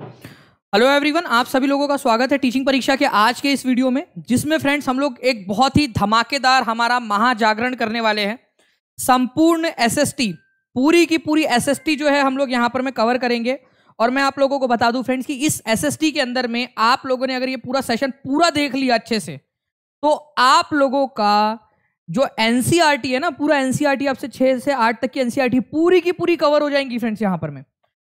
Hello everyone आप सभी लोगों का स्वागत है टीचिंग परीक्षा के आज के इस वीडियो में, जिसमें फ्रेंड्स हम लोग एक बहुत ही धमाकेदार हमारा महाजागरण करने वाले हैं। संपूर्ण एसएसटी पूरी की पूरी एसएसटी जो है हम लोग यहाँ पर में कवर करेंगे। और मैं आप लोगों को बता दूँ फ्रेंड्स कि इस एसएसटी के अंदर में आप लोगों ने अगर ये पूरा सेशन पूरा देख लिया अच्छे से तो आप लोगों का जो एनसीआरटी है ना, पूरा एनसीआरटी आपसे छह से आठ तक की एनसीआरटी पूरी की पूरी कवर हो जाएँगी फ्रेंड्स यहाँ पर में।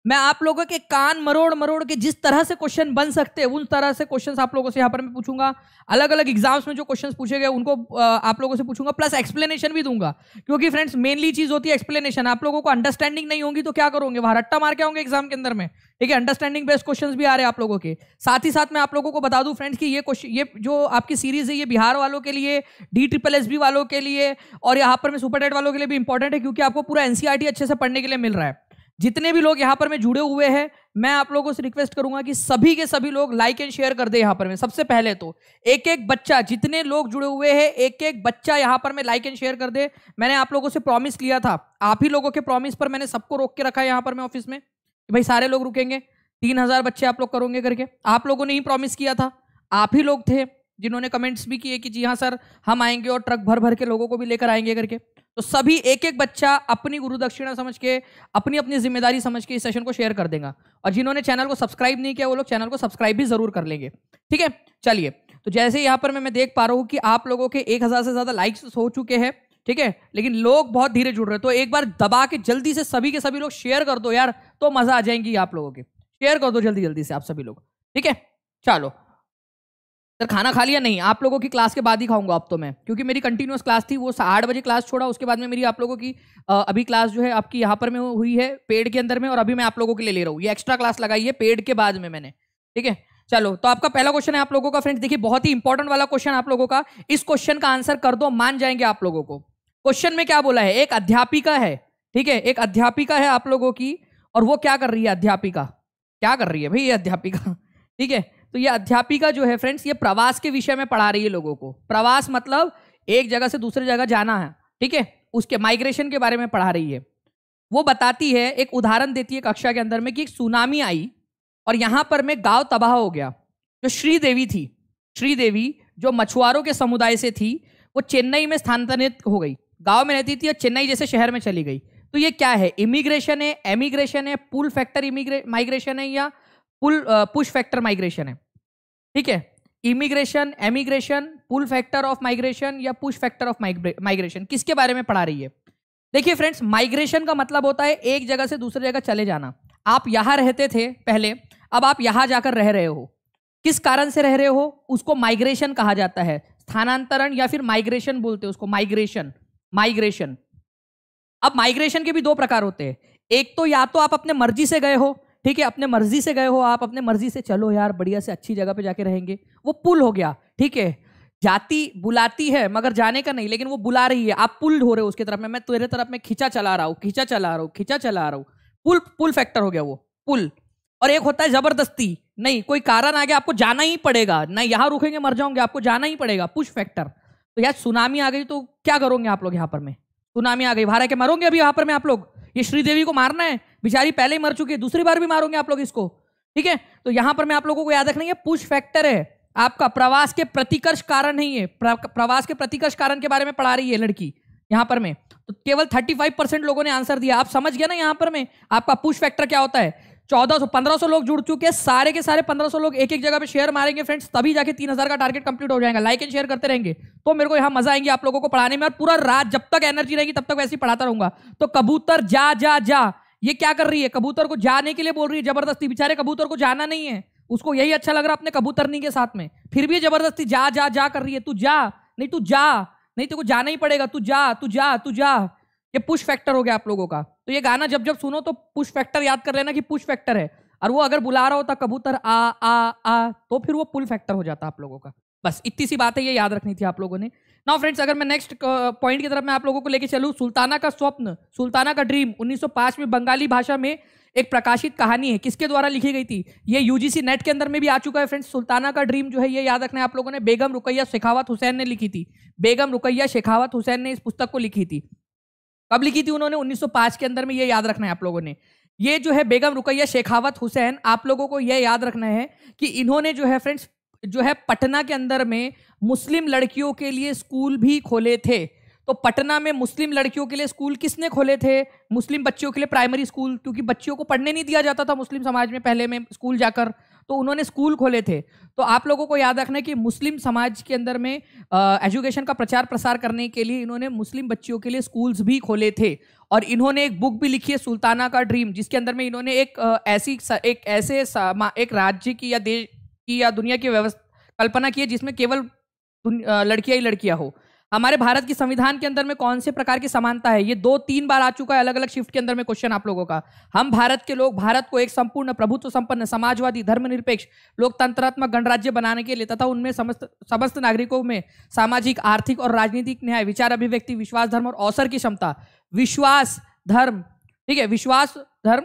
मैं आप लोगों के कान मरोड़ मरोड़ के जिस तरह से क्वेश्चन बन सकते हैं, उन तरह से क्वेश्चंस आप लोगों से यहाँ पर मैं पूछूँगा। अलग अलग एग्ज़ाम्स में जो क्वेश्चंस पूछे गए, उनको आप लोगों से पूछूँगा प्लस एक्सप्लेनेशन भी दूँगा। क्योंकि फ्रेंड्स मेनली चीज़ होती है एक्सप्लेनेशन आप लोगों को अंडरस्टैंडिंग नहीं होगी तो क्या करोगे? वहाँ रट्टा मार के होंगे एग्ज़ाम के अंदर में? ठीक है अंडरस्टैंडिंग बेस्ड क्वेश्चन भी आ रहे हैं आप लोगों के। साथ ही साथ मैं आप लोगों को बता दूँ फ्रेंड्स कि ये क्वेश्चन ये जो आपकी सीरीज़ है, ये बिहार वालों के लिए डी ट्रिपल एस बी वालों के लिए, और यहाँ पर मैं सुपर टेट वालों के लिए भी इंपॉर्टेंट है, क्योंकि आपको पूरा एनसीआरटी अच्छे से पढ़ने के लिए मिल रहा है। जितने भी लोग यहाँ पर में जुड़े हुए हैं, मैं आप लोगों से रिक्वेस्ट करूँगा कि सभी के सभी लोग लाइक एंड शेयर कर दे यहाँ पर में। सबसे पहले तो एक एक बच्चा, जितने लोग जुड़े हुए हैं एक एक बच्चा यहाँ पर मैं लाइक एंड शेयर कर दे। मैंने आप लोगों से प्रॉमिस लिया था। आप ही लोगों के प्रॉमिस पर मैंने सबको रोक के रखा है यहाँ पर मैं ऑफ़िस में। कि भाई सारे लोग रुकेंगे, तीन हज़ार बच्चे आप लोग करोगे करके। आप लोगों ने ही प्रॉमिस किया था। आप ही लोग थे जिन्होंने कमेंट्स भी किए कि जी हाँ सर, हम आएँगे और ट्रक भर भर के लोगों को भी लेकर आएँगे करके। तो सभी एक एक बच्चा अपनी गुरु दक्षिणा समझ के अपनी अपनी ज़िम्मेदारी समझ के इस सेशन को शेयर कर देगा। और जिन्होंने चैनल को सब्सक्राइब नहीं किया वो लोग चैनल को सब्सक्राइब भी ज़रूर कर लेंगे। ठीक है? चलिए तो जैसे यहाँ पर मैं, मैं देख पा रहा हूँ कि आप लोगों के एक हज़ार से ज़्यादा लाइक्स हो चुके हैं ठीक है? लेकिन लोग बहुत धीरे जुड़ रहे हैं तो एक बार दबा के जल्दी से सभी के सभी लोग शेयर कर दो यार तो मज़ा आ जाएँगी आप लोगों के। शेयर कर दो जल्दी जल्दी से आप सभी लोग। ठीक है? चलो सर, खाना खा लिया? नहीं, आप लोगों की क्लास के बाद ही खाऊँगा अब तो मैं। क्योंकि मेरी कंटिन्यूस क्लास थी, वो आठ बजे क्लास छोड़ा, उसके बाद में मेरी आप लोगों की अभी क्लास जो है आपकी यहाँ पर में हुई है, पेड के अंदर में, और अभी मैं आप लोगों के लिए ले रहा हूँ। ये एक्स्ट्रा क्लास लगाई है पेड के बाद में मैंने, ठीक है? चलो तो आपका पहला क्वेश्चन है आप लोगों का फ्रेंड्स देखिए, बहुत ही इंपॉर्टेंट वाला क्वेश्चन आप लोगों का, इस क्वेश्चन का आंसर कर दो, मान जाएँगे आप लोगों को। क्वेश्चन में क्या बोला है? एक अध्यापिका है, ठीक है? एक अध्यापिका है आप लोगों की, और वो क्या कर रही है अध्यापिका? क्या कर रही है भाई ये अध्यापिका? ठीक है? तो ये अध्यापिका जो है फ्रेंड्स ये प्रवास के विषय में पढ़ा रही है लोगों को। प्रवास मतलब एक जगह से दूसरी जगह जाना है, ठीक है? उसके माइग्रेशन के बारे में पढ़ा रही है। वो बताती है, एक उदाहरण देती है कक्षा के अंदर में कि एक सुनामी आई और यहाँ पर में गाँव तबाह हो गया। जो श्रीदेवी थी, श्रीदेवी जो मछुआरों के समुदाय से थी, वो चेन्नई में स्थानांतरित हो गई। गाँव में रहती थी और चेन्नई जैसे शहर में चली गई। तो ये क्या है? इमिग्रेशन है एमिग्रेशन है पुल फैक्टर इमिग्रे माइग्रेशन है या पुल पुश फैक्टर माइग्रेशन है। ठीक है? Immigration emigration pull factor of migration या पुश फैक्टर ऑफ़ माइग्रेशन किसके बारे में पढ़ा रही है? देखिए फ्रेंड्स माइग्रेशन का मतलब होता है एक जगह से दूसरी जगह चले जाना। आप यहाँ रहते थे पहले, अब आप यहाँ जाकर रह रहे हो। किस कारण से रह रहे हो? उसको माइग्रेशन कहा जाता है। स्थानांतरण या फिर माइग्रेशन बोलते हैं उसको माइग्रेशन माइग्रेशन अब माइग्रेशन के भी दो प्रकार होते हैं। एक तो या तो आप अपने मर्ज़ी से गए हो ठीक है, अपने मर्ज़ी से गए हो आप, अपने मर्ज़ी से चलो यार, बढ़िया से अच्छी जगह पे जाके रहेंगे। वो पुल हो गया, ठीक है। जाती, बुलाती है, मगर जाने का नहीं, लेकिन वो बुला रही है। आप पुल हो रहे हो उसकी तरफ़ में, मैं तेरे तरफ़ में खींचा चला रहा हूँ, खींचा चला रहा हूँ, खींचा चला रहा हूँ। पुल पुल फैक्टर हो गया वो, पुल। और एक होता है ज़बरदस्ती, नहीं, कोई कारण आ गया, आपको जाना ही पड़ेगा। नहीं, यहाँ रुकेंगे, मर जाओगे आपको जाना ही पड़ेगा पुश फैक्टर तो यार सुनामी आ गई तो क्या करोगे आप लोग यहाँ पर में? सुनामी आ गई, भारा के मरोगे अभी यहाँ पर में आप लोग? ये श्रीदेवी को मारना है। बिचारी पहले ही मर चुकी है, दूसरी बार भी मारोगे आप लोग इसको। ठीक है? तो यहाँ पर मैं आप लोगों को याद रखना है पुश फैक्टर है। आपका प्रवास के प्रतिकर्ष कारण है। प्रवास के प्रतिकर्ष कारण के बारे में पढ़ा रही है लड़की, यहाँ पर मैं। तो केवल 35 परसेंट लोगों ने आंसर दिया। आप समझ गया ना यहाँ पर मैं? आपका पुश फैक्टर क्या होता है? चौदह सौ, पंद्रह सौ लोग जुड़ चुके हैं। सारे के सारे पंद्रह सौ लोग एक एक जगह पे शेयर मारेंगे फ्रेंड्स तभी जाके तीन हज़ार का टारगेट कंप्लीट हो जाएगा। लाइक एंड शेयर करते रहेंगे। तो मेरे को यहाँ मज़ा आएँगे आप लोगों को पढ़ाने में और पूरा रात जब तक एनर्जी रहेगी, तब तक वैसे ही पढ़ाता रहूँगा। तो कबूतर, जा जा जा। ये क्या कर रही है? कबूतर को जाने के लिए बोल रही है ज़बरदस्ती। बेचारे, कबूतर को जाना नहीं है। उसको यही अच्छा लग रहा अपने कबूतरनी के साथ में। फिर भी ज़बरदस्ती जा जा जा कर रही है। तू जा। नहीं, तू जा। नहीं तो जाना ही पड़ेगा। तू जा तू जा तू जा। ये पुश फैक्टर हो गया आप लोगों का। तो ये गाना जब जब सुनो तो पुश फैक्टर याद कर लेना कि पुश फैक्टर है। और वो अगर बुला रहा होता कबूतर, आ आ आ तो फिर वो पुल फैक्टर हो जाता आप लोगों का। बस इतनी सी बात है ये याद रखनी थी आप लोगों ने। नाउ फ्रेंड्स अगर मैं नेक्स्ट पॉइंट की तरफ़ मैं आप लोगों को लेके चलूँ, सुल्ताना का स्वप्न, सुल्ताना का ड्रीम 1905 में बंगाली भाषा में एक प्रकाशित कहानी है। किसके द्वारा लिखी गई थी? ये यूजीसी नेट के अंदर में भी आ चुका है फ्रेंड्स सुल्ताना का ड्रीम जो है, ये याद रखना है आप लोगों ने। बेगम रुकैया शेखावत हुसैन ने लिखी थी। बेगम रुकैया शेखावत हुसैन ने इस पुस्तक को लिखी थी। कब लिखी थी उन्होंने? 1905 के अंदर में ये याद रखना है आप लोगों ने। ये जो है बेगम रुकैया शेखावत हुसैन, आप लोगों को यह याद रखना है कि इन्होंने जो है फ्रेंड्स, जो है पटना के अंदर में मुस्लिम लड़कियों के लिए स्कूल भी खोले थे। तो पटना में मुस्लिम लड़कियों के लिए स्कूल किसने खोले थे? मुस्लिम बच्चियों के लिए प्राइमरी स्कूल, क्योंकि बच्चियों को पढ़ने नहीं दिया जाता था मुस्लिम समाज में पहले में स्कूल जाकर। तो उन्होंने स्कूल खोले थे। तो आप लोगों को याद रखना है कि मुस्लिम समाज के अंदर में एजुकेशन का प्रचार प्रसार करने के लिए इन्होंने मुस्लिम बच्चियों के लिए स्कूल्स भी खोले थे। और इन्होंने एक बुक भी लिखी है, सुल्ताना का ड्रीम जिसके अंदर में इन्होंने एक ऐसी एक ऐसे एक राज्य की या देश की या दुनिया की व्यवस्था, कल्पना की है जिसमें केवल लड़कियाँ ही लड़कियाँ हो। हमारे भारत की संविधान के अंदर में कौन से प्रकार की समानता है? ये दो तीन बार आ चुका है अलग अलग शिफ्ट के अंदर में क्वेश्चन आप लोगों का। हम भारत के लोग, भारत को एक संपूर्ण प्रभुत्व संपन्न, समाजवादी, धर्मनिरपेक्ष, लोकतंत्रात्मक गणराज्य बनाने के लिए तथा उनमें समस्त समस्त नागरिकों में सामाजिक, आर्थिक और राजनीतिक न्याय, विचार अभिव्यक्ति, विश्वास धर्म और अवसर की क्षमता। विश्वास धर्म, ठीक है? विश्वास धर्म,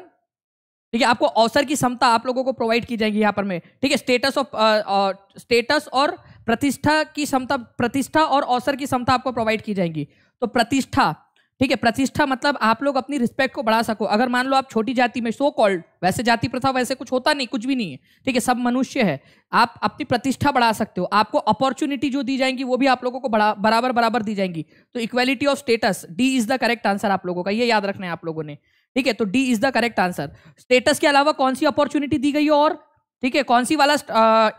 ठीक है? आपको अवसर की क्षमता आप लोगों को प्रोवाइड की जाएगी यहाँ पर में। ठीक है? स्टेटस ऑफ़ स्टेटस और प्रतिष्ठा की क्षमता प्रतिष्ठा और अवसर की क्षमता आपको प्रोवाइड की जाएगी। तो प्रतिष्ठा, ठीक है? प्रतिष्ठा मतलब आप लोग अपनी रिस्पेक्ट को बढ़ा सको। अगर मान लो आप छोटी जाति में सो कॉल्ड वैसे जाति प्रथा वैसे कुछ होता नहीं, कुछ भी नहीं है, ठीक है? सब मनुष्य है। आप अपनी प्रतिष्ठा बढ़ा सकते हो। आपको अपॉर्चुनिटी जो दी जाएँगी, वो भी आप लोगों को बराबर बराबर दी जाएँगी। तो equality of status D is the correct answer आप लोगों का। ये याद रखना है आप लोगों ने, ठीक है? तो D is the correct answer status के अलावा कौन सी अपॉर्चुनिटी दी गई और? ठीक है, कौन सी वाला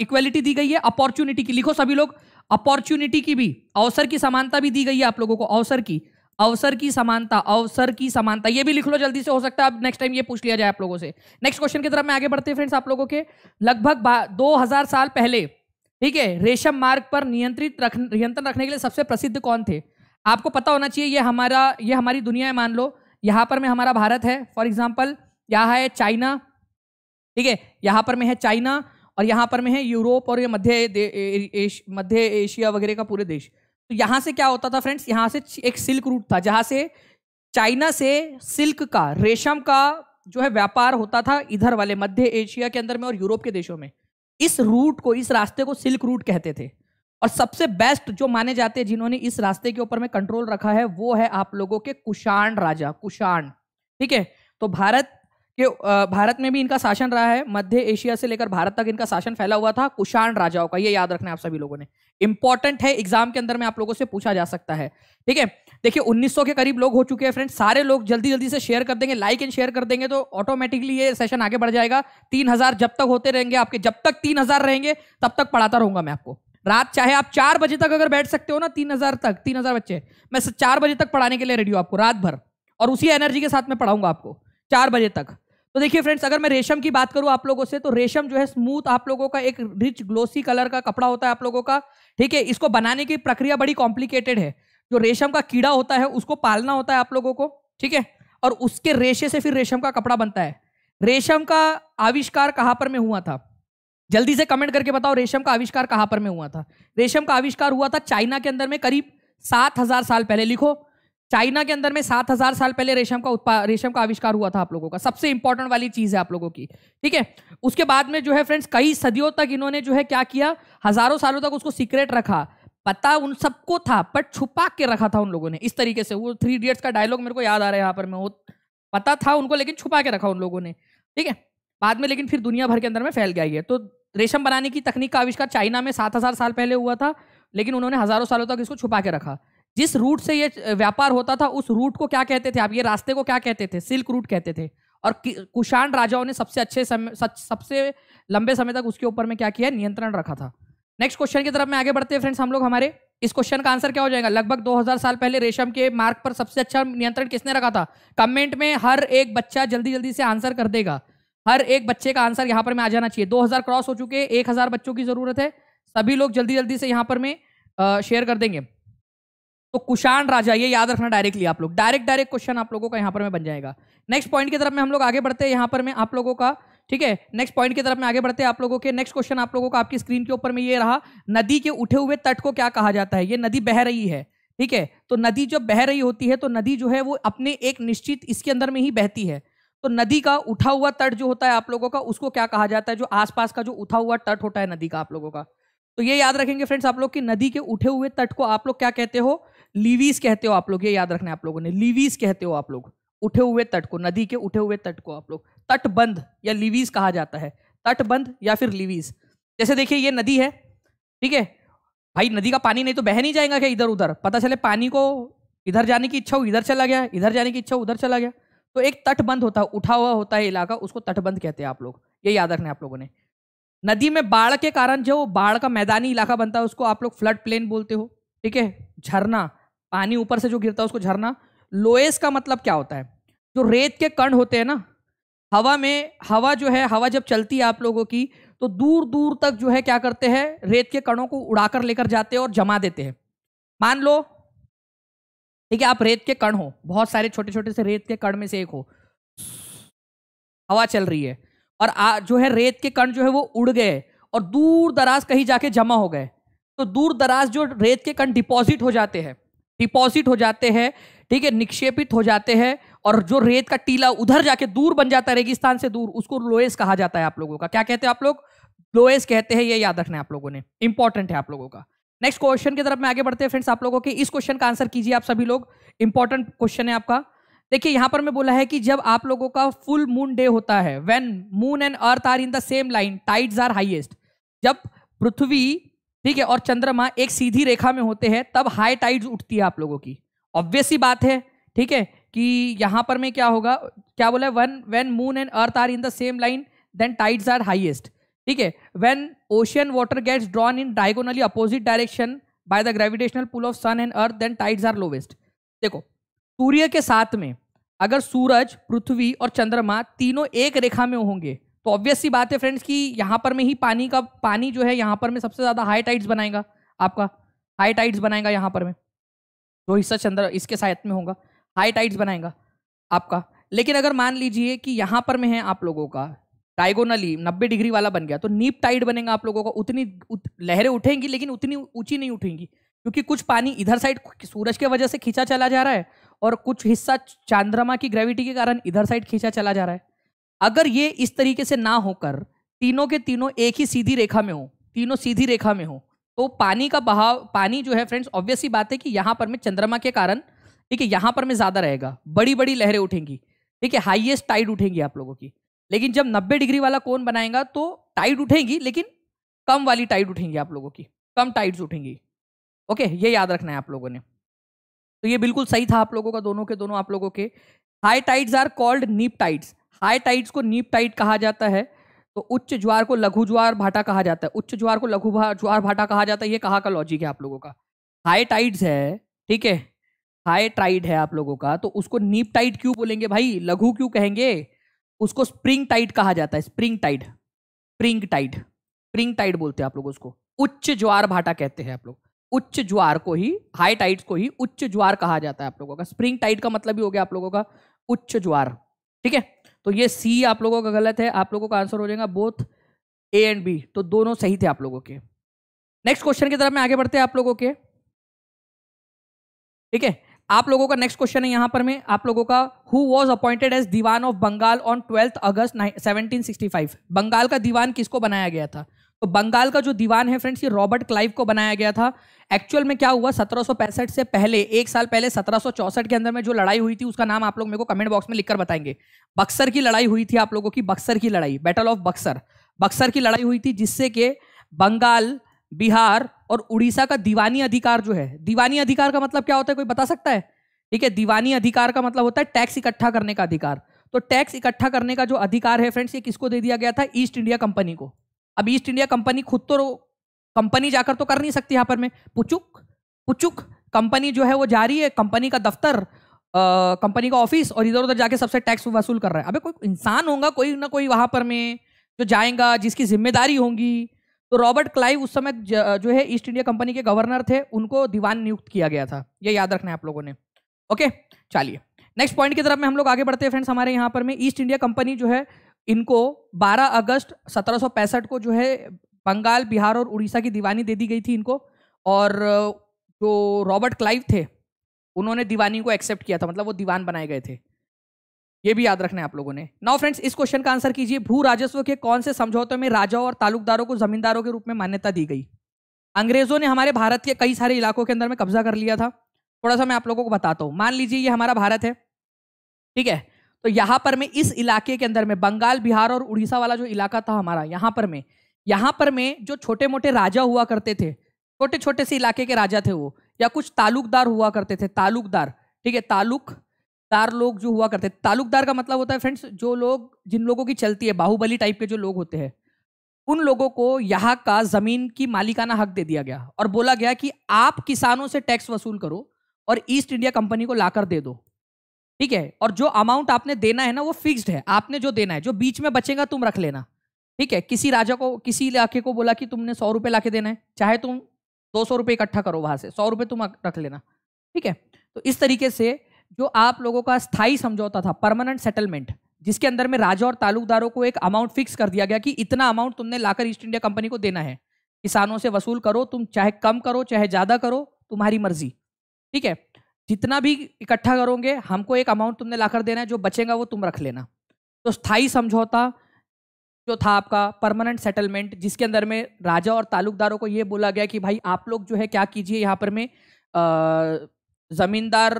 इक्वेलिटी दी गई है? अपॉर्चुनिटी की। लिखो सभी लोग अपॉर्चुनिटी की भी, अवसर की समानता भी दी गई है आप लोगों को, अवसर की। अवसर की समानता, अवसर की समानता, ये भी लिख लो जल्दी से, हो सकता है अब नेक्स्ट टाइम ये पूछ लिया जाए आप लोगों से। नेक्स्ट क्वेश्चन की तरफ़ में आगे बढ़ते हैं फ्रेंड्स आप लोगों के। लगभग दो हज़ार साल पहले, ठीक है, रेशम मार्ग पर नियंत्रित रख, नियंत्रण रखने के लिए सबसे प्रसिद्ध कौन थे? आपको पता होना चाहिए, ये हमारा, ये हमारी दुनिया है, मान लो। यहाँ पर में हमारा भारत है फॉर एग्ज़ाम्पल यहाँ है चाइना ठीक है? यहाँ पर में है चाइना और यहाँ पर में है यूरोप और ये मध्य मध्य एशिया वगैरह का पूरे देश। तो यहाँ से क्या होता था फ्रेंड्स यहाँ से एक सिल्क रूट था, जहाँ से चाइना से सिल्क का, रेशम का जो है व्यापार होता था इधर वाले मध्य एशिया के अंदर में और यूरोप के देशों में। इस रूट को, इस रास्ते को सिल्क रूट कहते थे। और सबसे बेस्ट जो माने जाते हैं, जिन्होंने इस रास्ते के ऊपर में कंट्रोल रखा है, वो है आप लोगों के कुषाण राजा, कुषाण। ठीक है? तो भारत के भारत में भी इनका शासन रहा है, मध्य एशिया से लेकर भारत तक इनका शासन फैला हुआ था कुषाण राजाओं का, ये याद रखना है आप सभी लोगों ने। इंपॉर्टेंट है एग्ज़ाम के अंदर में आप लोगों से पूछा जा सकता है, ठीक है? देखिए 1900 के करीब लोग हो चुके हैं फ्रेंड्स सारे लोग जल्दी जल्दी से शेयर कर देंगे लाइक एंड शेयर कर देंगे तो ऑटोमेटिकली ये सेशन आगे बढ़ जाएगा। तीन हज़ार जब तक होते रहेंगे आपके, जब तक तीन हज़ार रहेंगे, तब तक पढ़ाता रहूँगा मैं आपको। रात चाहे आप चार बजे तक अगर बैठ सकते हो ना, तीन हज़ार तक, तीन हज़ार बच्चे, मैं चार बजे तक पढ़ाने के लिए रेडी हूँ आपको, रात भर, और उसी एनर्जी के साथ मैं पढ़ाऊँगा आपको, चार बजे तक। तो देखिए फ्रेंड्स अगर मैं रेशम की बात करूँ आप लोगों से तो रेशम जो है स्मूथ आप लोगों का एक रिच ग्लोसी कलर का कपड़ा होता है आप लोगों का। ठीक है, इसको बनाने की प्रक्रिया बड़ी कॉम्प्लिकेटेड है। जो रेशम का कीड़ा होता है, उसको पालना होता है आप लोगों को, ठीक है? और उसके रेशे से फिर रेशम का कपड़ा बनता है। रेशम का आविष्कार कहाँ पर में हुआ था? जल्दी से कमेंट करके बताओ, रेशम का आविष्कार कहाँ पर में हुआ था? रेशम का आविष्कार हुआ था चाइना के अंदर में करीब सात हज़ार साल पहले, लिखो। चाइना के अंदर में सात हज़ार साल पहले रेशम का उत्पाद रेशम का आविष्कार हुआ था आप लोगों का। सबसे इंपॉर्टेंट वाली चीज़ है आप लोगों की, ठीक है? उसके बाद में जो है फ्रेंड्स कई सदियों तक इन्होंने जो है क्या किया? हज़ारों सालों तक उसको सीक्रेट रखा। पता उन सबको था बट छुपा के रखा था उन लोगों ने। इस तरीके से, वो थ्री इडियट्स का डायलॉग मेरे को याद आ रहा है यहाँ पर, मैं वो पता था उनको, लेकिन छुपा के रखा उन लोगों ने, ठीक है? बाद में लेकिन फिर दुनिया भर के अंदर में फैल गया ये। तो रेशम बनाने की तकनीक का आविष्कार चाइना में सात हज़ार साल पहले हुआ था, लेकिन उन्होंने हज़ारों सालों तक इसको छुपा के रखा। जिस रूट से ये व्यापार होता था, उस रूट को क्या कहते थे आप? ये रास्ते को क्या कहते थे? सिल्क रूट कहते थे। और कुषाण राजाओं ने सबसे अच्छे समय सबसे लंबे समय तक उसके ऊपर में क्या किया? नियंत्रण रखा था। नेक्स्ट क्वेश्चन की तरफ़ में आगे बढ़ते हैं फ्रेंड्स हम लोग हमारे। इस क्वेश्चन का आंसर क्या हो जाएगा? लगभग 2000 साल पहले रेशम के मार्ग पर सबसे अच्छा नियंत्रण किसने रखा था? कमेंट में हर एक बच्चा जल्दी जल्दी से आंसर कर देगा। हर एक बच्चे का आंसर यहाँ पर में आ जाना चाहिए। 2000 क्रॉस हो चुके हैं, एक हज़ार बच्चों की ज़रूरत है। सभी लोग जल्दी जल्दी से यहाँ पर में शेयर कर देंगे। तो कुशाण राजा, ये याद रखना डायरेक्टली आप लोग। डायरेक्ट डायरेक्ट क्वेश्चन आप लोगों का यहाँ पर में बन जाएगा। नेक्स्ट पॉइंट की तरफ़ में हम लोग आगे बढ़ते हैं यहाँ पर में आप लोगों का, ठीक है? नेक्स्ट पॉइंट की तरफ़ में आगे बढ़ते हैं आप लोगों के। नेक्स्ट क्वेश्चन आप लोगों का आपकी स्क्रीन के ऊपर में ये रहा, नदी के उठे हुए तट को क्या कहा जाता है? ये नदी बह रही है, ठीक है? तो नदी जब बह रही होती है तो नदी जो है वो अपने एक निश्चित इसके अंदर में ही बहती है। तो नदी का उठा हुआ तट जो होता है आप लोगों का, उसको क्या कहा जाता है? जो आसपास का जो उठा हुआ तट होता है नदी का आप लोगों का। तो ये याद रखेंगे फ्रेंड्स आप लोग की नदी के उठे हुए तट को आप लोग क्या कहते हो? लीवीज कहते हो आप लोग, ये याद रखना है आप लोगों ने लीवीज कहते हो आप लोग, उठे हुए तट को, नदी के उठे हुए तट को आप लोग, तटबंध या लिवीज कहा जाता है, तटबंध या फिर लिवीज जैसे देखिए ये नदी है, ठीक है, भाई नदी का पानी नहीं तो बह नहीं जाएगा क्या इधर उधर, पता चले पानी को इधर जाने की इच्छा हो इधर चला गया, इधर जाने की इच्छा हो उधर चला गया तो एक तटबंध होता है उठा हुआ होता है इलाका, उसको तटबंध कहते हैं आप लोग, ये याद रखना आप लोगों ने, नदी में बाढ़ के कारण जो बाढ़ का मैदानी इलाका बनता है, उसको आप लोग फ्लड प्लेन बोलते हो, ठीक है, झरना पानी ऊपर से जो गिरता है उसको झरना। लोएस का मतलब क्या होता है? जो रेत के कण होते हैं ना हवा में हवा जो है हवा जब चलती है आप लोगों की तो दूर दूर तक जो है क्या करते हैं? रेत के कणों को उड़ाकर लेकर जाते हैं और जमा देते हैं। मान लो ठीक है आप रेत के कण हो बहुत सारे छोटे छोटे से रेत के कण में से एक हो। हवा चल रही है और आ, जो है रेत के कण जो है वो उड़ गए और दूर दराज कहीं जाके जमा हो गए। तो दूर दराज जो रेत के कण डिपॉजिट हो जाते हैं। डिपॉजिट हो जाते हैं, ठीक है, निक्षेपित हो जाते हैं और जो रेत का टीला उधर जाके दूर बन जाता है, रेगिस्तान से दूर, उसको लोएस कहा जाता है आप लोगों का। क्या कहते हैं आप लोग? लोएस कहते हैं, ये याद रखना है आप लोगों ने। इंपॉर्टेंट है आप लोगों का। नेक्स्ट क्वेश्चन की तरफ़ में आगे बढ़ते हैं फ्रेंड्स आप लोगों के। इस क्वेश्चन का आंसर कीजिए आप सभी लोग। इंपॉर्टेंट क्वेश्चन है आपका। देखिए, यहाँ पर मैं बोला है कि जब आप लोगों का फुल मून डे होता है when moon and earth are in the same line tides are highest जब पृथ्वी ठीक है, और चंद्रमा एक सीधी रेखा में होते हैं, तब हाई टाइड्स उठती है आप लोगों की। ऑब्वियस ही बात है, ठीक है, कि यहाँ पर में क्या होगा, क्या बोला one when moon and earth are in the same line then tides are highest ठीक है when ocean water gets drawn in diagonally opposite direction by the gravitational pull of sun and earth then tides are lowest देखो, सूर्य के साथ में अगर सूरज, पृथ्वी और चंद्रमा तीनों एक रेखा में होंगे तो ऑब्वियस सी बात है फ्रेंड्स कि यहाँ पर में ही पानी का पानी जो है यहाँ पर में सबसे ज़्यादा हाई टाइड्स बनाएगा आपका। हाई टाइड्स बनाएगा यहाँ पर में। जो हिस्सा चंद्र इसके साथ में होगा। हाई टाइड्स बनाएगा आपका। लेकिन अगर मान लीजिए कि यहाँ पर में है आप लोगों का डायगोनली नब्बे डिग्री वाला बन गया तो नीप टाइड बनेगा आप लोगों का। उतनी उत, लहरें उठेंगी लेकिन उतनी ऊँची नहीं उठेंगी क्योंकि कुछ पानी इधर साइड सूरज के वजह से खींचा चला जा रहा है और कुछ हिस्सा चांद्रमा की ग्रेविटी के कारण इधर साइड खींचा चला जा रहा है। अगर ये इस तरीके से ना होकर तीनों के तीनों एक ही सीधी रेखा में हो, तीनों सीधी रेखा में हो तो पानी का बहाव, पानी जो है फ्रेंड्स ऑब्वियस ही बात है कि यहाँ पर में चंद्रमा के कारण, ठीक है, यहाँ पर में ज़्यादा रहेगा बड़ी बड़ी लहरें उठेंगी, ठीक है हाईएस्ट टाइड उठेंगी आप लोगों की। लेकिन जब नब्बे डिग्री वाला कौन बनाएगा तो टाइड उठेंगी, लेकिन कम वाली टाइड उठेंगी आप लोगों की, कम टाइड्स उठेंगी ओके ये याद रखना है आप लोगों ने। तो ये बिल्कुल सही था आप लोगों का, दोनों के दोनों आप लोगों के। High tides are called neap tides high tides को नीप टाइड कहा जाता है तो उच्च ज्वार को लघु ज्वार भाटा कहा जाता है। उच्च ज्वार को लघु ज्वार भाटा कहा जाता है, ये कहा का लॉजिक है आप लोगों का? हाई टाइड्स है, ठीक है? हाई टाइड है आप लोगों का तो उसको नीप टाइड क्यों बोलेंगे भाई? लघु क्यों कहेंगे? उसको स्प्रिंग टाइड कहा जाता है spring tide spring tide spring tide बोलते हैं आप लोग उसको। उच्च ज्वार भाटा कहते हैं आप लोग। उच्च ज्वार को ही हाई टाइड्स को ही उच्च ज्वार कहा जाता है आप लोगों का। स्प्रिंग टाइड का मतलब ही हो गया आप लोगों का उच्च ज्वार, ठीक है? तो ये सी आप लोगों का गलत है, आप लोगों का आंसर हो जाएगा बोथ ए एंड बी तो दोनों सही थे आप लोगों के। नेक्स्ट क्वेश्चन की तरफ़ में आगे बढ़ते हैं आप लोगों के। ठीक है? आप लोगों का नेक्स्ट क्वेश्चन है यहाँ पर में। आप लोगों का who was appointed as Diwan of Bengal on twelfth August 1765 Bengal का दीवान किसको बनाया गया था? तो बंगाल का जो दीवान है फ्रेंड्स, ये रॉबर्ट क्लाइव को बनाया गया था। एक्चुअल में क्या हुआ? सत्रह से पहले, एक साल पहले सत्रह के अंदर में जो लड़ाई हुई थी, उसका नाम आप लोग मेरे को कमेंट बॉक्स में लिखकर बताएँगे। बक्सर की लड़ाई हुई थी आप लोगों की, बक्सर की लड़ाई बैटल ऑफ़ बक्सर। बक्सर की लड़ाई हुई थी जिससे कि बंगाल, बिहार और उड़ीसा का दीवानी अधिकार जो है, दीवानी अधिकार का मतलब क्या होता है, कोई बता सकता है? ठीक है, दीवानी अधिकार का मतलब होता है टैक्स इकट्ठा करने का अधिकार। तो टैक्स इकट्ठा करने का जो अधिकार है फ्रेंड्स, ये किसको दे दिया गया था? ईस्ट इंडिया कंपनी को। अब ईस्ट इंडिया कंपनी खुद तो कंपनी जाकर तो कर नहीं सकती यहाँ पर में। पुचुक पुचुक कंपनी जो है वो जारी है कंपनी का दफ्तर कंपनी का ऑफ़िस और इधर उधर जाके सबसे टैक्स वसूल कर रहा है। अबे कोई इंसान होगा कोई ना कोई वहाँ पर में, जो जाएगा, जिसकी ज़िम्मेदारी होगी। तो रॉबर्ट क्लाइव उस समय जो है ईस्ट इंडिया कंपनी के गवर्नर थे, उनको दीवान नियुक्त किया गया था। ये याद रखना है आप लोगों ने। ओके चलिए। नेक्स्ट पॉइंट की तरफ़ में हम लोग आगे बढ़ते हैं फ्रेंड्स हमारे यहाँ पर में ईस्ट इंडिया कंपनी जो है इनको 12 अगस्त सत्रह सौ पैंसठ को जो है, बंगाल, बिहार और उड़ीसा की दीवानी दे दी गई थी इनको। और जो रॉबर्ट क्लाइव थे, उन्होंने दीवानी को एक्सेप्ट किया था मतलब वो दीवान बनाए गए थे। ये भी याद रखना है आप लोगों ने। नाउ फ्रेंड्स, इस क्वेश्चन का आंसर कीजिए, भू राजस्व के कौन से समझौते में राजाओं और तालुकदारों को जमींदारों के रूप में मान्यता दी गई? अंग्रेज़ों ने हमारे भारत के कई सारे इलाकों के अंदर में कब्जा कर लिया था। थोड़ा सा मैं आप लोगों को बताता हूँ। मान लीजिए ये हमारा भारत है। ठीक है? तो यहाँ पर में इस इलाके के अंदर में, बंगाल, बिहार और उड़ीसा वाला जो इलाका था हमारा, यहाँ पर में, यहाँ पर में जो छोटे मोटे राजा हुआ करते थे छोटे छोटे से इलाके के राजा थे वो, या कुछ तालुकदार हुआ करते थे, तालुकदार, ठीक है, तालुकदार लोग जो हुआ करते, तालुकदार का मतलब होता है फ्रेंड्स जो लोग, जिन लोगों की चलती है, बाहुबली टाइप के जो लोग होते हैं, उन लोगों को यहाँ का ज़मीन की मालिकाना हक दे दिया गया, और बोला गया कि आप किसानों से टैक्स वसूल करो और ईस्ट इंडिया कंपनी को लाकर दे दो। ठीक है? और जो अमाउंट आपने देना है ना, वो फिक्स्ड है। आपने जो देना है, जो बीच में बचेगा, तुम रख लेना। ठीक है? किसी राजा को, किसी इलाके को बोला कि तुमने सौ रुपये ला देना है। चाहे तुम दो सौ रुपये इकट्ठा करो वहाँ से, सौ रुपये तुम रख लेना। ठीक है? तो इस तरीके से जो आप लोगों का स्थायी समझौता था परमानेंट सेटलमेंट जिसके अंदर में राजा और तालुकदारों को एक अमाउंट फिक्स कर दिया गया कि इतना अमाउंट तुमने लाकर ईस्ट इंडिया कंपनी को देना है। किसानों से वसूल करो, तुम चाहे कम करो, चाहे ज़्यादा करो, तुम्हारी मर्ज़ी। ठीक है? जितना भी इकट्ठा करोगे, हमको एक अमाउंट तुमने लाकर देना है, जो बचेगा वो तुम रख लेना। तो स्थायी समझौता जो था आपका परमानेंट सेटलमेंट जिसके अंदर में राजा और तालुकदारों को ये बोला गया कि भाई आप लोग जो है क्या कीजिए, यहाँ पर में ज़मींदार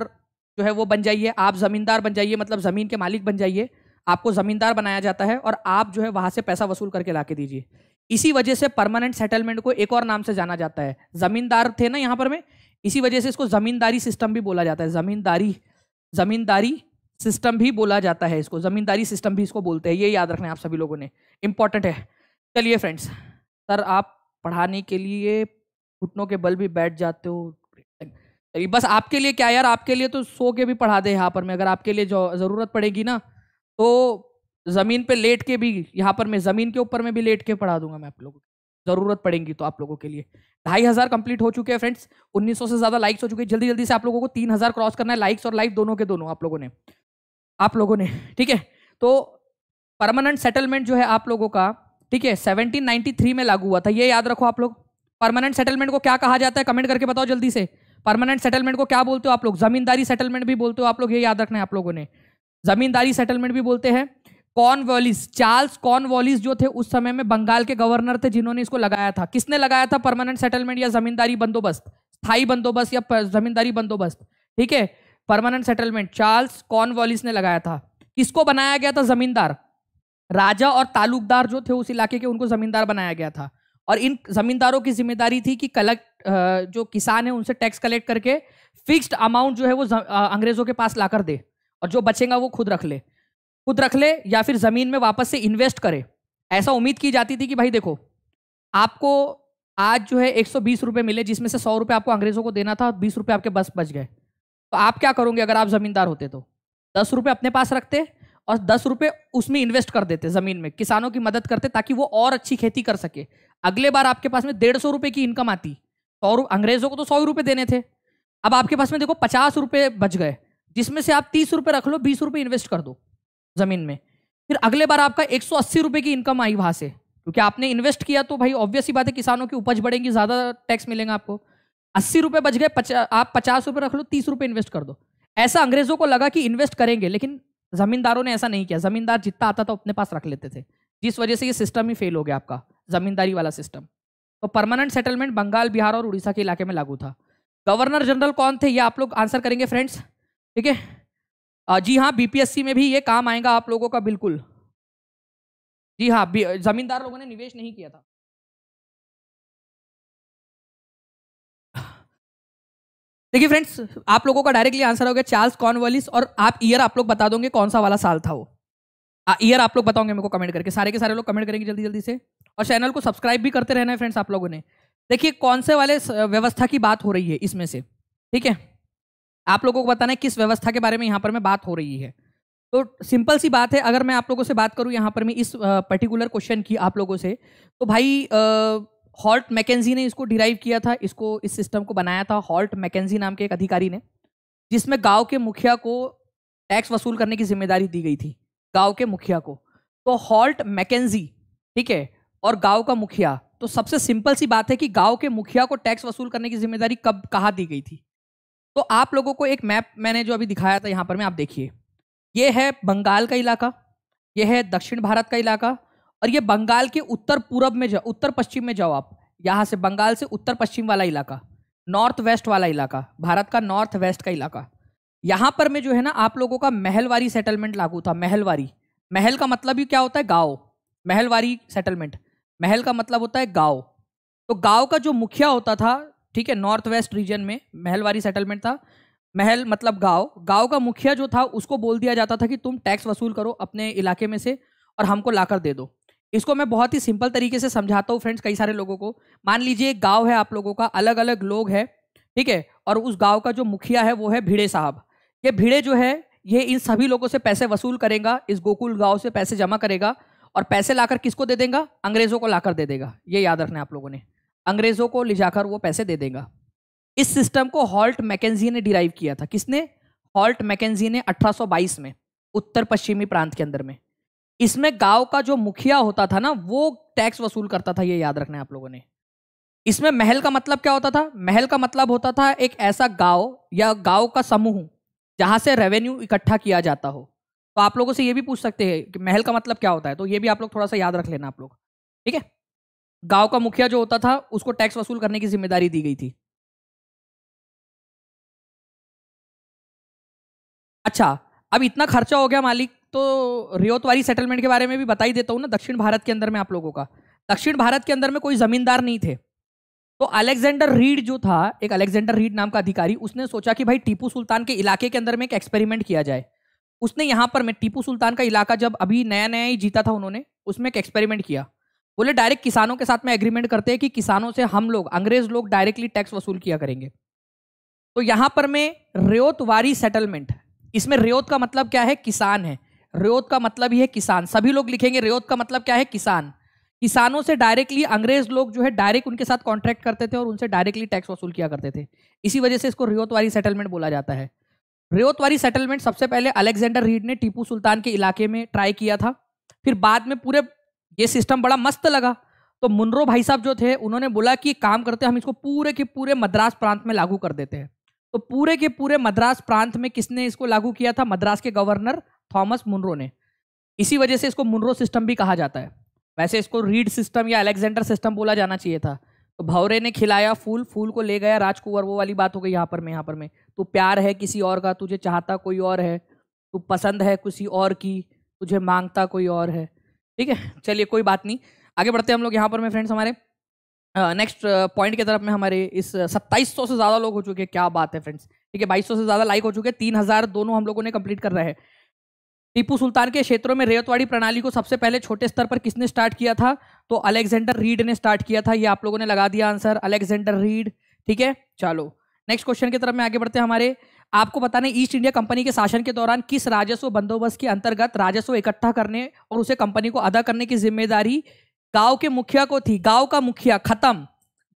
जो है वो बन जाइए। आप ज़मींदार बन जाइए मतलब ज़मीन के मालिक बन जाइए। आपको ज़मींदार बनाया जाता है और आप जो है वहाँ से पैसा वसूल करके ला के दीजिए। इसी वजह से परमानेंट सेटलमेंट को एक और नाम से जाना जाता है। ज़मींदार थे ना यहाँ पर में? इसी वजह से इसको ज़मींदारी सिस्टम भी बोला जाता है। ज़मींदारी ज़मींदारी सिस्टम भी बोला जाता है इसको। ज़मींदारी सिस्टम भी इसको बोलते हैं। ये याद रखना है आप सभी लोगों ने। इंपॉर्टेंट है। चलिए फ्रेंड्स सर आप पढ़ाने के लिए घुटनों के बल भी बैठ जाते हो। चलिए बस आपके लिए क्या यार? आपके लिए तो सो के भी पढ़ा दे यहाँ पर मैं। अगर आपके लिए ज़रूरत पड़ेगी ना तो ज़मीन पे लेट के भी, यहाँ पर मैं ज़मीन के ऊपर में भी लेट के पढ़ा दूँगा मैं आप लोगों ज़रूरत पड़ेगी तो आप लोगों के लिए। ढाई हज़ार कंप्लीट हो चुके हैं फ्रेंड्स उन्नीस सौ से ज़्यादा लाइक्स हो चुके हैं। जल्दी जल्दी से आप लोगों को तीन हज़ार क्रॉस करना है लाइक्स और लाइव दोनों के दोनों आप लोगों ने। आप लोगों ने, ठीक है? तो परमानेंट सेटलमेंट जो है आप लोगों का, ठीक है 1793 में लागू हुआ था। ये याद रखो आप लोग। परमानेंट सेटलमेंट को क्या कहा जाता है? कमेंट करके बताओ जल्दी से। परमानेंट सेटलमेंट को क्या बोलते हो आप लोग? जमींदारी सेटलमेंट भी बोलते हो आप लोग, ये याद रखना है आप लोगों ने। जमींदारी सेटलमेंट भी बोलते हैं। Cornwallis Charles Cornwallis जो थे उस समय में बंगाल के गवर्नर थे जिन्होंने इसको लगाया था। किसने लगाया था? परमानेंट सेटलमेंट या जमींदारी बंदोबस्त? स्थायी बंदोबस्त या जमींदारी बंदोबस्त। ठीक है? Permanent settlement Charles Cornwallis ने लगाया था। किसको बनाया गया था? जमींदार। राजा और तालुकदार जो थे उस इलाके के, उनको जमींदार बनाया गया था। और इन जमींदारों की ज़िम्मेदारी थी कि कलेक्ट जो किसान है उनसे टैक्स कलेक्ट करके फिक्स्ड अमाउंट जो है वो अंग्रेज़ों के पास लाकर दे और जो बचेगा वो खुद रख ले। खुद रख ले या फिर ज़मीन में वापस से इन्वेस्ट करे। ऐसा उम्मीद की जाती थी कि भाई देखो, आपको आज जो है एक सौ मिले, जिसमें से सौ रुपये आपको अंग्रेज़ों को देना था, बीस रुपये आपके बस बच गए। तो आप क्या करोगे अगर आप ज़मींदार होते तो? दस रुपये अपने पास रखते और दस रुपये उसमें इन्वेस्ट कर देते ज़मीन में, किसानों की मदद करते ताकि वो और अच्छी खेती कर सके। अगले बार आपके पास में डेढ़ सौ रुपये की इनकम आती, सौ अंग्रेज़ों को तो सौ रुपये देने थे। अब आपके पास में देखो पचास रुपये बच गए, जिसमें से आप तीस रुपये रख लो, बीस रुपये इन्वेस्ट कर दो। ज़मीन में। फिर अगले बार आपका एक सौ की इनकम आई वहाँ से। क्योंकि आपने इन्वेस्ट किया तो भाई ऑब्वियस ही बात है किसानों की उपज बढ़ेगी, ज़्यादा टैक्स मिलेगा आपको। अस्सी रुपये बच गए आप पचास रुपये रख लो, तीस रुपये इन्वेस्ट कर दो। ऐसा अंग्रेज़ों को लगा कि इन्वेस्ट करेंगे, लेकिन जमींदारों ने ऐसा नहीं किया। जमींदार जितना आता था अपने पास रख लेते थे। जिस वजह से ये सिस्टम ही फेल हो गया आपका, जमींदारी वाला सिस्टम तो परमानेंट सेटलमेंट बंगाल, बिहार और उड़ीसा के इलाके में लागू था। गवर्नर जनरल कौन थे, ये आप लोग आंसर करेंगे फ्रेंड्स ठीक है? जी हाँ बीपीएससी में भी ये काम आएगा आप लोगों का, बिल्कुल। जी हाँ जमींदार लोगों ने निवेश नहीं किया था। देखिए फ्रेंड्स, आप लोगों का डायरेक्टली आंसर हो गया चार्ल्स कॉर्नवालिस और आप, ईयर आप लोग बता दोगे कौन सा वाला साल था वो। ईयर आप लोग बताओगे मेरे को कमेंट करके, सारे के सारे लोग कमेंट करेंगे जल्दी जल्दी से। और चैनल को सब्सक्राइब भी करते रहना है फ्रेंड्स आप लोगों ने। देखिए कौन से वाले व्यवस्था की बात हो रही है इसमें से, ठीक है? आप लोगों को बताना है किस व्यवस्था के बारे में यहाँ पर मैं बात हो रही है। तो सिंपल सी बात है, अगर मैं आप लोगों से बात करूँ, यहाँ पर मैं इस पर्टिकुलर क्वेश्चन की आप लोगों से तो भाई हॉल्ट मैकेजी ने इसको डिराइव किया था, इसको, इस सिस्टम को बनाया था हॉल्ट मैकेजी नाम के एक अधिकारी ने, जिसमें गाँव के मुखिया को टैक्स वसूल करने की ज़िम्मेदारी दी गई थी, गाँव के मुखिया को। तो हॉल्ट मैकेजी ठीक है, और गाँव का मुखिया तो सबसे सिंपल सी बात है कि गाँव के मुखिया को टैक्स वसूल करने की ज़िम्मेदारी कब, कहाँ दी गई थी? तो आप लोगों को एक मैप मैंने जो अभी दिखाया था यहाँ पर, में आप देखिए। ये है बंगाल का इलाका, ये है दक्षिण भारत का इलाका और ये बंगाल के उत्तर पूर्व में जाओ उत्तर पश्चिम में जाओ आप। यहाँ से बंगाल से उत्तर पश्चिम वाला इलाका, नॉर्थ वेस्ट वाला इलाका, भारत का नॉर्थ वेस्ट का इलाका। यहाँ पर में जो है ना, आप लोगों का महलवारी सेटलमेंट लागू था, महलवारी। महल का मतलब ही क्या होता है? गाँव। महलवारी सेटलमेंट। महल का मतलब होता है गाँव। तो गाँव का जो मुखिया होता था ठीक है नॉर्थ वेस्ट रीजन में महलवारी सेटलमेंट था। महल मतलब गाँव। गाँव का मुखिया जो था, उसको बोल दिया जाता था कि तुम टैक्स वसूल करो अपने इलाके में से और हमको लाकर दे दो। इसको मैं बहुत ही सिंपल तरीके से समझाता हूँ फ्रेंड्स कई सारे लोगों को। मान लीजिए एक गाँव है आप लोगों का अलग अलग लोग है, ठीक है, और उस गाँव का जो मुखिया है वो है भिड़े साहब। ये भिड़े जो है, ये इन सभी लोगों से पैसे वसूल करेगा, इस गोकुल गाँव से पैसे जमा करेगा और पैसे लाकर किसको दे देगा? अंग्रेज़ों को लाकर दे देगा। ये याद रखना आप लोगों ने। अंग्रेज़ों को ले जाकर वो पैसे दे देगा। इस सिस्टम को हॉल्ट मैकेजी ने डिराइव किया था। किसने? हॉल्ट मैकेजी ने 1822 में, उत्तर पश्चिमी प्रांत के अंदर में। इसमें गाँव का जो मुखिया होता था ना, वो टैक्स वसूल करता था, ये याद रखना है आप लोगों ने। इसमें महल का मतलब क्या होता था? महल का मतलब होता था एक ऐसा गाँव या गाँव का समूह, जहाँ से रेवेन्यू इकट्ठा किया जाता हो। तो आप लोगों से ये भी पूछ सकते हैं कि महल का मतलब क्या होता है? तो ये भी आप लोग थोड़ा सा याद रख लेना आप लोग। ठीक है? गाँव का मुखिया जो होता था, उसको टैक्स वसूल करने की ज़िम्मेदारी दी गई थी। अच्छा अब इतना खर्चा हो गया मालिक तो रियोतवारी सेटलमेंट के बारे में भी बताई देता हूँ ना, दक्षिण भारत के अंदर में आप लोगों का। दक्षिण भारत के अंदर में कोई जमींदार नहीं थे। तो अलेक्जेंडर रीड जो था, एक अलेक्जेंडर रीड नाम का अधिकारी, उसने सोचा कि भाई टीपू सुल्तान के इलाके के अंदर में एक एक्सपेरिमेंट किया जाए। उसने यहाँ पर, मैं टीपू सुल्तान का इलाका जब अभी नया नया ही जीता था उन्होंने, उसमें एक एक्सपेरिमेंट किया। बोले डायरेक्ट किसानों के साथ में एग्रीमेंट करते हैं कि किसानों से हम लोग, अंग्रेज़ लोग डायरेक्टली टैक्स वसूल किया करेंगे। तो यहाँ पर में रेतवारी सेटलमेंट इसमें रेत का मतलब क्या है? किसान है। रेत का मतलब ही है किसान। सभी लोग लिखेंगे रेत का मतलब क्या है? किसान। किसानों से डायरेक्टली अंग्रेज़ लोग जो है डायरेक्ट उनके साथ कॉन्ट्रैक्ट करते थे और उनसे डायरेक्टली टैक्स वसूल किया करते थे। इसी वजह से इसको रेतवारी सेटलमेंट बोला जाता है। रेतवारी सेटलमेंट सबसे पहले अलेक्जेंडर रीड ने टीपू सुल्तान के इलाके में ट्राई किया था। फिर बाद में पूरे ये सिस्टम बड़ा मस्त लगा। तो मुनरो भाई साहब जो थे, उन्होंने बोला कि काम करते हम इसको पूरे के पूरे मद्रास प्रांत में लागू कर देते हैं। तो पूरे के पूरे मद्रास प्रांत में किसने इसको लागू किया था? मद्रास के गवर्नर थॉमस मुनरो ने। इसी वजह से इसको मुनरो सिस्टम भी कहा जाता है। वैसे इसको रीड सिस्टम या अलेक्जेंडर सिस्टम बोला जाना चाहिए था। तो भवरे ने खिलाया फूल फूल को ले गया, राजकुंवर, वो वाली बात हो गई यहाँ पर में, यहाँ पर में। तू प्यार है किसी और का, तुझे चाहता कोई और है। तू पसंद है किसी और की, तुझे माँगता कोई और है। ठीक है? चलिए, कोई बात नहीं। आगे बढ़ते हैं हम लोग यहाँ पर में फ्रेंड्स हमारे। नेक्स्ट पॉइंट की तरफ़ में हमारे इस सत्ताईस सौ से ज़्यादा लोग हो चुके हैं। क्या बात है फ्रेंड्स ठीक है, बाईस सौ से ज़्यादा लाइक हो चुके हैं। तीन हज़ार दोनों हम लोगों ने कंप्लीट कर रहे हैं। टीपू सुल्तान के क्षेत्रों में रेतवाड़ी प्रणाली को सबसे पहले छोटे स्तर पर किसने स्टार्ट किया था? तो अलेक्जेंडर रीड ने स्टार्ट किया था। ये आप लोगों ने लगा दिया आंसर अलेक्जेंडर रीड। ठीक है, चलो। नेक्स्ट क्वेश्चन की तरफ़ में आगे बढ़ते हैं हमारे। आपको बताने ईस्ट इंडिया कंपनी के शासन के दौरान किस राजस्व बंदोबस्त के अंतर्गत राजस्व इकट्ठा करने और उसे कंपनी को अदा करने की ज़िम्मेदारी गाँव के मुखिया को थी। गाँव का मुखिया, खत्म।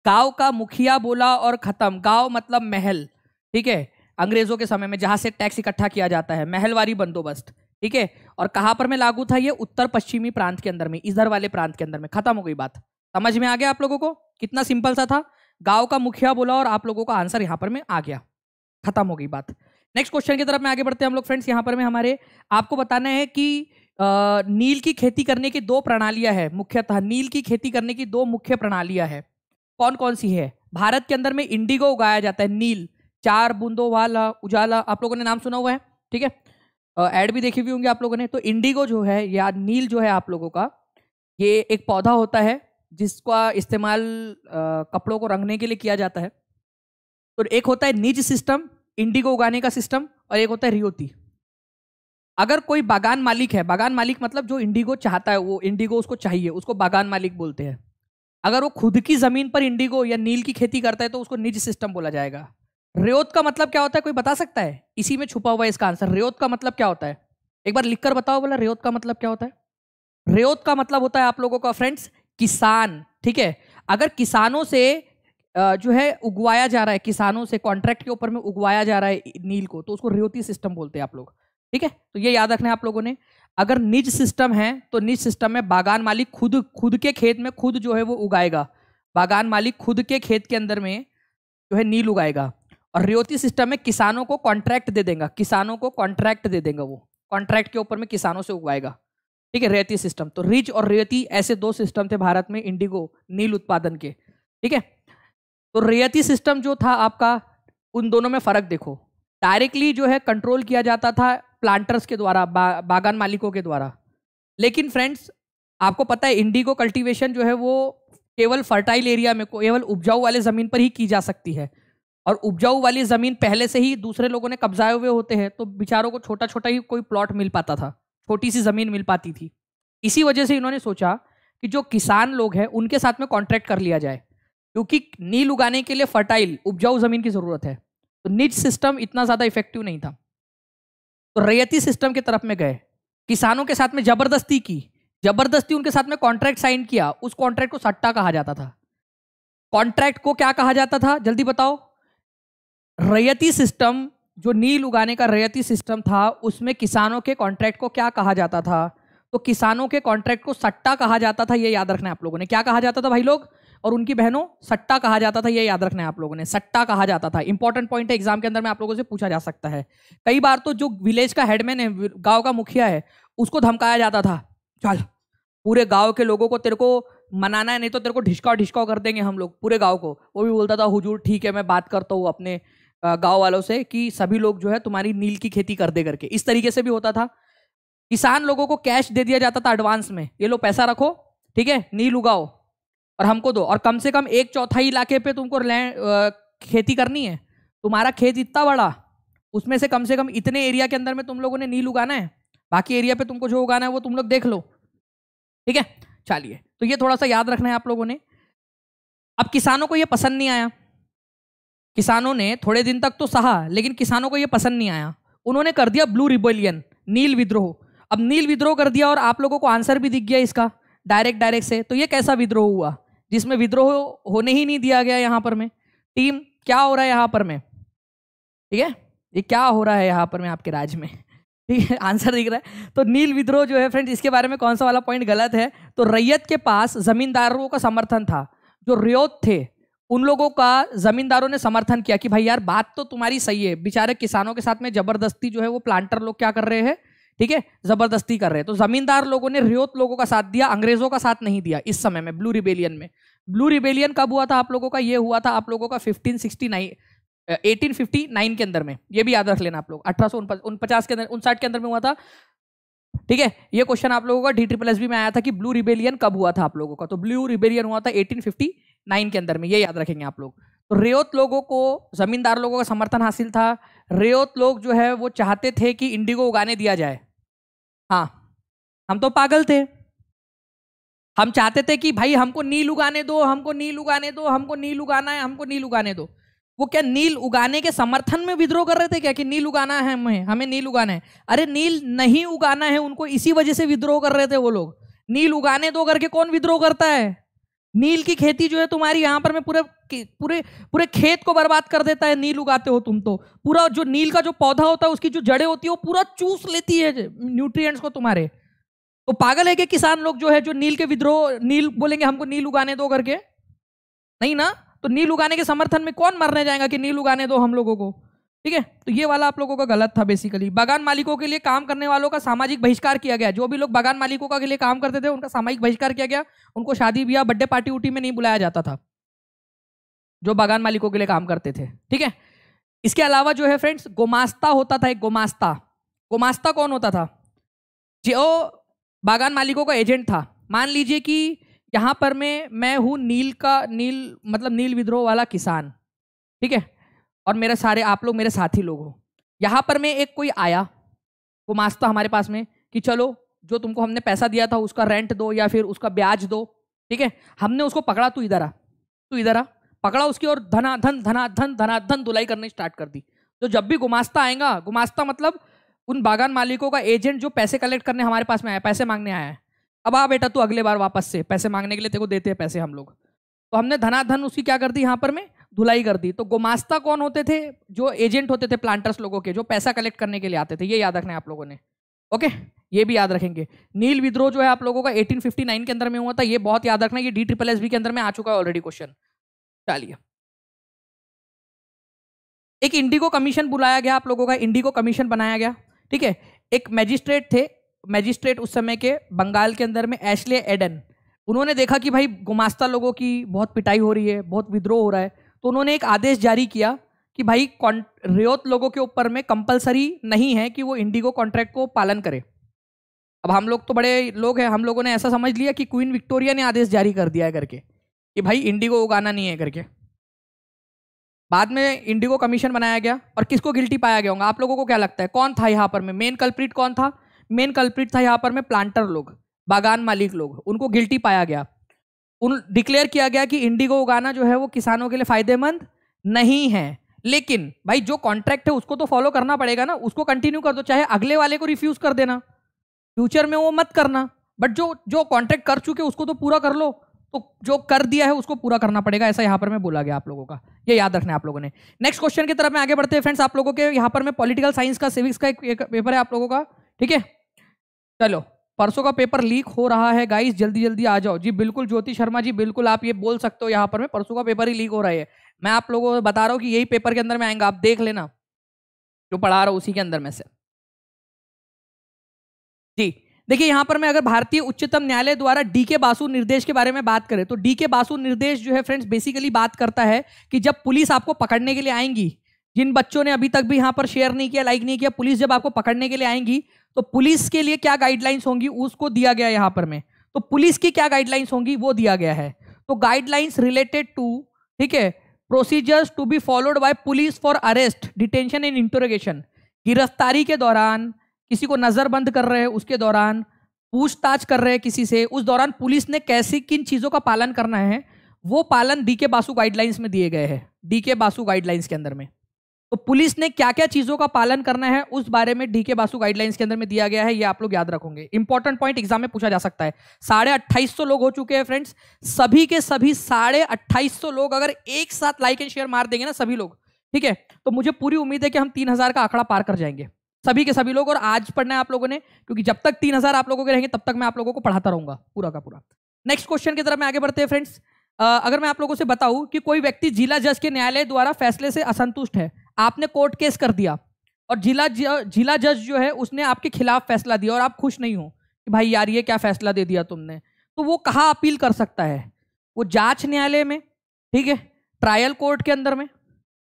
गाँव का मुखिया बोला और खत्म। गाँव मतलब महल, ठीक है? अंग्रेज़ों के समय में जहाँ से टैक्स इकट्ठा किया जाता है, महलवारी बंदोबस्त, ठीक है? और कहाँ पर में लागू था ये? उत्तर पश्चिमी प्रांत के अंदर में, इधर वाले प्रांत के अंदर में। खत्म हो गई बात। समझ में आ गया आप लोगों को? कितना सिंपल सा था। गाँव का मुखिया बोला और आप लोगों का आंसर यहाँ पर में आ गया। खत्म हो गई बात। नेक्स्ट क्वेश्चन की तरफ़ में आगे बढ़ते हैं हम लोग फ्रेंड्स यहाँ पर में हमारे आपको बताना है कि आ, नील की खेती करने की दो प्रणालियाँ है। मुख्यतः नील की खेती करने की दो मुख्य प्रणालियाँ है। कौन कौन सी है? भारत के अंदर में इंडिगो उगाया जाता है नील। चार बूंदों वाला उजाला आप लोगों ने नाम सुना हुआ है ठीक है? एड भी देखी हुई होंगे आप लोगों ने। तो इंडिगो जो है या नील जो है आप लोगों का ये एक पौधा होता है जिसका इस्तेमाल कपड़ों को रंगने के लिए किया जाता है। तो एक होता है निज सिस्टम, इंडिगो उगाने का सिस्टम और एक होता है रियोती। अगर कोई बागान मालिक है, बागान मालिक मतलब जो इंडिगो चाहता है, वो इंडिगो उसको चाहिए, उसको बागान मालिक बोलते हैं। अगर वो खुद की ज़मीन पर इंडिगो या नील की खेती करता है तो उसको निज सिस्टम बोला जाएगा। रेत का मतलब क्या होता है, कोई बता सकता है? इसी में छुपा हुआ है इसका आंसर। रेत का मतलब क्या होता है? एक बार लिखकर बताओ बोला रेत का मतलब क्या होता है? रेत का मतलब होता है आप लोगों का फ्रेंड्स किसान, ठीक है? अगर किसानों से जो है उगवाया जा रहा है, किसानों से कॉन्ट्रैक्ट के ऊपर में उगवाया जा रहा है नील को तो उसको रेवती सिस्टम बोलते हैं आप लोग। ठीक है? तो ये याद रखना है आप लोगों ने। अगर निज सिस्टम है तो निज सिस्टम में बागान मालिक खुद खुद के खेत में खुद जो है वो उगाएगा। बागान मालिक खुद के खेत के अंदर में जो है नील उगाएगा। और रेवती सिस्टम में किसानों को कॉन्ट्रैक्ट दे देगा, किसानों को कॉन्ट्रैक्ट दे देगा वो। कॉन्ट्रैक्ट के ऊपर में किसानों से उगाएगा ठीक है? रेती सिस्टम तो रिज और रेती ऐसे दो सिस्टम थे भारत में, इंडिगो, नील उत्पादन के। ठीक है? तो रेती सिस्टम जो था आपका उन दोनों में फ़र्क देखो। डायरेक्टली जो है कंट्रोल किया जाता था प्लांटर्स के द्वारा बा, बागान मालिकों के द्वारा। लेकिन फ्रेंड्स आपको पता है इंडिगो कल्टीवेशन जो है वो केवल फर्टाइल एरिया में केवल उपजाऊ वाले ज़मीन पर ही की जा सकती है। और उपजाऊ वाली ज़मीन पहले से ही दूसरे लोगों ने कब्जाए हुए होते हैं तो बेचारों को छोटा छोटा ही कोई प्लॉट मिल पाता था छोटी सी ज़मीन मिल पाती थी। इसी वजह से इन्होंने सोचा कि जो किसान लोग हैं उनके साथ में कॉन्ट्रैक्ट कर लिया जाए। क्योंकि नील उगाने के लिए फर्टाइल उपजाऊ ज़मीन की ज़रूरत है। तो निज सिस्टम इतना ज़्यादा इफ़ेक्टिव नहीं था। तो रैयती सिस्टम की तरफ़ में गए। किसानों के साथ में ज़बरदस्ती की। ज़बरदस्ती उनके साथ में कॉन्ट्रैक्ट साइन किया। उस कॉन्ट्रैक्ट को सट्टा कहा जाता था। कॉन्ट्रैक्ट को क्या कहा जाता था? जल्दी बताओ। रैयती सिस्टम जो नील उगाने का रैयती सिस्टम था, उसमें किसानों के कॉन्ट्रैक्ट को क्या कहा जाता था? तो किसानों के कॉन्ट्रैक्ट को सट्टा कहा जाता था, ये याद रखना है आप लोगों ने। क्या कहा जाता था भाई लोग? और उनकी बहनों, सट्टा कहा जाता था, ये याद रखना है आप लोगों ने, सट्टा कहा जाता था। इंपॉर्टेंट पॉइंट है एग्ज़ाम के अंदर में आप लोगों से पूछा जा सकता है। कई बार तो जो विलेज का हेडमैन है गाँव का मुखिया है, उसको धमकाया जाता था, चल, पूरे गाँव के लोगों को तेरे को मनाना है, नहीं तो तेरे को ढिसकाव ढिसकाव कर देंगे हम लोग, पूरे गाँव को। वो भी बोलता था, हुजूर, ठीक है, मैं बात करता हूँ अपने गाँव वालों से कि सभी लोग जो है तुम्हारी नील की खेती कर दे करके। इस तरीके से भी होता था। किसान लोगों को कैश दे दिया जाता था एडवांस में, ये लो पैसा रखो, ठीक है, नील उगाओ। और हमको दो। और कम से कम एक चौथाई इलाके पे तुमको लैंड खेती करनी है। तुम्हारा खेत इतना बड़ा, उसमें से कम से कम इतने एरिया के अंदर में तुम लोगों ने नील उगाना है। बाकी एरिया पे तुमको जो उगाना है वो तुम लोग देख लो। ठीक है? चलिए तो ये थोड़ा सा याद रखना है आप लोगों ने। अब किसानों को ये पसंद नहीं आया। किसानों ने थोड़े दिन तक तो सहा, लेकिन किसानों को ये पसंद नहीं आया। उन्होंने कर दिया ब्लू रिबेलियन नील विद्रोह। अब नील विद्रोह कर दिया और आप लोगों को आंसर भी दिख गया इसका डायरेक्ट डायरेक्ट से। तो ये कैसा विद्रोह हुआ? जिसमें विद्रोह होने ही नहीं दिया गया यहाँ पर में। टीम, क्या हो रहा है यहाँ पर में? ठीक है? ये क्या हो रहा है यहाँ पर में आपके राज्य में? ठीक है, आंसर दिख रहा है। तो नील विद्रोह जो है फ्रेंड इसके बारे में कौन सा वाला पॉइंट गलत है? तो रैयत के पास जमींदारों का समर्थन था। जो रियोत थे, उन लोगों का जमींदारों ने समर्थन किया कि भाई यार, बात तो तुम्हारी सही है। बेचारे किसानों के साथ में ज़बरदस्ती जो है वो प्लांटर लोग क्या कर रहे हैं? ठीक है? ज़बरदस्ती कर रहे तो जमींदार लोगों ने रियोत लोगों का साथ दिया, अंग्रेज़ों का साथ नहीं दिया इस समय में ब्लू रिबेलियन में। ब्लू रिबेलियन कब हुआ था आप लोगों का? ये हुआ था आप लोगों का फिफ्टीन सिक्सटी नाइन 1859 के अंदर में। ये भी याद रख लेना आप लोग। अठारह उनपचास के अंदर, उनसाठ के अंदर में हुआ था। ठीक है? ये क्वेश्चन आप लोगों का डी ट्रिपल एस बी में आया था कि ब्लू रिबेलियन कब हुआ था आप लोगों का? तो ब्लू रिबेलियन हुआ था 1859 के अंदर में। ये याद रखेंगे आप लोग। तो रेवत लोगों को, जमींदार लोगों का समर्थन हासिल था। रेवत लोग जो है वो चाहते थे कि इंडिगो उगाने दिया जाए। हाँ हम तो पागल थे। हम चाहते थे कि भाई हमको नील उगाने दो, हमको नील उगाने दो, हमको नील उगाना है, हमको नील उगाने दो। वो क्या नील उगाने के समर्थन में विद्रोह कर रहे थे क्या कि नील उगाना है हमें हमें नील उगाना है? अरे नील नहीं उगाना है, उनको इसी वजह से विद्रोह कर रहे थे वो लोग। नील उगाने दो करके कौन विद्रोह करता है? नील की खेती जो है तुम्हारी यहाँ पर मैं पूरे पूरे पूरे खेत को बर्बाद कर देता है, नील उगाते हो तुम तो। पूरा जो नील का जो पौधा होता है, उसकी जो जड़े होती है, वो पूरा चूस लेती है न्यूट्रिएंट्स को तुम्हारे। तो पागल है कि किसान लोग जो है, जो नील के विद्रोह, नील बोलेंगे हमको नील उगाने दो करके नहीं ना? तो नील उगाने के समर्थन में कौन मरने जाएगा कि नील उगाने दो हम लोगों को? ठीक है? तो ये वाला आप लोगों का गलत था बेसिकली बागान मालिकों के लिए काम करने वालों का सामाजिक बहिष्कार किया गया। जो भी लोग बागान मालिकों का के लिए काम करते थे, उनका सामाजिक बहिष्कार किया गया। उनको शादी ब्याह बर्थडे पार्टी उटी में नहीं बुलाया जाता था, जो बागान मालिकों के लिए काम करते थे। ठीक है? इसके अलावा जो है फ्रेंड्स गोमास्ता होता था एक गोमास्ता। गोमास्ता कौन होता था? जो बागान मालिकों का एजेंट था। मान लीजिए कि यहाँ पर मैं मैं हूँ नील का, नील मतलब नील विद्रोह वाला किसान। ठीक है? और मेरे सारे आप लोग मेरे साथी लोग हो। यहाँ पर मैं एक कोई आया, वो मास्ता हमारे पास में, कि चलो, जो तुमको हमने पैसा दिया था, उसका रेंट दो या फिर उसका ब्याज दो, ठीक है? हमने उसको पकड़ा, तू इधर आ, तू इधर आ। पकड़ा उसकी और धना, धन धना, धन धनाधन धनाधन धुलाई करनी स्टार्ट कर दी। तो जब भी गुमास्ता आएगा, गुमास्ता मतलब उन बागान मालिकों का एजेंट जो पैसे कलेक्ट करने हमारे पास में आया, पैसे मांगने आया है। अब आ बेटा, तू अगले बार वापस से, पैसे मांगने के लिए तेरे को देते हैं पैसे हम लोग। तो हमने धनाधन उसकी क्या कर दी यहाँ पर में? धुलाई कर दी। तो गोमास्ता कौन होते थे? जो एजेंट होते थे प्लांटर्स लोगों के, जो पैसा कलेक्ट करने के लिए आते थे, ये याद रखना है आप लोगों ने। ओके? ये भी याद रखेंगे। नील विद्रोह जो है आप लोगों का 1859 के अंदर में हुआ था, ये बहुत याद रखना ये डी ट्रिपल एस बी के अंदर में आ चुका है ऑलरेडी क्वेश्चन चलिए। एक इंडिगो कमीशन बुलाया गया आप लोगों का, इंडिगो कमीशन बनाया गया, ठीक है? एक मैजिस्ट्रेट थे मैजिस्ट्रेट उस समय के बंगाल के अंदर में एशले एडन उन्होंने देखा कि भाई गुमास्ता लोगों की बहुत पिटाई हो रही है, बहुत विद्रोह हो रहा है। तो उन्होंने एक आदेश जारी किया कि भाई रियोत लोगों के ऊपर में कंपलसरी नहीं है कि वो इंडिगो कॉन्ट्रैक्ट को पालन करे। अब हम लोग तो बड़े लोग हैं, हम लोगों ने ऐसा समझ लिया कि क्वीन विक्टोरिया ने आदेश जारी कर दिया है करके कि भाई इंडिगो उगाना नहीं है करके। बाद में इंडिगो कमीशन बनाया गया और किसको गिल्टी पाया गया होगा? आप लोगों को क्या लगता है? कौन था यहाँ पर में? मेन कल्प्रिट कौन था? मेन कल्प्रिट था यहाँ पर में प्लांटर लोग, बागान मालिक लोग, उनको गिल्टी पाया गया। उन डिक्लेयर किया गया कि इंडिगो उगाना जो है वो किसानों के लिए फ़ायदेमंद नहीं है। लेकिन भाई जो कॉन्ट्रैक्ट है उसको तो फॉलो करना पड़ेगा ना। उसको कंटिन्यू कर दो चाहे अगले वाले को रिफ्यूज कर देना। फ्यूचर में वो मत करना। बट जो जो कॉन्ट्रैक्ट कर चुके उसको तो पूरा कर लो। तो जो कर दिया है उसको पूरा करना पड़ेगा ऐसा यहाँ पर मैं बोला गया आप लोगों का। ये याद रखना है आप लोगों ने। नेक्स्ट क्वेश्चन की तरफ़ में आगे बढ़ते हैं फ्रेंड्स आप लोगों के। यहाँ पर मैं पॉलिटिकल साइंस का सिविक्स का एक, एक पेपर है आप लोगों का। ठीक है? चलो। परसों का पेपर लीक हो रहा है गाइस जल्दी जल्दी आ जाओ। जी, बिल्कुल, ज्योति शर्मा जी, बिल्कुल, आप ये बोल सकते हो यहाँ पर में, परसों का पेपर ही लीक हो रहा है। मैं आप लोगों को बता रहा हूँ कि यही पेपर के अंदर में आएँगे, आप देख लेना, जो पढ़ा रहा हूँ उसी के अंदर में से। जी, देखिए, यहाँ पर मैं अगर भारतीय उच्चतम न्यायालय द्वारा डी के बासु निर्देश के बारे में बात करें तो डी के बासु निर्देश जो है फ्रेंड्स बेसिकली बात करता है कि जब पुलिस आपको पकड़ने के लिए आएँगी, जिन बच्चों ने अभी तक भी यहाँ पर शेयर नहीं किया लाइक नहीं किया, पुलिस जब आपको पकड़ने के लिए आएँगी तो पुलिस के लिए क्या गाइडलाइंस होंगी? उसको दिया गया यहाँ पर में। तो पुलिस की क्या गाइडलाइंस होंगी? वो दिया गया है। तो गाइडलाइंस रिलेटेड टू ठीक है procedures to be followed by police for arrest detention and interrogation गिरफ्तारी के दौरान किसी को नज़रबंद कर रहे हैं, उसके दौरान पूछताछ कर रहे हैं किसी से, उस दौरान पुलिस ने कैसी, किन चीज़ों का पालन करना है, वो पालन डी के बासु गाइडलाइंस में दिए गए हैं। डी के बासु गाइडलाइंस के अंदर में। तो पुलिस ने क्या क्या चीज़ों का पालन करना है, उस बारे में डी के बासु गाइडलाइंस के अंदर में दिया गया है, ये आप लोग याद रखोगे। इंपॉर्टेंट पॉइंट एग्ज़ाम में पूछा जा सकता है। साढ़े अट्ठाईस सौ लोग हो चुके हैं फ्रेंड्स सभी के सभी साढ़े अट्ठाईस सौ लोग अगर एक साथ लाइक एंड शेयर मार देंगे ना सभी लोग, ठीक है? तो मुझे पूरी उम्मीद है कि हम तीन हज़ार का आंकड़ा पार कर जाएँगे। सभी के सभी लोग और आज पढ़ना है आप लोगों ने, क्योंकि जब तक तीन हज़ार आप लोगों के रहेंगे, तब तक मैं आप लोगों को पढ़ाता रहूँगा, पूरा का पूरा। नेक्स्ट क्वेश्चन की तरफ़ में आगे बढ़ते हैं फ्रेंड्स अगर मैं आप लोगों से बताऊँ कि कोई व्यक्ति जिला जज के न्यायालय द्वारा फैसले से असंतुष्ट है आपने कोर्ट केस कर दिया और जिला जिला जज जो है उसने आपके खिलाफ फैसला दिया और आप खुश नहीं हो कि भाई यार ये क्या फैसला दे दिया तुमने। तो वो कहाँ अपील कर सकता है? वो जाँच न्यायालय में, ठीक है? ट्रायल कोर्ट के अंदर में,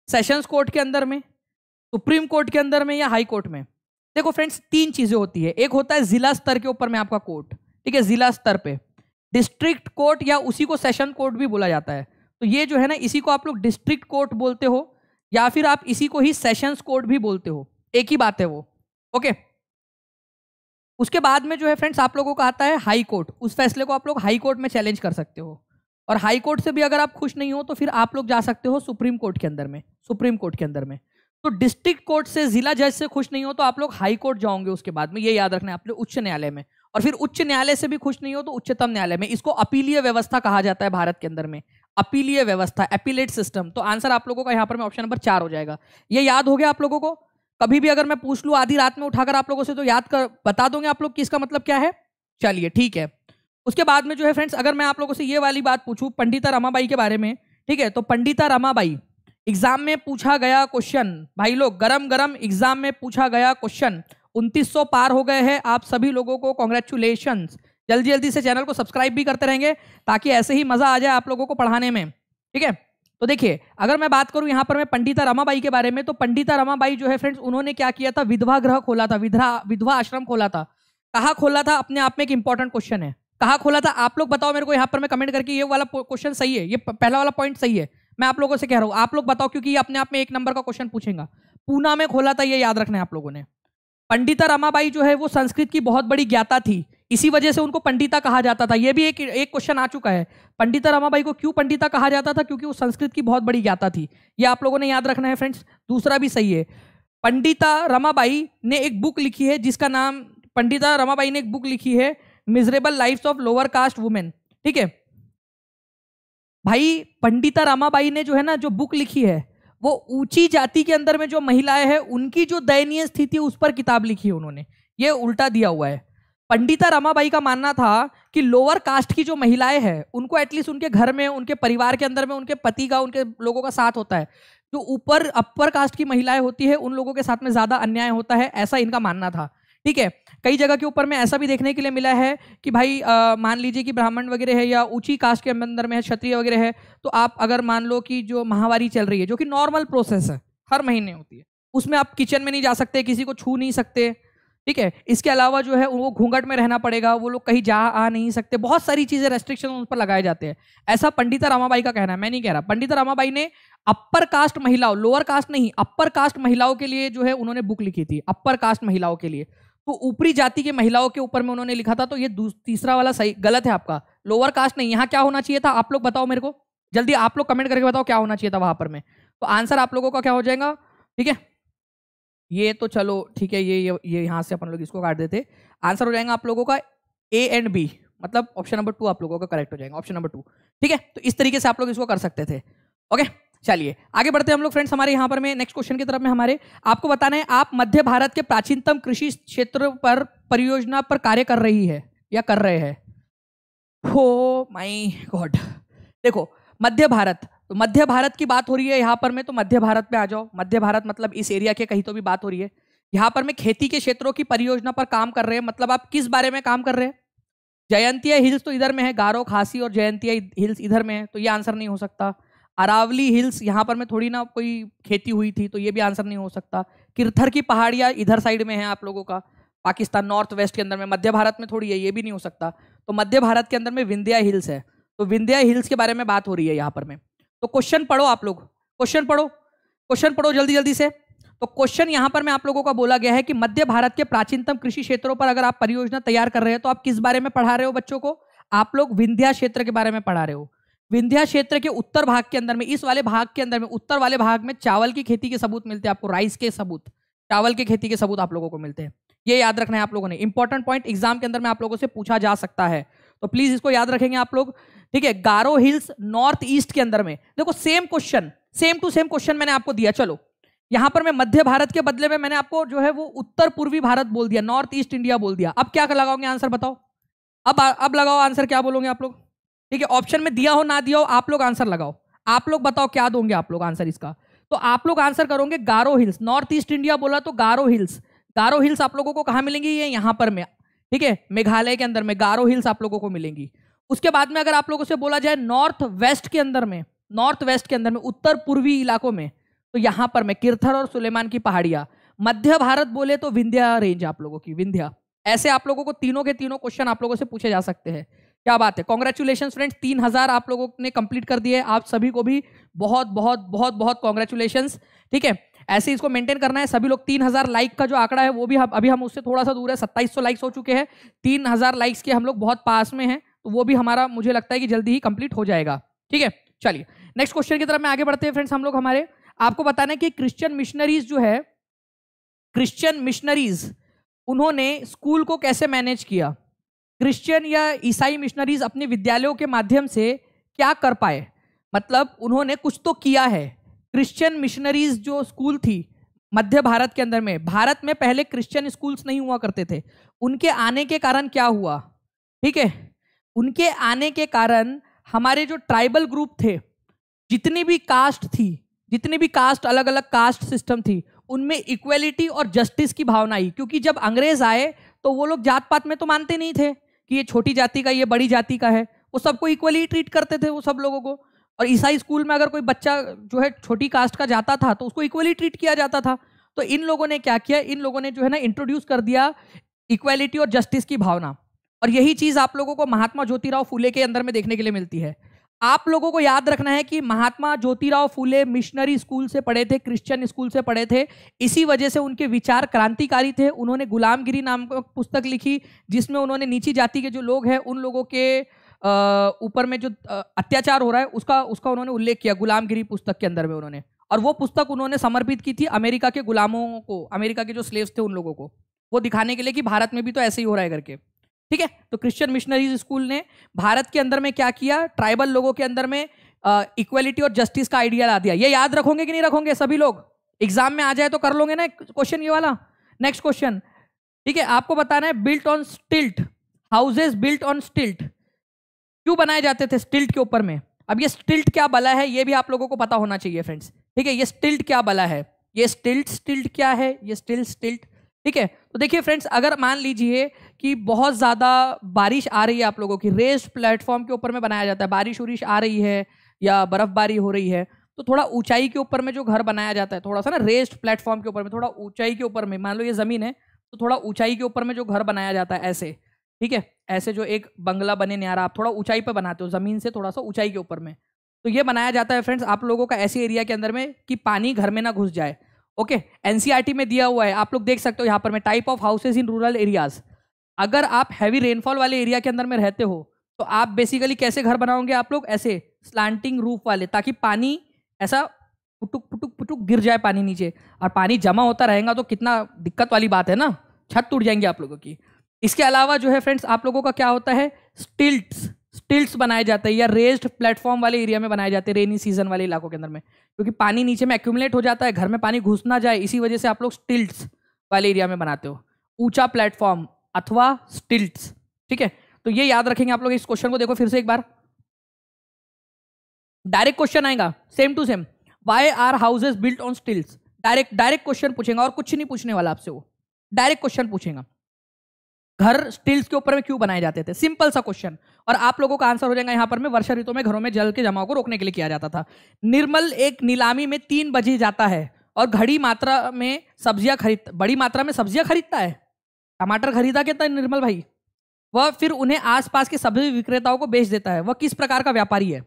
सेशंस कोर्ट के अंदर में, सुप्रीम कोर्ट के अंदर में या हाई कोर्ट में? देखो फ्रेंड्स, तीन चीज़ें होती है। एक होता है जिला स्तर के ऊपर में आपका कोर्ट, ठीक है? जिला स्तर पे। डिस्ट्रिक्ट कोर्ट या उसी को सेशन कोर्ट भी बोला जाता है। तो ये जो है ना, इसी को आप लोग डिस्ट्रिक्ट कोर्ट बोलते हो। या फिर आप इसी को ही सेशंस कोर्ट भी बोलते हो। एक ही बात है वो। ओके? उसके बाद में जो है फ्रेंड्स आप लोगों का आता है हाई कोर्ट उस फैसले को आप लोग हाई कोर्ट में चैलेंज कर सकते हो। और हाई कोर्ट से भी अगर आप खुश नहीं हो तो फिर आप लोग जा सकते हो सुप्रीम कोर्ट के अंदर में। सुप्रीम कोर्ट के अंदर में। तो डिस्ट्रिक्ट कोर्ट से जिला जज से खुश नहीं हो तो आप लोग हाई कोर्ट जाओगे उसके बाद में। ये याद रखना आप लोग उच्च न्यायालय में। और फिर उच्च न्यायालय से भी खुश नहीं हो तो उच्चतम न्यायालय में। इसको अपीलीय व्यवस्था कहा जाता है भारत के अंदर में। अपीलीय व्यवस्था एपिलेट सिस्टम। तो आंसर आप लोगों का यहाँ पर में ऑप्शन नंबर चार हो जाएगा। ये याद हो गया आप लोगों को? कभी भी अगर मैं पूछ लूँ आधी रात में उठाकर आप लोगों से तो याद कर, बता दोगे आप लोग कि इसका मतलब क्या है? चलिए, ठीक है। उसके बाद में जो है फ्रेंड्स, अगर मैं आप लोगों से ये वाली बात पूछूँ पंडिता रमाबाई के बारे में, ठीक है? तो पंडिता रमाबाई, एग्ज़ाम में पूछा गया क्वेश्चन, भाई लोग, गरम गरम एग्ज़ाम में पूछा गया क्वेश्चन 2900 पार हो गए हैं आप सभी लोगों को कॉन्ग्रेचुलेशन जल्दी जल्दी से चैनल को सब्सक्राइब भी करते रहेंगे, ताकि ऐसे ही मज़ा आ जाए आप लोगों को पढ़ाने में। ठीक है? तो देखिए, अगर मैं बात करूँ यहाँ पर मैं पंडिता रमाबाई के बारे में तो पंडिता रमाबाई जो है फ्रेंड्स, उन्होंने क्या किया था? विधवा ग्रह खोला था विधवा विधवा आश्रम खोला था। कहा खोला था? अपने आप में एक इंपॉर्टेंट क्वेश्चन है। कहा खोला था? आप लोग बताओ मेरे को यहाँ पर, मैं कमेंट करके ये वाला क्वेश्चन सही है? ये पहला वाला पॉइंट सही है। मैं आप लोगों से कह रहा हूँ, आप लोग बताओ, क्योंकि ये अपने आप में एक नंबर का क्वेश्चन पूछेगा। पूना में खोला था, ये याद रखना है आप लोगों ने। पंडिता रमाबाई जो है, वो संस्कृत की बहुत बड़ी ज्ञाता थी। इसी वजह से उनको पंडिता कहा जाता था। ये भी एक एक क्वेश्चन आ चुका है। पंडिता रमाबाई को क्यों पंडिता कहा जाता था? क्योंकि वो संस्कृत की बहुत बड़ी ज्ञाता थी। ये आप लोगों ने याद रखना है फ्रेंड्स दूसरा भी सही है। पंडिता रमाबाई ने एक बुक लिखी है, जिसका नाम, पंडिता रमाबाई ने एक बुक लिखी है miserable life of lower caste women ठीक है? भाई, पंडिता रामाबाई ने जो है ना, जो बुक लिखी है, वो ऊँची जाति के अंदर में जो महिलाएँ हैं, उनकी जो दयनीय स्थिति, उस पर किताब लिखी है उन्होंने। ये उल्टा दिया हुआ है। पंडिता रमाबाई का मानना था कि लोअर कास्ट की जो महिलाएँ हैं उनको एटलीस्ट उनके घर में उनके परिवार के अंदर में उनके पति का उनके लोगों का साथ होता है। जो ऊपर अपर कास्ट की महिलाएँ होती है उन लोगों के साथ में ज़्यादा अन्याय होता है ऐसा इनका मानना था। ठीक है? कई जगह के ऊपर में ऐसा भी देखने के लिए मिला है कि भाई आ, मान लीजिए कि ब्राह्मण वगैरह है या ऊँची कास्ट के अंदर में है क्षत्रिय वगैरह है तो आप अगर मान लो कि जो महावारी चल रही है जो कि नॉर्मल प्रोसेस है हर महीने होती है उसमें आप किचन में नहीं जा सकते किसी को छू नहीं सकते ठीक है? इसके अलावा जो है वो घूंघट में रहना पड़ेगा, वो लोग कहीं जा आ नहीं सकते। बहुत सारी चीज़ें रेस्ट्रिक्शन उन पर लगाए जाते हैं। ऐसा पंडिता रामाबाई का कहना है। मैं नहीं कह रहा। पंडिता रामाबाई ने अपर कास्ट महिलाओं लोअर कास्ट नहीं अपर कास्ट महिलाओं के लिए जो है, उन्होंने बुक लिखी थी अपर कास्ट महिलाओं के लिए। तो ऊपरी जाति के महिलाओं के ऊपर में उन्होंने लिखा था तो ये तीसरा वाला सही, गलत है आपका। लोअर कास्ट नहीं, यहाँ क्या होना चाहिए था? आप लोग बताओ मेरे को। जल्दी आप लोग कमेंट करके बताओ क्या होना चाहिए था वहाँ पर में। तो आंसर आप लोगों का क्या हो जाएगा? ठीक है? ये तो चलो, ठीक है, ये ये यहाँ से अपन लोग इसको काट देते। आंसर हो जाएगा आप लोगों का ए एंड बी मतलब ऑप्शन नंबर टू आप लोगों का करेक्ट हो जाएगा ऑप्शन नंबर टू ठीक है? तो इस तरीके से आप लोग इसको कर सकते थे ओके चलिए, आगे बढ़ते हैं हम लोग फ्रेंड्स हमारे यहाँ पर में नेक्स्ट क्वेश्चन की तरफ़ में हमारे। आपको बताना है, आप मध्य भारत के प्राचीनतम कृषि क्षेत्र पर परियोजना पर कार्य कर रही है, या कर रहे हैं? हो माई गॉड देखो, मध्य भारत तो मध्य भारत की बात हो रही है यहाँ पर में तो मध्य भारत में आ जाओ। मध्य भारत मतलब इस एरिया के कहीं तो भी बात हो रही है। यहाँ पर मैं खेती के क्षेत्रों की परियोजना पर काम कर रहे हैं। मतलब आप किस बारे में काम कर रहे हैं? जयंतिया हिल्स तो इधर में है, गारो, खासी और जयंतिया हिल्स इधर में है तो ये आंसर नहीं हो सकता। अरावली हिल्स यहाँ पर में थोड़ी ना कोई खेती हुई थी तो ये भी आंसर नहीं हो सकता। किरथर की पहाड़ियाँ इधर साइड में है आप लोगों का। पाकिस्तान नॉर्थ वेस्ट के अंदर में, मध्य भारत में थोड़ी है, ये भी नहीं हो सकता। तो मध्य भारत के अंदर में विंध्या हिल्स है। तो विंध्या हिल्स के बारे में बात हो रही है यहाँ पर में। तो क्वेश्चन पढ़ो आप लोग। क्वेश्चन पढ़ो। क्वेश्चन पढ़ो जल्दी जल्दी से। तो क्वेश्चन यहाँ पर मैं आप लोगों का बोला गया है कि मध्य भारत के प्राचीनतम कृषि क्षेत्रों पर अगर आप परियोजना तैयार कर रहे हैं तो आप किस बारे में पढ़ा रहे हो बच्चों को? आप लोग विंध्या क्षेत्र के बारे में पढ़ा रहे हो। विंध्या क्षेत्र के उत्तर भाग के अंदर में, इस वाले भाग के अंदर में, उत्तर वाले भाग में चावल की खेती के सबूत मिलते हैं आपको राइस के सबूत। चावल की खेती के सबूत आप लोगों को मिलते हैं। ये याद रखना है आप लोगों ने। इंपॉर्टेंट पॉइंट एग्ज़ाम के अंदर में आप लोगों से पूछा जा सकता है। तो प्लीज़ इसको याद रखेंगे आप लोग। ठीक है गारो हिल्स नॉर्थ ईस्ट के अंदर में। देखो same question same to same question मैंने आपको दिया, चलो। यहाँ पर मैं मध्य भारत के बदले में मैंने आपको जो है वो उत्तर पूर्वी भारत बोल दिया नॉर्थ ईस्ट इंडिया बोल दिया। अब क्या लगाओगे आंसर बताओ? अब अब लगाओ आंसर क्या बोलोगे आप लोग? ठीक है ऑप्शन में दिया हो, ना दिया हो, आप लोग आंसर लगाओ। आप लोग बताओ, क्या दोगे आप लोग आंसर इसका? तो आप लोग आंसर करोगे Garo hills north east India बोला तो गारो हिल्स गारो हिल्स आप लोगों को कहा मिलेंगी? ये यहाँ पर में, ठीक है, मेघालय के अंदर में गारो हिल्स आप लोगों को मिलेंगी। उसके बाद में अगर आप लोगों से बोला जाए नॉर्थ वेस्ट के अंदर में, नॉर्थ वेस्ट के अंदर में, उत्तर पूर्वी इलाकों में तो यहाँ पर मैं किरथर और सुलेमान की पहाड़ियाँ, मध्य भारत बोले तो विंध्या रेंज आप लोगों की, विंध्या। ऐसे आप लोगों को तीनों के तीनों क्वेश्चन आप लोगों से पूछे जा सकते हैं। क्या बात है? कॉन्ग्रेचुलेशन फ्रेंड्स तीन हज़ार आप लोगों ने कंप्लीट कर दिए, आप सभी को भी बहुत बहुत बहुत बहुत कॉन्ग्रेचुलेशन ठीक है? ऐसे इसको मेंटेन करना है, सभी लोग तीन हज़ार लाइक का जो आंकड़ा है, वो भी हम, अभी हम उससे थोड़ा सा दूर है, सत्ताईस सौ लाइक्स हो चुके हैं, तीन हज़ार लाइक्स के हम लोग बहुत पास में हैं तो वो भी हमारा, मुझे लगता है कि जल्दी ही कंप्लीट हो जाएगा। ठीक है? चलिए नेक्स्ट क्वेश्चन की तरफ़ में आगे बढ़ते हैं फ्रेंड्स हम लोग हमारे। आपको बताना है कि क्रिश्चियन मिशनरीज जो है क्रिश्चियन मिशनरीज उन्होंने स्कूल को कैसे मैनेज किया? क्रिश्चियन या ईसाई मिशनरीज अपने विद्यालयों के माध्यम से क्या कर पाए? मतलब उन्होंने कुछ तो किया है। क्रिश्चियन मिशनरीज जो स्कूल थी, मध्य भारत के अंदर में, भारत में पहले क्रिश्चियन स्कूल्स नहीं हुआ करते थे। उनके आने के कारण क्या हुआ? ठीक है? उनके आने के कारण हमारे जो ट्राइबल ग्रुप थे, जितनी भी कास्ट थी, जितनी भी कास्ट अलग अलग कास्ट सिस्टम थी, उनमें इक्वलिटी और जस्टिस की भावना आई। क्योंकि जब अंग्रेज़ आए तो वो लोग जात पात में तो मानते नहीं थे कि ये छोटी जाति का, ये बड़ी जाति का है। वो सबको इक्वली ट्रीट करते थे, वो सब लोगों को। और ईसाई स्कूल में अगर कोई बच्चा जो है छोटी कास्ट का जाता था तो उसको इक्वली ट्रीट किया जाता था। तो इन लोगों ने क्या किया? इन लोगों ने जो है ना इंट्रोड्यूस कर दिया इक्वलिटी और जस्टिस की भावना। और यही चीज़ आप लोगों को महात्मा ज्योतिराव फूले के अंदर में देखने के लिए मिलती है। आप लोगों को याद रखना है कि महात्मा ज्योतिराव फूले मिशनरी स्कूल से पढ़े थे क्रिश्चियन स्कूल से पढ़े थे। इसी वजह से उनके विचार क्रांतिकारी थे। उन्होंने गुलामगिरी नाम पुस्तक लिखी, जिसमें उन्होंने नीची जाति के जो लोग हैं, उन लोगों के ऊपर में जो अत्याचार हो रहा है, उसका उसका उन्होंने उल्लेख किया, गुलामगिरी पुस्तक के अंदर में उन्होंने। और वो पुस्तक उन्होंने समर्पित की थी अमेरिका के गुलामों को, अमेरिका के जो स्लेव्स थे उन लोगों को। वो दिखाने के लिए कि भारत में भी तो ऐसे ही हो रहा है करके। ठीक है? तो क्रिश्चियन मिशनरीज स्कूल ने भारत के अंदर में क्या किया? ट्राइबल लोगों के अंदर में इक्वलिटी और जस्टिस का आइडिया ला दिया। ये याद रखोगे कि नहीं रखोगे सभी लोग? एग्ज़ाम में आ जाए तो कर लोगे ना क्वेश्चन ये वाला? नेक्स्ट क्वेश्चन ठीक है? आपको बताना है built on stilt houses built on stilt क्यों बनाए जाते थे स्टिल्ट के ऊपर में? अब ये स्टिल्ट क्या बला है, ये भी आप लोगों को पता होना चाहिए फ्रेंड्स ठीक है? ये स्टिल्ट क्या बला है? ये स्टिल्ट स्टिल्ट क्या है? ये स्टिल स्टिल्ट ठीक है? तो देखिए फ्रेंड्स अगर मान लीजिए कि बहुत ज़्यादा बारिश आ रही है आप लोगों की। रेस्ट प्लेटफॉर्म के ऊपर में बनाया जाता है। बारिश उरिश आ रही है या बर्फबारी हो रही है तो थोड़ा ऊंचाई के ऊपर में जो घर बनाया जाता है, थोड़ा सा ना रेस्ट प्लेटफॉर्म के ऊपर में, थोड़ा ऊंचाई के ऊपर में, मान लो ये ज़मीन है तो थोड़ा ऊंचाई के ऊपर में जो घर बनाया जाता है ऐसे, ठीक है? ऐसे जो एक बंगला बने नहीं आ रहा आप थोड़ा ऊंचाई पर बनाते हो, ज़मीन से थोड़ा सा ऊंचाई के ऊपर में। तो ये बनाया जाता है फ्रेंड्स आप लोगों का ऐसे एरिया के अंदर में कि पानी घर में ना घुस जाए, ओके? एनसीआरटी में दिया हुआ है, आप लोग देख सकते हो यहाँ पर में type of houses in rural areas अगर आप हैवी रेनफॉल वाले एरिया के अंदर में रहते हो तो आप बेसिकली कैसे घर बनाओगे आप लोग? ऐसे स्लांटिंग रूफ वाले, ताकि पानी ऐसा पुटुक पुटुक पुटुक गिर जाए पानी नीचे। और पानी जमा होता रहेगा तो कितना दिक्कत वाली बात है ना? छत टूट जाएँगी आप लोगों की। इसके अलावा जो है फ्रेंड्स आप लोगों का क्या होता है? स्टिल्ट्स स्टिल्ट्स बनाए जाते हैं या रेस्ड प्लेटफॉर्म वाले एरिया में बनाए जाते हैं रेनी सीज़न वाले इलाकों के अंदर में। क्योंकि पानी नीचे में एक्यूमुलेट हो जाता है, घर में पानी घुस ना जाए, इसी वजह से आप लोग स्टिल्ट्स वाले एरिया में बनाते हो। ऊँचा प्लेटफॉर्म अथवा स्टिल्ट्स ठीक है? तो ये याद रखेंगे आप लोग इस क्वेश्चन को, देखो फिर से एक बार। डायरेक्ट क्वेश्चन आएगा same to same why are houses built on stilts direct direct question पूछेगा और कुछ नहीं पूछने वाला आपसे वो। डायरेक्ट क्वेश्चन पूछेगा। घर स्टिल्स के ऊपर में क्यों बनाए जाते थे? सिंपल सा क्वेश्चन और आप लोगों का आंसर हो जाएगा, यहाँ पर में वर्षा ऋतु में घरों में जल के जमाव को रोकने के लिए किया जाता था। निर्मल एक नीलामी में तीन बजे जाता है और घड़ी मात्रा में सब्ज़ियाँ खरीद, बड़ी मात्रा में सब्ज़ियाँ खरीदता है। टमाटर खरीदा कितना निर्मल भाई? वह फिर उन्हें आसपास के सब्ज़ी विक्रेताओं को बेच देता है। वह किस प्रकार का व्यापारी है?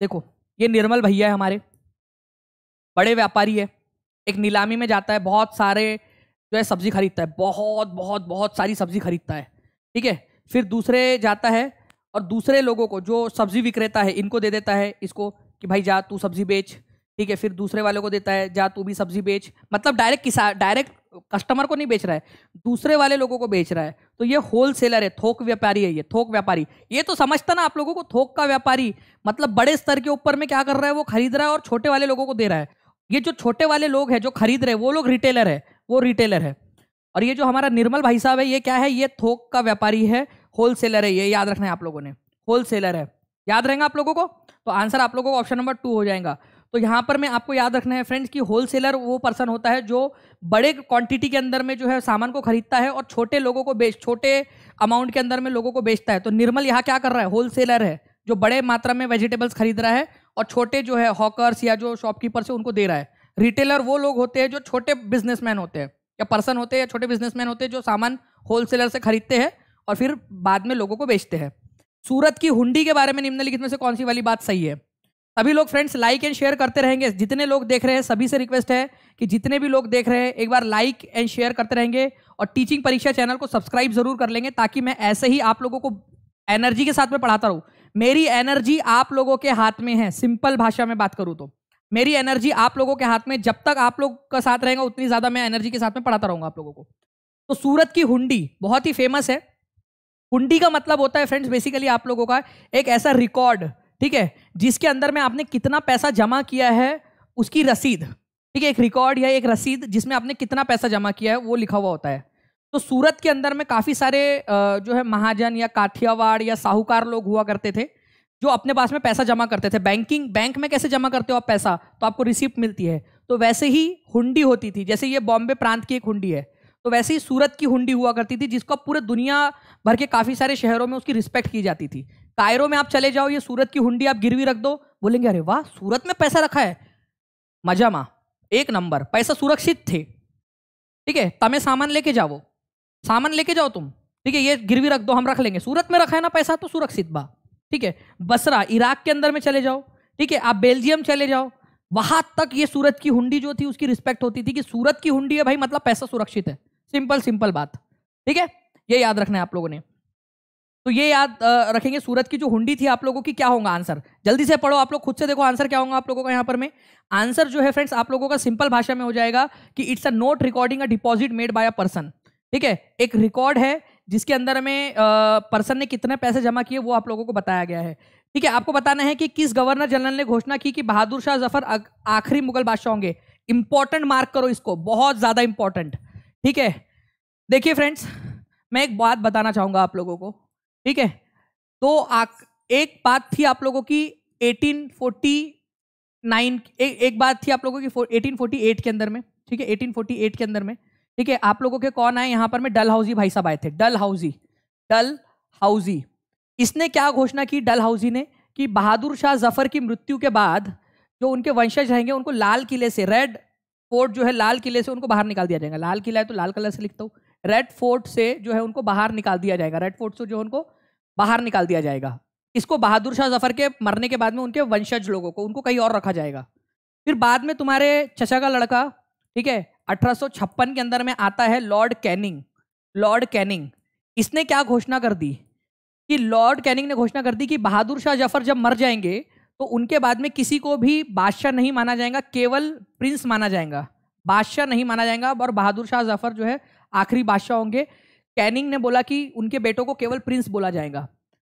देखो, ये निर्मल भैया है हमारे। बड़े व्यापारी है। एक नीलामी में जाता है, बहुत सारे जो है सब्ज़ी खरीदता है। बहुत बहुत बहुत सारी सब्ज़ी खरीदता है। ठीक है? फिर दूसरे जाता है और दूसरे लोगों को, जो सब्ज़ी विक्रेता है, इनको दे देता है इसको कि भाई जा तू सब्ज़ी बेच। ठीक है? फिर दूसरे वालों को देता है, जा तू भी सब्ज़ी बेच। मतलब डायरेक्ट किसान डायरेक्ट कस्टमर को नहीं बेच रहा है, दूसरे वाले लोगों को बेच रहा है। तो ये होल सेलर है, थोक व्यापारी है ये, थोक व्यापारी। ये तो समझता ना आप लोगों को, थोक का व्यापारी मतलब बड़े स्तर के ऊपर में क्या कर रहा है, वो खरीद रहा है और छोटे वाले लोगों को दे रहा है। ये जो छोटे वाले लोग हैं, जो खरीद रहे हैं, वो लोग रिटेलर है, वो रिटेलर है। और ये जो हमारा निर्मल भाई साहब है, ये क्या है, ये थोक का व्यापारी है होल सेलर है, ये याद रखना है आप लोगों ने होल सेलर है। याद रहेगा आप लोगों को? तो आंसर आप लोगों को ऑप्शन नंबर टू हो जाएगा। तो यहाँ पर मैं आपको याद रखना है फ्रेंड्स कि होलसेलर वो पर्सन होता है जो बड़े क्वांटिटी के अंदर में जो है सामान को खरीदता है और छोटे लोगों को बेच, छोटे अमाउंट के अंदर में लोगों को बेचता है। तो निर्मल यहाँ क्या कर रहा है? होलसेलर है, जो बड़े मात्रा में वेजिटेबल्स खरीद रहा है और छोटे जो है हॉकर्स या जो शॉपकीपर्स है, उनको दे रहा है। रिटेलर वो लोग होते हैं जो छोटे बिजनेसमैन होते हैं, या पर्सन होते हैं या छोटे बिजनेसमैन होते हैं जो सामान होलसेलर से खरीदते हैं और फिर बाद में लोगों को बेचते हैं। सूरत की हुंडी के बारे में निम्नलिखित में से कौन सी वाली बात सही है? सभी लोग फ्रेंड्स लाइक एंड शेयर करते रहेंगे। जितने लोग देख रहे हैं, सभी से रिक्वेस्ट है कि जितने भी लोग देख रहे हैं, एक बार लाइक एंड शेयर करते रहेंगे और टीचिंग परीक्षा चैनल को सब्सक्राइब ज़रूर कर लेंगे ताकि मैं ऐसे ही आप लोगों को एनर्जी के साथ में पढ़ाता रहूँ। मेरी एनर्जी आप लोगों के हाथ में है सिंपल भाषा में बात करूँ तो। मेरी एनर्जी आप लोगों के हाथ में, जब तक आप लोग का साथ रहेगा, उतनी ज़्यादा मैं एनर्जी के साथ में पढ़ाता रहूँगा आप लोगों को। तो सूरत की हुंडी बहुत ही फ़ेमस है। हुंडी का मतलब होता है फ्रेंड्स बेसिकली आप लोगों का एक ऐसा रिकॉर्ड ठीक है, जिसके अंदर में आपने कितना पैसा जमा किया है, उसकी रसीद, ठीक है, एक रिकॉर्ड या एक रसीद जिसमें आपने कितना पैसा जमा किया है, वो लिखा हुआ होता है। तो सूरत के अंदर में काफ़ी सारे जो है महाजन या काठियावाड़ या साहूकार लोग हुआ करते थे, जो अपने पास में पैसा जमा करते थे। बैंकिंग बैंक में कैसे जमा करते हो आप पैसा? तो आपको रिसिप्ट मिलती है। तो वैसे ही हुंडी होती थी, जैसे ये बॉम्बे प्रांत की एक हुंडी है तो वैसे ही सूरत की हुंडी हुआ करती थी, जिसको पूरे दुनिया भर के काफ़ी सारे शहरों में उसकी रिस्पेक्ट की जाती थी। कायरो में आप चले जाओ, ये सूरत की हुंडी आप गिरवी रख दो। बोलेंगे, अरे वाह, सूरत में पैसा रखा है। मज़ा माँ, एक नंबर, पैसा सुरक्षित थे। ठीक है, तमें सामान लेके जाओ। सामान लेके जाओ तुम। ठीक है, ये गिरवी रख दो, हम रख लेंगे। सूरत में रखा है ना पैसा तो सुरक्षित बा। ठीक है, बसरा, इराक के अंदर में चले जाओ। ठीक है, आप बेल्जियम चले जाओ। वहाँ तक ये सूरत की हुंडी जो थी, उसकी रिस्पेक्ट होती थी कि सूरत की हुंडी है भाई मतलब पैसा सुरक्षित है। सिंपल सिंपल बात। ठीक है, ये याद रखना है आप लोगों ने। तो ये याद रखेंगे सूरत की जो हुंडी थी आप लोगों की, क्या होगा आंसर? जल्दी से पढ़ो, आप लोग खुद से देखो आंसर क्या होगा आप लोगों का यहाँ पर में। आंसर जो है फ्रेंड्स, आप लोगों का सिंपल भाषा में हो जाएगा कि it's a note recording a deposit made by a person ठीक है? एक रिकॉर्ड है जिसके अंदर में पर्सन ने कितने पैसे जमा किए वो आप लोगों को बताया गया है। ठीक है? आपको बताना है कि किस गवर्नर जनरल ने घोषणा की कि बहादुर शाह ज़फ़र आखिरी मुगल बादशाह होंगे। इंपॉर्टेंट मार्क करो इसको, बहुत ज़्यादा इंपॉर्टेंट ठीक है? देखिए फ्रेंड्स, मैं एक बात बताना चाहूँगा आप लोगों को। ठीक है? तो आ, एक बात थी आप लोगों की 1849 ए, एक बात थी आप लोगों की 1848 के अंदर में ठीक है? 1848 के अंदर में ठीक है? आप लोगों के कौन आए? यहाँ पर में डल हाउजी भाई साहब आए थे डल हाउजी डल हाउजी इसने क्या घोषणा की डल हाउजी ने? कि बहादुर शाह ज़फ़र की मृत्यु के बाद जो उनके वंशज रहेंगे उनको लाल किले से रेड फोर्ट जो है लाल किले से उनको बाहर निकाल दिया जाएगा। लाल किला है तो लाल कलर से लिखता हूँ। रेड फोर्ट से जो है उनको बाहर निकाल दिया जाएगा। रेड फोर्ट से जो उनको बाहर निकाल दिया जाएगा। इसको बहादुर शाह ज़फ़र के मरने के बाद में उनके वंशज लोगों को, उनको कहीं और रखा जाएगा। फिर बाद में तुम्हारे चचा का लड़का, ठीक है, अठारह के अंदर में आता है लॉर्ड कैनिंग लॉर्ड कैनिंग इसने क्या घोषणा कर दी? कि लॉर्ड कैनिंग ने घोषणा कर दी कि बहादुर शाह ज़फ़र जब मर जाएँगे तो उनके बाद में किसी को भी बादशाह नहीं माना जाएगा, केवल प्रिंस माना जाएगा। बादशाह नहीं माना जाएगा, और बहादुर शाह ज़फ़र जो है आखिरी बादशाह होंगे। कैनिंग ने बोला कि उनके बेटों को केवल प्रिंस बोला जाएगा।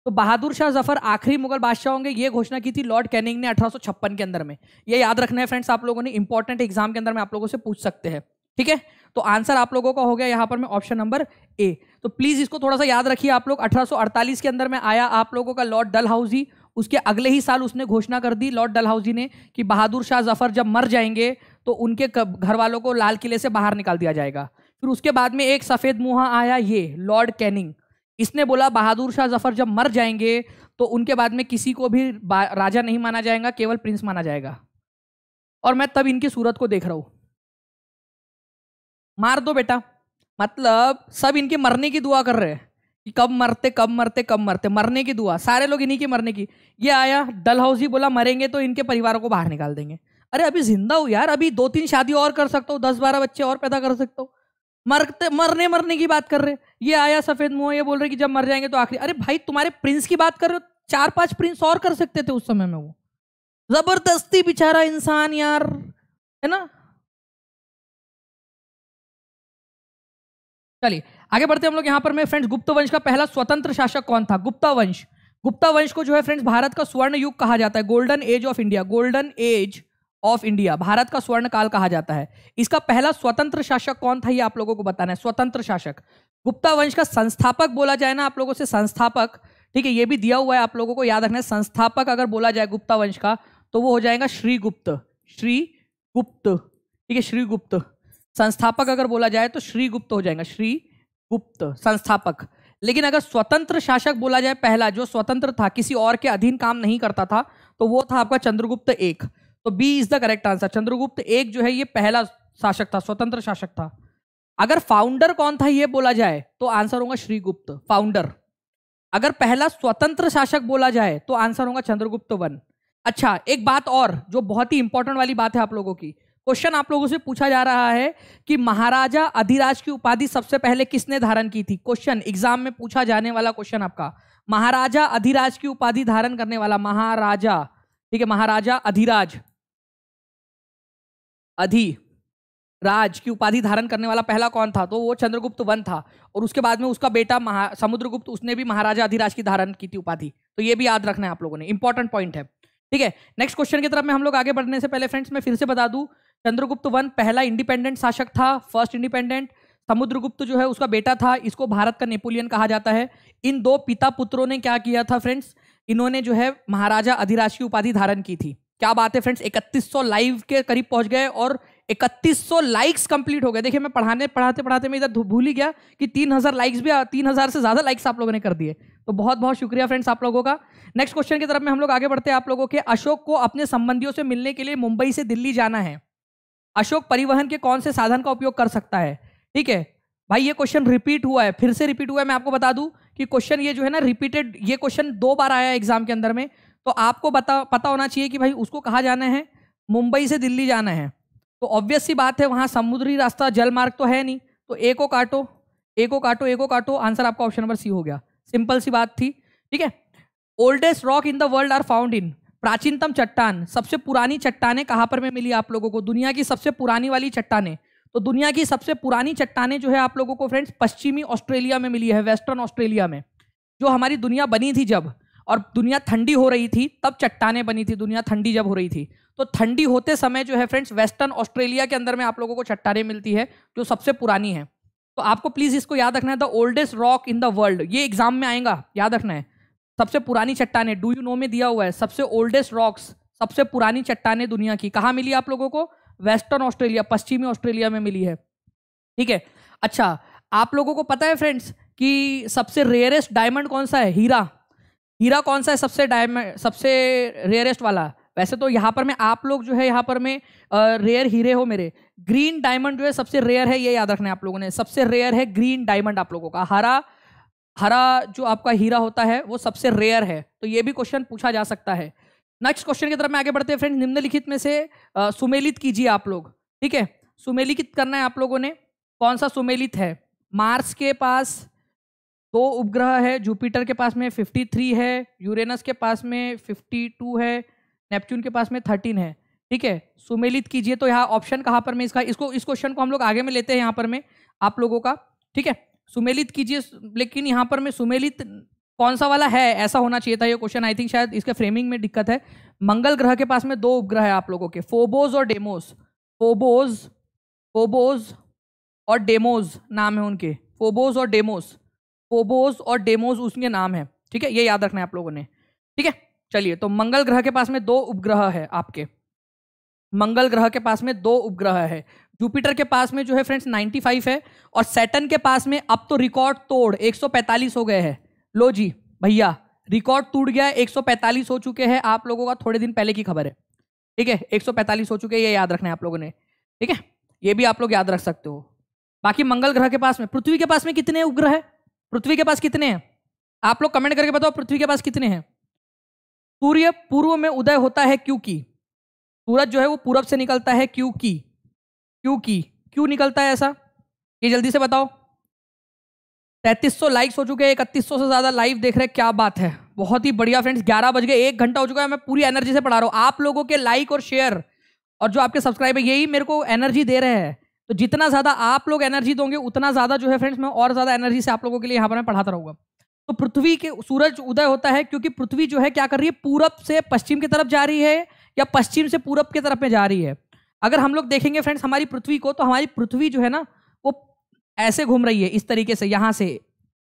तो बहादुर शाह ज़फ़र आखिरी मुगल बादशाह होंगे, ये घोषणा की थी लॉर्ड कैनिंग ने अठारह सौ छप्पन के अंदर में। ये याद रखना है फ्रेंड्स, आप लोगों ने इंपॉर्टेंट एग्ज़ाम के अंदर में आप लोगों से पूछ सकते हैं, ठीक है? तो आंसर आप लोगों का हो गया यहाँ पर मैं ऑप्शन नंबर ए तो प्लीज़ इसको थोड़ा सा याद रखिए आप लोग 1848 के अंदर में आया आप लोगों का लॉर्ड डल उसके अगले ही साल उसने घोषणा कर दी लॉर्ड डल हाउसी ने कि बहादुर शाह ज़फ़र जब मर जाएँगे तो उनके घर वालों को लाल किले से बाहर निकाल दिया जाएगा। फिर उसके बाद में एक सफ़ेद मुहा आया ये, लॉर्ड कैनिंग। इसने बोला, बहादुर शाह ज़फ़र जब मर जाएँगे तो उनके बाद में किसी को भी राजा नहीं माना जाएगा, केवल प्रिंस माना जाएगा। और मैं तब इनकी सूरत को देख रहा हूँ। मार दो बेटा। मतलब सब इनके मरने की दुआ कर रहे हैं। कि कब मरते कब मरते कब मरते। मरने की दुआ। सारे लोग इन्हीं के मरने की। ये आया डल हाउस ही बोला, मरेंगे तो इनके परिवारों को बाहर निकाल देंगे। अरे, अभी ज़िंदा हूँ यार। अभी दो तीन शादी और कर सकता हूँ, दस बारह बच्चे और पैदा कर सकता हूँ। मरते, मरने मरने की बात कर रहे ये आया सफ़ेद मुँह, ये बोल रहे कि जब मर जाएँगे तो आखिरी। अरे भाई, तुम्हारे प्रिंस की बात कर रहे हो? चार पाँच प्रिंस और कर सकते थे उस समय में वो। ज़बरदस्ती बेचारा इंसान यार, है ना? चलिए, आगे बढ़ते हम लोग। यहाँ पर मैं फ्रेंड्स गुप्त वंश का पहला स्वतंत्र शासक कौन था? गुप्ता वंश। गुप्ता वंश को जो है फ्रेंड्स भारत का स्वर्ण युग कहा जाता है। Golden age of India golden age of India Bharat का स्वर्ण काल कहा जाता है। इसका पहला स्वतंत्र शासक कौन था ये आप लोगों को बताना है। स्वतंत्र शासक। गुप्ता वंश का संस्थापक बोला जाए ना आप लोगों से, संस्थापक। ठीक है, ये भी दिया हुआ है आप लोगों को याद रखना है। संस्थापक अगर बोला जाए गुप्ता वंश का तो वो हो जाएगा श्रीगुप्त। श्री गुप्त ठीक है, श्रीगुप्त। संस्थापक अगर बोला जाए तो श्रीगुप्त हो जाएगा। श्री गुप्त संस्थापक। लेकिन अगर स्वतंत्र शासक बोला जाए पहला, जो स्वतंत्र था, किसी और के अधीन काम नहीं करता था तो वो था आपका चंद्रगुप्त एक। तो B is the correct answer Chandragupta एक जो है, ये पहला शासक था, स्वतंत्र शासक था। अगर फाउंडर कौन था, ये बोला जाए तो आंसर होगा श्रीगुप्त फाउंडर अगर पहला स्वतंत्र शासक बोला जाए तो आंसर होगा चंद्रगुप्त वन। अच्छा एक बात और, जो बहुत ही इंपॉर्टेंट वाली बात है आप लोगों की। क्वेश्चन आप लोगों से पूछा जा रहा है कि महाराजा अधिराज की उपाधि सबसे पहले किसने धारण की थी? क्वेश्चन एग्ज़ाम में पूछा जाने वाला क्वेश्चन आपका। महाराजा अधिराज की उपाधि धारण करने वाला महाराजा, ठीक है, महाराजा अधिराज। अधि राज की उपाधि धारण करने वाला पहला कौन था? तो वो चंद्रगुप्त वन था। और उसके बाद में उसका बेटा महा, समुद्रगुप्त, उसने भी महाराजा अधिराज की धारण की थी उपाधि। तो ये भी याद रखना है आप लोगों ने। इंपॉर्टेंट पॉइंट है। ठीक है? नेक्स्ट क्वेश्चन की तरफ़ में हम लोग आगे बढ़ने से पहले फ्रेंड्स मैं फिर से बता दूँ, चंद्रगुप्त वन पहला इंडिपेंडेंट शासक था फ़र्स्ट इंडिपेंडेंट समुद्रगुप्त जो है, उसका बेटा था, इसको भारत का नेपोलियन कहा जाता है। इन दो पिता पुत्रों ने क्या किया था फ्रेंड्स इन्होंने जो है महाराजा अधिराज की उपाधि धारण की थी। क्या बात है फ्रेंड्स 3100 लाइव के करीब पहुँच गए और 3100 लाइक्स कंप्लीट हो गए। देखिए, मैं पढ़ाने, पढ़ाते पढ़ाते मैं इधर भूल ही गया कि 3000 लाइक्स भी 3000 से ज़्यादा लाइक्स आप लोगों ने कर दिए। तो बहुत बहुत शुक्रिया फ्रेंड्स आप लोगों का। नेक्स्ट क्वेश्चन की तरफ़ में हम लोग आगे बढ़ते हैं आप लोगों के। अशोक को अपने संबंधियों से मिलने के लिए मुंबई से दिल्ली जाना है। अशोक परिवहन के कौन से साधन का उपयोग कर सकता है? ठीक है? भाई, ये क्वेश्चन रिपीट हुआ है। फिर से रिपीट हुआ है। मैं आपको बता दूँ कि क्वेश्चन ये जो है ना रिपीटेड ये क्वेश्चन दो बार आया एग्ज़ाम के अंदर में। तो आपको बता, पता होना चाहिए कि भाई उसको कहाँ जाना है? मुंबई से दिल्ली जाना है। तो ऑब्वियस सी बात है, वहाँ समुद्री रास्ता, जल मार्ग तो है नहीं। तो ए को काटो ए को काटो ए को काटो आंसर आपका ऑप्शन नंबर सी हो गया। सिंपल सी बात थी, ठीक है? Oldest rock in the world are found in प्राचीनतम चट्टान। सबसे पुरानी चट्टाने कहाँ पर में मिली आप लोगों को? दुनिया की सबसे पुरानी वाली चट्टाने। तो दुनिया की सबसे पुरानी चट्टाने जो है आप लोगों को फ्रेंड्स पश्चिमी ऑस्ट्रेलिया में मिली है वेस्टर्न ऑस्ट्रेलिया में। जो हमारी दुनिया बनी थी जब और दुनिया ठंडी हो रही थी, तब चट्टाने बनी थी, दुनिया ठंडी जब हो रही थी। तो ठंडी होते समय जो है फ्रेंड्स वेस्टर्न ऑस्ट्रेलिया के अंदर में आप लोगों को चट्टाने मिलती है, जो सबसे पुरानी है। तो आपको प्लीज़ इसको याद रखना है the oldest rock in the world ये एग्ज़ाम में आएगा, याद रखना है। सबसे पुरानी चट्टाने डू यू नो में दिया हुआ है, सबसे ओल्डेस्ट रॉक्स सबसे पुरानी चट्टाने दुनिया की। कहाँ मिली आप लोगों को? वेस्टर्न ऑस्ट्रेलिया पश्चिमी ऑस्ट्रेलिया में मिली है। ठीक है? अच्छा आप लोगों को पता है फ्रेंड्स कि सबसे रेयरेस्ट डायमंड कौन सा है? हीरा। हीरा कौन सा है सबसे डायमंड सबसे रेयरेस्ट वाला? वैसे तो यहाँ पर मैं आप लोग जो है, यहाँ पर में रेयर हीरे हो मेरे। ग्रीन डायमंड जो है, सबसे रेयर है, ये याद रखना है आप लोगों ने। सबसे रेयर है ग्रीन डायमंड आप लोगों का। हरा हरा जो आपका हीरा होता है, वो सबसे रेयर है। तो ये भी क्वेश्चन पूछा जा सकता है। नेक्स्ट क्वेश्चन की तरफ़ में आगे बढ़ते हैं फ्रेंड निम्नलिखित में से सुमेलित कीजिए आप लोग। ठीक है? सुमेलित करना है आप लोगों ने। कौन सा सुमेलित है? मार्स के पास दो उपग्रह है जुपिटर के पास में 53 है यूरेनस के पास में 52 है नेपच्यून के पास में 13 है। ठीक है? सुमेलित कीजिए तो यहाँ ऑप्शन कहाँ पर मैं इसका, इसको, इस क्वेश्चन को हम लोग आगे में लेते हैं यहाँ पर में, आप लोगों का। ठीक है? सुमेलित कीजिए, लेकिन यहाँ पर मैं सुमेलित कौन सा वाला है? ऐसा होना चाहिए था ये क्वेश्चन आई थिंक शायद इसके फ्रेमिंग में दिक्कत है। मंगल ग्रह के पास में दो उपग्रह है आप लोगों के फोबोज और डेमोज फोबोज फोबोज और डेमोज नाम है उनके फोबोज और डेमोज फोबोज और डेमोज उसके नाम है। ठीक है? ये याद रखना है आप लोगों ने। ठीक है? चलिए तो मंगल ग्रह के पास में दो उपग्रह है आपके। मंगल ग्रह के पास में दो उपग्रह है। जुपिटर के पास में जो है फ्रेंड्स 95 है और सैटन के पास में अब तो रिकॉर्ड तोड़ 145 हो गए हैं। लो जी, भैया, रिकॉर्ड टूट गया 145 हो चुके हैं आप लोगों का, थोड़े दिन पहले की खबर है। ठीक है? 145 हो चुके हैं, ये याद रखना है आप लोगों ने। ठीक है? ये भी आप लोग याद रख सकते हो। बाकी मंगल ग्रह के पास में, पृथ्वी के पास में कितने उपग्रह है? पृथ्वी के पास कितने हैं? आप लोग कमेंट करके बताओ पृथ्वी के पास कितने हैं? सूर्य पूर्व में उदय होता है क्योंकि सूरज जो है वो पूरब से निकलता है क्योंकि क्योंकि क्यों निकलता है ऐसा? ये जल्दी से बताओ। तैतीस सौ लाइक्स हो चुके हैं, इकतीस सौ ज़्यादा लाइव देख रहे हैं, क्या बात है? बहुत ही बढ़िया फ्रेंड्स ग्यारह बज गए, एक घंटा हो चुका है, मैं पूरी एनर्जी से पढ़ा रहा हूँ। आप लोगों के लाइक और शेयर और जो आपके सब्सक्राइब है, यही मेरे को एनर्जी दे रहे हैं। तो जितना ज़्यादा आप लोग एनर्जी दोगे, उतना ज़्यादा जो है फ्रेंड्स मैं और ज़्यादा एनर्जी से आप लोगों के लिए यहाँ पर मैं पढ़ाता रहूँगा। तो पृथ्वी के, सूरज उदय होता है क्योंकि पृथ्वी जो है क्या कर रही है, पूरब से पश्चिम की तरफ़ जा रही है या पश्चिम से पूरब की तरफ़ में जा रही है। अगर हम लोग देखेंगे फ्रेंड्स हमारी पृथ्वी को तो हमारी पृथ्वी जो है ना, वो ऐसे घूम रही है, इस तरीके से, यहाँ से,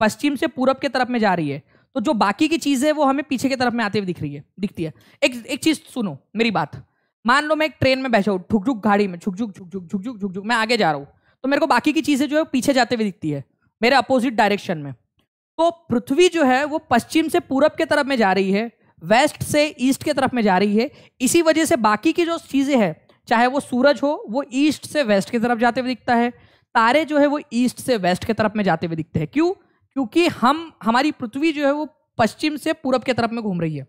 पश्चिम से पूरब की तरफ़ में जा रही है। तो जो बाकी की चीज़ें वो हमें पीछे की तरफ़ में आते हुए दिख रही है, दिखती है। एक एक चीज़ सुनो, मेरी बात। मान लो मैं एक ट्रेन में बैठा हूँ, झुकझुक गाड़ी में, झुकझुकु झुक झुक झुक झुक झुक झुक मैं आगे जा रहा हूँ। तो मेरे को बाकी की चीज़ें जो है पीछे जाते हुए दिखती है, मेरे अपोजिट डायरेक्शन में। तो पृथ्वी जो है वो पश्चिम से पूरब के तरफ़ में जा रही है वेस्ट से ईस्ट के तरफ़ में जा रही है। इसी वजह से बाकी की जो चीज़ें हैं, चाहे वो सूरज हो, वो ईस्ट से वेस्ट की तरफ़ जाते हुए दिखता है, तारे जो है वो ईस्ट से वेस्ट के तरफ़ में जाते हुए दिखते हैं। क्यों? क्योंकि हम, हमारी पृथ्वी जो है वो पश्चिम से पूरब की तरफ़ में घूम रही है।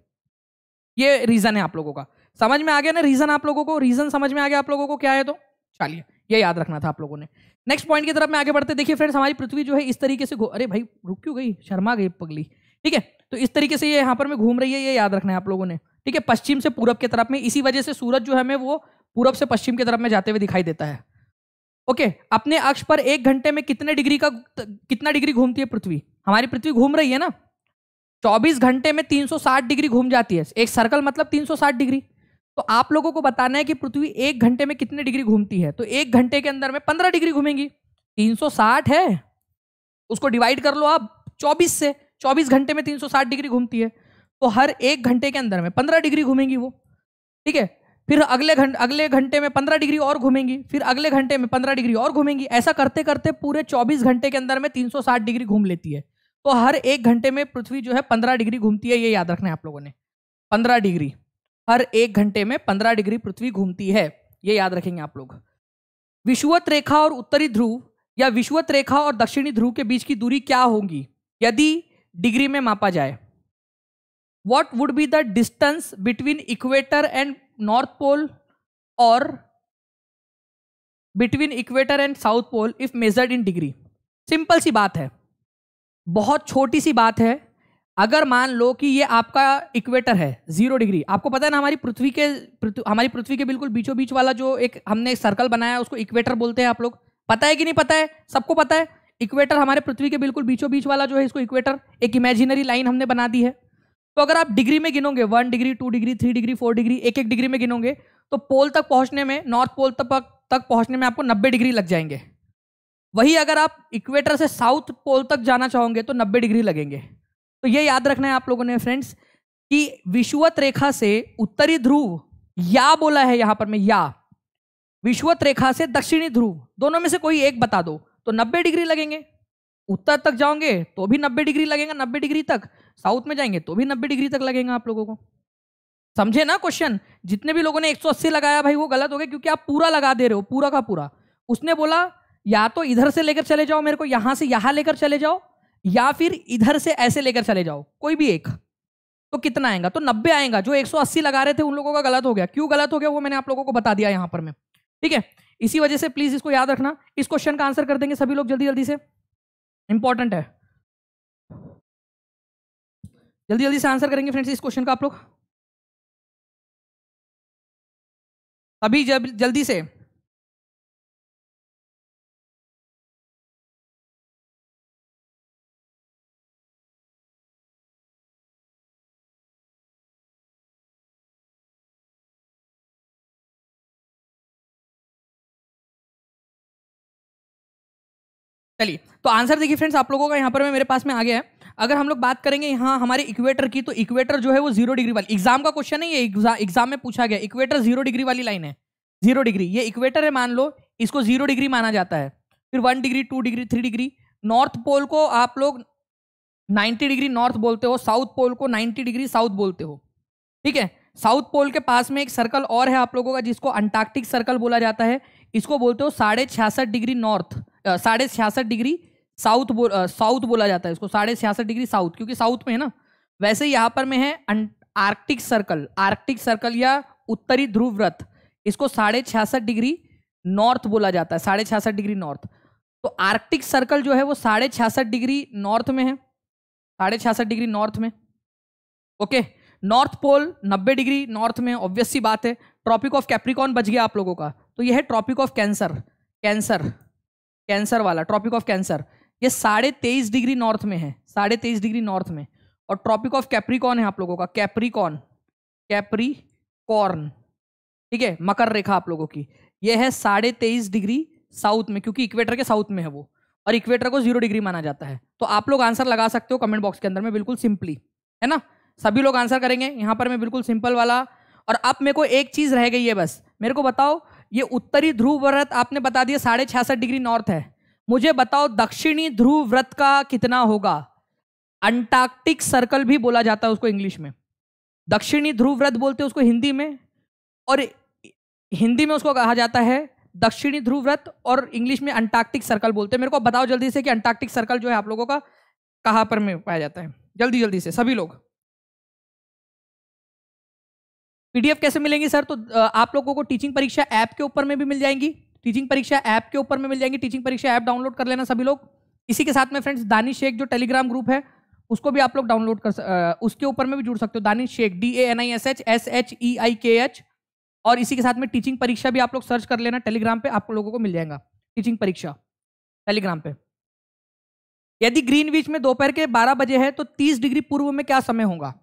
ये रीज़न है आप लोगों का। समझ में आ गया ना रीजन आप लोगों को? रीजन समझ में आ गया आप लोगों को? क्या है तो? चलिए, ये याद रखना था आप लोगों ने। नेक्स्ट पॉइंट की तरफ़ में आगे बढ़ते, देखिए फ्रेंड्स हमारी पृथ्वी जो है इस तरीके से अरे भाई, रुक क्यों गई? शर्मा गई पगली। ठीक है? तो इस तरीके से ये यहाँ पर मैं घूम रही है, ये याद रखना है आप लोगों ने। ठीक है? पश्चिम से पूरब की तरफ़ में, इसी वजह से सूरज जो है हमें वो पूरब से पश्चिम की तरफ़ में जाते हुए दिखाई देता है। ओके? अपने अक्ष पर एक घंटे में कितने डिग्री का कितना डिग्री घूमती है पृथ्वी? हमारी पृथ्वी घूम रही है ना? 24 घंटे में 360 डिग्री घूम जाती है। एक सर्कल मतलब 360 डिग्री। तो आप लोगों को बताना है कि पृथ्वी एक घंटे में कितने डिग्री घूमती है? तो एक घंटे के अंदर में 15 डिग्री घूमेंगी। 360 है। उसको डिवाइड कर लो आप 24 से। 24 घंटे में 360 डिग्री घूमती है। तो हर एक घंटे के अंदर में 15 डिग्री घूमेंगी वो। ठीक है? फिर अगले घंटे अगले घंटे में पंद्रह डिग्री और घूमेंगी। फिर अगले घंटे में पंद्रह डिग्री और घूमेंगी। ऐसा करते करते पूरे चौबीस घंटे के अंदर में तीन सौ साठ डिग्री घूम लेती है। तो हर एक घंटे में पृथ्वी जो है पंद्रह डिग्री घूमती है, ये याद रखना है आप लोगों ने। पंद्रह डिग्री। हर एक घंटे में पंद्रह डिग्री पृथ्वी घूमती है। ये याद रखेंगे आप लोग। विश्वत रेखा और उत्तरी ध्रुव या विश्वत रेखा और दक्षिणी ध्रुव के बीच की दूरी क्या होगी? यदि डिग्री में मापा जाए। What would be the distance between equator and north pole और between equator and south pole if measured in degree simple सी बात है। बहुत छोटी सी बात है। अगर मान लो कि ये आपका इक्वेटर है ज़ीरो डिग्री आपको पता है ना, हमारी पृथ्वी के हमारी पृथ्वी के बिल्कुल बीचों बीच वाला जो एक हमने सर्कल बनाया, उसको इक्वेटर बोलते हैं आप लोग। पता है कि नहीं पता है? सबको पता है? इक्वेटर हमारे पृथ्वी के बिल्कुल बीचों बीच वाला जो है, इसको इक्वेटर एक इमेजिनरी लाइन हमने बना दी है। तो अगर आप डिग्री में गिनोगे one degree two degree three degree four degree एक एक डिग्री में गिनोगे तो पोल तक पहुँचने में नॉर्थ पोल तक तक पहुँचने में आपको नब्बे डिग्री लग जाएँगे। वही अगर आप इक्वेटर से साउथ पोल तक जाना चाहोगे तो नब्बे डिग्री लगेंगे। तो ये याद रखना है आप लोगों ने फ्रेंड्स कि विश्वत रेखा से उत्तरी ध्रुव या बोला है यहाँ पर मैं या। विश्वत रेखा से दक्षिणी ध्रुव, दोनों में से कोई एक बता दो तो नब्बे डिग्री लगेंगे। उत्तर तक जाओगे तो भी नब्बे डिग्री लगेगा, नब्बे डिग्री तक। साउथ में जाएँगे तो भी नब्बे डिग्री तक लगेगा आप लोगों को। समझे ना क्वेश्चन जितने भी लोगों ने 180 लगाया भाई, वो गलत हो गया क्योंकि आप पूरा लगा दे रहे हो, पूरा का पूरा। उसने बोला, या तो इधर से लेकर चले जाओ मेरे को, यहाँ से यहाँ लेकर चले जाओ या फिर इधर से ऐसे लेकर चले जाओ, कोई भी एक। तो कितना आएगा? तो नब्बे आएगा। जो 180 लगा रहे थे उन लोगों का गलत हो गया। क्यों गलत हो गया वो मैंने आप लोगों को बता दिया यहाँ पर मैं। ठीक है? इसी वजह से प्लीज़ इसको याद रखना। इस क्वेश्चन का आंसर कर देंगे सभी लोग जल्दी जल्दी से। इंपॉर्टेंट है। जल्दी जल्दी से आंसर करेंगे फ्रेंड्स इस क्वेश्चन का आप लोग। अभी जब, जल्दी से। चलिए तो आंसर देखिए फ्रेंड्स, आप लोगों का यहाँ पर मेरे पास में आ गया है। अगर हम लोग बात करेंगे यहाँ हमारे इक्वेटर की तो इक्वेटर जो है वो ज़ीरो डिग्री वाली एग्ज़ाम का क्वेश्चन है ये एग्ज़ाम में पूछा गया इक्वेटर ज़ीरो डिग्री वाली लाइन है। ज़ीरो डिग्री ये इक्वेटर है मान लो, इसको ज़ीरो डिग्री माना जाता है। फिर one degree two degree three degree north pole को आप लोग नाइन्टी डिग्री नॉर्थ बोलते हो साउथ पोल को नाइन्टी डिग्री साउथ बोलते हो। ठीक है? साउथ पोल के पास में एक सर्कल और है आप लोगों का, जिसको अंटार्कटिक सर्कल बोला जाता है। इसको बोलते हो साढ़े छियासठ डिग्री नॉर्थ साढ़े छियासठ डिग्री साउथ बोल साउथ बोला जाता है इसको, साढ़े छियासठ डिग्री साउथ, क्योंकि साउथ में है ना, वैसे यहाँ पर में है आर्कटिक सर्कल आर्कटिक सर्कल या उत्तरी ध्रुव व्रत इसको साढ़े छियासठ डिग्री नॉर्थ बोला जाता है, साढ़े छियासठ डिग्री नॉर्थ। तो आर्कटिक सर्कल जो है वो साढ़े छियासठ डिग्री नॉर्थ में है, साढ़े छियासठ डिग्री नॉर्थ में। ओके, नॉर्थ पोल नब्बे डिग्री नॉर्थ में ऑब्वियस सी बात है, ट्रॉपिक ऑफ़ कैप्रिकॉन बच गया आप लोगों का तो यह है tropic of cancer cancer. Cancer वाला ट्रॉपिक ऑफ़ कैंसर ये साढ़े तेईस डिग्री नॉर्थ में है, साढ़े तेईस डिग्री नॉर्थ में। और ट्रॉपिक ऑफ़ कैप्रिकॉन है आप लोगों का कैप्रिकॉन कैप्रिकॉर्न ठीक है, मकर रेखा आप लोगों की। यह है साढ़े तेईस डिग्री साउथ में, क्योंकि इक्वेटर के साउथ में है वो। और इक्वेटर को ज़ीरो डिग्री माना जाता है। तो आप लोग आंसर लगा सकते हो कमेंट बॉक्स के अंदर में बिल्कुल सिंपली, है ना? सभी लोग आंसर करेंगे, यहाँ पर मैं बिल्कुल सिंपल वाला। और अब मेरे को एक चीज़ रह गई है बस, मेरे को बताओ ये उत्तरी ध्रुव व्रत आपने बता दिया, साढ़े छियासठ डिग्री नॉर्थ है। मुझे बताओ, दक्षिणी ध्रुव व्रत का कितना होगा? अंटार्कटिक सर्कल भी बोला जाता है उसको इंग्लिश में। दक्षिणी ध्रुव व्रत बोलते हैं उसको हिंदी में, और हिंदी में उसको कहा जाता है दक्षिणी ध्रुव व्रत, और इंग्लिश में अंटार्कटिक सर्कल बोलते हैं। मेरे को बताओ जल्दी से कि अंटार्कटिक सर्कल जो है आप लोगों का कहाँ पर में पाया जाता है। जल्दी जल्दी से, सभी लोग। पीडीएफ कैसे मिलेंगी सर? तो आप लोगों को टीचिंग परीक्षा ऐप के ऊपर में भी मिल जाएँगी। टीचिंग परीक्षा ऐप के ऊपर में मिल जाएँगी। टीचिंग परीक्षा ऐप डाउनलोड कर लेना सभी लोग। इसी के साथ में फ्रेंड्स दानिश शेख जो टेलीग्राम ग्रुप है, उसको भी आप लोग डाउनलोड कर उसके ऊपर में भी जुड़ सकते हो। Danish Shaikh D A N I S H S H E I K H और इसी के साथ में टीचिंग परीक्षा भी आप लोग सर्च कर लेना। टेलीग्राम पे आप लोगों को मिल जाएगा। टीचिंग परीक्षा। टेलीग्राम पे। यदि ग्रीन बीच में दोपहर के 12 बजे है तो 30 डिग्री पूर्व में क्या समय होगा?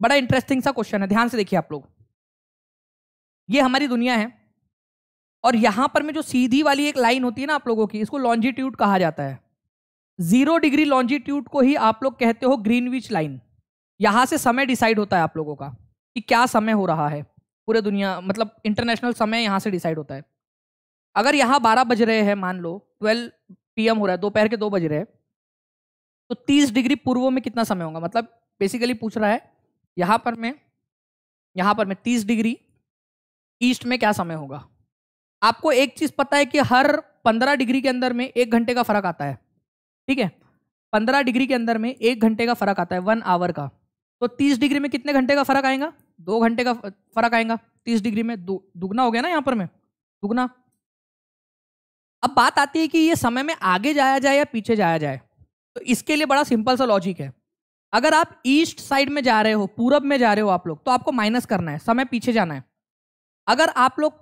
बड़ा इंटरेस्टिंग सा क्वेश्चन है। ध्यान से देखिए आप लोग। ये हमारी दुनिया है। और यहाँ पर में जो सीधी वाली एक लाइन होती है ना आप लोगों की, इसको लॉन्जिट्यूड कहा जाता है। ज़ीरो डिग्री लॉन्जिट्यूड को ही आप लोग कहते हो ग्रीनविच लाइन यहाँ से समय डिसाइड होता है आप लोगों का कि क्या समय हो रहा है। पूरे दुनिया मतलब इंटरनेशनल समय यहाँ से डिसाइड होता है। अगर यहाँ बारह बज रहे हैं, मान लो ट्वेल्व पीएम हो रहा है, दोपहर के दो बज रहे हैं तो तीस डिग्री पूर्व में कितना समय होगा? मतलब बेसिकली पूछ रहा है, यहाँ पर मैं, यहाँ पर मैं तीस डिग्री ईस्ट में क्या समय होगा? आपको एक चीज़ पता है कि हर पंद्रह डिग्री के अंदर में एक घंटे का फ़र्क आता है। ठीक है? पंद्रह डिग्री के अंदर में एक घंटे का फ़र्क आता है, वन आवर का। तो तीस डिग्री में कितने घंटे का फ़र्क आएगा? दो घंटे का फ़र्क आएगा। तीस डिग्री में दुगना हो गया ना यहाँ पर में? दुगना। अब बात आती है कि ये समय में आगे जाया जाए या पीछे जाया जाए। तो इसके लिए बड़ा सिंपल सा लॉजिक है। अगर आप ईस्ट साइड में जा रहे हो, पूरब में जा रहे हो आप लोग तो आपको माइनस करना है। समय पीछे जाना है। अगर आप लोग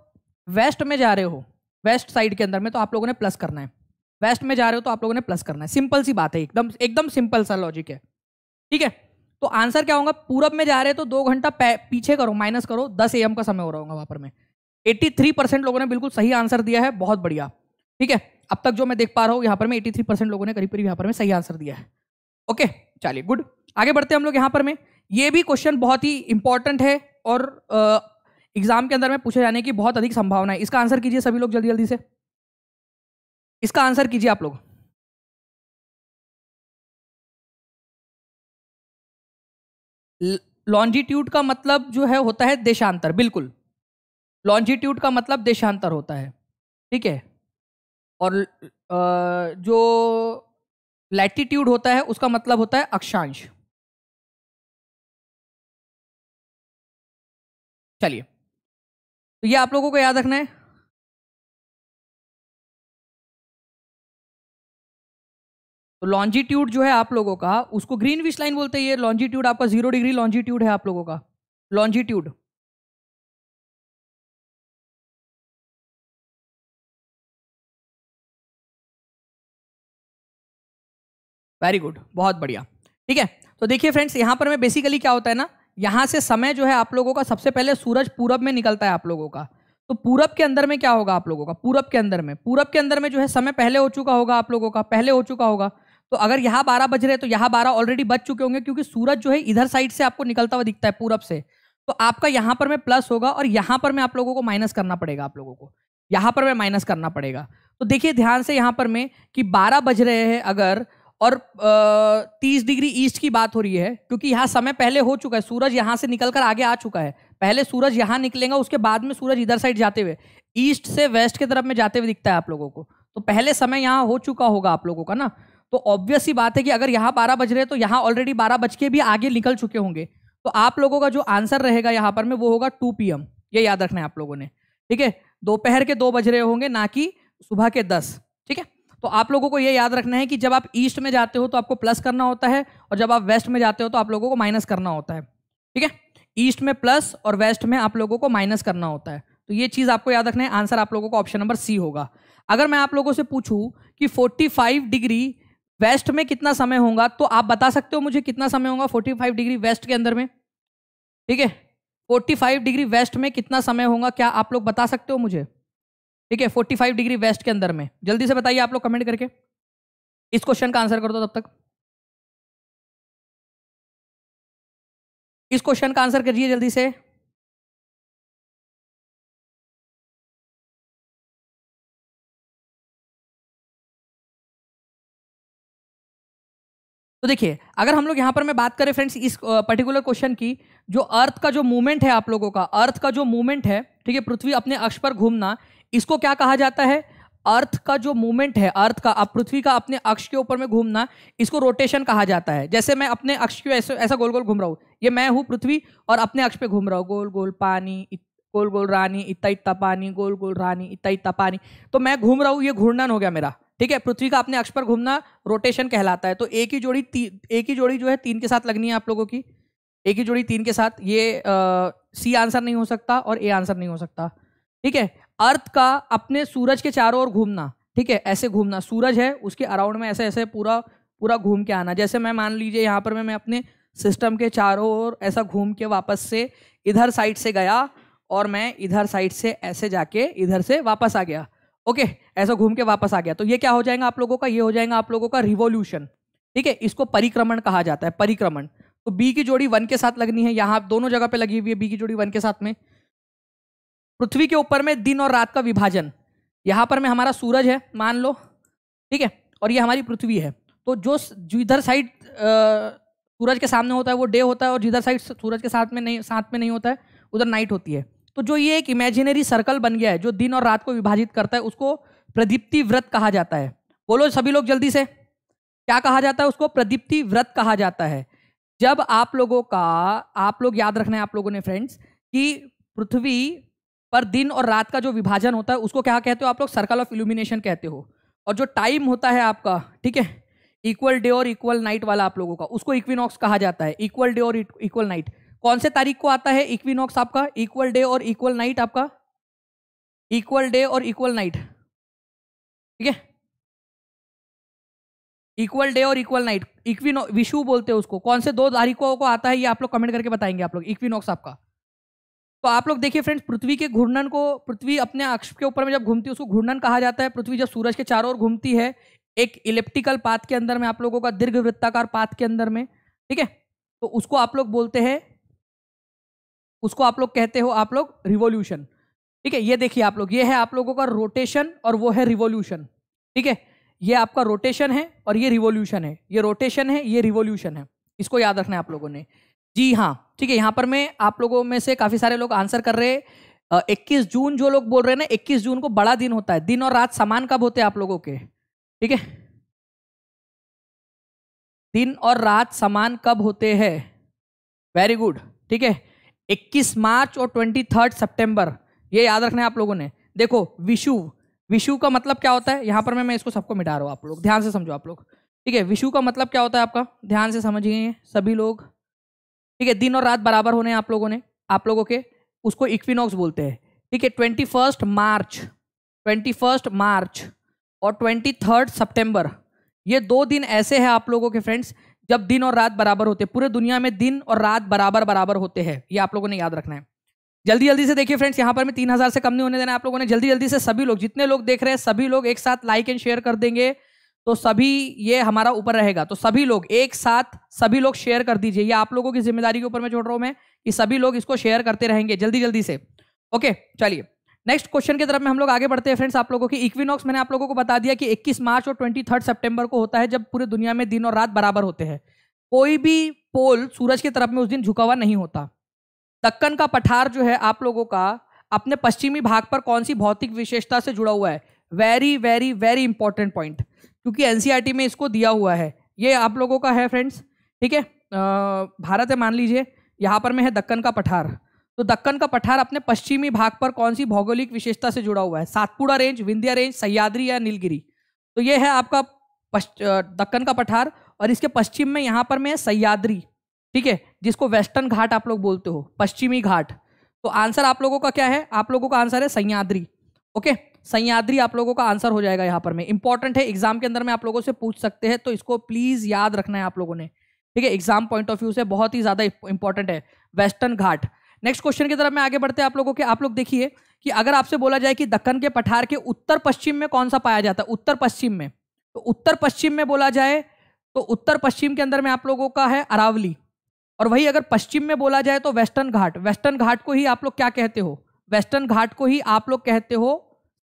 वेस्ट में जा रहे हो, वेस्ट साइड के अंदर में तो आप लोगों ने प्लस करना है। वेस्ट में जा रहे हो तो आप लोगों ने प्लस करना है। सिंपल सी बात है, एकदम एकदम सिंपल सा लॉजिक है। ठीक है? तो आंसर क्या होगा? पूरब में जा रहे हैं तो दो घंटा पीछे करो, माइनस करो, दस एम का समय हो रहा होगा वहाँ पर में। 83 परसेंट लोगों ने बिल्कुल सही आंसर दिया है, बहुत बढ़िया। ठीक है? अब तक जो मैं देख पा रहा हूँ, यहाँ पर में 83 परसेंट लोगों ने करीब करीब यहाँ पर में सही आंसर दिया है। ओके? चलिए, गुड। आगे बढ़ते हैं हम लोग यहाँ पर में। ये भी क्वेश्चन बहुत ही इंपॉर्टेंट है और एग्ज़ाम के अंदर में पूछे जाने की बहुत अधिक संभावना है। इसका आंसर कीजिए सभी लोग जल्दी जल्दी से। इसका आंसर कीजिए आप लोग। लॉन्जिट्यूड का मतलब जो है, होता है देशांतर, बिल्कुल। लॉन्जिट्यूड का मतलब देशांतर होता है, ठीक है? और जो लैटिट्यूड होता है, उसका मतलब होता है अक्षांश। चलिए। तो ये आप लोगों को याद रखना है। तो लॉन्जिट्यूड जो है आप लोगों का, उसको ग्रीन विश लाइन बोलते हैं ये। लॉन्जिट्यूड आपका ज़ीरो डिग्री लॉन्जिट्यूड है आप लोगों का। लॉन्जिट्यूड वेरी गुड बहुत बढ़िया। ठीक है तो देखिए फ्रेंड्स यहाँ पर मैं बेसिकली क्या होता है ना यहाँ से समय जो है आप लोगों का सबसे पहले सूरज पूरब में निकलता है आप लोगों का। तो पूरब के अंदर में क्या होगा आप लोगों का? पूरब के अंदर में। पूरब के अंदर में जो है समय पहले हो चुका होगा आप लोगों का, पहले हो चुका होगा। तो अगर यहाँ बारह बज रहे तो यहाँ बारह ऑलरेडी बज चुके होंगे, क्योंकि सूरज जो है इधर साइड से आपको निकलता हुआ दिखता है पूरब से। तो आपका यहाँ पर में प्लस होगा और यहाँ पर में आप लोगों को माइनस करना पड़ेगा आप लोगों को। यहाँ पर में माइनस करना पड़ेगा। तो देखिए ध्यान से यहाँ पर में कि बारह बज रहे हैं अगर और तीस डिग्री ईस्ट की बात हो रही है, क्योंकि यहाँ समय पहले हो चुका है, सूरज यहाँ से निकलकर आगे आ चुका है। पहले सूरज यहाँ निकलेगा, उसके बाद में सूरज इधर साइड जाते हुए, ईस्ट से वेस्ट की तरफ़ में जाते हुए दिखता है आप लोगों को। तो पहले समय यहाँ हो चुका होगा आप लोगों का ना। तो ऑब्वियस ही बात है कि अगर यहाँ बारह बज रहे तो यहाँ ऑलरेडी बारह बज के भी आगे निकल चुके होंगे। तो आप लोगों का जो आंसर रहेगा यहाँ पर में वो होगा टू पी ये याद रखना है आप लोगों ने। ठीक है? दोपहर के दो बज रहे होंगे, ना कि सुबह के दस। तो आप लोगों को ये याद रखना है कि जब आप ईस्ट में जाते हो तो आपको प्लस करना होता है, और जब आप वेस्ट में जाते हो तो आप लोगों को माइनस करना होता है। ठीक है? ईस्ट में प्लस और वेस्ट में आप लोगों को माइनस करना होता है। तो ये चीज़ आपको याद रखना है, आंसर आप लोगों को ऑप्शन नंबर सी होगा। अगर मैं आप लोगों से पूछूँ कि 45 डिग्री वेस्ट में कितना समय होगा तो आप बता सकते हो मुझे कितना समय होगा 45 डिग्री वेस्ट के अंदर में? ठीक है? 45 डिग्री वेस्ट में कितना समय होगा, क्या आप लोग बता सकते हो मुझे? ठीक है 45 डिग्री वेस्ट के अंदर में। जल्दी से बताइए आप लोग कमेंट करके। इस क्वेश्चन का आंसर कर दो तब तक। इस क्वेश्चन का आंसर करिए जल्दी से। तो देखिए, अगर हम लोग यहाँ पर मैं बात करें फ्रेंड्स इस पर्टिकुलर क्वेश्चन की, जो अर्थ का जो मूवमेंट है आप लोगों का अर्थ का जो मूवमेंट है, ठीक है, पृथ्वी अपने अक्ष पर घूमना इसको क्या कहा जाता है? अर्थ का जो मूवमेंट है, अर्थ का पृथ्वी का अपने अक्ष के ऊपर में घूमना, इसको रोटेशन कहा जाता है। जैसे मैं अपने अक्ष के ऐसे, ऐसा गोल गोल घूम रहा हूँ। ये मैं हूँ पृथ्वी और अपने अक्ष पे घूम रहा हूँ। गोल गोल पानी गोल गोल रानी, इतना इतना पानी गोल गोल रानी, इतना इतना पानी। तो मैं घूम रहा हूँ, ये घूर्णन हो गया मेरा, ठीक है? पृथ्वी का अपने अक्ष पर घूमना रोटेशन कहलाता है। तो एक ही जोड़ी एक ही जोड़ी जो है तीन के साथ लगनी है आप लोगों की। एक ही जोड़ी तीन के साथ, ये सी आंसर नहीं हो सकता और ए आंसर नहीं हो सकता, ठीक है? अर्थ का अपने सूरज के चारों ओर घूमना, ठीक है, ऐसे घूमना। सूरज है, उसके अराउंड में ऐसे ऐसे पूरा पूरा घूम के आना। जैसे मैं मान लीजिए यहाँ पर मैं मैं अपने सिस्टम के चारों ओर ऐसा घूम के वापस से इधर साइड से गया और मैं इधर साइड से ऐसे जाके इधर से वापस आ गया। ओके, ऐसा घूम के वापस आ गया। तो ये क्या हो जाएगा आप लोगों का? ये हो जाएगा आप लोगों का रिवोल्यूशन ठीक है? इसको परिक्रमण कहा जाता है, परिक्रमण। तो बी की जोड़ी वन के साथ लगनी है, यहाँ दोनों जगह पे लगी हुई है बी की जोड़ी वन के साथ में। पृथ्वी के ऊपर में दिन और रात का विभाजन। यहाँ पर में हमारा सूरज है, मान लो, ठीक है, और ये हमारी पृथ्वी है। तो जो जिधर साइड सूरज के सामने होता है, वो डे होता है, और जिधर साइड सूरज के साथ में नहीं, साथ में नहीं होता है, उधर नाइट होती है। तो जो ये एक इमेजिनरी सर्कल बन गया है, जो दिन और रात को विभाजित करता है, उसको प्रदीप्ति व्रत कहा जाता है। बोलो सभी लोग जल्दी से, क्या कहा जाता है उसको? प्रदीप्ति व्रत कहा जाता है। जब आप लोगों का, आप लोग याद रखना है आप लोगों ने फ्रेंड्स कि पृथ्वी पर दिन और रात का जो विभाजन होता है, उसको क्या कहते हो आप लोग? सर्कल ऑफ़ इल्यूमिनेशन कहते हो। और जो टाइम होता है आपका, ठीक है? इक्वल डे और इक्वल नाइट वाला आप लोगों का, उसको इक्विनॉक्स कहा जाता है। इक्वल डे और इक्वल नाइट कौन से तारीख को आता है इक्विनॉक्स आपका? इक्वल डे और इक्वल नाइट आपका? इक्वल डे और इक्वल नाइट ठीक है? इक्वल डे और इक्वल नाइट इक्विनो विशु बोलते हैं उसको। कौन से दो तारीखों को आता है ये आप लोग कमेंट करके बताएँगे आप लोग। इक्विनॉक्स आपका। तो आप लोग देखिए फ्रेंड्स, पृथ्वी के घूर्णन को, पृथ्वी अपने अक्ष के ऊपर में जब घूमती है, उसको घूर्णन कहा जाता है। पृथ्वी जब सूरज के चारों ओर घूमती है, एक इलेप्टिकल पाथ के अंदर में आप लोगों का दीर्घ वृत्ताकार पाथ के अंदर में, ठीक है? तो उसको आप लोग बोलते हैं, उसको आप लोग कहते हो आप लोग रिवोल्यूशन, ठीक है? ये देखिए आप लोग, ये है आप लोगों का रोटेशन और वो है रिवोल्यूशन, ठीक है? ये आपका रोटेशन है और ये रिवोल्यूशन है, ये रोटेशन है, ये रिवोल्यूशन है, इसको याद रखना है आप लोगों ने। जी हाँ ठीक है, यहाँ पर मैं आप लोगों में से काफ़ी सारे लोग आंसर कर रहे हैं। इक्कीस जून जो लोग बोल रहे हैं ना, इक्कीस जून को बड़ा दिन होता है। दिन और रात समान कब होते हैं आप लोगों के? ठीक है? दिन और रात समान कब होते हैं? वेरी गुड ठीक है? 21 मार्च और 23 सितंबर, ये याद रखना है आप लोगों ने। देखो, विशु विशु का मतलब क्या होता है? यहाँ पर मैं मैं इसको सबको मिटा रहा हूँ आप लोग, ध्यान से समझो आप लोग। ठीक है, विशु का मतलब क्या होता है आपका? ध्यान से समझिए, सभी लोग। ठीक है, दिन और रात बराबर होने आप लोगों ने, आप लोगों के, उसको इक्विनॉक्स बोलते हैं। ठीक है twenty first March twenty first March और ट्वेंटी थर्ड सेप्टेम्बर ये दो दिन ऐसे हैं आप लोगों के फ्रेंड्स जब दिन और रात बराबर होते हैं। पूरे दुनिया में दिन और रात बराबर बराबर होते हैं, ये आप लोगों ने याद रखना है। जल्दी जल्दी से देखिए फ्रेंड्स यहाँ पर मैं तीन हज़ार से कम नहीं होने देना आप लोगों ने, जल्दी जल्दी से सभी लोग, जितने लोग देख रहे हैं, सभी लोग एक साथ लाइक एंड शेयर कर देंगे। तो सभी ये हमारा ऊपर रहेगा। तो सभी लोग, एक साथ सभी लोग शेयर कर दीजिए। ये आप लोगों की ज़िम्मेदारी के ऊपर मैं छोड़ रहा हूँ मैं, कि सभी लोग इसको शेयर करते रहेंगे जल्दी जल्दी से। ओके, चलिए। नेक्स्ट क्वेश्चन की तरफ़ में हम लोग आगे बढ़ते हैं फ्रेंड्स आप लोगों की इक्विनॉक्स मैंने आप लोगों को बता दिया कि 21 मार्च और 23 सितंबर को होता है जब पूरे दुनिया में दिन और रात बराबर होते हैं। कोई भी पोल सूरज की तरफ़ में उस दिन झुका हुआ नहीं होता। दक्कन का पठार जो है आप लोगों का अपने पश्चिमी भाग पर कौन सी भौतिक विशेषता से जुड़ा हुआ है? Very very very important point क्योंकि एनसीईआरटी में इसको दिया हुआ है। ये आप लोगों का है फ्रेंड्स ठीक है? भारत है मान लीजिए, यहाँ पर में है दक्कन का पठार। तो दक्कन का पठार अपने पश्चिमी भाग पर कौन सी भौगोलिक विशेषता से जुड़ा हुआ है? सातपुड़ा रेंज विंध्या रेंज सह्याद्री या नीलगिरी। तो ये है आपका दक्कन का पठार और इसके पश्चिम में यहाँ पर में है सह्याद्री, ठीक है? जिसको वेस्टर्न घाट आप लोग बोलते हो, पश्चिमी घाट तो आंसर आप लोगों का क्या है? आप लोगों का आंसर है सह्याद्री ओके सह्याद्री आप लोगों का आंसर हो जाएगा यहाँ पर में। इंपॉर्टेंट है एग्ज़ाम के अंदर में आप लोगों से पूछ सकते हैं तो इसको प्लीज़ याद रखना है आप लोगों ने। ठीक है एग्ज़ाम पॉइंट ऑफ़ व्यू से बहुत ही ज़्यादा इंपॉर्टेंट है वेस्टर्न घाट नेक्स्ट क्वेश्चन की तरफ़ में आगे बढ़ते हैं आप लोगों के। आप लोग देखिए कि अगर आपसे बोला जाए कि दक्कन के पठार के उत्तर पश्चिम में कौन सा पाया जाता है? उत्तर पश्चिम में। तो उत्तर पश्चिम में बोला जाए तो उत्तर पश्चिम के अंदर में आप लोगों का है अरावली। और वही अगर पश्चिम में बोला जाए तो वेस्टर्न घाट वेस्टर्न घाट को ही आप लोग क्या कहते हो? वेस्टर्न घाट को ही आप लोग कहते हो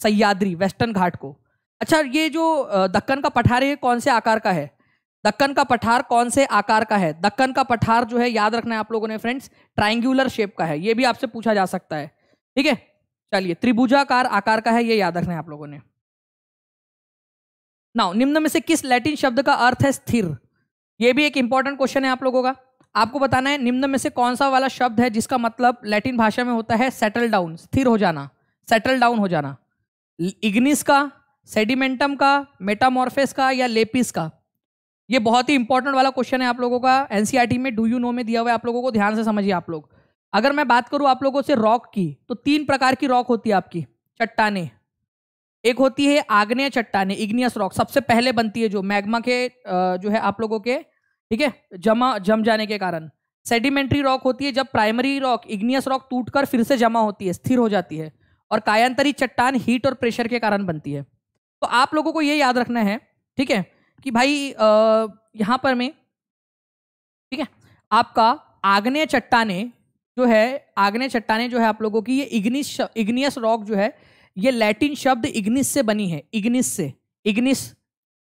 सह्याद्री, वेस्टर्न घाट को। अच्छा ये जो दक्कन का पठार है कौन से आकार का है? दक्कन का पठार कौन से आकार का है? दक्कन का पठार जो है, याद रखना है आप लोगों ने फ्रेंड्स ट्राइंगुलर शेप का है। ये भी आपसे पूछा जा सकता है। ठीक है? चलिए, त्रिभुजाकार आकार का है, ये याद रखना है आप लोगों ने। नाउ निम्न में से किस लैटिन शब्द का अर्थ है स्थिर? ये भी एक इंपॉर्टेंट क्वेश्चन है आप लोगों का। आपको बताना है, निम्न में से कौन सा वाला शब्द है जिसका मतलब लैटिन भाषा में होता है सेटल डाउन स्थिर हो जाना सेटल डाउन हो जाना। इग्निस का, सेडिमेंटम का, मेटामॉर्फेस का या लेपिस का? ये बहुत ही इंपॉर्टेंट वाला क्वेश्चन है आप लोगों का। एनसीईआरटी में डू यू नो में दिया हुआ है आप लोगों को, ध्यान से समझिए आप लोग। अगर मैं बात करूँ आप लोगों से रॉक की तो तीन प्रकार की रॉक होती है आपकी। चट्टाने। एक होती है आग्नेय चट्टाने इग्नियस रॉक सबसे पहले बनती है जो मैग्मा के जो है आप लोगों के, ठीक है? जमा, जम जाने के कारण। सेडिमेंट्री रॉक होती है, जब प्राइमरी रॉक इग्नियस रॉक टूटकर फिर से जमा होती है, स्थिर हो जाती है। और कायांतरी चट्टान हीट और प्रेशर के कारण बनती है। तो आप लोगों को ये याद रखना है, ठीक है, कि भाई यहाँ पर में, ठीक है, आपका आग्नेय चट्टाने जो है, आग्नेय चट्टाने जो है आप लोगों की, ये इग्निस इग्नियस रॉक जो है, ये लैटिन शब्द इग्निस से बनी है इग्निस से इग्निस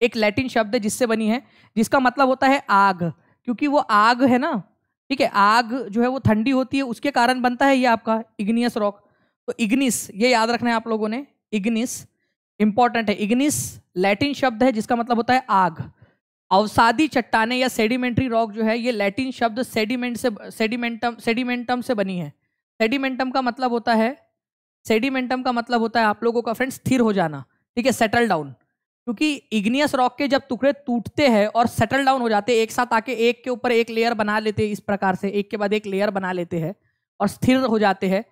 एक लैटिन शब्द है जिससे बनी है, जिसका मतलब होता है आग, क्योंकि वो आग है ना, ठीक है, आग जो है वो ठंडी होती है, उसके कारण बनता है ये आपका इग्नियस रॉक तो इग्निस ये याद रखना है आप लोगों ने इग्निस इंपॉर्टेंट है। इग्निस लैटिन शब्द है, जिसका मतलब होता है आग। अवसादी चट्टाने या सेडिमेंट्री रॉक जो है, ये लैटिन शब्द सेडिमेंट से सेडिमेंटम सेडिमेंटम से बनी है। सेडिमेंटम का मतलब होता है सेडिमेंटम का मतलब होता है आप लोगों का फ्रेंड स्थिर हो जाना, ठीक है सेटल डाउन क्योंकि इग्नियस रॉक के जब टुकड़े टूटते हैं और सेटल डाउन हो जाते हैं, एक साथ आके एक के ऊपर एक लेयर बना लेते हैं इस प्रकार से, एक के बाद एक लेयर बना लेते हैं और स्थिर हो जाते हैं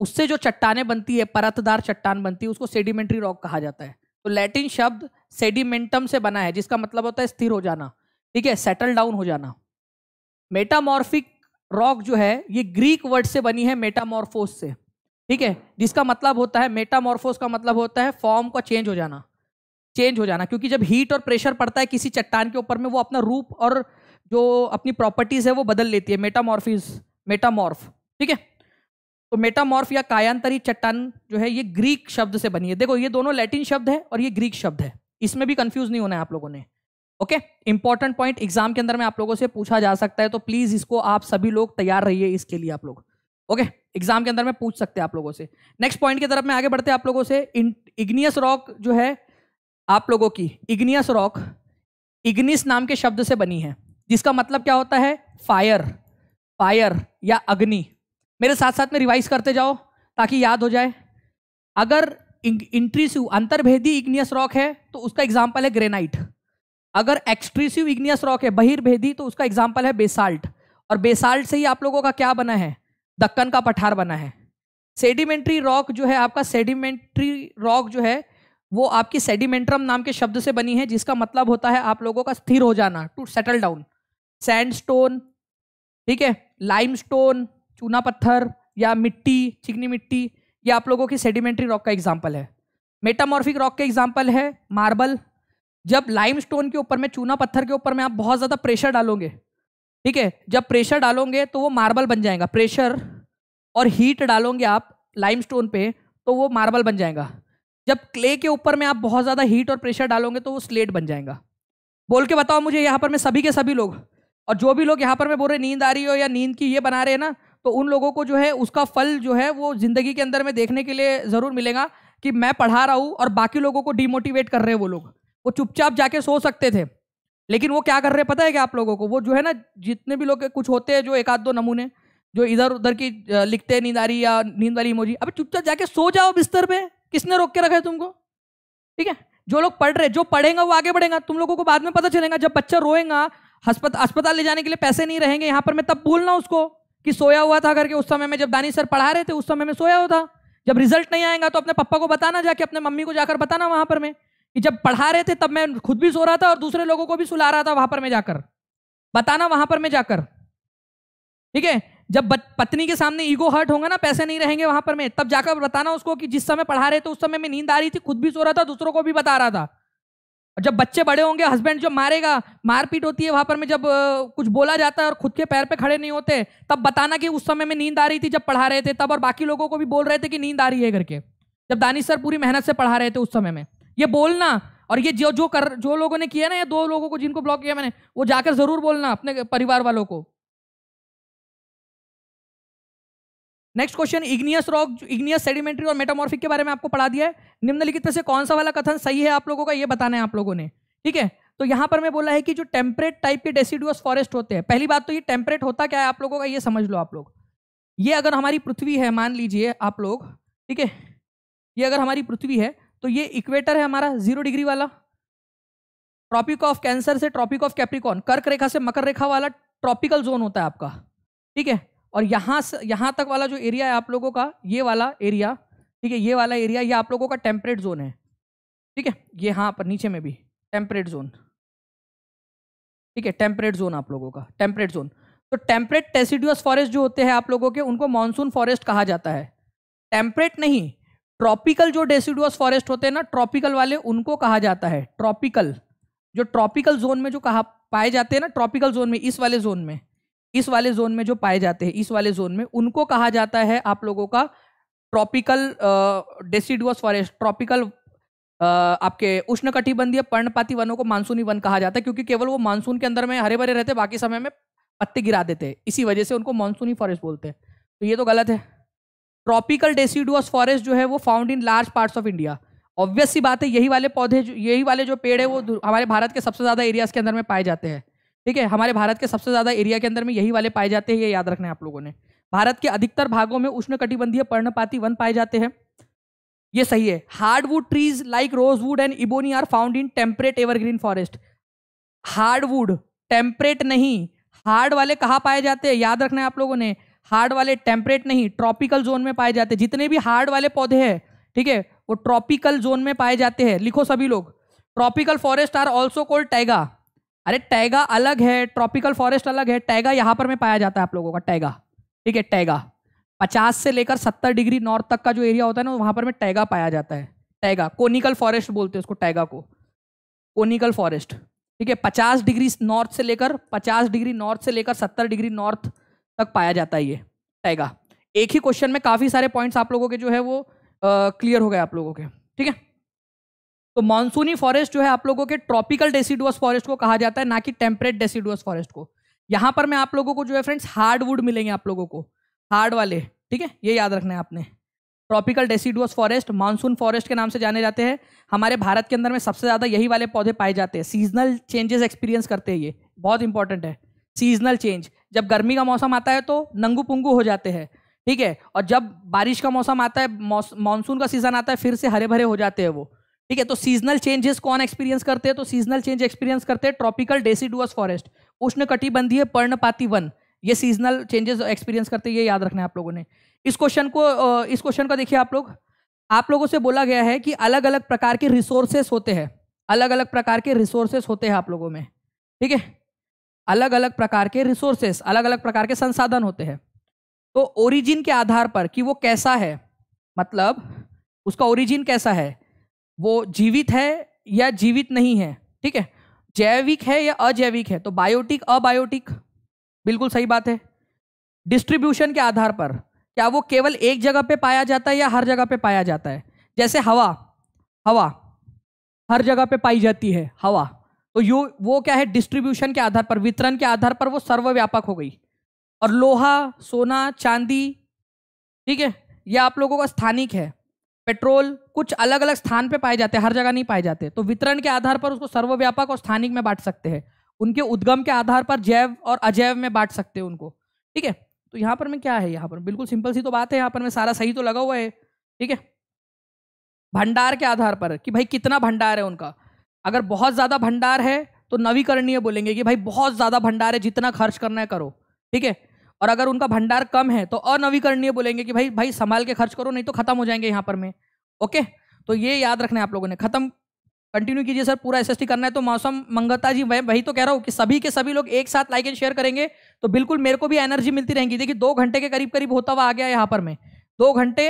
उससे जो चट्टाने बनती है, परतदार चट्टान बनती है, उसको सेडिमेंट्री रॉक कहा जाता है। तो लैटिन शब्द सेडिमेंटम से बना है, जिसका मतलब होता है स्थिर हो जाना। ठीक है? सेटल डाउन हो जाना। मेटामॉर्फिक रॉक जो है, ये ग्रीक वर्ड से बनी है मेटामॉर्फोस से। ठीक है? जिसका मतलब होता है मेटामॉर्फोस का मतलब होता है फॉर्म का चेंज हो जाना। चेंज हो जाना, क्योंकि जब हीट और प्रेशर पड़ता है किसी चट्टान के ऊपर में, वो अपना रूप और जो अपनी प्रॉपर्टीज़ है, वो बदल लेती है। मेटामॉर्फिस मेटामॉर्फ ठीक है? तो मेटामॉर्फ या कायांतरी चट्टान जो है, ये ग्रीक शब्द से बनी है। देखो, ये दोनों लैटिन शब्द है और ये ग्रीक शब्द है। इसमें भी कंफ्यूज नहीं होना है आप लोगों ने। ओके इंपॉर्टेंट पॉइंट एग्ज़ाम के अंदर में आप लोगों से पूछा जा सकता है तो प्लीज़ इसको आप सभी लोग तैयार रहिए इसके लिए आप लोग। ओके एग्ज़ाम के अंदर में पूछ सकते हैं आप लोगों से। नेक्स्ट पॉइंट की तरफ़ में आगे बढ़ते हैं आप लोगों से। इग्नियस रॉक जो है, आप लोगों की इग्नियस रॉक इग्निस नाम के शब्द से बनी है। जिसका मतलब क्या होता है? फायर फायर या अग्नि। मेरे साथ साथ में रिवाइज करते जाओ, ताकि याद हो जाए। अगर इंट्रीसिव अंतर्भेदी इग्नियस रॉक है तो उसका एग्ज़ाम्पल है ग्रेनाइट अगर एक्सट्रीसिव इग्नियस रॉक है, बहिर्भेदी तो उसका एग्ज़ाम्पल है बेसाल्ट और बेसाल्ट से ही आप लोगों का क्या बना है? दक्कन का पठार बना है। सेडिमेंट्री रॉक जो है, आपका सेडिमेंट्री रॉक जो है, वो आपकी सेडिमेंट्रम नाम के शब्द से बनी है, जिसका मतलब होता है आप लोगों का स्थिर हो जाना to settle down sandstone ठीक है? लाइम स्टोन चूना पत्थर या मिट्टी, चिकनी मिट्टी, ये आप लोगों की सेडिमेंट्री रॉक का एग्ज़ाम्पल है। मेटामॉर्फिक रॉक का एग्ज़ाम्पल है मार्बल जब लाइम स्टोन के ऊपर में, चूना पत्थर के ऊपर में आप बहुत ज़्यादा प्रेशर डालोगे, ठीक है? जब प्रेशर डालोगे तो वो मार्बल बन जाएगा प्रेशर और हीट डालोगे आप लाइम स्टोन पे तो वो मार्बल बन जाएगा। जब क्ले के ऊपर में आप बहुत ज़्यादा हीट और प्रेशर डालोगे तो वो स्लेट बन जाएगा। बोल के बताओ मुझे, यहाँ पर मैं सभी के सभी लोग, और जो भी लोग यहाँ पर मैं बोल रहे नींद आ रही हो या नींद की ये बना रहे हैं ना तो उन लोगों को जो है, उसका फल जो है, वो ज़िंदगी के अंदर में देखने के लिए ज़रूर मिलेगा कि मैं पढ़ा रहा हूँ और बाकी लोगों को डिमोटिवेट कर रहे हैं वो लोग। वो चुपचाप जाके सो सकते थे। लेकिन वो क्या कर रहे हैं पता है क्या आप लोगों को? वो जो है ना, जितने भी लोग कुछ होते हैं जो एक आध दो नमूने, जो इधर उधर की लिखते नींद आ रही या नींद वाली इमोजी अब चुपचाप जाके सो जाओ बिस्तर पे। किसने रोक के रखा है तुमको? ठीक है? जो लोग पढ़ रहे जो पढ़ेगा वो आगे बढ़ेगा। तुम लोगों को बाद में पता चलेगा, जब बच्चा रोएगा अस्पताल ले जाने के लिए पैसे नहीं रहेंगे, यहाँ पर मैं तब बोलना उसको। कि सोया हुआ था करके उस समय में, जब दानी सर पढ़ा रहे थे, उस समय में सोया हुआ था। जब रिज़ल्ट नहीं आएगा तो अपने पप्पा को बताना जाके, अपने मम्मी को जाकर बताना वहाँ पर मैं, कि जब पढ़ा रहे थे तब मैं खुद भी सो रहा था और दूसरे लोगों को भी सुला रहा था वहाँ पर मैं जाकर। बताना वहाँ पर मैं जाकर। ठीक है? जब पत्नी के सामने ईगो हर्ट होगा ना, पैसे नहीं रहेंगे वहाँ पर मैं, तब जाकर बताना उसको कि जिस समय पढ़ा रहे थे उस समय में नींद आ रही थी, खुद भी सो रहा था, दूसरों को भी बता रहा था। और जब बच्चे बड़े होंगे हस्बैंड जब मारेगा, मारपीट होती है वहाँ पर में जब कुछ बोला जाता है और खुद के पैर पे खड़े नहीं होते, तब बताना कि उस समय में नींद आ रही थी जब पढ़ा रहे थे, तब और बाकी लोगों को भी बोल रहे थे कि नींद आ रही है करके जब दानिश सर पूरी मेहनत से पढ़ा रहे थे उस समय में। ये बोलना और ये जो जो कर, जो लोगों ने किया ना, ये दो लोगों को जिनको ब्लॉक किया मैंने, वो जाकर ज़रूर बोलना अपने परिवार वालों को। Next question igneous rock igneous sedimentary और मेटामॉर्फिक के बारे में आपको पढ़ा दिया है। निम्नलिखित में से कौन सा वाला कथन सही है आप लोगों का? ये बताना है आप लोगों ने। ठीक है? तो यहाँ पर मैं बोला है कि जो टेम्परेट टाइप के डेसिडुअस फॉरेस्ट होते हैं, पहली बात तो ये टेम्परेट होता क्या है आप लोगों का? ये समझ लो आप लोग। ये अगर हमारी पृथ्वी है, मान लीजिए आप लोग, ठीक है? ये अगर हमारी पृथ्वी है तो ये इक्वेटर है हमारा ज़ीरो डिग्री वाला। ट्रॉपिक ऑफ़ कैंसर से ट्रॉपिक ऑफ़ कैप्रिकॉन कर्क रेखा से मकर रेखा वाला ट्रॉपिकल जोन होता है आपका। ठीक है? और यहाँ से, यहाँ तक वाला जो एरिया है आप लोगों का, ये वाला एरिया ठीक है, ये वाला एरिया ये आप लोगों का टेम्परेट जोन है, ठीक है, ये हाँ पर नीचे में भी टेम्परेट जोन ठीक है टेम्परेट जोन आप लोगों का टेम्परेट जोन तो टेम्परेट टेसिडियस फॉरेस्ट जो होते हैं आप लोगों के, उनको मानसून फॉरेस्ट कहा जाता है. टेम्परेट नहीं ट्रॉपिकल जो डेसिडुअस फॉरेस्ट होते हैं ना ट्रॉपिकल वाले, उनको कहा जाता है ट्रॉपिकल जो ट्रॉपिकल जोन में जो कहा, पाए जाते हैं ना ट्रॉपिकल जोन में, इस वाले जोन में इस वाले जोन में जो पाए जाते हैं, इस वाले जोन में, उनको कहा जाता है आप लोगों का ट्रॉपिकल डेसिडुअस फॉरेस्ट ट्रॉपिकल आपके उष्ण कटिबंधीय पर्णपाती वनों को मानसूनी वन कहा जाता है, क्योंकि केवल वो मानसून के अंदर में हरे भरे रहते बाकी समय में पत्ते गिरा देते हैं। इसी वजह से उनको मानसूनी फॉरेस्ट बोलते हैं। तो ये तो गलत है। ट्रॉपिकल डेसिडुअस फॉरेस्ट जो है वो found in large parts of India obvious सी बात है, यही वाले पौधे यही वाले जो पेड़ है, वो हमारे भारत के सबसे ज़्यादा एरियाज़ के अंदर में पाए जाते हैं। ठीक है, हमारे भारत के सबसे ज़्यादा एरिया के अंदर में यही वाले पाए जाते हैं, ये याद रखना है आप लोगों ने। भारत के अधिकतर भागों में उष्ण कटिबंधीय पर्णपाती वन पाए जाते हैं। ये सही है। Hardwood trees like rosewood and ebony are found in temperate evergreen forest. Hardwood, temperate नहीं। हार्ड वाले कहाँ पाए जाते हैं? याद रखना है आप लोगों ने। हार्ड वाले टेम्परेट नहीं, ट्रॉपिकल जोन में पाए जाते जितने भी हार्ड वाले पौधे हैं, ठीक है, वो ट्रॉपिकल जोन में पाए जाते हैं। लिखो सभी लोग। Tropical forest are also cold taiga अरे, टैगा अलग है, ट्रॉपिकल फॉरेस्ट अलग है। टैगा यहाँ पर में पाया जाता है आप लोगों का, टैगा। ठीक है, टैगा। पचास से लेकर सत्तर डिग्री नॉर्थ तक का जो एरिया होता है ना, वहाँ पर में टैगा पाया जाता है। टैगा, कोनिकल फॉरेस्ट बोलते हैं उसको, टैगा को। Conical forest. ठीक है, पचास डिग्री नॉर्थ से लेकर, पचास डिग्री नॉर्थ से लेकर सत्तर डिग्री नॉर्थ तक पाया जाता है ये, टैगा। एक ही क्वेश्चन में काफ़ी सारे पॉइंट्स आप लोगों के जो है वो क्लियर हो गए आप लोगों के। ठीक है? तो मानसूनी फॉरेस्ट जो है आप लोगों के ट्रॉपिकल डेसिडुअस फॉरेस्ट को कहा जाता है, ना कि टेम्परेट डेसिडुअस फॉरेस्ट को। यहाँ पर मैं आप लोगों को जो है फ्रेंड्स, हार्डवुड मिलेंगे आप लोगों को। हार्ड वाले, ठीक है? ये याद रखना है आपने। Tropical deciduous forest, monsoon forest के नाम से जाने जाते हैं। हमारे भारत के अंदर में सबसे ज़्यादा यही वाले पौधे पाए जाते हैं। सीजनल चेंजेस एक्सपीरियंस करते हैं ये। बहुत इंपॉर्टेंट है। Seasonal change. जब गर्मी का मौसम आता है तो नंगू पुंगू हो जाते हैं, ठीक है? और जब बारिश का मौसम आता है मानसून का सीज़न आता है, फिर से हरे भरे हो जाते हैं वो। ठीक है तो सीजनल चेंजेस कौन एक्सपीरियंस करते हैं? तो सीजनल चेंज एक्सपीरियंस करते हैं ट्रॉपिकल डेसीडुअस फॉरेस्ट उष्ण कटिबंधीय पर्णपाती वन। ये सीजनल चेंजेस एक्सपीरियंस करते हैं, ये याद रखना है आप लोगों ने। इस क्वेश्चन को इस क्वेश्चन का देखिए आप लोग। आप लोगों से बोला गया है कि अलग अलग प्रकार के रिसोर्सेस होते हैं। अलग अलग प्रकार के रिसोर्सेस होते हैं आप लोगों में। ठीक है? अलग अलग प्रकार के रिसोर्सेस अलग अलग प्रकार के संसाधन होते हैं। तो ओरिजिन के आधार पर कि वो कैसा है? मतलब उसका ओरिजिन कैसा है? वो जीवित है या जीवित नहीं है, ठीक है? जैविक है या अजैविक है तो बायोटिक अबायोटिक बिल्कुल सही बात है। डिस्ट्रीब्यूशन के आधार पर, क्या वो केवल एक जगह पे पाया जाता है या हर जगह पे पाया जाता है? जैसे हवा हवा, हर जगह पे पाई जाती है, हवा। तो यू, वो क्या है? डिस्ट्रीब्यूशन के आधार पर, वितरण के आधार पर वो सर्वव्यापक हो गई। और लोहा, सोना, चांदी, ठीक है? ये आप लोगों का स्थानिक है। पेट्रोल कुछ अलग अलग स्थान पे पाए जाते हैं, हर जगह नहीं पाए जाते। तो वितरण के आधार पर उसको सर्वव्यापक और स्थानिक में बांट सकते हैं। उनके उद्गम के आधार पर जैव और अजैव में बांट सकते हैं उनको। ठीक है? तो यहाँ पर में क्या है? यहाँ पर बिल्कुल सिंपल सी तो बात है, यहाँ पर में सारा सही तो लगा हुआ है। ठीक है? भंडार के आधार पर कि भाई कितना भंडार है उनका? अगर बहुत ज़्यादा भंडार है तो नवीकरणीय बोलेंगे कि भाई बहुत ज़्यादा भंडार है, जितना खर्च करना है करो। ठीक है? और अगर उनका भंडार कम है तो अनवीकरणीय बोलेंगे कि भाई भाई संभाल के खर्च करो, नहीं तो खत्म हो जाएँगे यहाँ पर में। ओके? तो ये याद रखना है आप लोगों ने। खत्म। कंटिन्यू कीजिए सर, पूरा एसएसटी करना है तो मौसम मंगता जी मैं वही तो कह रहा हूँ कि सभी के सभी लोग एक साथ लाइक एंड शेयर करेंगे तो बिल्कुल मेरे को भी एनर्जी मिलती रहेगी। देखिए, दो घंटे के करीब करीब होता हुआ आ गया यहाँ पर में। दो घंटे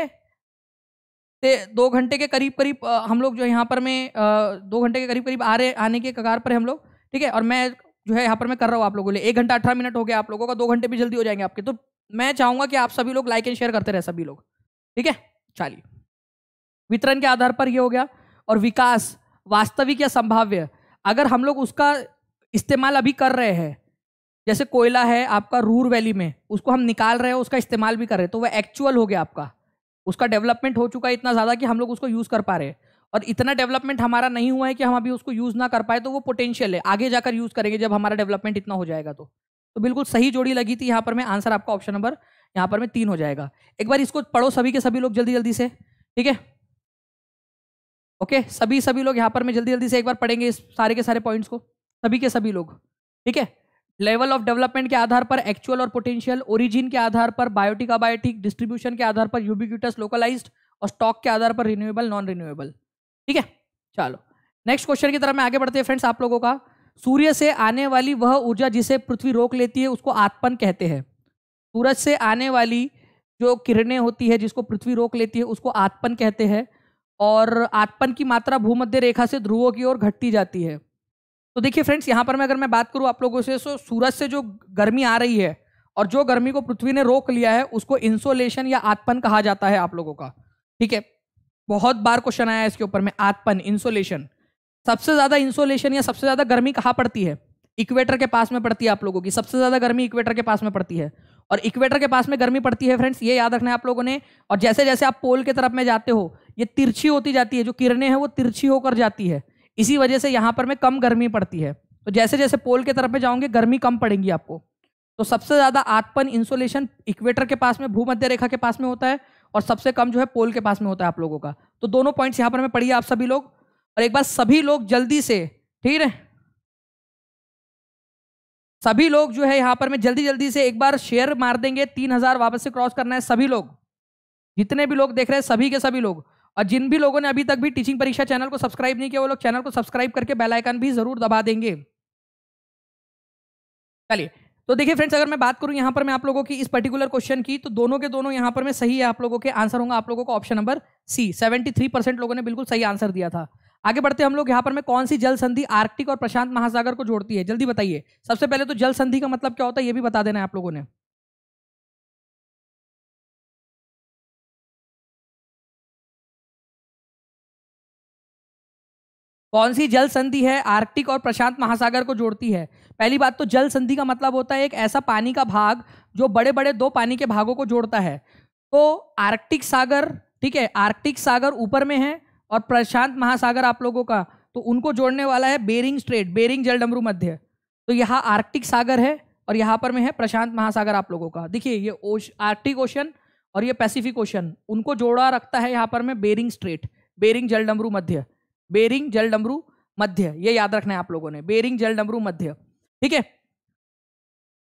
दो घंटे के करीब करीब हम लोग जो यहाँ पर में दो घंटे के करीब करीब आ रहे, आने के कगार पर हम लोग, ठीक है? और मैं जो है यहाँ पर मैं कर रहा हूँ आप लोगों के लिए। एक घंटा अठारह मिनट हो गया, आप लोगों का दो घंटे भी जल्दी हो जाएँगे आपके। तो मैं चाहूँगा कि आप सभी लोग लाइक एंड शेयर करते रहे सभी लोग। ठीक है? चलिए। वितरण के आधार पर ये हो गया और विकास, वास्तविक या संभाव्य। अगर हम लोग उसका इस्तेमाल अभी कर रहे हैं, जैसे कोयला है आपका रूर वैली में, उसको हम निकाल रहे हैं, उसका इस्तेमाल भी कर रहे हैं तो वह एक्चुअल हो गया आपका। उसका डेवलपमेंट हो चुका है इतना ज़्यादा कि हम लोग उसको यूज़ कर पा रहे हैं। और इतना डेवलपमेंट हमारा नहीं हुआ है कि हम अभी उसको यूज़ ना कर पाए तो वो पोटेंशियल है। आगे जाकर यूज़ करेंगे जब हमारा डेवलपमेंट इतना हो जाएगा तो। तो बिल्कुल सही जोड़ी लगी थी यहाँ पर मैं। आंसर आपका ऑप्शन नंबर यहाँ पर में तीन हो जाएगा। एक बार इसको पढ़ो सभी के सभी लोग जल्दी जल्दी से, ठीक है? ओके सभी सभी लोग यहाँ पर मैं जल्दी जल्दी से एक बार पढ़ेंगे इस सारे के सारे पॉइंट्स को। सभी के सभी लोग, ठीक है? लेवल ऑफ़ डेवलपमेंट के आधार पर एक्चुअल और पोटेंशियल ओरिजिन के आधार पर बायोटिक अबायोटिक डिस्ट्रीब्यूशन के आधार पर यूबिक्यूटस लोकलाइज्ड और स्टॉक के आधार पर रिन्यूएबल नॉन रिन्यूएबल ठीक है? चलो नेक्स्ट क्वेश्चन की तरफ़ में आगे बढ़ते हैं फ्रेंड्स आप लोगों का। सूर्य से आने वाली वह ऊर्जा जिसे पृथ्वी रोक लेती है, उसको आत्मन कहते हैं। सूरज से आने वाली जो किरणें होती है, जिसको पृथ्वी रोक लेती है, उसको आत्मन कहते हैं और आत्मन की मात्रा भूमध्य रेखा से ध्रुवों की ओर घटती जाती है। तो देखिए फ्रेंड्स यहाँ पर मैं अगर मैं बात करूँ आप लोगों से तो सूरज से जो गर्मी आ रही है और जो गर्मी को पृथ्वी ने रोक लिया है, उसको इंसोलेशन या आत्मन कहा जाता है आप लोगों का। ठीक है? बहुत बार क्वेश्चन आया इसके ऊपर में आत्मन इंसोलेशन सबसे ज़्यादा इंसोलेशन या सबसे ज़्यादा गर्मी कहाँ पड़ती है? इक्वेटर के पास में पड़ती है आप लोगों की। सबसे ज़्यादा गर्मी इक्वेटर के पास में पड़ती है। और इक्वेटर के पास में गर्मी पड़ती है फ्रेंड्स ये याद रखना है आप लोगों ने। और जैसे जैसे आप पोल के तरफ़ में जाते हो, ये तिरछी होती जाती है। जो किरणें हैं वो तिरछी होकर जाती है। इसी वजह से यहाँ पर में कम गर्मी पड़ती है। तो जैसे जैसे पोल के तरफ़ में जाओगे, गर्मी कम पड़ेगी आपको। तो सबसे ज़्यादा आत्मन इंसोलेशन इक्वेटर के पास में, भूमध्य रेखा के पास में होता है। और सबसे कम जो है पोल के पास में होता है आप लोगों का। तो दोनों पॉइंट्स यहाँ पर मैं पढ़िए आप सभी लोग। और एक बार सभी लोग जल्दी से, ठीक है? सभी लोग जो है यहाँ पर मैं जल्दी जल्दी से एक बार शेयर मार देंगे। तीन हज़ार वापस से क्रॉस करना है सभी लोग। जितने भी लोग देख रहे हैं सभी के सभी लोग। और जिन भी लोगों ने अभी तक भी टीचिंग परीक्षा चैनल को सब्सक्राइब नहीं किया, वो लोग चैनल को सब्सक्राइब करके बेल आइकन भी ज़रूर दबा देंगे। चलिए तो देखिए फ्रेंड्स अगर मैं बात करूँ यहाँ पर मैं आप लोगों की इस पर्टिकुलर क्वेश्चन की तो दोनों के दोनों यहाँ पर मैं सही है आप लोगों के आंसर होंगे। आप लोगों का ऑप्शन नंबर सी 73 परसेंट लोगों ने बिल्कुल सही आंसर दिया था। आगे बढ़ते हम लोग, यहाँ पर मैं कौन सी जल संधि आर्टिक और प्रशांत महासागर को जोड़ती है? जल्दी बताइए। सबसे पहले तो जल संधि का मतलब क्या होता है, ये भी बता देना है आप लोगों ने। कौन सी जल संधि है? आर्कटिक और प्रशांत महासागर को जोड़ती है। पहली बात तो जल संधि का मतलब होता है एक ऐसा पानी का भाग जो बड़े बड़े दो पानी के भागों को जोड़ता है। तो आर्कटिक सागर, ठीक है, आर्कटिक सागर ऊपर में है और प्रशांत महासागर आप लोगों का तो उनको जोड़ने वाला है बेरिंग स्ट्रेट बेरिंग जल डमरू मध्य। तो यहाँ आर्कटिक सागर है और यहाँ पर में है प्रशांत महासागर आप लोगों का। देखिए, ये ओश, आर्कटिक ओशन और ये पैसिफिक ओशन, उनको जोड़ा रखता है यहाँ पर में बेरिंग स्ट्रेट बेरिंग जल डमरू मध्य। बेरिंग जल डमरू मध्य, ये याद रखना है आप लोगों ने बेरिंग जल डमरू मध्य, ठीक है?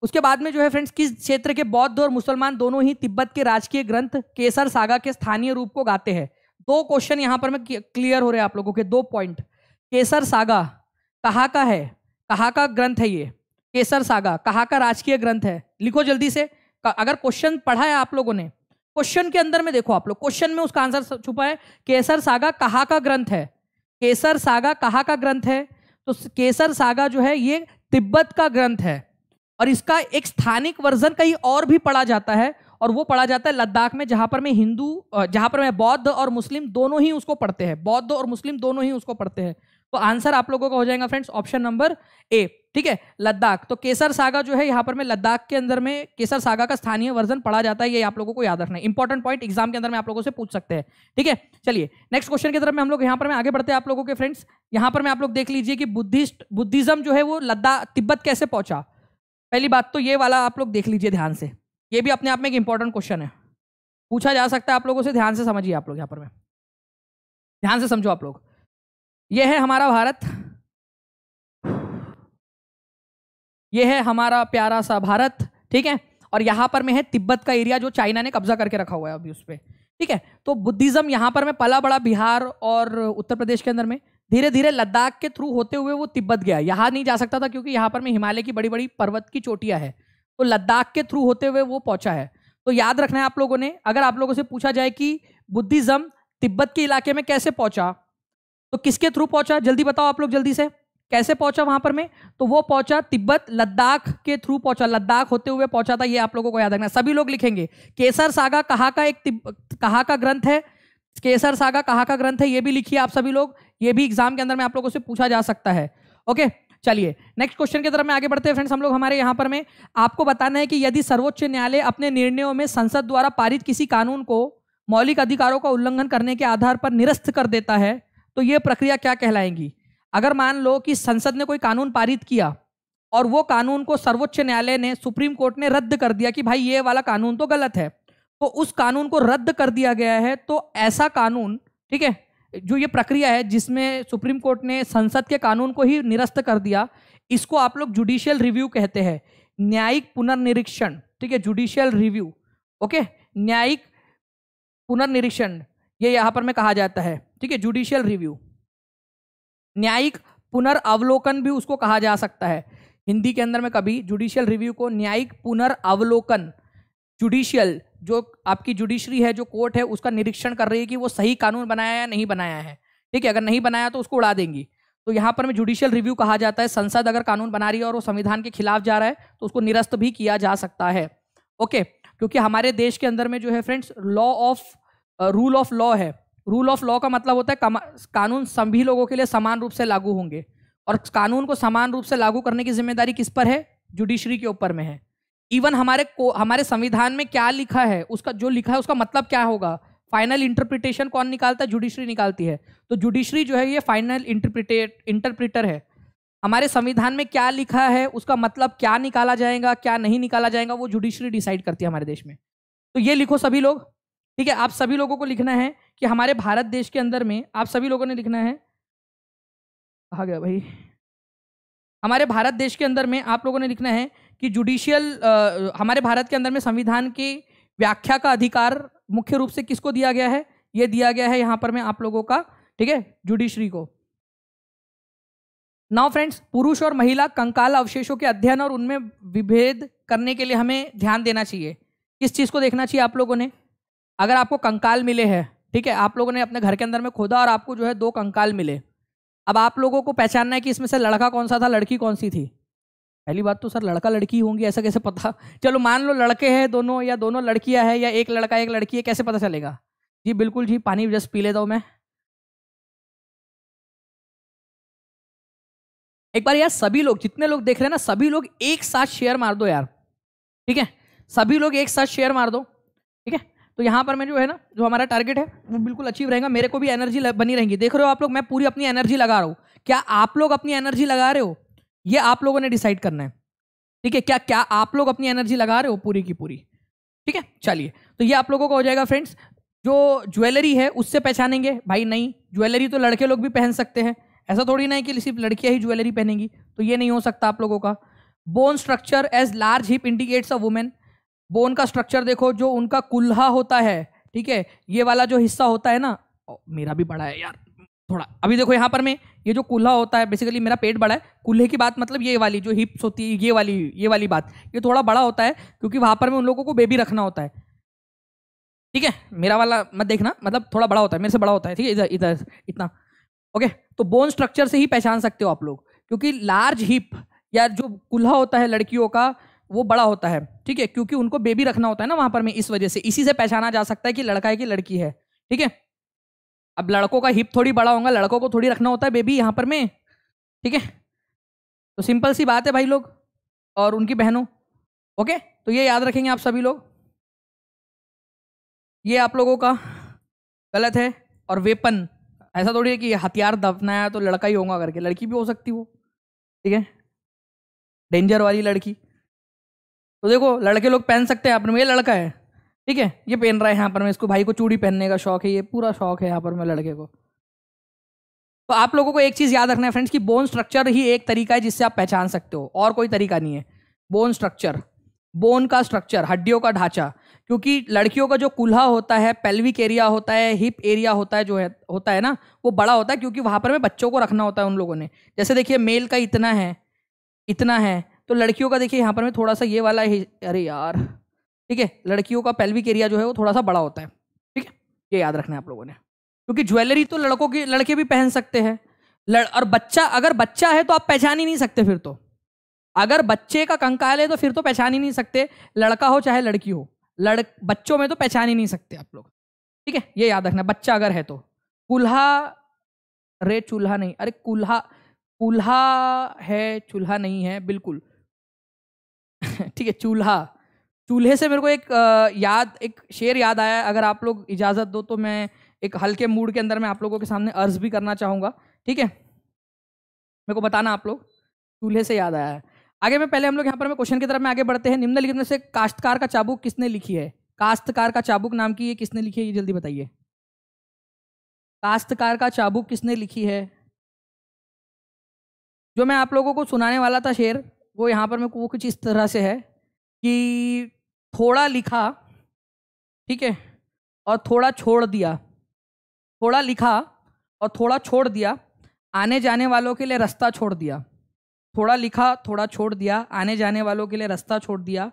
उसके बाद में जो है फ्रेंड्स किस क्षेत्र के बौद्ध और मुसलमान दोनों ही तिब्बत के राजकीय ग्रंथ केसर सागा के स्थानीय रूप को गाते हैं? दो क्वेश्चन यहाँ पर में क्लियर हो रहे हैं आप लोगों के, दो पॉइंट केसर सागा, कहा का है? कहा का ग्रंथ है ये? केसर सागा, कहा का राजकीय ग्रंथ है? लिखो जल्दी से अगर क्वेश्चन पढ़ा है आप लोगों ने क्वेश्चन के अंदर में देखो आप लोग क्वेश्चन में उसका आंसर छुपा है, केसर सागा कहा का ग्रंथ है? केसर सागा कहाँ का ग्रंथ है? तो केसर सागा जो है, ये तिब्बत का ग्रंथ है। और इसका एक स्थानिक वर्जन कहीं और भी पढ़ा जाता है, और वो पढ़ा जाता है लद्दाख में, जहाँ पर मैं हिंदू जहाँ पर मैं बौद्ध और मुस्लिम दोनों ही उसको पढ़ते हैं। बौद्ध और मुस्लिम दोनों ही उसको पढ़ते हैं। तो आंसर आप लोगों का हो जाएगा फ्रेंड्स, ऑप्शन नंबर ए, ठीक है? लद्दाख। तो केसर सागा जो है, यहाँ पर मैं लद्दाख के अंदर में केसर सागा का स्थानीय वर्जन पढ़ा जाता है, ये आप लोगों को याद रखना है। इंपॉर्टेंट पॉइंट एग्ज़ाम के अंदर में आप लोगों से पूछ सकते हैं, ठीक है? चलिए नेक्स्ट क्वेश्चन की तरफ़ में हम लोग, यहाँ पर में आगे बढ़ते हैं आप लोगों के फ्रेंड्स यहाँ पर मैं आप लोग देख लीजिए कि बुद्धिस्ट, बुद्धिज्म जो है, वो लद्दाख, तिब्बत कैसे पहुँचा? पहली बात तो ये वाला आप लोग देख लीजिए ध्यान से। ये भी अपने आप में एक इंपॉर्टेंट क्वेश्चन है। पूछा जा सकता है आप लोगों से, ध्यान से समझिए आप लोग यहाँ पर में। ध्यान से समझो आप लोग। ये है हमारा भारत। यह है हमारा प्यारा सा भारत, ठीक है? और यहाँ पर में है तिब्बत का एरिया जो चाइना ने कब्जा करके रखा हुआ है अभी उस पर ठीक है? तो बुद्धिज्म यहाँ पर में पला बड़ा बिहार और उत्तर प्रदेश के अंदर में। धीरे धीरे लद्दाख के थ्रू होते हुए वो तिब्बत गया। यहाँ नहीं जा सकता था क्योंकि यहाँ पर में हिमालय की बड़ी बड़ी पर्वत की चोटियाँ है। तो लद्दाख के थ्रू होते हुए वो पहुँचा है। तो याद रखना है आप लोगों ने, अगर आप लोगों से पूछा जाए कि बुद्धिज्म तिब्बत के इलाके में कैसे पहुँचा तो किसके थ्रू पहुँचा? जल्दी बताओ आप लोग जल्दी से। कैसे पहुँचा वहाँ पर में? तो वो पहुँचा तिब्बत लद्दाख के थ्रू पहुँचा। लद्दाख होते हुए पहुँचा था, ये आप लोगों को याद रखना। सभी लोग लिखेंगे, केसर सागा कहा का एक कहा का ग्रंथ है? केसर सागा कहा का ग्रंथ है, ये भी लिखिए आप सभी लोग। ये भी एग्ज़ाम के अंदर में आप लोगों से पूछा जा सकता है। ओके, चलिए, नेक्स्ट क्वेश्चन की तरफ़ में आगे बढ़ते हैं। फ्रेंड्स, हम लोग हमारे यहाँ पर में, आपको बताना है कि यदि सर्वोच्च न्यायालय अपने निर्णयों में संसद द्वारा पारित किसी कानून को मौलिक अधिकारों का उल्लंघन करने के आधार पर निरस्त कर देता है तो ये प्रक्रिया क्या कहलाएँगी? अगर मान लो कि संसद ने कोई कानून पारित किया और वो कानून को सर्वोच्च न्यायालय ने, सुप्रीम कोर्ट ने रद्द कर दिया कि भाई ये वाला कानून तो गलत है तो उस कानून को रद्द कर दिया गया है तो ऐसा कानून, ठीक है, जो ये प्रक्रिया है जिसमें सुप्रीम कोर्ट ने संसद के कानून को ही निरस्त कर दिया, इसको आप लोग जुडिशियल रिव्यू कहते हैं। न्यायिक पुनर्निरीक्षण, ठीक है, जुडिशियल रिव्यू, ओके? न्यायिक पुनर्निरीक्षण, ये यहाँ पर में कहा जाता है। ठीक है जुडिशियल रिव्यू न्यायिक पुनर्वलोकन भी उसको कहा जा सकता है। हिंदी के अंदर में कभी जुडिशियल रिव्यू को न्यायिक पुनर्वलोकन जुडिशियल जो आपकी जुडिशरी है, जो कोर्ट है, उसका निरीक्षण कर रही है कि वो सही कानून बनाया या नहीं बनाया है। ठीक है, अगर नहीं बनाया तो उसको उड़ा देंगी। तो यहाँ पर में जुडिशियल रिव्यू कहा जाता है, संसद अगर कानून बना रही है और वो संविधान के खिलाफ जा रहा है तो उसको निरस्त भी किया जा सकता है। ओके, क्योंकि हमारे देश के अंदर में जो है friends law of rule of law है। रूल ऑफ़ लॉ का मतलब होता है कानून सभी लोगों के लिए समान रूप से लागू होंगे। और कानून को समान रूप से लागू करने की ज़िम्मेदारी किस पर है? जुडिशरी के ऊपर में है। इवन हमारे को, हमारे संविधान में क्या लिखा है, उसका जो लिखा है, उसका मतलब क्या होगा? फाइनल इंटरप्रिटेशन कौन निकालता है? जुडिशरी निकालती है। तो जुडिशरी जो है, ये फाइनल इंटरप्रिटेट इंटरप्रिटर है। हमारे संविधान में क्या लिखा है, उसका मतलब क्या निकाला जाएगा, क्या नहीं निकाला जाएगा, वो जुडिशरी डिसाइड करती है हमारे देश में। तो ये लिखो सभी लोग। ठीक है, आप सभी लोगों को लिखना है कि हमारे भारत देश के अंदर में आप सभी लोगों ने लिखना है। कहा गया भाई। हमारे भारत देश के अंदर में आप लोगों ने लिखना है कि जुडिशियल हमारे भारत के अंदर में संविधान की व्याख्या का अधिकार मुख्य रूप से किसको दिया गया है? ये दिया गया है यहाँ पर में आप लोगों का, ठीक है, जुडिशरी को। नाउ फ्रेंड्स, पुरुष और महिला कंकाल अवशेषों के अध्ययन और उनमें विभेद करने के लिए हमें ध्यान देना चाहिए। किस चीज़ को देखना चाहिए आप लोगों ने? अगर आपको कंकाल मिले हैं, ठीक है, आप लोगों ने अपने घर के अंदर में खोदा और आपको जो है दो कंकाल मिले। अब आप लोगों को पहचानना है कि इसमें से लड़का कौन सा था, लड़की कौन सी थी। पहली बात तो सर लड़का लड़की होंगी, ऐसा कैसे पता? चलो मान लो लड़के हैं दोनों या दोनों लड़कियाँ हैं या एक लड़का एक लड़की है, कैसे पता चलेगा? जी बिल्कुल जी, पानी जस्ट पी लेता हूँ मैं। एक बार यार सभी लोग, जितने लोग देख रहे हैं ना, सभी लोग एक साथ शेयर मार दो यार, ठीक है? सभी लोग एक साथ शेयर मार दो, ठीक है? तो यहाँ पर मैं जो है ना, जो हमारा टारगेट है, वो बिल्कुल अचीव रहेगा। मेरे को भी एनर्जी बनी रहेगी। देख रहे हो आप लोग, मैं पूरी अपनी एनर्जी लगा रहा हूँ। क्या आप लोग अपनी एनर्जी लगा रहे हो? ये आप लोगों ने डिसाइड करना है। ठीक है, क्या क्या आप लोग अपनी एनर्जी लगा रहे हो पूरी की पूरी? ठीक है, चलिए। तो ये आप लोगों का हो जाएगा फ्रेंड्स जो ज्वेलरी है, उससे पहचानेंगे। भाई नहीं ज्वेलरी तो लड़के लोग भी पहन सकते हैं। ऐसा थोड़ी ना है कि सिर्फ़ लड़कियाँ ही ज्वेलरी पहनेंगी। तो ये नहीं हो सकता आप लोगों का। Bone structure as large hip indicates a woman bone का स्ट्रक्चर देखो जो उनका कुल्हा होता है ठीक है? ये वाला जो हिस्सा होता है ना ओ, मेरा भी बड़ा है यार थोड़ा अभी देखो यहाँ पर मैं ये जो कुल्हा होता है बेसिकली मेरा पेट बड़ा है कुल्हे की बात मतलब ये वाली जो हिप्स होती है ये वाली ये वाली बात ये थोड़ा बड़ा होता है क्योंकि वहाँ पर मैं उन लोगों को बेबी रखना होता है। ठीक है? मेरा वाला मत देखना मतलब थोड़ा बड़ा होता है मेरे से बड़ा होता है ठीक है? इधर इधर इतना। ओके तो बोन स्ट्रक्चर से ही पहचान सकते हो आप लोग क्योंकि लार्ज हिप या जो कुल्हा होता है लड़कियों का वो बड़ा होता है, ठीक है? क्योंकि उनको बेबी रखना होता है ना वहाँ पर में, इस वजह से। इसी से पहचाना जा सकता है कि लड़का है कि लड़की है, ठीक है? अब लड़कों का हिप थोड़ी बड़ा होगा, लड़कों को थोड़ी रखना होता है बेबी यहाँ पर में, ठीक है? तो सिंपल सी बात है भाई लोग और उनकी बहनों ओके तो ये याद रखेंगे आप सभी लोग। ये आप लोगों का गलत है और वेपन ऐसा थोड़ी है कि हथियार दफनाया तो लड़का ही होगा करके, लड़की भी हो सकती वो, ठीक है? डेंजर वाली लड़की। तो देखो, लड़के लोग पहन सकते हैं अपने में ये लड़का है। ठीक है? ये पहन रहा है यहाँ पर, मैं इसको भाई को चूड़ी पहनने का शौक है, ये पूरा शौक है यहाँ पर मैं लड़के को। तो आप लोगों को एक चीज़ याद रखना है फ्रेंड्स, कि बोन स्ट्रक्चर ही एक तरीका है जिससे आप पहचान सकते हो, और कोई तरीका नहीं है। बोन स्ट्रक्चर बोन का स्ट्रक्चर हड्डियों का ढांचा, क्योंकि लड़कियों का जो कुल्हा होता है पेल्विक एरिया होता है हिप एरिया होता है, जो है, होता है ना, वो बड़ा होता है, क्योंकि वहाँ पर में बच्चों को रखना होता है उन लोगों ने। जैसे देखिए मेल का इतना है इतना है तो लड़कियों का देखिए, यहाँ पर मैं थोड़ा सा ये वाला है, अरे यार, ठीक है, लड़कियों का पेल्विक एरिया जो है वो थोड़ा सा बड़ा होता है, ठीक है, ये याद रखना है आप लोगों ने, क्योंकि ज्वेलरी तो लड़कों के, लड़के भी पहन सकते हैं, लड़, और बच्चा, अगर बच्चा है तो आप पहचान ही नहीं सकते फिर तो अगर बच्चे का कंकाल है तो फिर तो पहचान ही नहीं सकते, लड़का हो चाहे लड़की हो, लड़, बच्चों में तो पहचान ही नहीं सकते आप लोग, ठीक है, ये याद रखना, बच्चा अगर है तो कुल्हा रे चूल्हा नहीं, अरे कुल्हा कुल्हा है, चूल्हा नहीं है, बिल्कुल ठीक है, चूल्हा। चूल्हे से मेरे को एक याद, एक शेर याद आया अगर आप लोग इजाज़त दो तो मैं एक हल्के मूड के अंदर मैं आप लोगों के सामने अर्ज़ भी करना चाहूँगा। ठीक है? मेरे को बताना आप लोग। चूल्हे से याद आया है। आगे में, पहले हम लोग यहाँ पर क्वेश्चन की तरफ़ में आगे बढ़ते हैं। निम्नलिखित में से काश्तकार का चाबुक किसने लिखी है? काश्तकार का चाबुक नाम की ये किसने लिखी है? ये जल्दी बताइए। काश्तकार का चाबुक किसने लिखी है? जो मैं आप लोगों को सुनाने वाला था शेर वो यहाँ पर मैं वो कुछ इस तरह से है कि थोड़ा लिखा, ठीक है, और थोड़ा छोड़ दिया, थोड़ा लिखा और थोड़ा छोड़ दिया, आने जाने वालों के लिए रास्ता छोड़ दिया, थोड़ा लिखा, थोड़ा छोड़ दिया, आने जाने वालों के लिए रास्ता छोड़ दिया।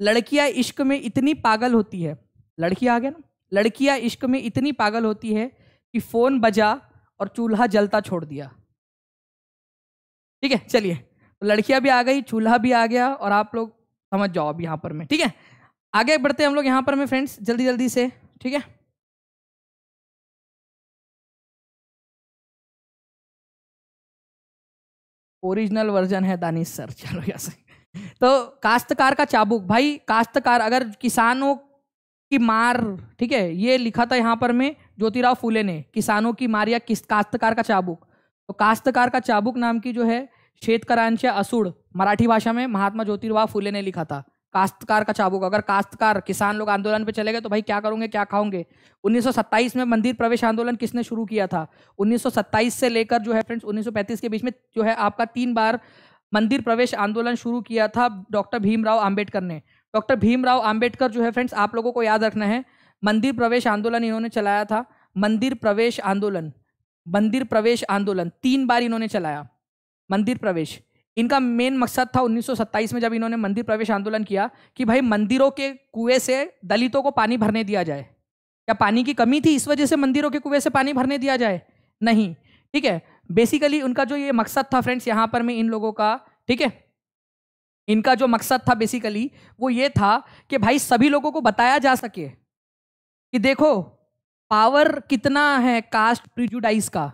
लड़कियाँ इश्क में इतनी पागल होती है, लड़कियाँ आ गया ना, लड़कियाँ इश्क में इतनी पागल होती है कि फ़ोन बजा और चूल्हा जलता छोड़ दिया। ठीक है, चलिए। तो लड़कियाँ भी आ गई, चूल्हा भी आ गया और आप लोग समझ जाओ अब यहाँ पर में, ठीक है? आगे बढ़ते हम लोग यहाँ पर में फ्रेंड्स जल्दी जल्दी से, ठीक है? ओरिजिनल वर्जन है दानिश सर चलो यहाँ तो काश्तकार का चाबुक, भाई काश्तकार, अगर किसानों की मार, ठीक है, ये लिखा था यहाँ पर में ज्योतिराव फूले ने, किसानों की मार या किस, काश्तकार का चाबुक। तो काश्तकार का चाबुक नाम की जो है शेतकरांच्या असूड़ मराठी भाषा में महात्मा ज्योतिराव फूले ने लिखा था। काश्तकार का चाबुक। अगर काश्तकार किसान लोग आंदोलन पे चले गए तो भाई क्या करोगे, क्या खाओगे? 1927 में मंदिर प्रवेश आंदोलन किसने शुरू किया था? 1927 से लेकर जो है फ्रेंड्स 1935 के बीच में जो है आपका तीन बार मंदिर प्रवेश आंदोलन शुरू किया था डॉक्टर भीमराव आम्बेडकर ने। डॉक्टर भीमराव आम्बेडकर जो है फ्रेंड्स, आप लोगों को याद रखना है, मंदिर प्रवेश आंदोलन इन्होंने चलाया था। मंदिर प्रवेश आंदोलन। मंदिर प्रवेश आंदोलन। तीन बार इन्होंने चलाया। मंदिर प्रवेश। इनका मेन मकसद था 1927 में जब इन्होंने मंदिर प्रवेश आंदोलन किया कि भाई मंदिरों के कुएँ से दलितों को पानी भरने दिया जाए। क्या पानी की कमी थी इस वजह से मंदिरों के कुएँ से पानी भरने दिया जाए? नहीं। ठीक है बेसिकली उनका जो ये मकसद था फ्रेंड्स यहाँ पर मैं इन लोगों का, ठीक है? इनका जो मकसद था बेसिकली वो ये था कि भाई सभी लोगों को बताया जा सके कि देखो पावर कितना है कास्ट प्रिजुडाइज का।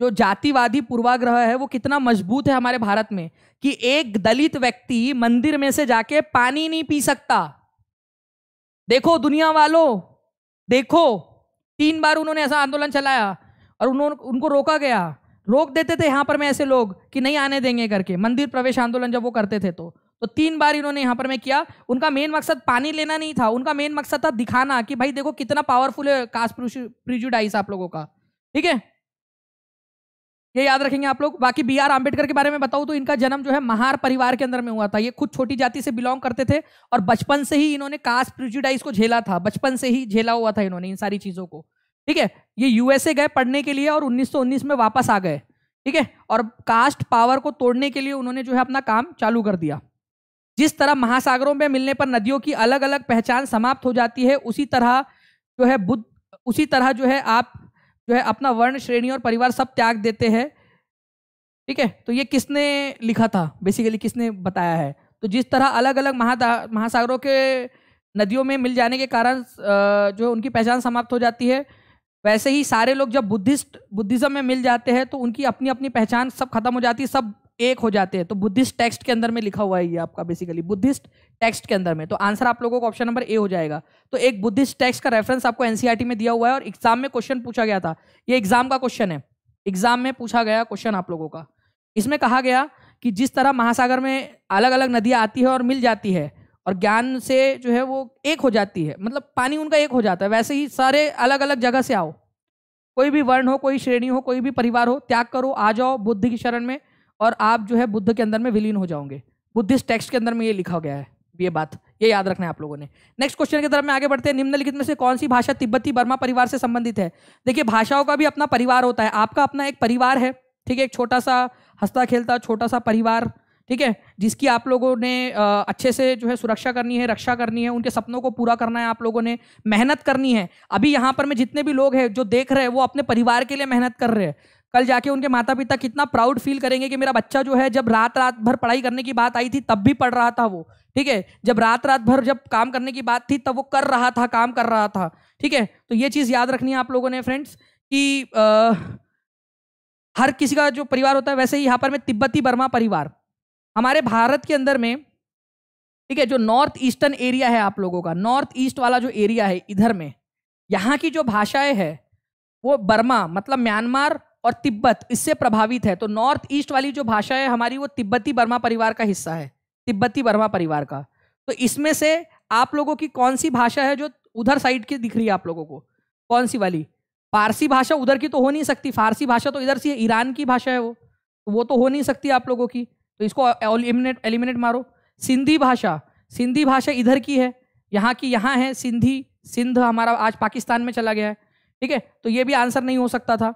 जो जातिवादी पूर्वाग्रह है, वो कितना मज़बूत है हमारे भारत में कि एक दलित व्यक्ति मंदिर में से जाके पानी नहीं पी सकता। देखो दुनिया वालों, देखो। तीन बार उन्होंने ऐसा आंदोलन चलाया और उन्होंने उनको रोका गया। रोक देते थे यहाँ पर में ऐसे लोग कि नहीं आने देंगे करके, मंदिर प्रवेश आंदोलन जब वो करते थे तो। तो तीन बार इन्होंने यहाँ पर मैं किया। उनका मेन मकसद पानी लेना नहीं था। उनका मेन मकसद था दिखाना कि भाई देखो कितना पावरफुल है कास्ट प्रिजुडाइस आप लोगों का। ठीक है? ये याद रखेंगे आप लोग। बाकी बी आर आम्बेडकर के बारे में बताऊँ तो इनका जन्म जो है महार परिवार के अंदर में हुआ था। ये खुद छोटी जाति से बिलोंग करते थे और बचपन से ही इन्होंने कास्ट प्रिजुडाइज को झेला था। बचपन से ही झेला हुआ था इन्होंने इन सारी चीज़ों को। ठीक है? ये यूएसए गए पढ़ने के लिए और 1919 में वापस आ गए। ठीक है? और कास्ट पावर को तोड़ने के लिए उन्होंने जो है अपना काम चालू कर दिया। जिस तरह महासागरों में मिलने पर नदियों की अलग अलग पहचान समाप्त हो जाती है, उसी तरह जो है बुद्ध, उसी तरह जो है आप जो है अपना वर्ण, श्रेणी और परिवार सब त्याग देते हैं। ठीक है? तो ये किसने लिखा था? बेसिकली किसने बताया है? तो जिस तरह अलग अलग महा महासागरों के नदियों में मिल जाने के कारण जो उनकी पहचान समाप्त हो जाती है, वैसे ही सारे लोग जब बुद्धिस्ट, बुद्धिज्म में मिल जाते हैं तो उनकी अपनी अपनी पहचान सब खत्म हो जाती है, सब एक हो जाते हैं तो बुद्धिस्ट टेक्स्ट के अंदर में लिखा हुआ है ये आपका बेसिकली बुद्धिस्ट टेक्स्ट के अंदर में। तो आंसर आप लोगों को ऑप्शन नंबर ए हो जाएगा। तो एक बुद्धिस्ट टेक्स्ट का रेफरेंस आपको एनसीआरटी e में दिया हुआ है और एग्ज़ाम में क्वेश्चन पूछा गया था। ये एग्ज़ाम का क्वेश्चन है। एग्ज़ाम में पूछा गया क्वेश्चन आप लोगों का। इसमें कहा गया कि जिस तरह महासागर में अलग अलग नदियाँ आती है और मिल जाती है और ज्ञान से जो है वो एक हो जाती है मतलब पानी उनका एक हो जाता है, वैसे ही सारे अलग अलग जगह से आओ। कोई भी वर्ण हो, कोई श्रेणी हो, कोई भी परिवार हो, त्याग करो, आ जाओ बुद्ध की शरण में और आप जो है बुद्ध के अंदर में विलीन हो जाओगे। बुद्धिस्ट टेक्स्ट के अंदर में ये लिखा गया है, ये बात, ये याद रखना है आप लोगों ने। नेक्स्ट क्वेश्चन की तरफ़ में आगे बढ़ते हैं। निम्नलिखित में से कौन सी भाषा तिब्बती बर्मा परिवार से संबंधित है? देखिए, भाषाओं का भी अपना परिवार होता है। आपका अपना एक परिवार है, ठीक है? एक छोटा सा हंसता खेलता छोटा सा परिवार, ठीक है? जिसकी आप लोगों ने अच्छे से जो है सुरक्षा करनी है, रक्षा करनी है, उनके सपनों को पूरा करना है आप लोगों ने, मेहनत करनी है। अभी यहाँ पर में जितने भी लोग हैं, जो देख रहे हैं, वो अपने परिवार के लिए मेहनत कर रहे हैं। कल जाके उनके माता पिता कितना प्राउड फील करेंगे कि मेरा बच्चा जो है जब रात रात भर पढ़ाई करने की बात आई थी तब भी पढ़ रहा था वो ठीक है? जब रात रात भर जब काम करने की बात थी तब वो कर रहा था काम कर रहा था ठीक है? तो ये चीज़ याद रखनी है आप लोगों ने फ्रेंड्स कि आ, हर किसी का जो परिवार होता है वैसे ही यहाँ पर में तिब्बती बर्मा परिवार हमारे भारत के अंदर में ठीक है जो नॉर्थ ईस्टर्न एरिया है आप लोगों का नॉर्थ ईस्ट वाला जो एरिया है इधर में यहाँ की जो भाषाएँ है वो बर्मा मतलब म्यांमार और तिब्बत इससे प्रभावित है। तो नॉर्थ ईस्ट वाली जो भाषा है हमारी, वो तिब्बती बर्मा परिवार का हिस्सा है। तिब्बती बर्मा परिवार का। तो इसमें से आप लोगों की कौन सी भाषा है जो उधर साइड की दिख रही है आप लोगों को? कौन सी वाली? फारसी भाषा उधर की तो हो नहीं सकती। फारसी भाषा तो इधर से ईरान की भाषा है वो। तो वो तो हो नहीं सकती आप लोगों की। तो इसको एलिमिनेट एलिमिनेट मारो। सिंधी भाषा। सिंधी भाषा इधर की है। यहाँ की यहाँ है सिंधी। सिंध हमारा आज पाकिस्तान में चला गया है। ठीक है? तो ये भी आंसर नहीं हो सकता था।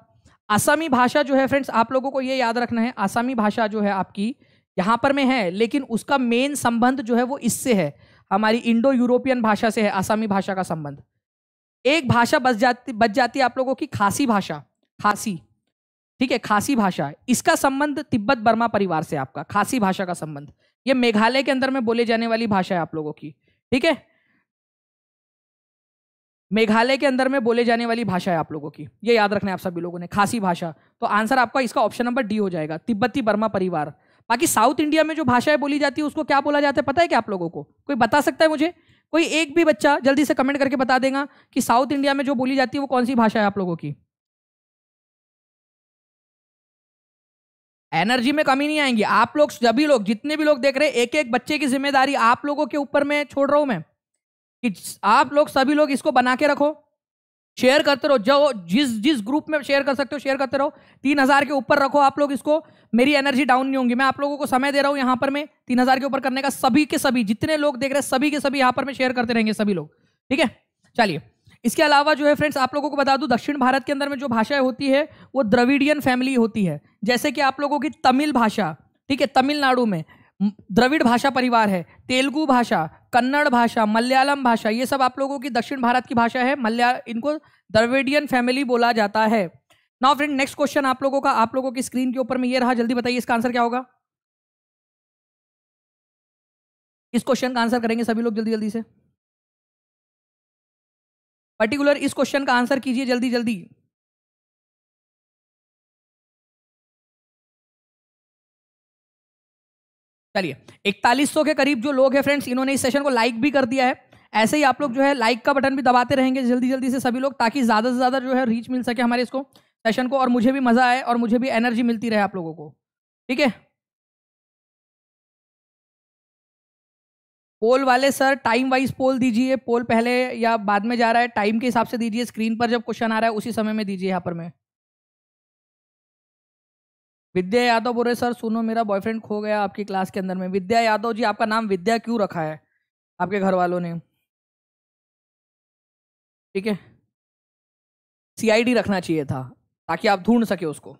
आसामी भाषा जो है फ्रेंड्स आप लोगों को ये याद रखना है, आसामी भाषा जो है आपकी यहाँ पर में है, लेकिन उसका मेन संबंध जो है वो इससे है। हमारी इंडो यूरोपियन भाषा से है, आसामी भाषा का संबंध। एक भाषा बच जाती बच जाती है आप लोगों की, खासी भाषा, खासी। ठीक है, खासी भाषा। इसका संबंध तिब्बत बर्मा परिवार से आपका, खासी भाषा का संबंध। ये मेघालय के अंदर में बोले जाने वाली भाषा है आप लोगों की। ठीक है? मेघालय के अंदर में बोले जाने वाली भाषा है आप लोगों की। ये याद रखना है आप सभी लोगों ने, खासी भाषा। तो आंसर आपका इसका ऑप्शन नंबर डी हो जाएगा, तिब्बती बर्मा परिवार। बाकी साउथ इंडिया में जो भाषाएँ बोली जाती है, उसको क्या बोला जाता है पता है क्या आप लोगों को? कोई बता सकता है मुझे? कोई एक भी बच्चा जल्दी से कमेंट करके बता देगा कि साउथ इंडिया में जो बोली जाती है, वो कौन सी भाषा है आप लोगों की? एनर्जी में कमी नहीं आएँगी। आप लोग, सभी लोग, जितने भी लोग देख रहे हैं एक एक बच्चे की ज़िम्मेदारी आप लोगों के ऊपर में छोड़ रहा हूँ मैं। कि आप लोग सभी लोग इसको बना के रखो। शेयर करते रहो। जो जिस जिस ग्रुप में शेयर कर सकते हो, शेयर करते रहो। तीन हज़ार के ऊपर रखो आप लोग इसको। मेरी एनर्जी डाउन नहीं होंगी। मैं आप लोगों को समय दे रहा हूँ यहाँ पर मैं तीन हज़ार के ऊपर करने का। सभी के सभी, जितने लोग देख रहे हैं, सभी के सभी यहाँ पर मैं शेयर करते रहेंगे सभी लोग। ठीक है? चलिए। इसके अलावा जो है फ्रेंड्स आप लोगों को बता दूँ, दक्षिण भारत के अंदर में जो भाषाएँ होती है, वो द्रविडियन फैमिली होती है। जैसे कि आप लोगों की तमिल भाषा, ठीक है, तमिलनाडु में, द्रविड़ भाषा परिवार है, तेलुगु भाषा कन्नड़ भाषा, मलयालम भाषा, ये सब आप लोगों की दक्षिण भारत की भाषा है। मलया, इनको द्रविडियन फैमिली बोला जाता है। नाउ फ्रेंड नेक्स्ट क्वेश्चन आप लोगों का, आप लोगों की स्क्रीन के ऊपर में ये रहा। जल्दी बताइए, इसका आंसर क्या होगा? इस क्वेश्चन का आंसर करेंगे सभी लोग जल्दी जल्दी से। पर्टिकुलर इस क्वेश्चन का आंसर कीजिए जल्दी जल्दी। चलिए इकतालीस के करीब जो लोग हैं फ्रेंड्स इन्होंने इस सेशन को लाइक भी कर दिया है। ऐसे ही आप लोग जो है लाइक का बटन भी दबाते रहेंगे जल्दी जल्दी से सभी लोग, ताकि ज़्यादा से ज़्यादा जो है रीच मिल सके हमारे इसको सेशन को, और मुझे भी मज़ा आए और मुझे भी एनर्जी मिलती रहे आप लोगों को। ठीक है? पोल वाले सर टाइम वाइज पोल दीजिए। पोल पहले या बाद में जा रहा है टाइम के हिसाब से दीजिए। स्क्रीन पर जब क्वेश्चन आ रहा है, उसी समय में दीजिए यहाँ पर मैं। विद्या यादव बोल सर, सुनो, मेरा बॉयफ्रेंड खो गया आपकी क्लास के अंदर में। विद्या यादव जी, आपका नाम विद्या क्यों रखा है? आपके घर वालों ने। ठीक है? सीआईडी रखना चाहिए था, ताकि आप ढूंढ सके उसको।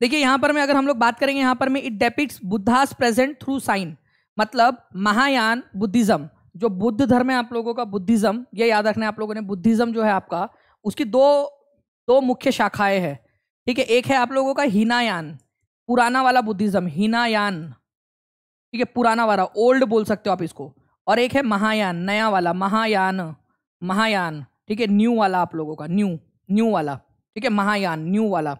देखिए, यहाँ पर में, अगर हम लोग बात करेंगे, यहाँ पर में it depicts Buddha's present through sign मतलब महायान बुद्धिज्म। जो बुद्ध धर्म है आप लोगों का, बुद्धिज्म, ये याद रखना है आप लोगों ने, बुद्धिज्म जो है आपका, उसकी दो दो मुख्य शाखाएँ हैं। ठीक है, एक है आप लोगों का हीनायान, पुराना वाला बुद्धिज्म, हीनायान। ठीक है, पुराना वाला, ओल्ड बोल सकते हो आप इसको। और एक है महायान, नया वाला, महायान महायान। ठीक है, न्यू वाला आप लोगों का, न्यू न्यू वाला। ठीक है, महायान, न्यू वाला।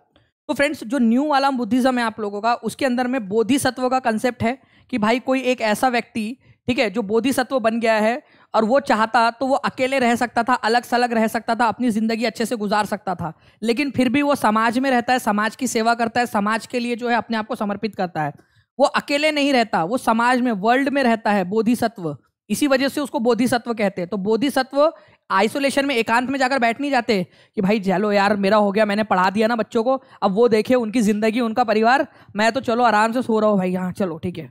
तो फ्रेंड्स, जो न्यू वाला बुद्धिज्म है आप लोगों का, उसके अंदर में बोधिसत्व का कंसेप्ट है कि भाई कोई एक ऐसा व्यक्ति ठीक है, जो बोधिसत्व बन गया है और वो चाहता तो वो अकेले रह सकता था अलग सलग रह सकता था, अपनी ज़िंदगी अच्छे से गुजार सकता था। लेकिन फिर भी वो समाज में रहता है, समाज की सेवा करता है, समाज के लिए जो है अपने आप को समर्पित करता है। वो अकेले नहीं रहता, वो समाज में वर्ल्ड में रहता है, बोधिसत्व। इसी वजह से उसको बोधिसत्व कहते हैं। तो बोधिसत्व आइसोलेशन में, एकांत में जाकर बैठ नहीं जाते कि भाई, चलो यार, मेरा हो गया, मैंने पढ़ा दिया ना बच्चों को, अब वो देखे उनकी ज़िंदगी, उनका परिवार, मैं तो चलो आराम से सो रहा हूँ भाई। हाँ चलो, ठीक है।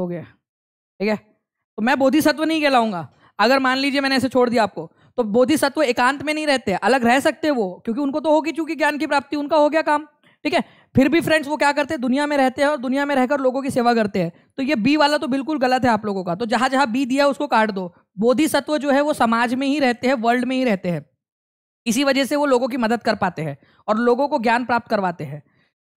हो गया। ठीक है? तो मैं बोधिसत्व नहीं कहलाऊँगा। अगर मान लीजिए मैंने ऐसे छोड़ दिया आपको तो बोधिसत्व एकांत में नहीं रहते, अलग रह सकते वो, क्योंकि उनको तो होगी चूँकि ज्ञान की प्राप्ति, उनका हो गया काम। ठीक है? फिर भी फ्रेंड्स वो क्या करते हैं? दुनिया में रहते हैं और दुनिया में रहकर लोगों की सेवा करते हैं। तो ये बी वाला तो बिल्कुल गलत है आप लोगों का। तो जहाँ जहाँ बी दिया उसको काट दो। बोधि सत्व जो है, वो समाज में ही रहते हैं वर्ल्ड में ही रहते हैं। इसी वजह से वो लोगों की मदद कर पाते हैं और लोगों को ज्ञान प्राप्त करवाते हैं।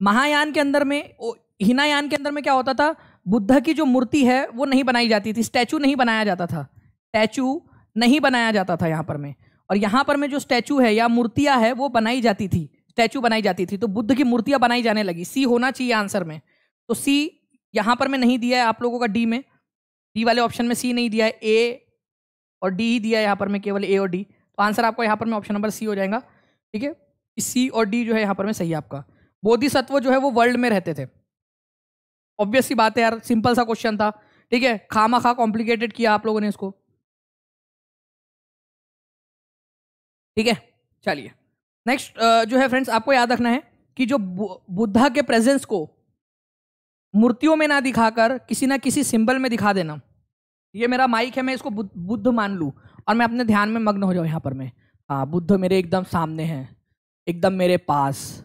महायान के अंदर में हिनायान के अंदर में क्या होता था? बुद्ध की जो मूर्ति है, वो नहीं बनाई जाती थी। स्टैचू नहीं बनाया जाता था। स्टैचू नहीं बनाया जाता था यहाँ पर में। और यहाँ पर में जो स्टैचू है या मूर्तियाँ है, वो बनाई जाती थी। स्टैचू बनाई जाती थी। तो बुद्ध की मूर्तियाँ बनाई जाने लगी। सी होना चाहिए आंसर में। तो सी यहाँ पर मैं नहीं दिया है आप लोगों का डी में। डी वाले ऑप्शन में सी नहीं दिया है। ए और डी ही दिया है यहाँ पर मैं केवल ए और डी। तो आंसर आपको यहाँ पर मैं ऑप्शन नंबर सी हो जाएगा। ठीक है? सी और डी जो है यहाँ पर में सही है आपका। बोधिसत्व जो है, वो वर्ल्ड में रहते थे। ऑब्वियस सी बात है यार सिंपल सा क्वेश्चन था। ठीक है, खामा खा कॉम्प्लिकेटेड किया आप लोगों ने इसको। ठीक है, चलिए। नेक्स्ट जो है फ्रेंड्स आपको याद रखना है कि जो बुद्धा के प्रेजेंस को मूर्तियों में ना दिखाकर किसी ना किसी सिंबल में दिखा देना। ये मेरा माइक है, मैं इसको बुद्ध मान लूँ और मैं अपने ध्यान में मग्न हो जाऊँ यहाँ पर मैं। हाँ बुद्ध मेरे एकदम सामने हैं, एकदम मेरे पास।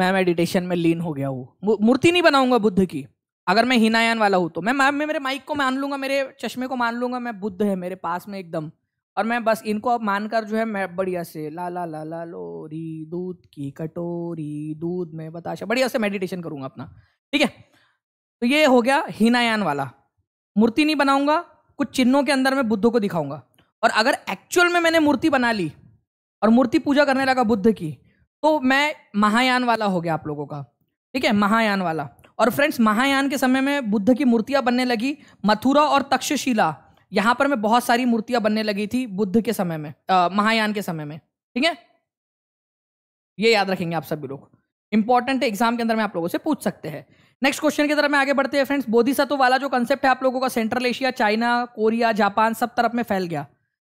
मैं मेडिटेशन में लीन हो गया हूँ। मूर्ति नहीं बनाऊँगा बुद्ध की। अगर मैं हिनायान वाला हूँ तो। मैं मैं मेरे माइक को मान लूँगा, मेरे चश्मे को मान लूँगा, मैं बुद्ध है मेरे पास में एकदम। और मैं बस इनको अब मानकर जो है मैं बढ़िया से ला ला ला ला, लोरी, दूध की कटोरी, दूध में बताशा, बढ़िया से मेडिटेशन करूँगा अपना। ठीक है? तो ये हो गया हिनायान वाला। मूर्ति नहीं बनाऊँगा, कुछ चिन्हों के अंदर मैं बुद्ध को दिखाऊँगा। और अगर एक्चुअल में मैंने मूर्ति बना ली, और मूर्ति पूजा करने लगा बुद्ध की तो मैं महायान वाला हो गया आप लोगों का। ठीक है? महायान वाला। और फ्रेंड्स महायान के समय में बुद्ध की मूर्तियाँ बनने लगी मथुरा और तक्षशिला। यहाँ पर मैं बहुत सारी मूर्तियाँ बनने लगी थी बुद्ध के समय में आ, महायान के समय में। ठीक है? ये याद रखेंगे आप सभी लोग। इंपॉर्टेंट है एग्ज़ाम के अंदर में आप लोगों से पूछ सकते हैं। नेक्स्ट क्वेश्चन की तरफ़ में आगे बढ़ते हैं फ्रेंड्स बोधिसत्व वाला जो कंसेप्ट है आप लोगों का central Asia China Korea Japan सब तरफ़ में फैल गया।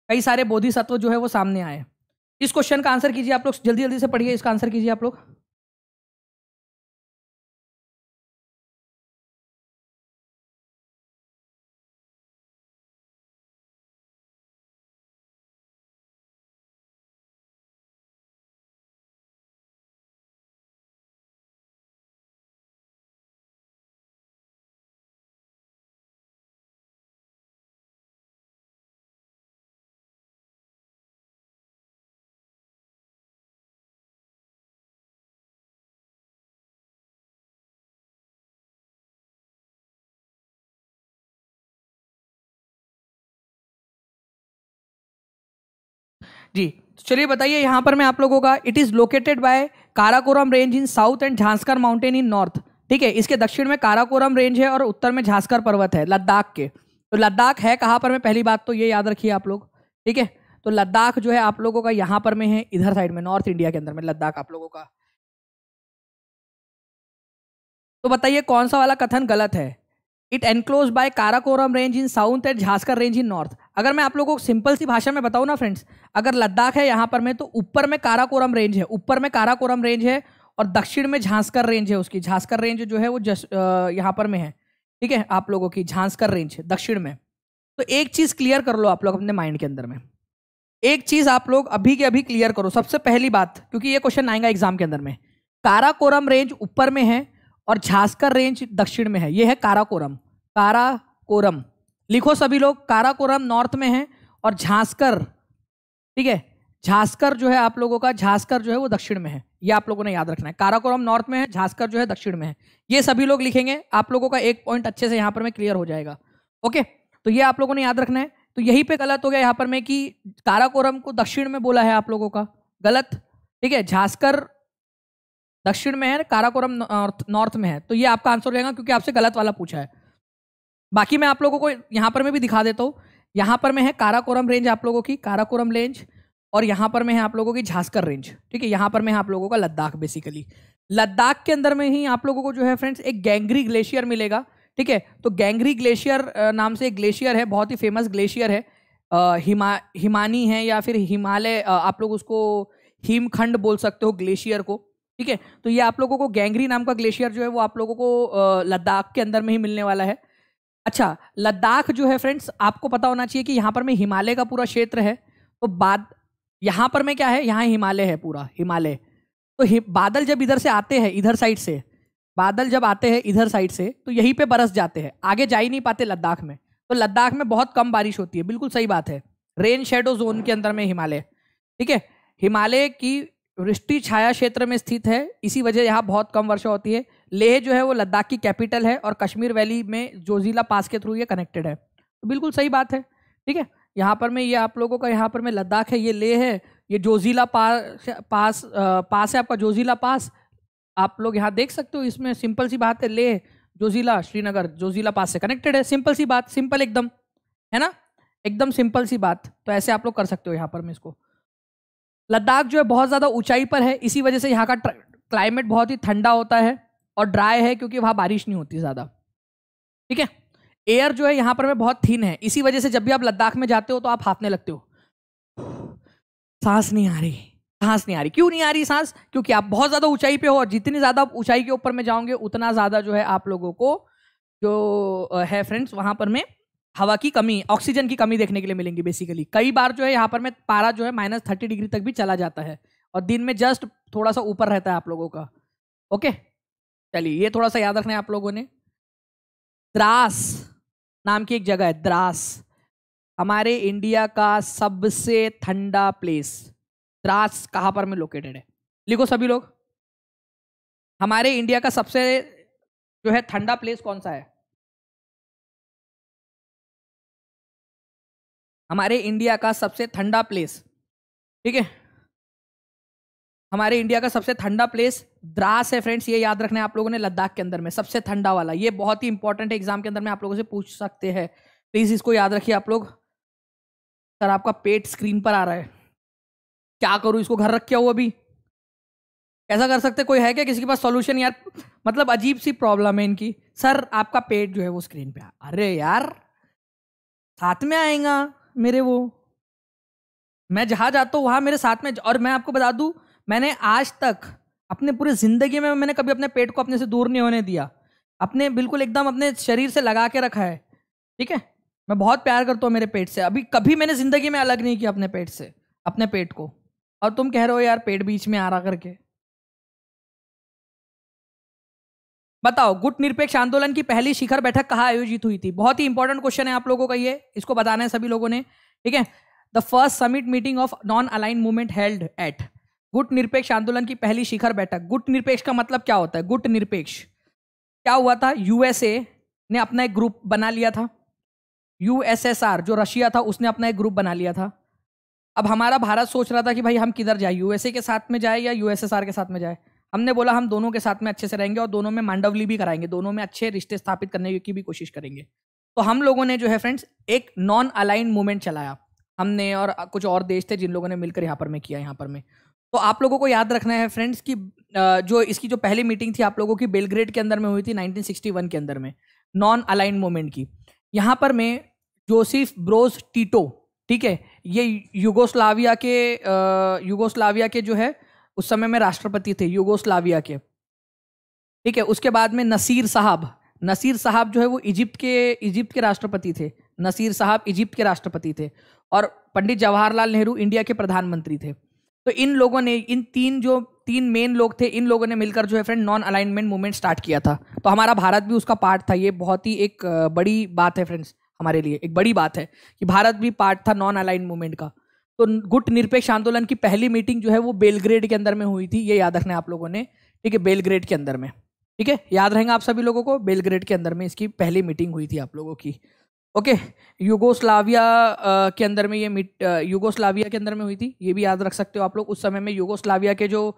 कई सारे बोधिसत्व जो है वो सामने आए। इस क्वेश्चन का आंसर कीजिए आप लोग जल्दी जल्दी से पढ़िए, इसका आंसर कीजिए आप लोग। जी तो चलिए बताइए यहाँ पर मैं आप लोगों का it is located by Karakoram range in south and Zanskar mountain in north ठीक है, इसके दक्षिण में काराकोरम रेंज है और उत्तर में झांसकर पर्वत है, लद्दाख के। तो लद्दाख है कहाँ पर? में पहली बात तो ये याद रखिए आप लोग। ठीक है तो लद्दाख जो है आप लोगों का यहाँ पर में है, इधर साइड में नॉर्थ इंडिया के अंदर में, लद्दाख आप लोगों का। तो बताइए कौन सा वाला कथन गलत है? It enclose by Karakoram range in south and Zanskar range in north अगर मैं आप लोगों को सिंपल सी भाषा में बताऊँ ना फ्रेंड्स अगर लद्दाख है यहाँ पर में तो ऊपर में काराकोरम रेंज है। ऊपर में काराकोरम रेंज है और दक्षिण में झांसकर रेंज है उसकी। झांसकर रेंज जो है वो जस यहाँ पर में है। ठीक है? आप लोगों की झांसकर रेंज दक्षिण में। तो एक चीज़ क्लियर कर लो आप लोग अपने माइंड के अंदर में। एक चीज़ आप लोग अभी के अभी क्लियर करो। सबसे पहली बात, क्योंकि ये क्वेश्चन आएगा एग्ज़ाम के अंदर में। काराकोरम रेंज ऊपर में है और झांसकर रेंज दक्षिण में है। ये है काराकोरम काराकोरम। लिखो सभी लोग, काराकोरम नॉर्थ में है और झांसकर, ठीक है? झांसकर जो है आप लोगों का, झांसकर जो है वो दक्षिण में है। ये आप लोगों ने याद रखना है। काराकोरम नॉर्थ में है, झांसकर जो है दक्षिण में है। ये सभी लोग लिखेंगे, आप लोगों का एक पॉइंट अच्छे से यहाँ पर में क्लियर हो जाएगा। ओके? तो ये आप लोगों ने याद रखना है। तो यही पे गलत हो गया यहाँ पर में कि काराकोरम को दक्षिण में बोला है आप लोगों का। गलत, ठीक है? झांसकर दक्षिण में है, काराकोरम नॉर्थ नॉर्थ में है। तो ये आपका आंसर रहेगा क्योंकि आपसे गलत वाला पूछा है। बाकी मैं आप लोगों को यहाँ पर मैं भी दिखा देता हूँ। यहाँ पर में है काराकोरम रेंज आप लोगों की, काराकोरम रेंज और यहाँ पर में है आप लोगों की झांसकर रेंज ठीक है? यहाँ पर में है आप लोगों का लद्दाख बेसिकली लद्दाख के अंदर में ही आप लोगों को जो है फ्रेंड्स एक गैंगरी ग्लेशियर मिलेगा, ठीक है? तो गैंगरी ग्लेशियर नाम से एक ग्लेशियर है, बहुत ही फ़ेमस ग्लेशियर है। हिमा, हिमानी है या फिर हिमालय आप लोग उसको हिमखंड बोल सकते हो ग्लेशियर को, ठीक है? तो ये आप लोगों को गैंगरी नाम का ग्लेशियर जो है वो आप लोगों को लद्दाख के अंदर में ही मिलने वाला है। अच्छा लद्दाख जो है फ्रेंड्स आपको पता होना चाहिए कि यहाँ पर में हिमालय का पूरा क्षेत्र है। तो बाद, यहाँ पर में क्या है? यहाँ हिमालय है पूरा, हिमालय। तो बादल जब इधर से आते हैं, इधर साइड से, बादल जब आते हैं इधर साइड से तो यहीं पे बरस जाते हैं। आगे जा ही नहीं पाते लद्दाख में। तो लद्दाख में बहुत कम बारिश होती है, बिल्कुल सही बात है। रेन शेडो जोन के अंदर में हिमालय, ठीक है? हिमालय की वृष्टि छाया क्षेत्र में स्थित है। इसी वजह यहाँ बहुत कम वर्षा होती है। लेह जो है वो लद्दाख की कैपिटल है और कश्मीर वैली में जोजिला पास के थ्रू ये कनेक्टेड है। तो बिल्कुल सही बात है। ठीक है? यहाँ पर मैं ये आप लोगों का यहाँ पर मैं लद्दाख है, ये लेह है, ये जोजिला पास पास पास है आपका जोजिला पास। आप लोग यहाँ देख सकते हो इसमें सिंपल सी बात है, लेह जोजिला श्रीनगर जोजिला पास से कनेक्टेड है। सिंपल सी बात, सिंपल एकदम। है ना? एकदम सिंपल सी बात। तो ऐसे आप लोग कर सकते हो यहाँ पर मैं इसको। लद्दाख जो है बहुत ज़्यादा ऊंचाई पर है, इसी वजह से यहाँ का क्लाइमेट बहुत ही ठंडा होता है और ड्राई है क्योंकि वहाँ बारिश नहीं होती ज़्यादा। ठीक है? एयर जो है यहाँ पर में बहुत थीन है। इसी वजह से जब भी आप लद्दाख में जाते हो तो आप हाफने लगते हो। सांस नहीं आ रही। सांस नहीं आ रही। क्यों नहीं आ रही सांस? क्योंकि आप बहुत ज़्यादा ऊंचाई पे हो और जितनी ज़्यादा आप ऊंचाई के ऊपर में जाओगे, उतना ज़्यादा जो है आप लोगों को जो है फ्रेंड्स वहाँ पर में हवा की कमी ऑक्सीजन की कमी देखने के लिए मिलेंगी बेसिकली कई बार जो है, यहाँ पर में पारा जो है माइनस थर्टी डिग्री तक भी चला जाता है और दिन में जस्ट थोड़ा सा ऊपर रहता है आप लोगों का। ओके चलिए, ये थोड़ा सा याद रखना है आप लोगों ने। द्रास नाम की एक जगह है, द्रास। हमारे इंडिया का सबसे ठंडा प्लेस द्रास कहाँ पर में लोकेटेड है? लिखो सभी लोग। हमारे इंडिया का सबसे जो है ठंडा प्लेस कौन सा है? हमारे इंडिया का सबसे ठंडा प्लेस ठीक है? हमारे इंडिया का सबसे ठंडा प्लेस द्रास है फ्रेंड्स ये याद रखना है आप लोगों ने लद्दाख के अंदर में, सबसे ठंडा वाला। ये बहुत ही इंपॉर्टेंट है एग्ज़ाम के अंदर में आप लोगों से पूछ सकते हैं। प्लीज़ इसको याद रखिए आप लोग। सर आपका पेट स्क्रीन पर आ रहा है। क्या करूँ, इसको घर रख के हो अभी? कैसा कर सकते कोई है क्या किसी के पास सॉल्यूशन यार? मतलब अजीब सी प्रॉब्लम है इनकी। सर आपका पेट जो है वो स्क्रीन पे अरे यार, साथ में आएगा। मेरे वो। मैं जहाँ जाता हूँ, वहाँ मेरे साथ में और मैं आपको बता दूँ, मैंने आज तक अपने पूरी ज़िंदगी में मैंने कभी अपने पेट को अपने से दूर नहीं होने दिया। अपने बिल्कुल एकदम अपने शरीर से लगा के रखा है, ठीक है? मैं बहुत प्यार करता हूँ मेरे पेट से। अभी कभी मैंने ज़िंदगी में अलग नहीं किया अपने पेट से, अपने पेट को। और तुम कह रहे हो यार पेट बीच में आ रहा करके। बताओ गुट निरपेक्ष आंदोलन की पहली शिखर बैठक कहाँ आयोजित हुई थी? बहुत ही इंपॉर्टेंट क्वेश्चन है आप लोगों का ये। इसको बताना है सभी लोगों ने। ठीक है? The first summit meeting of non align movement held at गुट निरपेक्ष आंदोलन की पहली शिखर बैठक। गुट निरपेक्ष का मतलब क्या होता है? गुट निरपेक्ष क्या हुआ था? यूएसए ने अपना एक ग्रुप बना लिया था। यूएसएसआर जो रशिया था, उसने अपना एक ग्रुप बना लिया था। अब हमारा भारत सोच रहा था कि भाई हम किधर जाए? यूएसए के साथ में जाए या यूएसएसआर के साथ में जाए? हमने बोला हम दोनों के साथ में अच्छे से रहेंगे और दोनों में मांडवली भी कराएँगे, दोनों में अच्छे रिश्ते स्थापित करने की भी कोशिश करेंगे। तो हम लोगों ने जो है फ्रेंड्स एक नॉन अलाइन मूवमेंट चलाया। हमने और कुछ और देश थे जिन लोगों ने मिलकर यहाँ पर में किया यहाँ पर में। तो आप लोगों को याद रखना है फ्रेंड्स कि जो इसकी जो पहली मीटिंग थी आप लोगों की बेलग्रेड के अंदर में हुई थी 1961 के अंदर में नॉन अलाइन मूवमेंट की। यहाँ पर मैं जोसिफ ब्रोज टीटो, ठीक है, ये युगोस्लाविया के युगोस्लाविया के जो है उस समय में राष्ट्रपति थे, युगोस्लाविया के। ठीक है, उसके बाद में नसीर साहब। नसीर साहब जो है वो इजिप्ट के इजिप्ट के राष्ट्रपति थे। नसीर साहब इजिप्ट के राष्ट्रपति थे और पंडित जवाहरलाल नेहरू इंडिया के प्रधानमंत्री थे। तो इन लोगों ने, इन तीन जो, तीन मेन लोग थे, इन लोगों ने मिलकर जो है friend non alignment movement start किया था। तो हमारा भारत भी उसका पार्ट था। ये बहुत ही एक, बड़ी बात है फ्रेंड्स हमारे लिए। एक बड़ी बात है कि भारत भी पार्ट था नॉन अलाइन मूवमेंट का। तो गुट निरपेक्ष आंदोलन की पहली मीटिंग जो है वो बेलग्रेड के अंदर में हुई थी, ये याद रखना आप लोगों ने। ठीक है, बेलग्रेड के अंदर में। ठीक है, याद रहेंगे आप सभी लोगों को, बेलग्रेड के अंदर में इसकी पहली मीटिंग हुई थी आप लोगों की। ओके, युगोस्लाविया के अंदर में ये मीट युगोस्लाविया के अंदर में हुई थी, ये भी याद रख सकते हो आप लोग। उस समय में युगोस्लाविया के जो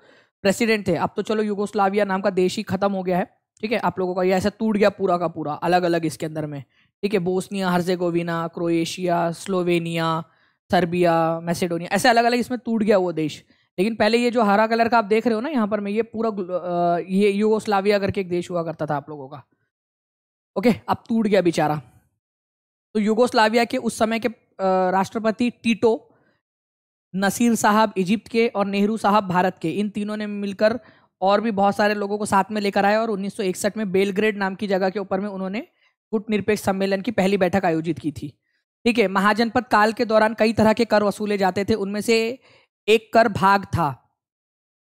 प्रेसिडेंट थे, अब तो चलो युगोस्लाविया नाम का देश ही खत्म हो गया है। ठीक है, आप लोगों का ये ऐसा टूट गया पूरा का पूरा अलग अलग इसके अंदर में। ठीक है, Bosnia, Herzegovina, Croatia, Slovenia Serbia, Macedonia, ऐसे अलग अलग इसमें टूट गया वो देश। लेकिन पहले ये जो हरा कलर का आप देख रहे हो ना, यहाँ पर मैं ये पूरा ये युगोस्लाविया करके एक देश हुआ करता था आप लोगों का। ओके, अब टूट गया बेचारा। तो युगोस्लाविया के उस समय के राष्ट्रपति टीटो, नसीर साहब इजिप्ट के और नेहरू साहब भारत के, इन तीनों ने मिलकर और भी बहुत सारे लोगों को साथ में लेकर आए और 1961 में बेलग्रेड नाम की जगह के ऊपर में उन्होंने गुट निरपेक्ष सम्मेलन की पहली बैठक आयोजित की थी। ठीक है, महाजनपद काल के दौरान कई तरह के कर वसूले जाते थे। उनमें से एक कर भाग था।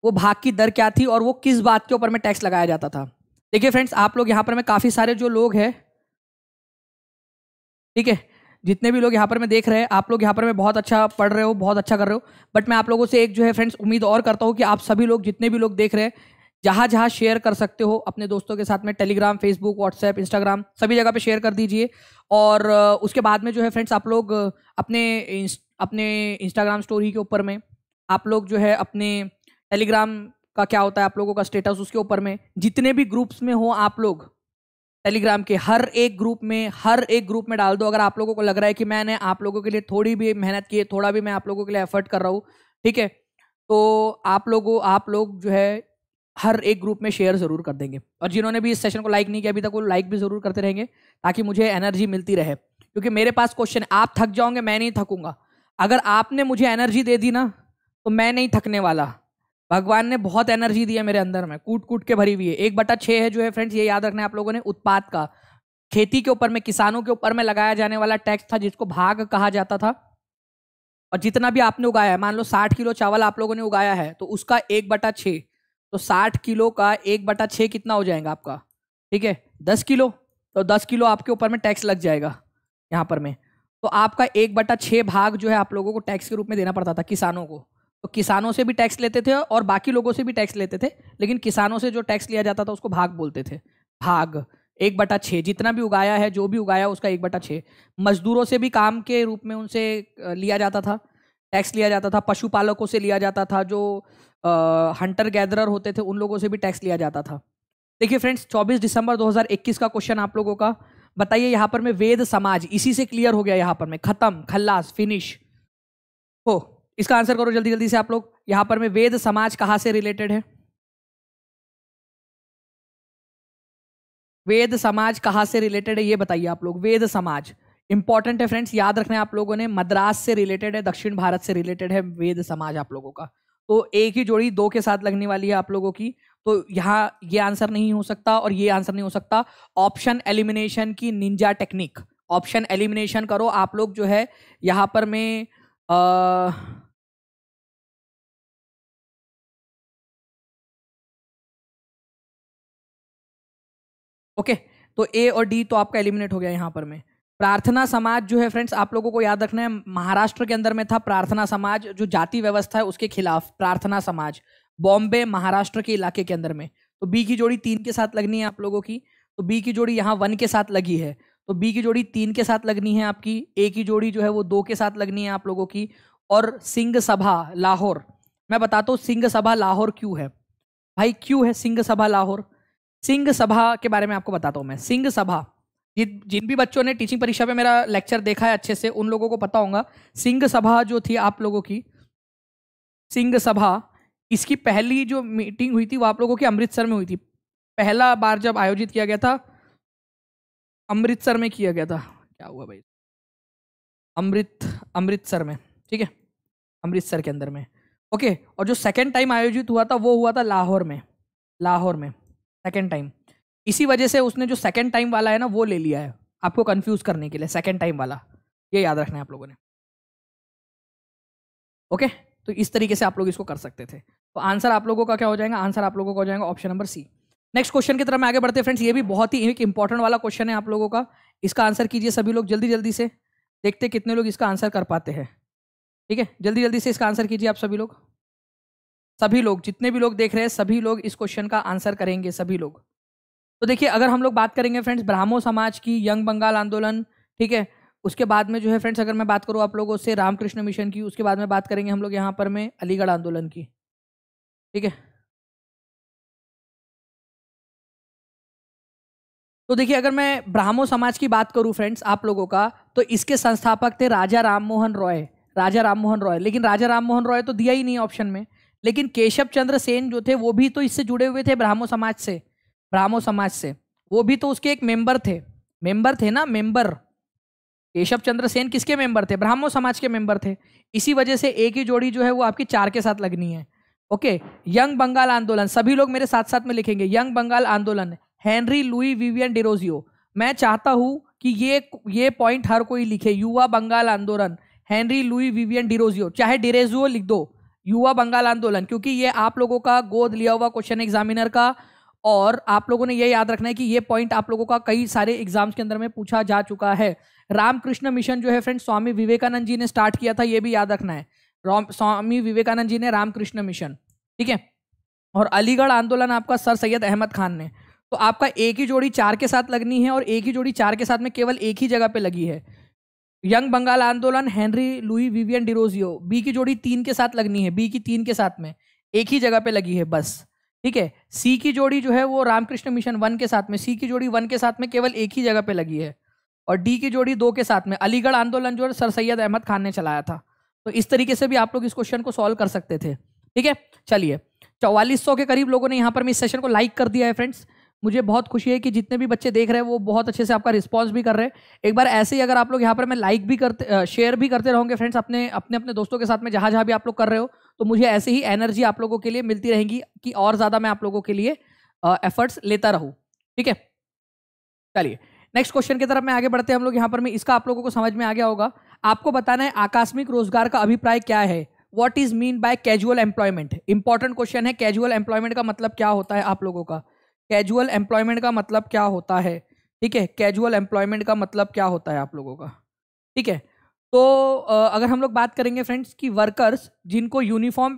वो भाग की दर क्या थी और वो किस बात के ऊपर में टैक्स लगाया जाता था? देखिए फ्रेंड्स, आप लोग यहाँ पर में काफ़ी सारे जो लोग हैं, ठीक है, जितने भी लोग यहाँ पर मैं देख रहे हैं, आप लोग यहाँ पर मैं बहुत अच्छा पढ़ रहे हो, बहुत अच्छा कर रहे हो, बट मैं आप लोगों से एक जो है फ्रेंड्स, उम्मीद और करता हूँ कि आप सभी लोग, जितने भी लोग देख रहे हैं जहाँ जहाँ शेयर कर सकते हो, अपने दोस्तों के साथ में टेलीग्राम फेसबुक व्हाट्सएप इंस्टाग्राम सभी जगह पे शेयर कर दीजिए। और उसके बाद में जो है फ्रेंड्स आप लोग अपने अपने इंस्टाग्राम स्टोरी के ऊपर में, आप लोग जो है अपने टेलीग्राम का क्या होता है, आप लोगों का स्टेटस उसके ऊपर में, जितने भी ग्रुप्स में हो आप लोग टेलीग्राम के हर एक ग्रुप में, हर एक ग्रुप में डाल दो। अगर आप लोगों को लग रहा है कि मैंने आप लोगों के लिए थोड़ी भी मेहनत की है, थोड़ा भी मैं आप लोगों के लिए एफर्ट कर रहा हूँ, ठीक है? तो आप लोगों, आप लोग जो है हर एक ग्रुप में शेयर ज़रूर कर देंगे। और जिन्होंने भी इस सेशन को लाइक नहीं किया अभी तक, वो लाइक भी ज़रूर करते रहेंगे, ताकि मुझे एनर्जी मिलती रहे। क्योंकि मेरे पास क्वेश्चन आप थक जाओगे, मैं नहीं थकूँगा। अगर आपने मुझे एनर्जी दे दी ना तो मैं नहीं थकने वाला। भगवान ने बहुत एनर्जी दी है मेरे अंदर में कूट कूट के भरी हुई है। एक बटा छः है जो है फ्रेंड्स ये याद रखना है आप लोगों ने उत्पाद का। खेती के ऊपर में, किसानों के ऊपर में लगाया जाने वाला टैक्स था, जिसको भाग कहा जाता था। और जितना भी आपने उगाया है, मान लो साठ किलो चावल आप लोगों ने उगाया है तो उसका एक बटा छः तो साठ किलो का एक बटा छः कितना हो जाएगा आपका? ठीक है, दस किलो तो दस किलो आपके ऊपर में टैक्स लग जाएगा, यहाँ पर में। तो आपका एक बटा छः भाग जो है आप लोगों को टैक्स के रूप में देना पड़ता था किसानों को। तो किसानों से भी टैक्स लेते थे और बाकी लोगों से भी टैक्स लेते थे, लेकिन किसानों से जो टैक्स लिया जाता था उसको भाग बोलते थे। भाग, एक बटा छः जितना भी उगाया है, जो भी उगाया उसका एक बटा छः मजदूरों से भी काम के रूप में उनसे लिया जाता था। टैक्स लिया जाता था, पशुपालकों से लिया जाता था, जो हंटर गैदरर होते थे, उन लोगों से भी टैक्स लिया जाता था। देखिए फ्रेंड्स 24 दिसंबर 2021 का क्वेश्चन आप लोगों का। बताइए यहाँ पर मैं वेद समाज, इसी से क्लियर हो गया यहाँ पर मैं। खत्म, खल्लास फिनिश हो, इसका आंसर करो जल्दी जल्दी से आप लोग। यहाँ पर में वेद समाज कहाँ से रिलेटेड है? वेद समाज कहाँ से रिलेटेड है, ये बताइए आप लोग। वेद समाज। इंपॉर्टेंट है फ्रेंड्स याद रखना है आप लोगों ने, मद्रास से रिलेटेड है, दक्षिण भारत से रिलेटेड है, वेद समाज आप लोगों का। तो एक ही जोड़ी, दो के साथ लगने वाली है आप लोगों की। तो यहाँ ये आंसर नहीं हो सकता और ये आंसर नहीं हो सकता। ऑप्शन एलिमिनेशन की निंजा टेक्निक ऑप्शन एलिमिनेशन करो, आप लोग जो है, यहाँ पर मैं ओके तो ए और डी तो आपका एलिमिनेट हो गया यहाँ पर में। प्रार्थना समाज जो है फ्रेंड्स, आप लोगों को याद रखना है, महाराष्ट्र के अंदर में था प्रार्थना समाज, जो जाति व्यवस्था है उसके खिलाफ प्रार्थना समाज, बॉम्बे, महाराष्ट्र के इलाके के अंदर में। तो बी की जोड़ी तीन के साथ लगनी है आप लोगों की तो बी की जोड़ी यहाँ वन के साथ लगी है तो बी की जोड़ी तीन के साथ लगनी है आपकी, ए की जोड़ी जो है वो दो के साथ लगनी है आप लोगों की, और सिंह सभा लाहौर। मैं बताता हूँ सिंह सभा लाहौर क्यों है। भाई क्यों है सिंह सभा लाहौर? सिंह सभा के बारे में आपको बताता हूँ मैं। सिंह सभा जिन भी बच्चों ने टीचिंग परीक्षा पे मेरा लेक्चर देखा है अच्छे से, उन लोगों को पता होगा। सिंह सभा जो थी आप लोगों की, सिंह सभा, इसकी पहली जो मीटिंग हुई थी वो आप लोगों की अमृतसर में हुई थी। पहला बार जब आयोजित किया गया था, अमृतसर में किया गया था। क्या हुआ भाई? अमृत, अमृतसर में, ठीक है? अमृतसर के अंदर में। ओके, और जो सेकेंड टाइम आयोजित हुआ था, वो हुआ था लाहौर में लाहौर में सेकेंड टाइम इसी वजह से उसने जो सेकेंड टाइम वाला है ना, वो ले लिया है। आपको कंफ्यूज करने के लिए सेकेंड टाइम वाला। ये याद रखना है आप लोगों ने। ओके तो इस तरीके से आप लोग इसको कर सकते थे। तो आंसर आप लोगों का क्या हो जाएगा? आंसर आप लोगों का हो जाएगा option number C next question की तरफ़ में आगे बढ़ते फ्रेंड्स ये भी बहुत ही एक इंपॉर्टेंट वाला क्वेश्चन है आप लोगों का। इसका आंसर कीजिए सभी लोग जल्दी जल्दी से। देखते कितने लोग इसका आंसर कर पाते हैं। ठीक है? जल्दी जल्दी से इसका आंसर कीजिए आप सभी लोग। सभी लोग, जितने भी लोग देख रहे हैं, सभी लोग इस क्वेश्चन का आंसर करेंगे, सभी लोग। तो देखिए, अगर हम लोग बात करेंगे फ्रेंड्स ब्राह्मो समाज की, यंग बंगाल आंदोलन, ठीक है? उसके बाद में जो है फ्रेंड्स, अगर मैं बात करूँ आप लोगों से रामकृष्ण मिशन की, उसके बाद में बात करेंगे हम लोग यहाँ पर में अलीगढ़ आंदोलन की, ठीक है? तो देखिए, अगर मैं ब्राह्मो समाज की बात करूँ फ्रेंड्स आप लोगों का तो इसके संस्थापक थे राजा राम मोहन रॉय, राजा राम मोहन रॉय। लेकिन राजा राम मोहन रॉय तो दिया ही नहीं ऑप्शन में, लेकिन केशव चंद्र सेन जो थे, वो भी तो इससे जुड़े हुए थे ब्राह्मो समाज से। ब्राह्मो समाज से। वो भी तो उसके एक मेंबर थे। मेंबर थे ना? मेंबर। केशव चंद्र सेन किसके मेंबर थे? ब्राह्मो समाज के मेंबर थे। इसी वजह से एक ही जोड़ी जो है वो आपकी चार के साथ लगनी है। ओके? यंग बंगाल आंदोलन। सभी लोग मेरे साथ साथ में लिखेंगे। यंग बंगाल आंदोलन। Henry Louis Vivian Derozio. मैं चाहता हूँ कि ये ये पॉइंट हर कोई लिखे। युवा बंगाल आंदोलन। Henry Louis Vivian Derozio. चाहे डिरेजुओ लिख दो। युवा बंगाल आंदोलन। क्योंकि ये आप लोगों का गोद लिया हुआ क्वेश्चन एग्जामिनर का और आप लोगों ने ये याद रखना है कि ये पॉइंट आप लोगों का कई सारे एग्ज़ाम्स के अंदर में पूछा जा चुका है। रामकृष्ण मिशन जो है फ्रेंड स्वामी विवेकानंद जी ने स्टार्ट किया था, ये भी याद रखना है। स्वामी विवेकानंद जी ने रामकृष्ण मिशन ठीक है? और अलीगढ़ आंदोलन आपका सर सैयद अहमद खान ने। तो आपका एक ही जोड़ी चार के साथ लगनी है और एक ही जोड़ी चार के साथ में केवल एक ही जगह पे लगी है। यंग बंगाल आंदोलन, Henry, Louis, Vivian Derozio, B की जोड़ी तीन के साथ लगनी है, बी की तीन के साथ में एक ही जगह पे लगी है, बस। ठीक है? सी की जोड़ी जो है वो रामकृष्ण मिशन वन के साथ में सी की जोड़ी वन के साथ में केवल एक ही जगह पे लगी है। और डी की जोड़ी दो के साथ में, अलीगढ़ आंदोलन जो है सर सैयद अहमद खान ने चलाया था। तो इस तरीके से भी आप लोग इस क्वेश्चन को सॉल्व कर सकते थे। ठीक है? चलिए, चौवालीस के करीब लोगों ने यहाँ पर इस सेशन को लाइक कर दिया है फ्रेंड्स मुझे बहुत खुशी है कि जितने भी बच्चे देख रहे हैं, वो बहुत अच्छे से आपका रिस्पॉन्स भी कर रहे हैं। एक बार ऐसे ही अगर आप लोग यहाँ पर मैं लाइक भी करते शेयर भी करते रहोगे फ्रेंड्स अपने अपने अपने दोस्तों के साथ में जहाँ जहाँ भी आप लोग कर रहे हो तो मुझे ऐसे ही एनर्जी आप लोगों के लिए मिलती रहेगी कि और ज़्यादा मैं आप लोगों के लिए एफर्ट्स लेता रहूँ। ठीक है? चलिए नेक्स्ट क्वेश्चन की तरफ़ मैं आगे बढ़ते हैं हम लोग यहाँ पर। मैं, इसका आप लोगों को समझ में आ गया होगा। आपको बताना है आकस्मिक रोज़गार का अभिप्राय क्या है? What is mean by casual employment important question है कैजुअल एम्प्लॉयमेंट का मतलब क्या होता है आप लोगों का? कैजुअल एम्प्लॉयमेंट का मतलब क्या होता है? ठीक है कैजुअल एम्प्लॉयमेंट का मतलब क्या होता है आप लोगों का? ठीक है तो अगर हम लोग बात करेंगे फ्रेंड्स कि वर्कर्स जिनको यूनिफॉर्म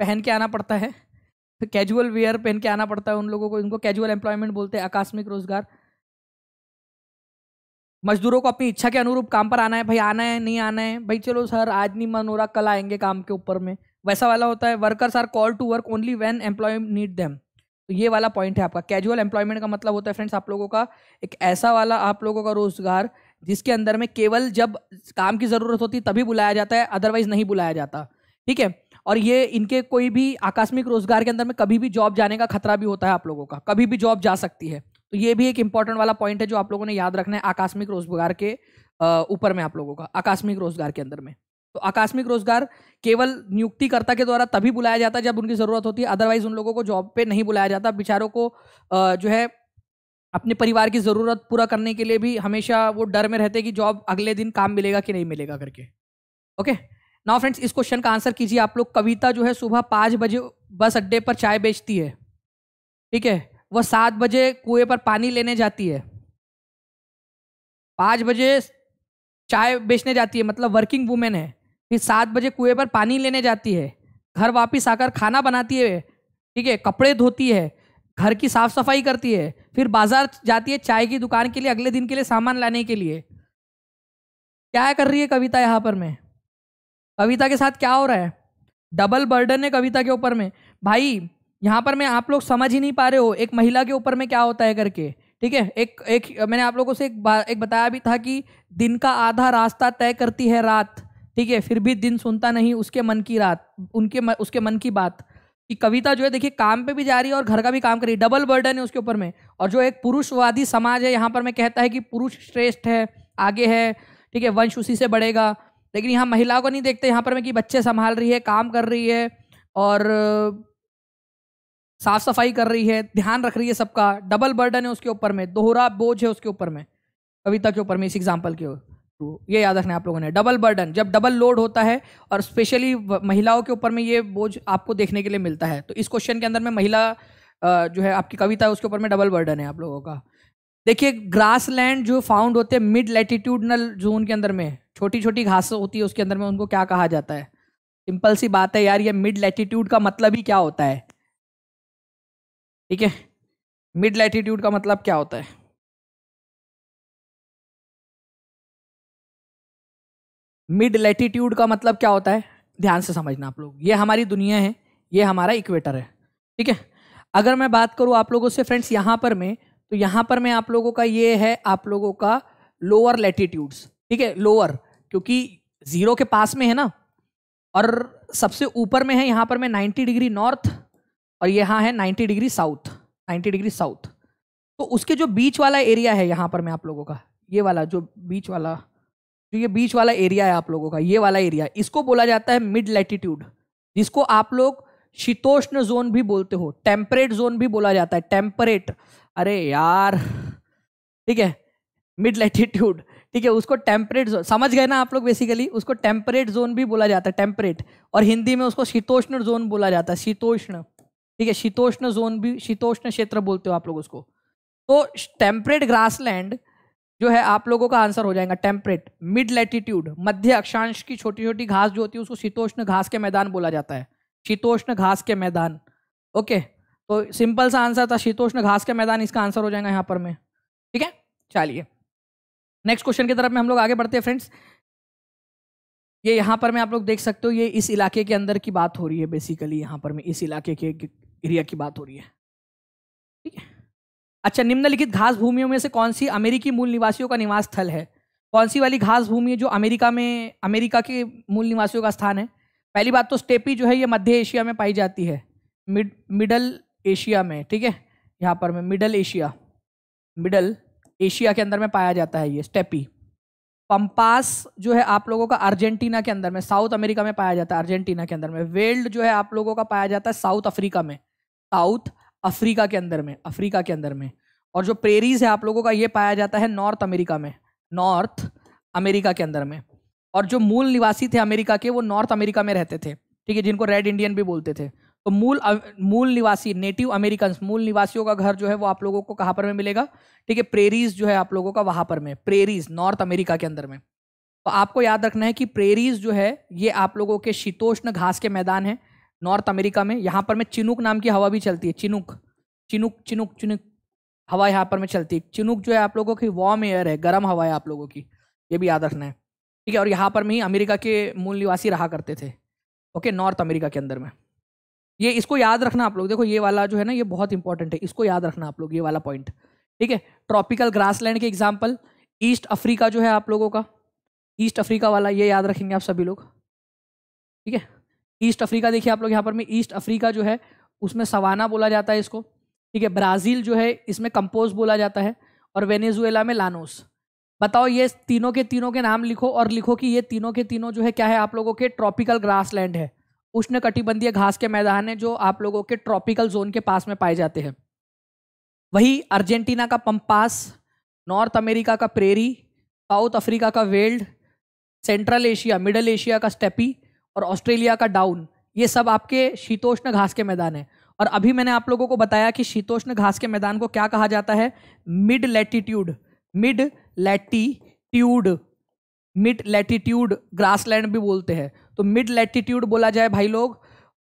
पहन के आना पड़ता है कैजुअल वेयर पहन के आना पड़ता है उन लोगों को इनको कैजुअल एम्प्लॉयमेंट बोलते हैं, आकस्मिक रोज़गार। मजदूरों को अपनी इच्छा के अनुरूप काम पर आना है, भाई आना है, नहीं आना है, भाई चलो सर, आज नहीं मन हो रहा, कल आएँगे काम के ऊपर में। वैसा वाला होता है workers are call to work only when employ need them तो ये वाला पॉइंट है आपका। कैजुअल एम्प्लॉयमेंट का मतलब होता है फ्रेंड्स आप लोगों का एक ऐसा वाला आप लोगों का रोज़गार जिसके अंदर में केवल जब काम की ज़रूरत होती तभी बुलाया जाता है अदरवाइज़ नहीं बुलाया जाता। ठीक है? और ये इनके कोई भी आकस्मिक रोज़गार के अंदर में कभी भी जॉब जाने का खतरा भी होता है आप लोगों का। कभी भी जॉब जा सकती है। तो ये भी एक इंपॉर्टेंट वाला पॉइंट है जो आप लोगों ने याद रखना है आकस्मिक रोज़गार के ऊपर में आप लोगों का, आकस्मिक रोज़गार के अंदर में। तो आकस्मिक रोज़गार केवल नियुक्तिकर्ता के द्वारा तभी बुलाया जाता है जब उनकी ज़रूरत होती है अदरवाइज़ उन लोगों को जॉब पे नहीं बुलाया जाता। बेचारों को जो है, अपने परिवार की ज़रूरत पूरा करने के लिए भी हमेशा वो डर में रहते कि जॉब अगले दिन काम मिलेगा कि नहीं मिलेगा करके। ओके नाउ फ्रेंड्स इस क्वेश्चन का आंसर कीजिए। आप लोग कविता जो है सुबह पाँच बजे बस अड्डे पर चाय बेचती है। ठीक है? वह सात बजे कुएँ पर पानी लेने जाती है। पाँच बजे चाय बेचने जाती है। मतलब वर्किंग वुमेन है। फिर सात बजे कुएँ पर पानी लेने जाती है। घर वापस आकर खाना बनाती है। ठीक है, कपड़े धोती है, घर की साफ़ सफ़ाई करती है, फिर बाज़ार जाती है चाय की दुकान के लिए अगले दिन के लिए सामान लाने के लिए। क्या कर रही है कविता यहाँ पर मैं? कविता के साथ क्या हो रहा है? डबल बर्डन है कविता के ऊपर में। भाई, यहाँ पर मैं आप लोग समझ ही नहीं पा रहे हो, एक महिला के ऊपर में क्या होता है करके। ठीक है, एक एक, मैंने आप लोगों से एक एक बताया भी था कि दिन का आधा रास्ता तय करती है रात। ठीक है फिर भी दिन सुनता नहीं उसके मन की रात उनके मन, उसके मन की बात। कि कविता जो है देखिए काम पे भी जा रही है और घर का भी काम कर रही है। डबल बर्डन है उसके ऊपर में। और जो एक पुरुषवादी समाज है यहाँ पर मैं कहता है कि पुरुष श्रेष्ठ है आगे है ठीक है वंश उसी से बढ़ेगा। लेकिन यहाँ महिला को नहीं देखते यहाँ पर मैं कि बच्चे संभाल रही है काम कर रही है और साफ़ सफ़ाई कर रही है ध्यान रख रही है सबका। डबल बर्डन है उसके ऊपर में दोहरा बोझ है उसके ऊपर में कविता के ऊपर में इस एग्ज़ाम्पल के तो ये याद रखना आप लोगों ने डबल बर्डन जब डबल लोड होता है और स्पेशली महिलाओं के ऊपर में ये बोझ आपको देखने के लिए मिलता है तो इस क्वेश्चन के अंदर में महिला जो है आपकी कविता है, उसके ऊपर में डबल बर्डन है आप लोगों का। देखिए ग्रास लैंड जो फाउंड होते हैं मिड लेटीट्यूडनल जोन के अंदर में छोटी छोटी घास होती है उसके अंदर में उनको क्या कहा जाता है? सिंपल सी बात है यार, ये मिड लेटीट्यूड का मतलब ही क्या होता है? ठीक है? मिड लैटिट्यूड का मतलब क्या होता है? मिड लेटीट्यूड का मतलब क्या होता है? ध्यान से समझना आप लोग। ये हमारी दुनिया है, ये हमारा इक्वेटर है। ठीक है? अगर मैं बात करूँ आप लोगों से, फ्रेंड्स, यहाँ पर में तो यहाँ पर मैं आप लोगों का ये है, आप लोगों का लोअर लेटीट्यूड्स ठीक है? लोअर क्योंकि ज़ीरो के पास में है ना? और सबसे ऊपर में है, यहाँ पर मैं 90 डिग्री नॉर्थ और यहाँ है 90 डिग्री साउथ। 90 degree south. तो उसके जो बीच वाला एरिया है यहाँ पर मैं आप लोगों का, ये वाला जो बीच वाला जो ये बीच वाला एरिया है आप लोगों का, ये वाला एरिया, इसको बोला जाता है मिड लैटिट्यूड जिसको आप लोग शीतोष्ण जोन भी बोलते हो टेम्परेट जोन भी बोला जाता है टेम्परेट अरे यार, ठीक है मिड लैटिट्यूड ठीक है, उसको टेम्परेट जोन समझ गए ना आप लोग बेसिकली उसको टेम्परेट जोन भी बोला जाता है टेम्परेट और हिंदी में उसको शीतोष्ण जोन बोला जाता है, शीतोष्ण, ठीक है, शीतोष्ण जोन भी, शीतोष्ण क्षेत्र बोलते हो आप लोग उसको तो टेम्परेट ग्रासलैंड जो है आप लोगों का आंसर हो जाएगा टेम्परेट, मिड लेटीट्यूड, मध्य अक्षांश की छोटी छोटी घास जो होती है, उसको शीतोष्ण घास के मैदान बोला जाता है। शीतोष्ण घास के मैदान। ओके तो सिंपल सा आंसर था, शीतोष्ण घास के मैदान, इसका आंसर हो जाएगा यहाँ पर में। ठीक है? चलिए। नेक्स्ट क्वेश्चन की तरफ़ में हम लोग आगे बढ़ते हैं, फ्रेंड्स। ये यहाँ पर मैं आप लोग देख सकते हो, ये इस इलाके के अंदर की बात हो रही है बेसिकली यहाँ पर मैं, इस इलाके के एरिया की बात हो रही है। ठीक है? अच्छा निम्नलिखित घास भूमियों में से कौन सी अमेरिकी मूल निवासियों का निवास स्थल है? कौन सी वाली घास भूमि है जो अमेरिका में, अमेरिका के मूल निवासियों का स्थान है? पहली बात तो स्टेपी जो है ये मध्य एशिया में पाई जाती है। मिड, मिडल एशिया में, ठीक है? यहाँ पर में, मिडल एशिया। मिडल एशिया के अंदर में पाया जाता है ये, स्टेपी। पंपास जो है आप लोगों का अर्जेंटीना के अंदर में, साउथ अमेरिका में पाया जाता है अर्जेंटीना के अंदर में। वेल्ड जो है आप लोगों का पाया जाता है साउथ अफ्रीका में। साउथ अफ्रीका के अंदर में, अफ्रीका के अंदर में। और जो प्रेरीज है आप लोगों का, ये पाया जाता है नॉर्थ अमेरिका में। नॉर्थ अमेरिका के अंदर में। और जो मूल निवासी थे अमेरिका के, वो नॉर्थ अमेरिका में रहते थे। ठीक है, जिनको रेड इंडियन भी बोलते थे। तो मूल मूल निवासी नेटिव अमेरिकन मूल निवासियों का घर जो है वो आप लोगों को कहाँ पर में मिलेगा? ठीक है प्रेरीज जो है आप लोगों का वहाँ पर में प्रेरीज नॉर्थ अमेरिका के अंदर में। तो आपको याद रखना है कि प्रेरीज जो है, ये आप लोगों के शीतोष्ण घास के मैदान है। नॉर्थ अमेरिका में, यहाँ पर में चिनुक नाम की हवा भी चलती है, चिनुक चिनुक चिनुक चिनुक, हवा यहाँ पर में चलती है। चिनुक जो है आप लोगों की वार्म एयर है, गर्म हवा है आप लोगों की, ये भी याद रखना है। ठीक है, और यहाँ पर में ही अमेरिका के मूल निवासी रहा करते थे। ओके, नॉर्थ अमेरिका के अंदर में। ये इसको याद रखना आप लोग, देखो ये वाला जो है ना, ये बहुत इंपॉर्टेंट है, इसको याद रखना आप लोग, ये वाला पॉइंट ठीक है ट्रॉपिकल ग्रासलैंड के एग्ज़ाम्पल ईस्ट अफ्रीका जो है आप लोगों का ईस्ट अफ्रीका वाला ये याद रखेंगे आप सभी लोग। ठीक है ईस्ट अफ्रीका, देखिए आप लोग यहाँ पर में ईस्ट अफ्रीका जो है, उसमें सवाना बोला जाता है इसको, ठीक है? ब्राज़ील जो है, इसमें कंपोज बोला जाता है, और वेनेजुएला में लानोस। बताओ ये तीनों के तीनों के नाम लिखो, और लिखो कि ये तीनों के तीनों जो है, क्या है आप लोगों के? ट्रॉपिकल ग्रासलैंड है। उष्ण कटिबंधीय घास के मैदान है जो आप लोगों के ट्रॉपिकल जोन के पास में पाए जाते हैं। वही अर्जेंटीना का पंपास, नॉर्थ अमेरिका का प्रेरी, साउथ अफ्रीका का veld, Central Asia, Middle Asia का स्टेपी और ऑस्ट्रेलिया का डाउन, ये सब आपके शीतोष्ण घास के मैदान है। और अभी मैंने आप लोगों को बताया कि शीतोष्ण घास के मैदान को क्या कहा जाता है? Mid latitude mid latitude mid latitude, grassland भी बोलते हैं। तो मिड लैटिट्यूड बोला जाए भाई लोग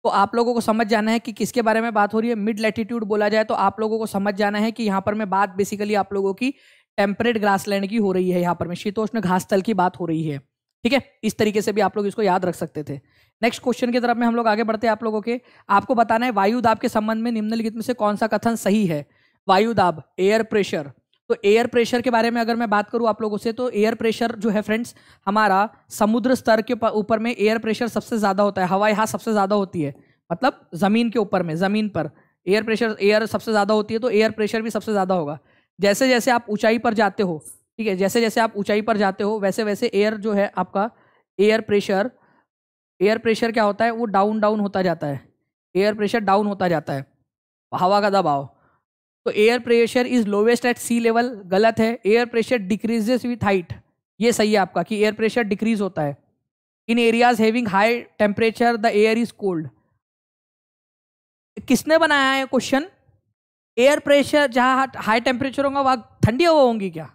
तो आप लोगों को समझ जाना है कि किसके बारे में बात हो रही है। मिड लैटिट्यूड बोला जाए तो आप लोगों को समझ जाना है कि यहाँ पर मैं बात बेसिकली आप लोगों की टेम्परेट ग्रासलैंड की हो रही है, यहाँ पर मैं शीतोष्ण घास तल की बात हो रही है। ठीक है? इस तरीके से भी आप लोग इसको याद रख सकते थे। नेक्स्ट क्वेश्चन की तरफ़ में हम लोग आगे बढ़ते हैं आप लोगों के। आपको बताना है वायु दाब के संबंध में निम्नलिखित में से कौन सा कथन सही है? वायु दाब एयर प्रेशर तो एयर प्रेशर के बारे में अगर मैं बात करूँ आप लोगों से तो एयर प्रेशर जो है फ्रेंड्स हमारा समुद्र स्तर के ऊपर में एयर प्रेशर सबसे ज़्यादा होता है। हवा यहाँ सबसे ज़्यादा होती है। मतलब ज़मीन के ऊपर में, ज़मीन पर। एयर प्रेशर एयर सबसे ज़्यादा होती है तो एयर प्रेशर भी सबसे ज़्यादा होगा। जैसे जैसे आप ऊंचाई पर जाते हो ठीक है, जैसे जैसे आप ऊंचाई पर जाते हो, वैसे वैसे एयर जो है आपका एयर प्रेशर एयर प्रेशर क्या होता है? वो डाउन डाउन होता जाता है। एयर प्रेशर डाउन होता जाता है। हवा का दबाव। तो air pressure is lowest at sea level गलत है। Air pressure decreases with height ये सही है आपका कि एयर प्रेशर डिक्रीज होता है। In areas having high temperature the air is cold किसने बनाया है क्वेश्चन एयर प्रेशर जहाँ हाई टेम्परेचर होगा, वहाँ ठंडी हवा होंगी क्या?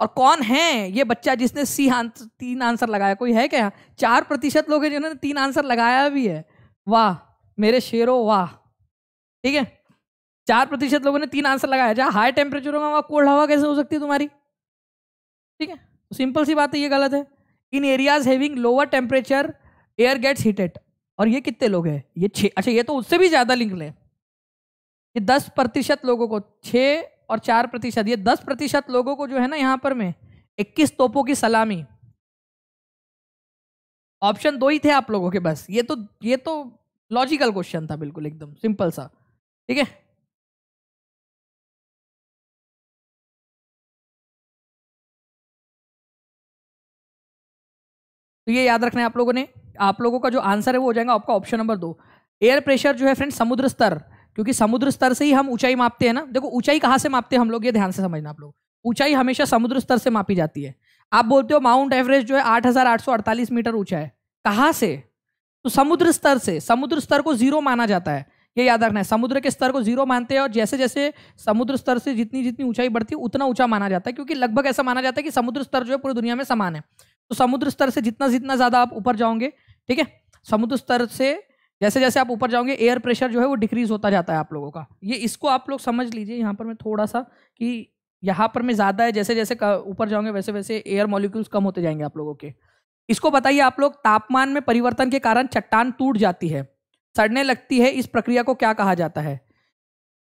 और कौन है ये बच्चा जिसने सी आंसर तीन आंसर लगाया? कोई है क्या? चार प्रतिशत लोग हैं जिन्होंने तीन आंसर लगाया भी है। वाह, मेरे शेरों, वाह। ठीक है? चार प्रतिशत लोगों ने तीन आंसर लगाया। जहाँ हाई टेम्परेचर होगा वहाँ कोल्ड हवा कैसे हो सकती है तुम्हारी? ठीक है? तो सिंपल सी बात है, ये गलत है। In areas having lower temperature air gets heated और ये कितने लोग हैं? ये छः अच्छा ये तो उससे भी ज़्यादा लिंक लें। ये दस प्रतिशत लोगों को, छः और चार प्रतिशत, ये दस प्रतिशत लोगों को जो है ना यहाँ पर में इक्कीस तोपों की सलामी। ऑप्शन दो ही थे आप लोगों के बस। ये तो ये तो लॉजिकल क्वेश्चन था बिल्कुल एकदम सिंपल सा। ठीक है? तो ये याद रखना है आप लोगों ने। आप लोगों का जो आंसर है वो हो जाएगा आपका ऑप्शन नंबर दो। एयर प्रेशर जो है फ्रेंड समुद्र स्तर। क्योंकि समुद्र स्तर से ही हम ऊंचाई मापते हैं ना। देखो, ऊंचाई कहाँ से मापते हैं हम लोग? ये ध्यान से समझना आप लोग। ऊंचाई हमेशा समुद्र स्तर से मापी जाती है। आप बोलते हो माउंट एवरेस्ट जो है आठ हज़ार आठ सौ अड़तालीस मीटर ऊँचा है। कहाँ से? तो समुद्र स्तर से, समुद्र स्तर को ज़ीरो माना जाता है। ये याद रखना है, समुद्र के स्तर को ज़ीरो मानते हैं और जैसे जैसे समुद्र स्तर से जितनी जितनी ऊंचाई बढ़ती है, उतना ऊँचा माना जाता है। क्योंकि लगभग ऐसा माना जाता है कि समुद्र स्तर जो है पूरी दुनिया में समान है। तो समुद्र स्तर से जितना जितना ज़्यादा आप ऊपर जाओगे, ठीक है? समुद्र स्तर से जैसे जैसे आप ऊपर जाओगे एयर प्रेशर जो है वो डिक्रीज होता जाता है आप लोगों का। ये इसको आप लोग समझ लीजिए यहाँ पर मैं थोड़ा सा कि यहाँ पर मैं ज़्यादा है, जैसे जैसे ऊपर जाओगे, वैसे वैसे एयर मॉलिक्यूल्स कम होते जाएँगे आप लोगों के। इसको बताइए आप लोग, तापमान में परिवर्तन के कारण चट्टान टूट जाती है। सड़ने लगती है, इस प्रक्रिया को क्या कहा जाता है?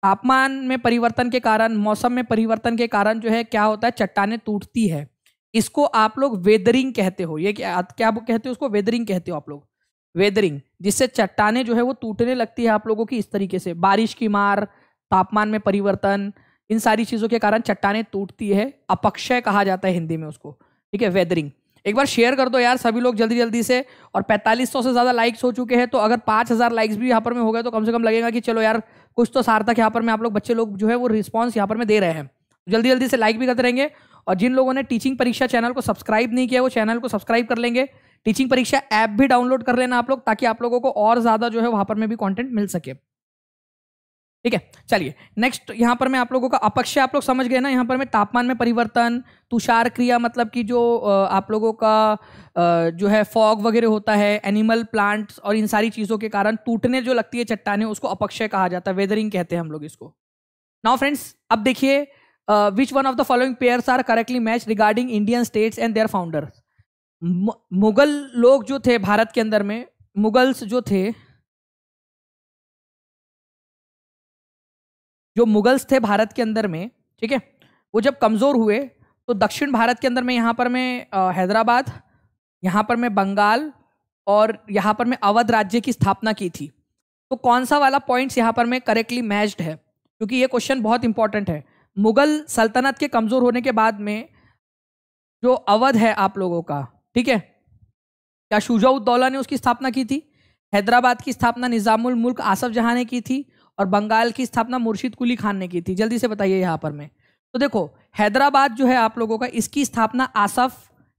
तापमान में परिवर्तन के कारण, मौसम में परिवर्तन के कारण जो है, क्या होता है? चट्टाने टूटती है। इसको आप लोग वेदरिंग कहते हो। ये क्या क्या कहते हो उसको? वेदरिंग कहते हो आप लोग। वेदरिंग जिससे चट्टाने जो है वो टूटने लगती है आप लोगों की इस तरीके से। बारिश की मार, तापमान में परिवर्तन, इन सारी चीज़ों के कारण चट्टाने टूटती है। अपक्षय कहा जाता है हिंदी में उसको। ठीक है वेदरिंग एक बार शेयर कर दो यार सभी लोग जल्दी जल्दी से और 4500 से ज़्यादा लाइक्स हो चुके हैं तो अगर 5000 लाइक्स भी यहाँ पर में हो गए तो कम से कम लगेगा कि चलो यार, कुछ तो सार्थक यहाँ पर में आप लोग बच्चे लोग जो है वो रिस्पॉन्स यहाँ पर में दे रहे हैं। जल्दी जल्दी से लाइक भी करते रहेंगे और जिन लोगों ने टीचिंग परीक्षा चैनल को सब्सक्राइब नहीं किया वो चैनल को सब्सक्राइब कर लेंगे। टीचिंग परीक्षा ऐप भी डाउनलोड कर लेना आप लोग, ताकि आप लोगों को और ज़्यादा जो है वहाँ पर में भी कॉन्टेंट मिल सके। ठीक है, चलिए नेक्स्ट यहाँ पर मैं आप लोगों का अपक्ष आप लोग समझ गए ना, यहाँ पर मैं तापमान में परिवर्तन, तुषार क्रिया मतलब कि जो आप लोगों का जो है फॉग वगैरह होता है एनिमल प्लांट्स और इन सारी चीज़ों के कारण टूटने जो लगती है चट्टाने, उसको अपक्षय कहा जाता है वेदरिंग कहते हैं हम लोग इसको। नाउ फ्रेंड्स अब देखिए which one of the following pairs are correctly match regarding Indian states and their founder Mughal लोग जो थे भारत के अंदर में, मुगल्स जो थे, जो मुगल्स थे भारत के अंदर में, ठीक है, वो जब कमज़ोर हुए तो दक्षिण भारत के अंदर में यहाँ पर मैं हैदराबाद, यहाँ पर मैं बंगाल, और यहाँ पर मैं अवध राज्य की स्थापना की थी। तो कौन सा वाला पॉइंट्स यहाँ पर मैं करेक्टली मैच्ड है? क्योंकि ये क्वेश्चन बहुत इंपॉर्टेंट है। मुगल सल्तनत के कमज़ोर होने के बाद में, जो अवध है आप लोगों का ठीक है? क्या शुजाउद्दौला ने उसकी स्थापना की थी? हैदराबाद की स्थापना निज़ामुल मुल्क आसफ जहाँ ने की थी और बंगाल की स्थापना मुर्शिद कुली खान ने की थी। जल्दी से बताइए यहाँ पर मैं। तो देखो, हैदराबाद जो है आप लोगों का, इसकी स्थापना आसफ,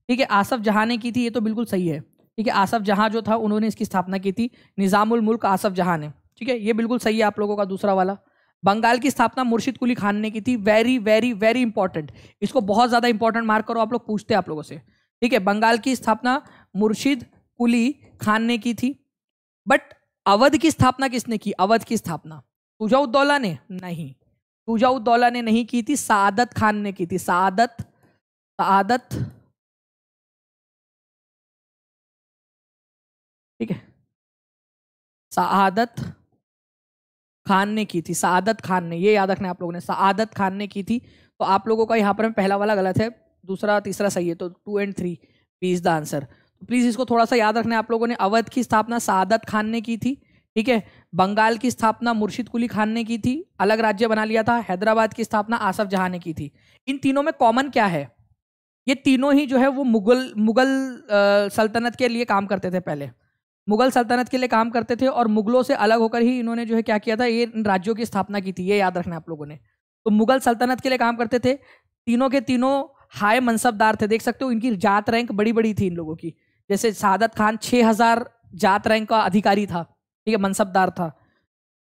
ठीक है, आसफ जहाँ ने की थी, ये तो बिल्कुल सही है। ठीक है, आसफ जहाँ जो था, उन्होंने इसकी स्थापना की थी, निज़ामुल मुल्क आसफ जहाँ ने। ठीक है, ये बिल्कुल सही है आप लोगों का दूसरा वाला। बंगाल की स्थापना मुर्शिद कुली खान ने की थी। वेरी वेरी वेरी इंपॉर्टेंट इसको बहुत ज़्यादा इंपॉर्टेंट मार्क करो, आप लोग पूछते हैं आप लोगों से। ठीक है, बंगाल की स्थापना मुर्शिद कुली खान ने की थी। बट अवध की स्थापना किसने की? अवध की स्थापना। तुजाउद्दौला ने नहीं। तुजाउद्दौला ने नहीं की थी, सादत खान ने की थी। सादत सादत। ठीक है। सादत खान ने की थी, सादत खान ने। ये याद रखना आप लोगों ने सआदत खान ने की थी। तो आप लोगों का यहाँ पर पहला वाला गलत है। दूसरा, तीसरा सही है तो two and three B is the answer तो प्लीज़ इसको थोड़ा सा याद रखना आप लोगों ने। अवध की स्थापना सादत खान ने की थी, ठीक है? बंगाल की स्थापना मुर्शिद कुली खान ने की थी, अलग राज्य बना लिया था, हैदराबाद की स्थापना आसफ जहाँ ने की थी। इन तीनों में कॉमन क्या है? ये तीनों ही जो है वो मुगल मुगल सल्तनत के लिए काम करते थे पहले। मुगल सल्तनत के लिए काम करते थे और मुगलों से अलग होकर ही इन्होंने जो है क्या किया था? ये इन राज्यों की स्थापना की थी, ये याद रखना आप लोगों ने। तो मुगल सल्तनत के लिए काम करते थे, तीनों के तीनों हाई मनसबदार थे, देख सकते हो, इनकी जात रैंक बड़ी बड़ी थी इन लोगों की। जैसे सादत खान छः हज़ार जात रैंक का अधिकारी था, ठीक है, मनसबदार था।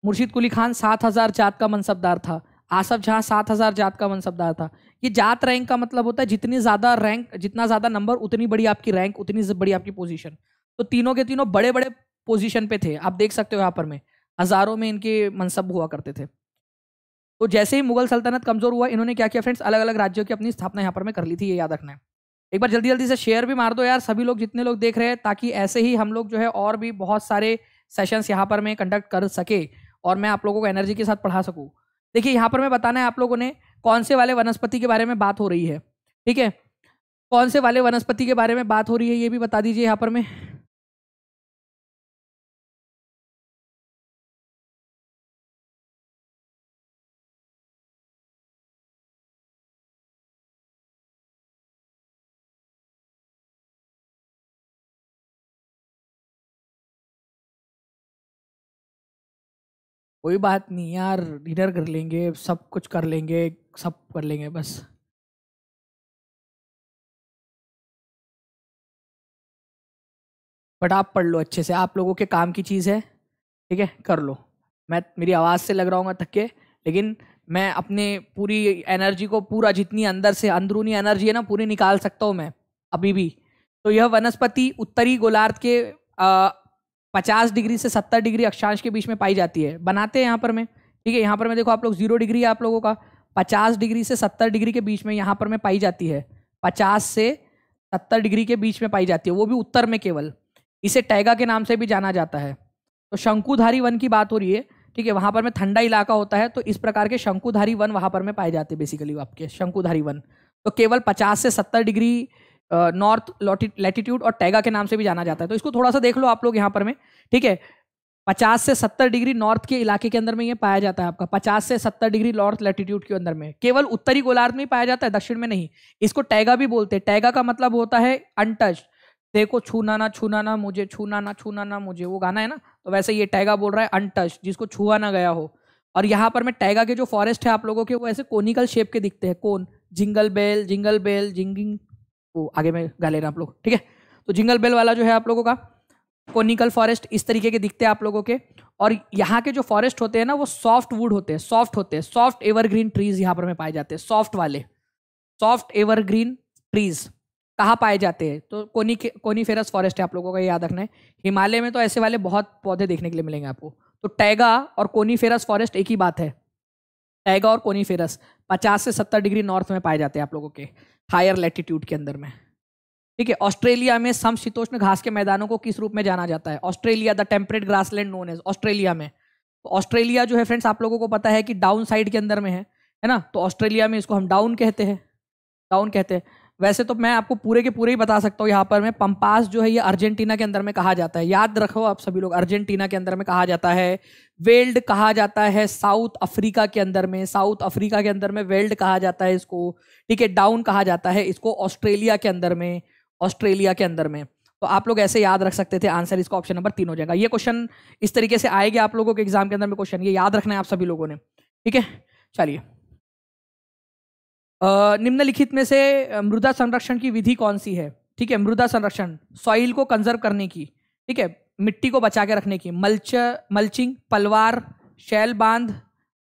मुर्शिद कुली खान सात हज़ार जात का मनसबदार था। आसफ जहाँ सात हज़ार जात का मनसबदार था। ये जात रैंक का मतलब होता है जितनी ज़्यादा रैंक, जितना ज़्यादा नंबर, उतनी बड़ी आपकी रैंक, उतनी बड़ी आपकी पोजीशन। तो तीनों के तीनों बड़े बड़े पोजीशन पे थे, आप देख सकते हो यहाँ पर में। हज़ारों में इनके मनसब हुआ करते थे। तो जैसे ही मुगल सल्तनत कमज़ोर हुआ, इन्होंने क्या किया फ्रेंड्स अलग अलग राज्यों की अपनी स्थापना यहाँ पर में कर ली थी, ये याद रखना है। एक बार जल्दी जल्दी से शेयर भी मार दो यार, सभी लोग जितने लोग देख रहे हैं, ताकि ऐसे ही हम लोग जो है और भी बहुत सारे सेशंस यहाँ पर मैं कंडक्ट कर सके और मैं आप लोगों को एनर्जी के साथ पढ़ा सकूँ। देखिए, यहाँ पर मैं बताना है आप लोगों ने, कौन से वाले वनस्पति के बारे में बात हो रही है, ठीक है? कौन से वाले वनस्पति के बारे में बात हो रही है, ये भी बता दीजिए यहाँ पर मैं। कोई बात नहीं यार डिनर कर लेंगे, सब कुछ कर लेंगे, सब कर लेंगे बस। बट आप पढ़ लो अच्छे से, आप लोगों के काम की चीज़ है, ठीक है, कर लो। मैं, मेरी आवाज़ से लग रहा हूँ थक लेकिन मैं अपने पूरी एनर्जी को पूरा जितनी अंदर से अंदरूनी एनर्जी है ना, पूरी निकाल सकता हूँ मैं, अभी भी। तो यह वनस्पति उत्तरी गोलार्ध के पचास डिग्री से सत्तर डिग्री अक्षांश के बीच में पाई जाती है। बनाते हैं यहाँ पर मैं। ठीक है, यहाँ पर मैं देखो आप लोग ज़ीरो डिग्री आप लोगों का। पचास डिग्री से सत्तर डिग्री के बीच में यहाँ पर में पाई जाती है। पचास से सत्तर डिग्री के बीच में पाई जाती है। वो भी उत्तर में केवल। इसे टैगा के नाम से भी जाना जाता है। तो शंकुधारी वन की बात हो रही है। ठीक है, वहाँ पर में ठंडा इलाका होता है तो इस प्रकार के शंकुधारी वन वहाँ पर में पाए जाते हैं बेसिकली आपके, शंकुधारी वन। तो केवल पचास से सत्तर डिग्री नॉर्थ लैटिट्यूड और टैगा के नाम से भी जाना जाता है। तो इसको थोड़ा सा देख लो आप लोग यहाँ पर में, ठीक है? पचास से सत्तर डिग्री नॉर्थ के इलाके के अंदर में ये पाया जाता है आपका। पचास से सत्तर डिग्री नॉर्थ लैटिट्यूड के अंदर में। केवल उत्तरी गोलार्ध में ही पाया जाता है, दक्षिण में नहीं। इसको टैगा भी बोलते हैं। टैगा का मतलब होता है अनटच देखो, छूना ना छूना ना मुझे, छूना ना छूना ना मुझे, वो गाना है ना? तो वैसे ये टैगा बोल रहा है अनटच जिसको छुआ ना गया हो। और यहाँ पर मैं टैगा के जो फॉरेस्ट है आप लोगों के, वो ऐसे कोनिकल शेप के दिखते हैं। कौन, jingle bell jingle bell, jingling वो आगे में गा ले रहे आप लोग, ठीक है? तो जिंगल बेल वाला जो है आप लोगों का कोनिकल फॉरेस्ट इस तरीके के दिखते हैं आप लोगों के। और यहाँ के जो फॉरेस्ट होते हैं ना, वो सॉफ्ट वुड होते हैं सॉफ्ट होते हैं सॉफ्ट एवरग्रीन ट्रीज यहाँ पर में पाए जाते हैं सॉफ्ट वाले। सॉफ्ट एवरग्रीन ट्रीज कहाँ पाए जाते हैं? तो कोनी कोनीफेरस फॉरेस्ट है आप लोगों का याद रखना है। हिमालय में तो ऐसे वाले बहुत पौधे देखने के लिए मिलेंगे आपको। तो टैगा और कोनीफेरस फॉरेस्ट एक ही बात है। टैगा और कोनीफेरस, पचास से सत्तर डिग्री नॉर्थ में पाए जाते हैं आप लोगों के, हायर लेटीट्यूड के अंदर में। ठीक है, ऑस्ट्रेलिया में समशीतोष्ण घास के मैदानों को किस रूप में जाना जाता है? Australia, the temperate grass land known as, Australia में। तो ऑस्ट्रेलिया जो है फ्रेंड्स, आप लोगों को पता है कि डाउन साइड के अंदर में है है ना? तो ऑस्ट्रेलिया में इसको हम डाउन कहते हैं, डाउन कहते हैं। वैसे तो मैं आपको पूरे के पूरे ही बता सकता हूँ यहाँ पर मैं पंपास जो है ये अर्जेंटीना के अंदर में कहा जाता है। याद रखो आप सभी लोग, अर्जेंटीना के अंदर में कहा जाता है, वेल्ड कहा जाता है साउथ अफ्रीका के अंदर में, साउथ अफ्रीका के अंदर में वेल्ड कहा जाता है इसको, ठीक है, डाउन कहा जाता है इसको ऑस्ट्रेलिया के अंदर में, ऑस्ट्रेलिया के अंदर में। तो आप लोग ऐसे याद रख सकते थे, आंसर इसका ऑप्शन नंबर तीन हो जाएगा। ये क्वेश्चन इस तरीके से आएगा आप लोगों के एग्ज़ाम के अंदर में क्वेश्चन ये याद रखना है आप सभी लोगों ने, ठीक है? चलिए। निम्नलिखित में से मृदा संरक्षण की विधि कौन सी है? ठीक है, मृदा संरक्षण सॉइल को कंजर्व करने की, ठीक है, मिट्टी को बचा के रखने की मल्च मल्चिंग पलवार शैल बाँध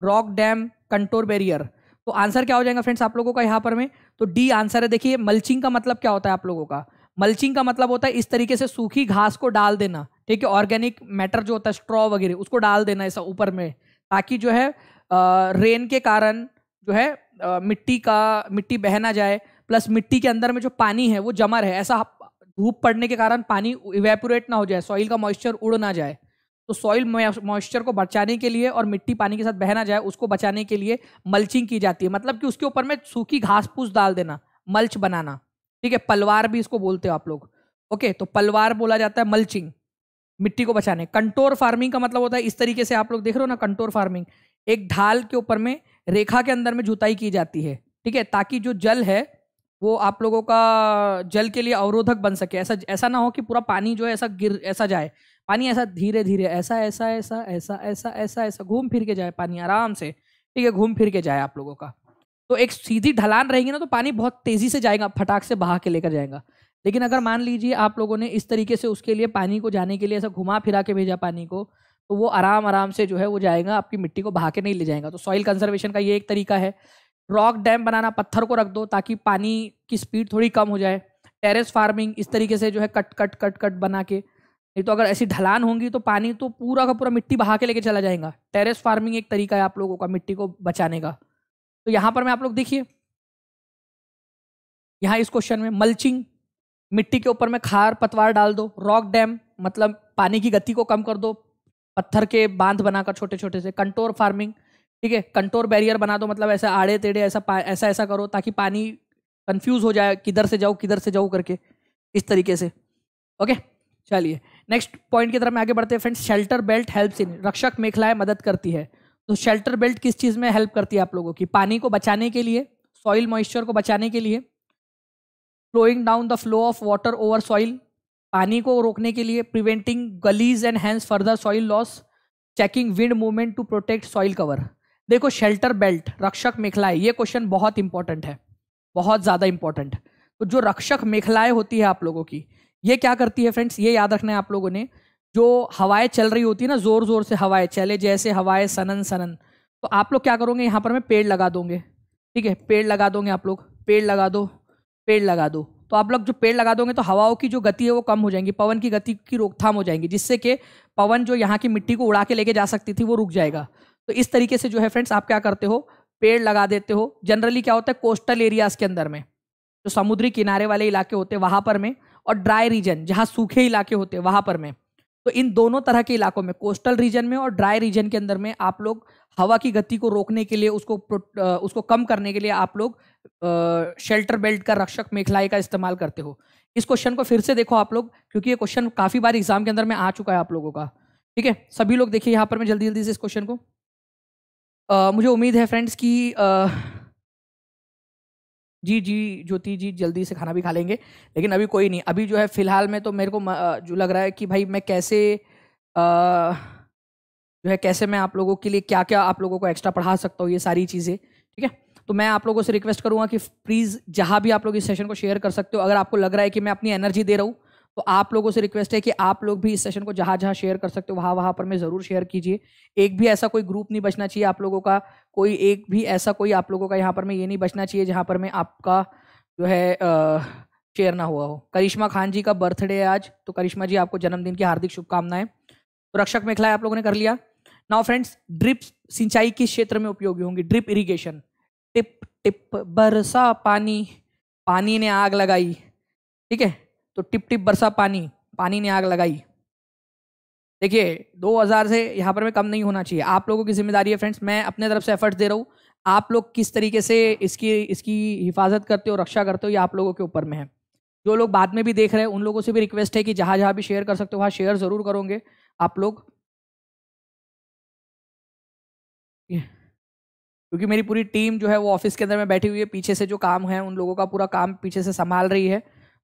रॉक डैम कंटोर बैरियर तो आंसर क्या हो जाएगा फ्रेंड्स आप लोगों का यहाँ पर में? तो डी आंसर है, देखिए मल्चिंग का मतलब क्या होता है आप लोगों का? मल्चिंग का मतलब होता है इस तरीके से सूखी घास को डाल देना, ठीक है ऑर्गेनिक मैटर जो होता है स्ट्रॉ वगैरह, उसको डाल देना ऐसा ऊपर में, ताकि जो है रेन के कारण जो है मिट्टी का, मिट्टी बह ना जाए, प्लस मिट्टी के अंदर में जो पानी है, वो जमा रहे। ऐसा धूप पड़ने के कारण पानी इवेपोरेट ना हो जाए सॉइल का मॉइस्चर उड़ ना जाए। तो सॉइल मॉइस्चर को बचाने के लिए और मिट्टी पानी के साथ बह ना जाए, उसको बचाने के लिए मल्चिंग की जाती है। मतलब कि उसके ऊपर में सूखी घास फूस डाल देना मल्च बनाना। ठीक है? पलवार भी इसको बोलते हो आप लोग। ओके? तो पलवार बोला जाता है मल्चिंग मिट्टी को बचाने। कंटोर फ़ार्मिंग का मतलब होता है, इस तरीके से आप लोग देख रहे हो ना, कंटोर फ़ार्मिंग। एक ढाल के ऊपर में रेखा के अंदर में जुताई की जाती है, ठीक है? ताकि जो जल है, वो आप लोगों का जल के लिए अवरोधक बन सके। ऐसा ऐसा ना हो कि पूरा पानी जो है ऐसा गिर, ऐसा जाए। पानी ऐसा धीरे धीरे ऐसा ऐसा ऐसा ऐसा ऐसा ऐसा ऐसा घूम फिर के जाए पानी आराम से, ठीक है? घूम फिर के जाए आप लोगों का। तो एक सीधी ढलान रहेगी ना तो पानी बहुत तेज़ी से जाएगा, फटाक से बहा के लेकर जाएगा। लेकिन अगर मान लीजिए आप लोगों ने इस तरीके से उसके लिए पानी को जाने के लिए ऐसा घुमा फिरा के भेजा पानी को तो वो आराम आराम से जो है वो जाएगा, आपकी मिट्टी को बहा के नहीं ले जाएगा। तो सॉइल कंजर्वेशन का ये एक तरीका है। रॉक डैम बनाना, पत्थर को रख दो ताकि पानी की स्पीड थोड़ी कम हो जाए। टेरेस फ़ार्मिंग इस तरीके से जो है कट कट कट कट बना के। नहीं तो अगर ऐसी ढलान होंगी तो पानी तो पूरा का पूरा मिट्टी बहा के लेके चला जाएगा। टेरेस फ़ार्मिंग एक तरीका है आप लोगों का मिट्टी को बचाने का। तो यहाँ पर मैं आप लोग देखिए। यहाँ इस क्वेश्चन में मल्चिंग मिट्टी के ऊपर में खार पतवार डाल दो। रॉक डैम मतलब पानी की गति को कम कर दो। पत्थर के बाँध बनाकर छोटे छोटे से, कंटोर फ़ार्मिंग, ठीक है? कंटोर बैरियर बना दो मतलब ऐसा आड़े टेढ़े ऐसा ऐसा ऐसा करो ताकि पानी कंफ्यूज हो जाए, किधर से जाओ किधर से जाओ करके, इस तरीके से। ओके? चलिए नेक्स्ट पॉइंट की तरफ़ में आगे बढ़ते हैं। Friends shelter belt help in रक्षक मेखलाएँ मदद करती है। तो शेल्टर बेल्ट किस चीज़ में हेल्प करती है आप लोगों की? पानी को बचाने के लिए सॉइल मॉइस्चर को बचाने के लिए flowing down the flow of water over soil पानी को रोकने के लिए preventing gullies and hence further soil loss checking wind movement to protect soil cover देखो शेल्टर बेल्ट रक्षक मेखलाएँ, ये क्वेश्चन बहुत इंपॉर्टेंट है, बहुत ज़्यादा इंपॉर्टेंट तो जो रक्षक मेखलाएँ होती है आप लोगों की, ये क्या करती है फ्रेंड्स ये याद रखना है आप लोगों ने, जो हवाएँ चल रही होती है ना ज़ोर ज़ोर से हवाएँ चले, जैसे हवाएँ सनन सनन तो आप लोग क्या करोगे? यहाँ पर मैं पेड़ लगा दोगे, ठीक है? पेड़ लगा दोगे आप लोग, पेड़ लगा दो, पेड़ लगा दो। तो आप लोग जो पेड़ लगा दोगे तो हवाओं की जो गति है वो कम हो जाएँगी, पवन की गति की रोकथाम हो जाएँगी, जिससे कि पवन जो यहाँ की मिट्टी को उड़ा के लेके जा सकती थी वो रुक जाएगा। तो इस तरीके से जो है फ्रेंड्स आप क्या करते हो? पेड़ लगा देते हो। जनरली क्या होता है? कोस्टल एरियाज़ के अंदर में, जो समुद्री किनारे वाले इलाके होते हैं वहाँ पर में, और ड्राई रीजन जहाँ सूखे इलाके होते हैं वहाँ पर में। तो इन दोनों तरह के इलाकों में कोस्टल रीजन में और ड्राई रीजन के अंदर में आप लोग हवा की गति को रोकने के लिए उसको उसको कम करने के लिए आप लोग शेल्टर बेल्ट का रक्षक मेखलाई का इस्तेमाल करते हो। इस क्वेश्चन को फिर से देखो आप लोग क्योंकि ये क्वेश्चन काफ़ी बार एग्ज़ाम के अंदर में आ चुका है आप लोगों का। ठीक है? सभी लोग देखिए यहाँ पर मैं जल्दी जल्दी से इस क्वेश्चन को। आ, मुझे उम्मीद है फ्रेंड्स की जी जी ज्योति जी जल्दी से खाना भी खा लेंगे। लेकिन अभी कोई नहीं अभी जो है फ़िलहाल में तो मेरे को जो लग रहा है कि भाई मैं कैसे आ, जो है कैसे मैं आप लोगों के लिए क्या क्या आप लोगों को एक्स्ट्रा पढ़ा सकता हूँ ये सारी चीज़ें ठीक है? तो मैं आप लोगों से रिक्वेस्ट करूँगा कि प्लीज़ जहाँ भी आप लोग इस सेशन को शेयर कर सकते हो अगर आपको लग रहा है कि मैं अपनी एनर्जी दे रहा हूँ तो आप लोगों से रिक्वेस्ट है कि आप लोग भी इस सेशन को जहाँ जहाँ शेयर कर सकते हो वहाँ वहाँ पर मैं ज़रूर शेयर कीजिए। एक भी ऐसा कोई ग्रुप नहीं बचना चाहिए आप लोगों का कोई एक भी ऐसा कोई आप लोगों का यहाँ पर मैं ये नहीं बचना चाहिए जहाँ पर मैं आपका जो है शेयर ना हुआ हो। करिश्मा खान जी का बर्थडे है आज तो करिश्मा जी आपको जन्मदिन की हार्दिक शुभकामनाएँ। तो रक्षक मेखला आप लोगों ने कर लिया। नाउ फ्रेंड्स ड्रिप सिंचाई किस क्षेत्र में उपयोगी होंगी? ड्रिप इरिगेशन टिप टिप, बरसा पानी। पानी ने आग लगाई। ठीक है? तो टिप टिप, बरसा पानी। पानी ने आग लगाई। देखिए 2000 से यहाँ पर मैं कम नहीं होना चाहिए। आप लोगों की ज़िम्मेदारी है फ्रेंड्स मैं अपने तरफ़ से एफर्ट्स दे रहा हूँ। आप लोग किस तरीके से इसकी इसकी हिफाजत करते हो रक्षा करते हो, ये आप लोगों के ऊपर में है। जो लोग बाद में भी देख रहे हैं, उन लोगों से भी रिक्वेस्ट है कि जहाँ जहाँ भी शेयर कर सकते हो, वहाँ शेयर ज़रूर करोगे। आप लोग क्योंकि मेरी पूरी टीम जो है वो ऑफ़िस के अंदर में बैठी हुई है, पीछे से जो काम है, उन लोगों का पूरा काम पीछे से संभाल रही है।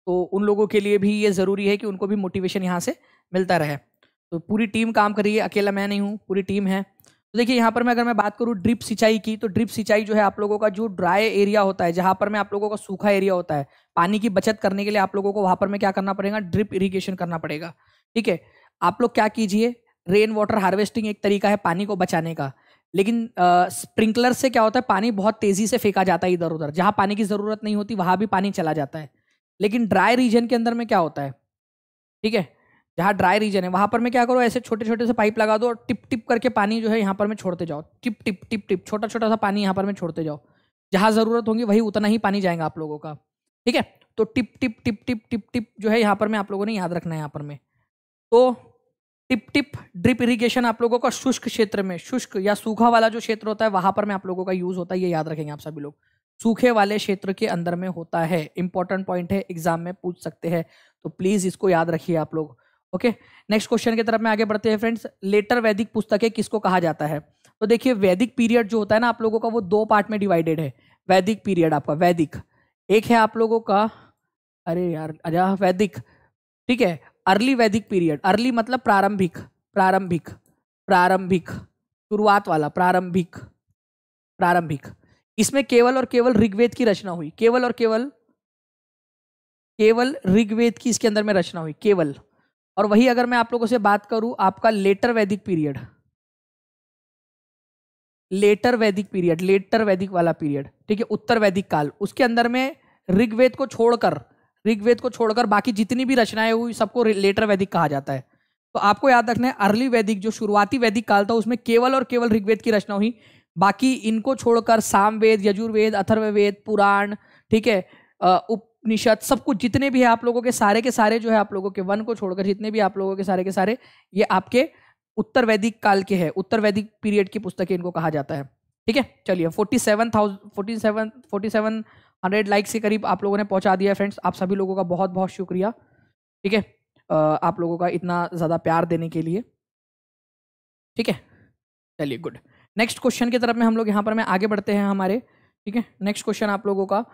तो उन लोगों के लिए भी ये ज़रूरी है कि उनको भी मोटिवेशन यहाँ से मिलता रहे। तो पूरी टीम काम कर रही है, अकेला मैं नहीं हूँ, पूरी टीम है। तो देखिए, यहाँ पर मैं, अगर मैं बात करूँ ड्रिप सिंचाई की तो ड्रिप सिंचाई जो है आप लोगों का जो ड्राई एरिया होता है, जहाँ पर मैं आप लोगों का सूखा एरिया होता है, पानी की बचत करने के लिए आप लोगों को वहाँ पर मैं क्या करना पड़ेगा, ड्रिप इरीगेशन करना पड़ेगा। ठीक है, आप लोग क्या कीजिए, रेन वाटर हार्वेस्टिंग एक तरीका है पानी को बचाने का, लेकिन स्प्रिंकलर से क्या होता है, पानी बहुत तेज़ी से फेंका जाता है इधर उधर जहाँ पानी की ज़रूरत नहीं होती, वहाँ भी पानी चला जाता है। लेकिन ड्राई रीजन के अंदर में क्या होता है, ठीक है जहाँ ड्राई रीजन है, वहाँ पर मैं क्या करो, ऐसे छोटे छोटे से पाइप लगा दो और टिप टिप करके पानी जो है यहाँ पर मैं छोड़ते जाओ। टिप टिप टिप टिप छोटा छोटा सा पानी यहाँ पर मैं छोड़ते जाओ। जहाँ ज़रूरत होगी, वही उतना ही पानी जाएगा आप लोगों का। ठीक है? तो tip tip tip tip tip tip जो है यहाँ पर में आप लोगों ने याद रखना है यहाँ पर में। तो टिप टिप ड्रिप इरिगेशन आप लोगों का शुष्क क्षेत्र में, शुष्क या सूखा वाला जो क्षेत्र होता है, वहाँ पर मैं आप लोगों का यूज़ होता है, ये याद रखेंगे आप सभी लोग। सूखे वाले क्षेत्र के अंदर में होता है। इंपॉर्टेंट पॉइंट है एग्ज़ाम में पूछ सकते हैं। तो प्लीज़ इसको याद रखिए आप लोग। ओके नेक्स्ट क्वेश्चन की तरफ़ में आगे बढ़ते हैं फ्रेंड्स लेटर वैदिक पुस्तकें किसको कहा जाता है? तो देखिए, वैदिक पीरियड जो होता है ना, आप लोगों का वो दो पार्ट में डिवाइडेड है. वैदिक पीरियड आपका, वैदिक. एक है आप लोगों का, अरे यार, अजा, वैदिक. ठीक है? अर्ली वैदिक पीरियड अर्ली मतलब प्रारंभिक प्रारंभिक प्रारंभिक. शुरुआत वाला, प्रारंभिक प्रारंभिक. इसमें केवल और केवल ऋग्वेद की रचना हुई. केवल और केवल केवल ऋग्वेद की इसके अंदर में रचना हुई. केवल. और वही अगर मैं आप लोगों से बात करूँ, आपका later Vedic period later Vedic period later Vedic वाला पीरियड ठीक है, उत्तर वैदिक काल। उसके अंदर में ऋग्वेद को छोड़कर, ऋग्वेद को छोड़कर बाकी जितनी भी रचनाएँ हुई, सबको लेटर वैदिक कहा जाता है। तो आपको याद रखना है अर्ली वैदिक, जो शुरुआती वैदिक काल था, उसमें केवल और केवल ऋग्वेद की रचना हुई। बाकी इनको छोड़कर सामवेद, यजुर्वेद, अथर्ववेद, पुराण, ठीक है उपनिषद, सब कुछ जितने भी है आप लोगों के सारे के सारे जो है आप लोगों के वन को छोड़कर, जितने भी आप लोगों के सारे के सारे, ये आपके उत्तर वैदिक काल के है। उत्तर वैदिक पीरियड की पुस्तकें इनको कहा जाता है। ठीक है? चलिए forty seven thousand forty seven forty seven hundred like के करीब आप लोगों ने पहुँचा दिया फ्रेंड्स आप सभी लोगों का बहुत बहुत शुक्रिया। ठीक है? आप लोगों का इतना ज़्यादा प्यार देने के लिए। ठीक है? चलिए गुड नेक्स्ट क्वेश्चन की तरफ़ में हम लोग यहाँ पर, में आगे बढ़ते हैं हमारे। ठीक है? नेक्स्ट क्वेश्चन आप लोगों का।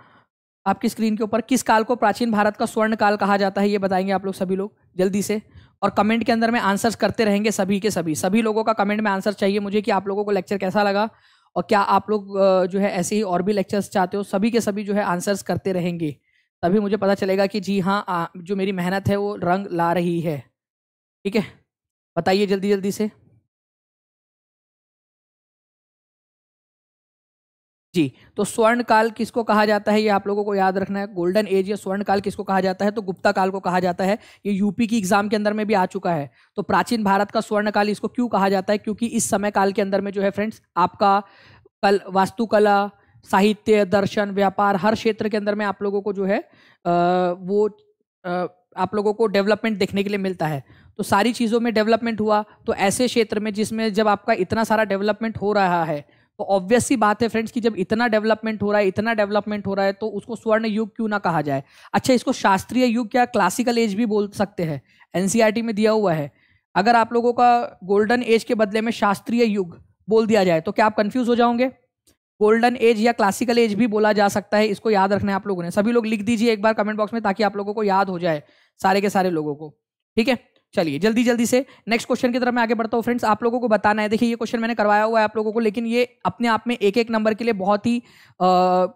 आपकी स्क्रीन के ऊपर, किस काल को प्राचीन भारत का स्वर्ण काल कहा जाता है, ये बताएँगे आप लोग सभी लोग, जल्दी से। और कमेंट के अंदर में आंसर्स करते रहेंगे सभी के सभी। सभी लोगों का कमेंट में आंसर चाहिए मुझे कि आप लोगों को लेक्चर कैसा लगा और क्या आप लोग जो है ऐसे ही और भी लेक्चर्स चाहते हो, सभी के सभी जो है आंसर्स करते रहेंगे। तभी मुझे पता चलेगा कि जी हाँ जो मेरी मेहनत है वो रंग ला रही है। ठीक है? बताइए जल्दी जल्दी से। जी तो स्वर्ण काल किसको कहा जाता है? ये आप लोगों को याद रखना है गोल्डन एज या स्वर्ण काल किसको कहा जाता है? तो गुप्ता काल को कहा जाता है। ये यूपी की एग्ज़ाम के अंदर में भी आ चुका है। तो प्राचीन भारत का स्वर्ण काल इसको क्यों कहा जाता है? क्योंकि इस समय काल के अंदर में जो है फ्रेंड्स आपका कल, वास्तुकला, साहित्य, दर्शन, व्यापार, हर क्षेत्र के अंदर में आप लोगों को जो है वो आप लोगों को डेवलपमेंट देखने के लिए मिलता है। तो सारी चीज़ों में डेवलपमेंट हुआ। तो ऐसे क्षेत्र में जिसमें जब आपका इतना सारा डेवलपमेंट हो रहा है तो ऑब्वियस सी बात है फ्रेंड्स कि जब इतना डेवलपमेंट हो रहा है, इतना डेवलपमेंट हो रहा है तो उसको स्वर्ण युग क्यों ना कहा जाए? अच्छा इसको शास्त्रीय युग क्या क्लासिकल एज भी बोल सकते हैं? एनसीईआरटी में दिया हुआ है। अगर आप लोगों का गोल्डन एज के बदले में शास्त्रीय युग बोल दिया जाए तो क्या आप कंफ्यूज हो जाओगे? गोल्डन एज या क्लासिकल एज भी बोला जा सकता है, इसको याद रखना है आप लोगों ने। सभी लोग लिख दीजिए एक बार कमेंट बॉक्स में ताकि आप लोगों को याद हो जाए, सारे के सारे लोगों को। ठीक है? चलिए जल्दी जल्दी से नेक्स्ट क्वेश्चन की तरफ़ मैं आगे बढ़ता हूँ। फ्रेंड्स आप लोगों को बताना है देखिए ये क्वेश्चन मैंने करवाया हुआ है आप लोगों को लेकिन ये अपने आप में एक एक नंबर के लिए बहुत ही आ,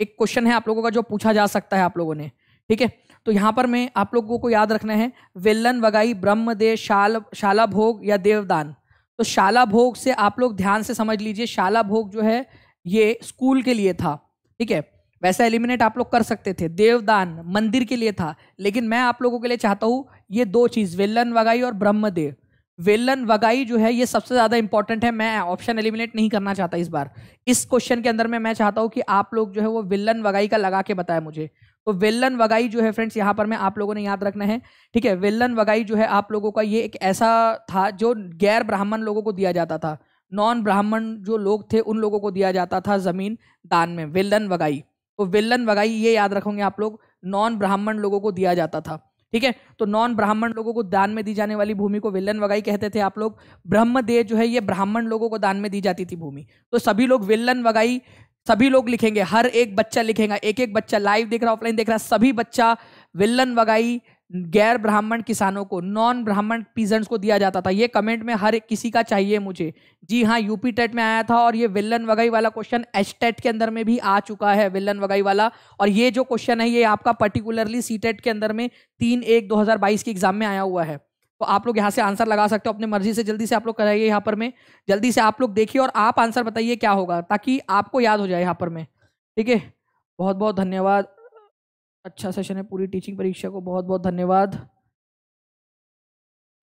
एक क्वेश्चन है आप लोगों का जो पूछा जा सकता है आप लोगों ने ठीक है? तो यहाँ पर मैं आप लोगों को याद रखना है वेल्लन वगाई ब्रह्मदेव शाल शाला भोग या देवदान। तो शाला भोग से आप लोग ध्यान से समझ लीजिए शाला भोग जो है ये स्कूल के लिए था ठीक है? वैसा एलिमिनेट आप लोग कर सकते थे। देवदान मंदिर के लिए था। लेकिन मैं आप लोगों के लिए चाहता हूँ, ये दो चीज़, वेल्लन वगाई और ब्रह्मदेव। वेल्लन वगाई जो है, ये सबसे ज़्यादा इंपॉर्टेंट है। मैं ऑप्शन एलिमिनेट नहीं करना चाहता इस बार। इस क्वेश्चन के अंदर में मैं चाहता हूँ कि आप लोग जो है, वो विल्लन वगाई का लगा के बताए मुझे। तो वेल्लन वगाई जो है फ्रेंड्स यहाँ पर मैं आप लोगों ने याद रखना है। ठीक है, वेल्लन वगाई जो है, आप लोगों का ये एक ऐसा था जो गैर ब्राह्मण लोगों को दिया जाता था। नॉन ब्राह्मण जो लोग थे, उन लोगों को दिया जाता था ज़मीन दान में, वेल्लन वगाई। तो वेल्लन वगाई ये याद रखोगे आप लोग, नॉन ब्राह्मण लोगों को दिया जाता था, ठीक है? तो नॉन ब्राह्मण लोगों को दान में दी जाने वाली भूमि को वेल्लन वगाई कहते थे आप लोग ब्रह्मदेव जो है ये ब्राह्मण लोगों को दान में दी जाती थी भूमि। तो सभी लोग वेल्लन वगाई, सभी लोग लिखेंगे, हर एक बच्चा लिखेगा एक एक बच्चा लाइव देख रहा ऑफलाइन देख रहा, सभी बच्चा विल्लन वगाई गैर ब्राह्मण किसानों को नॉन ब्राह्मण पीजेंट्स को दिया जाता था। ये कमेंट में हर किसी का चाहिए मुझे। जी हाँ यूपी टेट में आया था और ये विल्लन वगई वाला क्वेश्चन एच टेट के अंदर में भी आ चुका है, विल्लन वगई वाला। और ये जो क्वेश्चन है, ये आपका पर्टिकुलरली सी टेट के अंदर में तीन एक दो के एग्ज़ाम में आया हुआ है। तो आप लोग यहाँ से आंसर लगा सकते हो, अपनी मर्ज़ी से। जल्दी से आप लोग कराइए यहाँ पर में। जल्दी से आप लोग देखिए और आप आंसर बताइए क्या होगा, ताकि आपको याद हो जाए यहाँ पर में। ठीक है? बहुत बहुत धन्यवाद। अच्छा सेशन है, पूरी टीचिंग परीक्षा को बहुत बहुत धन्यवाद।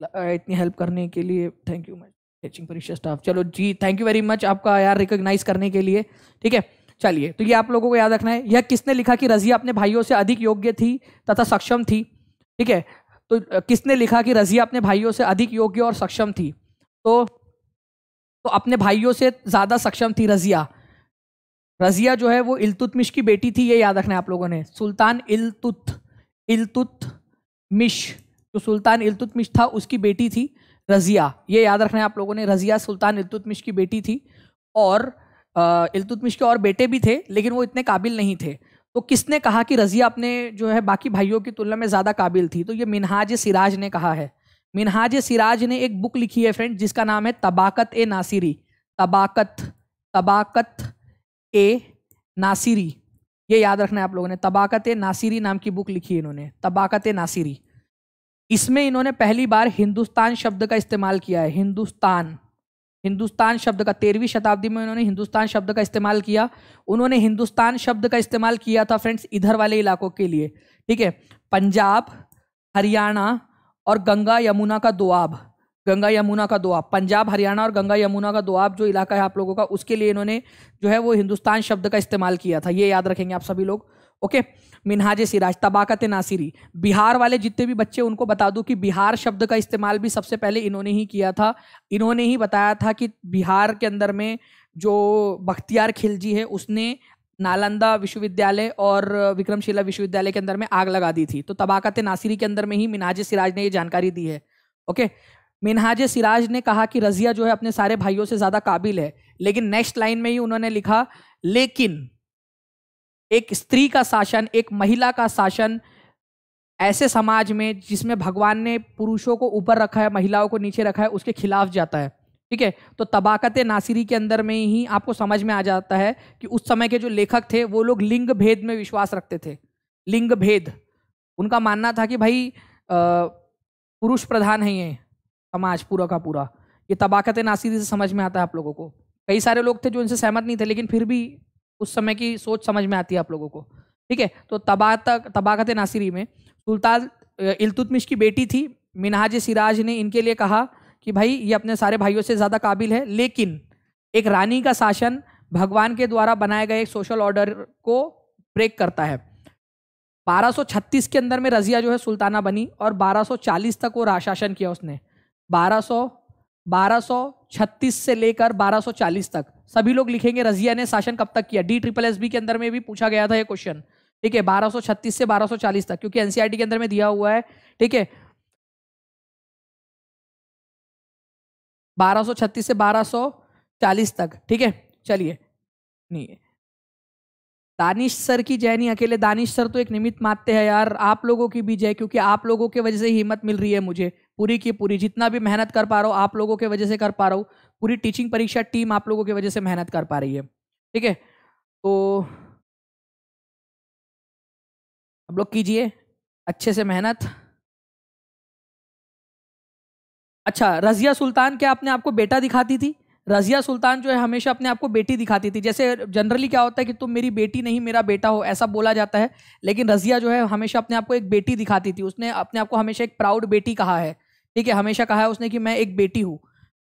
इतनी हेल्प करने के लिए thank you much teaching Pariksha staff चलो जी थैंक यू वेरी मच आपका यार रिकोगनाइज करने के लिए, ठीक है? चलिए तो ये आप लोगों को याद रखना है, यह किसने लिखा कि रजिया अपने भाइयों से अधिक योग्य थी तथा सक्षम थी? ठीक है तो किसने लिखा कि रजिया अपने भाइयों से अधिक योग्य और सक्षम थी? तो तो अपने भाइयों से ज़्यादा सक्षम थी रजिया रजिया जो है वो इलतुतमिश की बेटी थी, ये याद रखना है आप लोगों ने। सुल्तान इलतुत इलतुत मिश, जो सुल्तान इलतुतमिश था, उसकी बेटी थी रजिया। ये याद रखना है आप लोगों ने, रजिया सुल्तान इलतुतमिश की बेटी थी और इलतुतमिश के और बेटे भी थे, लेकिन वो इतने काबिल नहीं थे। तो किसने कहा कि रजिया अपने जो है बाकी भाइयों की तुलना में ज़्यादा काबिल थी? तो ये मिनहाज सिराज ने कहा है। मिनहाज सिराज ने एक बुक लिखी है, फ्रेंड, जिसका नाम है तबाकत ए नासिरी। तबाकत तबाकत ए, नासिरी। ये याद रखना है आप लोगों ने, तबाकत नासिरी नाम की बुक लिखी है इन्होंने, तबाकत नासिरी। इसमें इन्होंने पहली बार हिंदुस्तान शब्द का इस्तेमाल किया है, हिंदुस्तान। हिंदुस्तान शब्द का, तेरहवीं शताब्दी में उन्होंने हिंदुस्तान शब्द का इस्तेमाल किया, उन्होंने हिंदुस्तान शब्द का इस्तेमाल किया था फ्रेंड्स इधर वाले इलाकों के लिए, ठीक है? पंजाब, हरियाणा और गंगा यमुना का दुआब। गंगा यमुना का दुआब पंजाब, हरियाणा और गंगा यमुना का दुआब जो इलाका है आप लोगों का, उसके लिए इन्होंने जो है वो हिंदुस्तान शब्द का इस्तेमाल किया था। ये याद रखेंगे आप सभी लोग। ओके, मिनहाज सिराज, तबाकत नासिरी। बिहार वाले जितने भी बच्चे, उनको बता दूँ कि बिहार शब्द का इस्तेमाल भी सबसे पहले इन्होंने ही किया था। इन्होंने ही बताया था कि बिहार के अंदर में जो बख्तियार खिलजी है, उसने नालंदा विश्वविद्यालय और विक्रमशिला विश्वविद्यालय के अंदर में आग लगा दी थी। तो तबाकत नासिरी के अंदर में ही मिनहाज सिराज ने ये जानकारी दी है। ओके मिनहाज सिराज ने कहा कि रजिया जो है अपने सारे भाइयों से ज़्यादा काबिल है। लेकिन नेक्स्ट लाइन में ही उन्होंने लिखा, लेकिन एक स्त्री का शासन, एक महिला का शासन ऐसे समाज में जिसमें भगवान ने पुरुषों को ऊपर रखा है, महिलाओं को नीचे रखा है, उसके खिलाफ जाता है। ठीक है? तो तबाकत नासिरी के अंदर में ही आपको समझ में आ जाता है कि उस समय के जो लेखक थे, वो लोग लिंग भेद में विश्वास रखते थे। लिंग भेद। उनका मानना था कि भाई पुरुष प्रधान है ये। समाज पूरा का पूरा। ये तबाकत नासिरी से समझ में आता है आप लोगों को। कई सारे लोग थे जो इनसे सहमत नहीं थे, लेकिन फिर भी उस समय की सोच समझ में आती है आप लोगों को। ठीक है? तो तबा तबाकत नासिरी में सुल्तान इलतुतमिश की बेटी थी, मिनहाज सिराज ने इनके लिए कहा कि भाई, ये अपने सारे भाइयों से ज़्यादा काबिल है, लेकिन एक रानी का शासन भगवान के द्वारा बनाए गए एक सोशल ऑर्डर को ब्रेक करता है। 1236 के अंदर में रजिया जो है सुल्ताना बनी और 1240 तक वो शासन किया उसने। 1200 1236 से लेकर 1240 तक। सभी लोग लिखेंगे, रजिया ने शासन कब तक किया? डी ट्रिपल एस बी के अंदर में भी पूछा गया था ये क्वेश्चन ठीक है 1236 से 1240 तक, क्योंकि एनसीआरटी e के अंदर में दिया हुआ है। ठीक है 1236 से 1240 तक। ठीक है, चलिए। नहीं, दानिश सर की जय नहीं, अकेले दानिश सर तो एक निमित्त मानते हैं यार। आप लोगों की भी जय, क्योंकि आप लोगों के वजह से हिम्मत मिल रही है मुझे। पूरी की पूरी, जितना भी मेहनत कर पा रहा हूँ, आप लोगों के वजह से कर पा रहा हूँ। पूरी टीचिंग परीक्षा टीम आप लोगों की वजह से मेहनत कर पा रही है। ठीक है? तो आप लोग कीजिए, अच्छे से मेहनत। अच्छा रजिया सुल्तान क्या आपने आपको बेटा दिखाती थी? रजिया सुल्तान जो है, हमेशा अपने आप को बेटी दिखाती थी। जैसे जनरली क्या होता है कि तुम मेरी बेटी नहीं, मेरा बेटा हो, ऐसा बोला जाता है। लेकिन रजिया जो है, हमेशा अपने आप को एक बेटी दिखाती थी। उसने अपने आप को हमेशा एक प्राउड बेटी कहा है। ठीक है, हमेशा कहा है उसने कि मैं एक बेटी हूँ।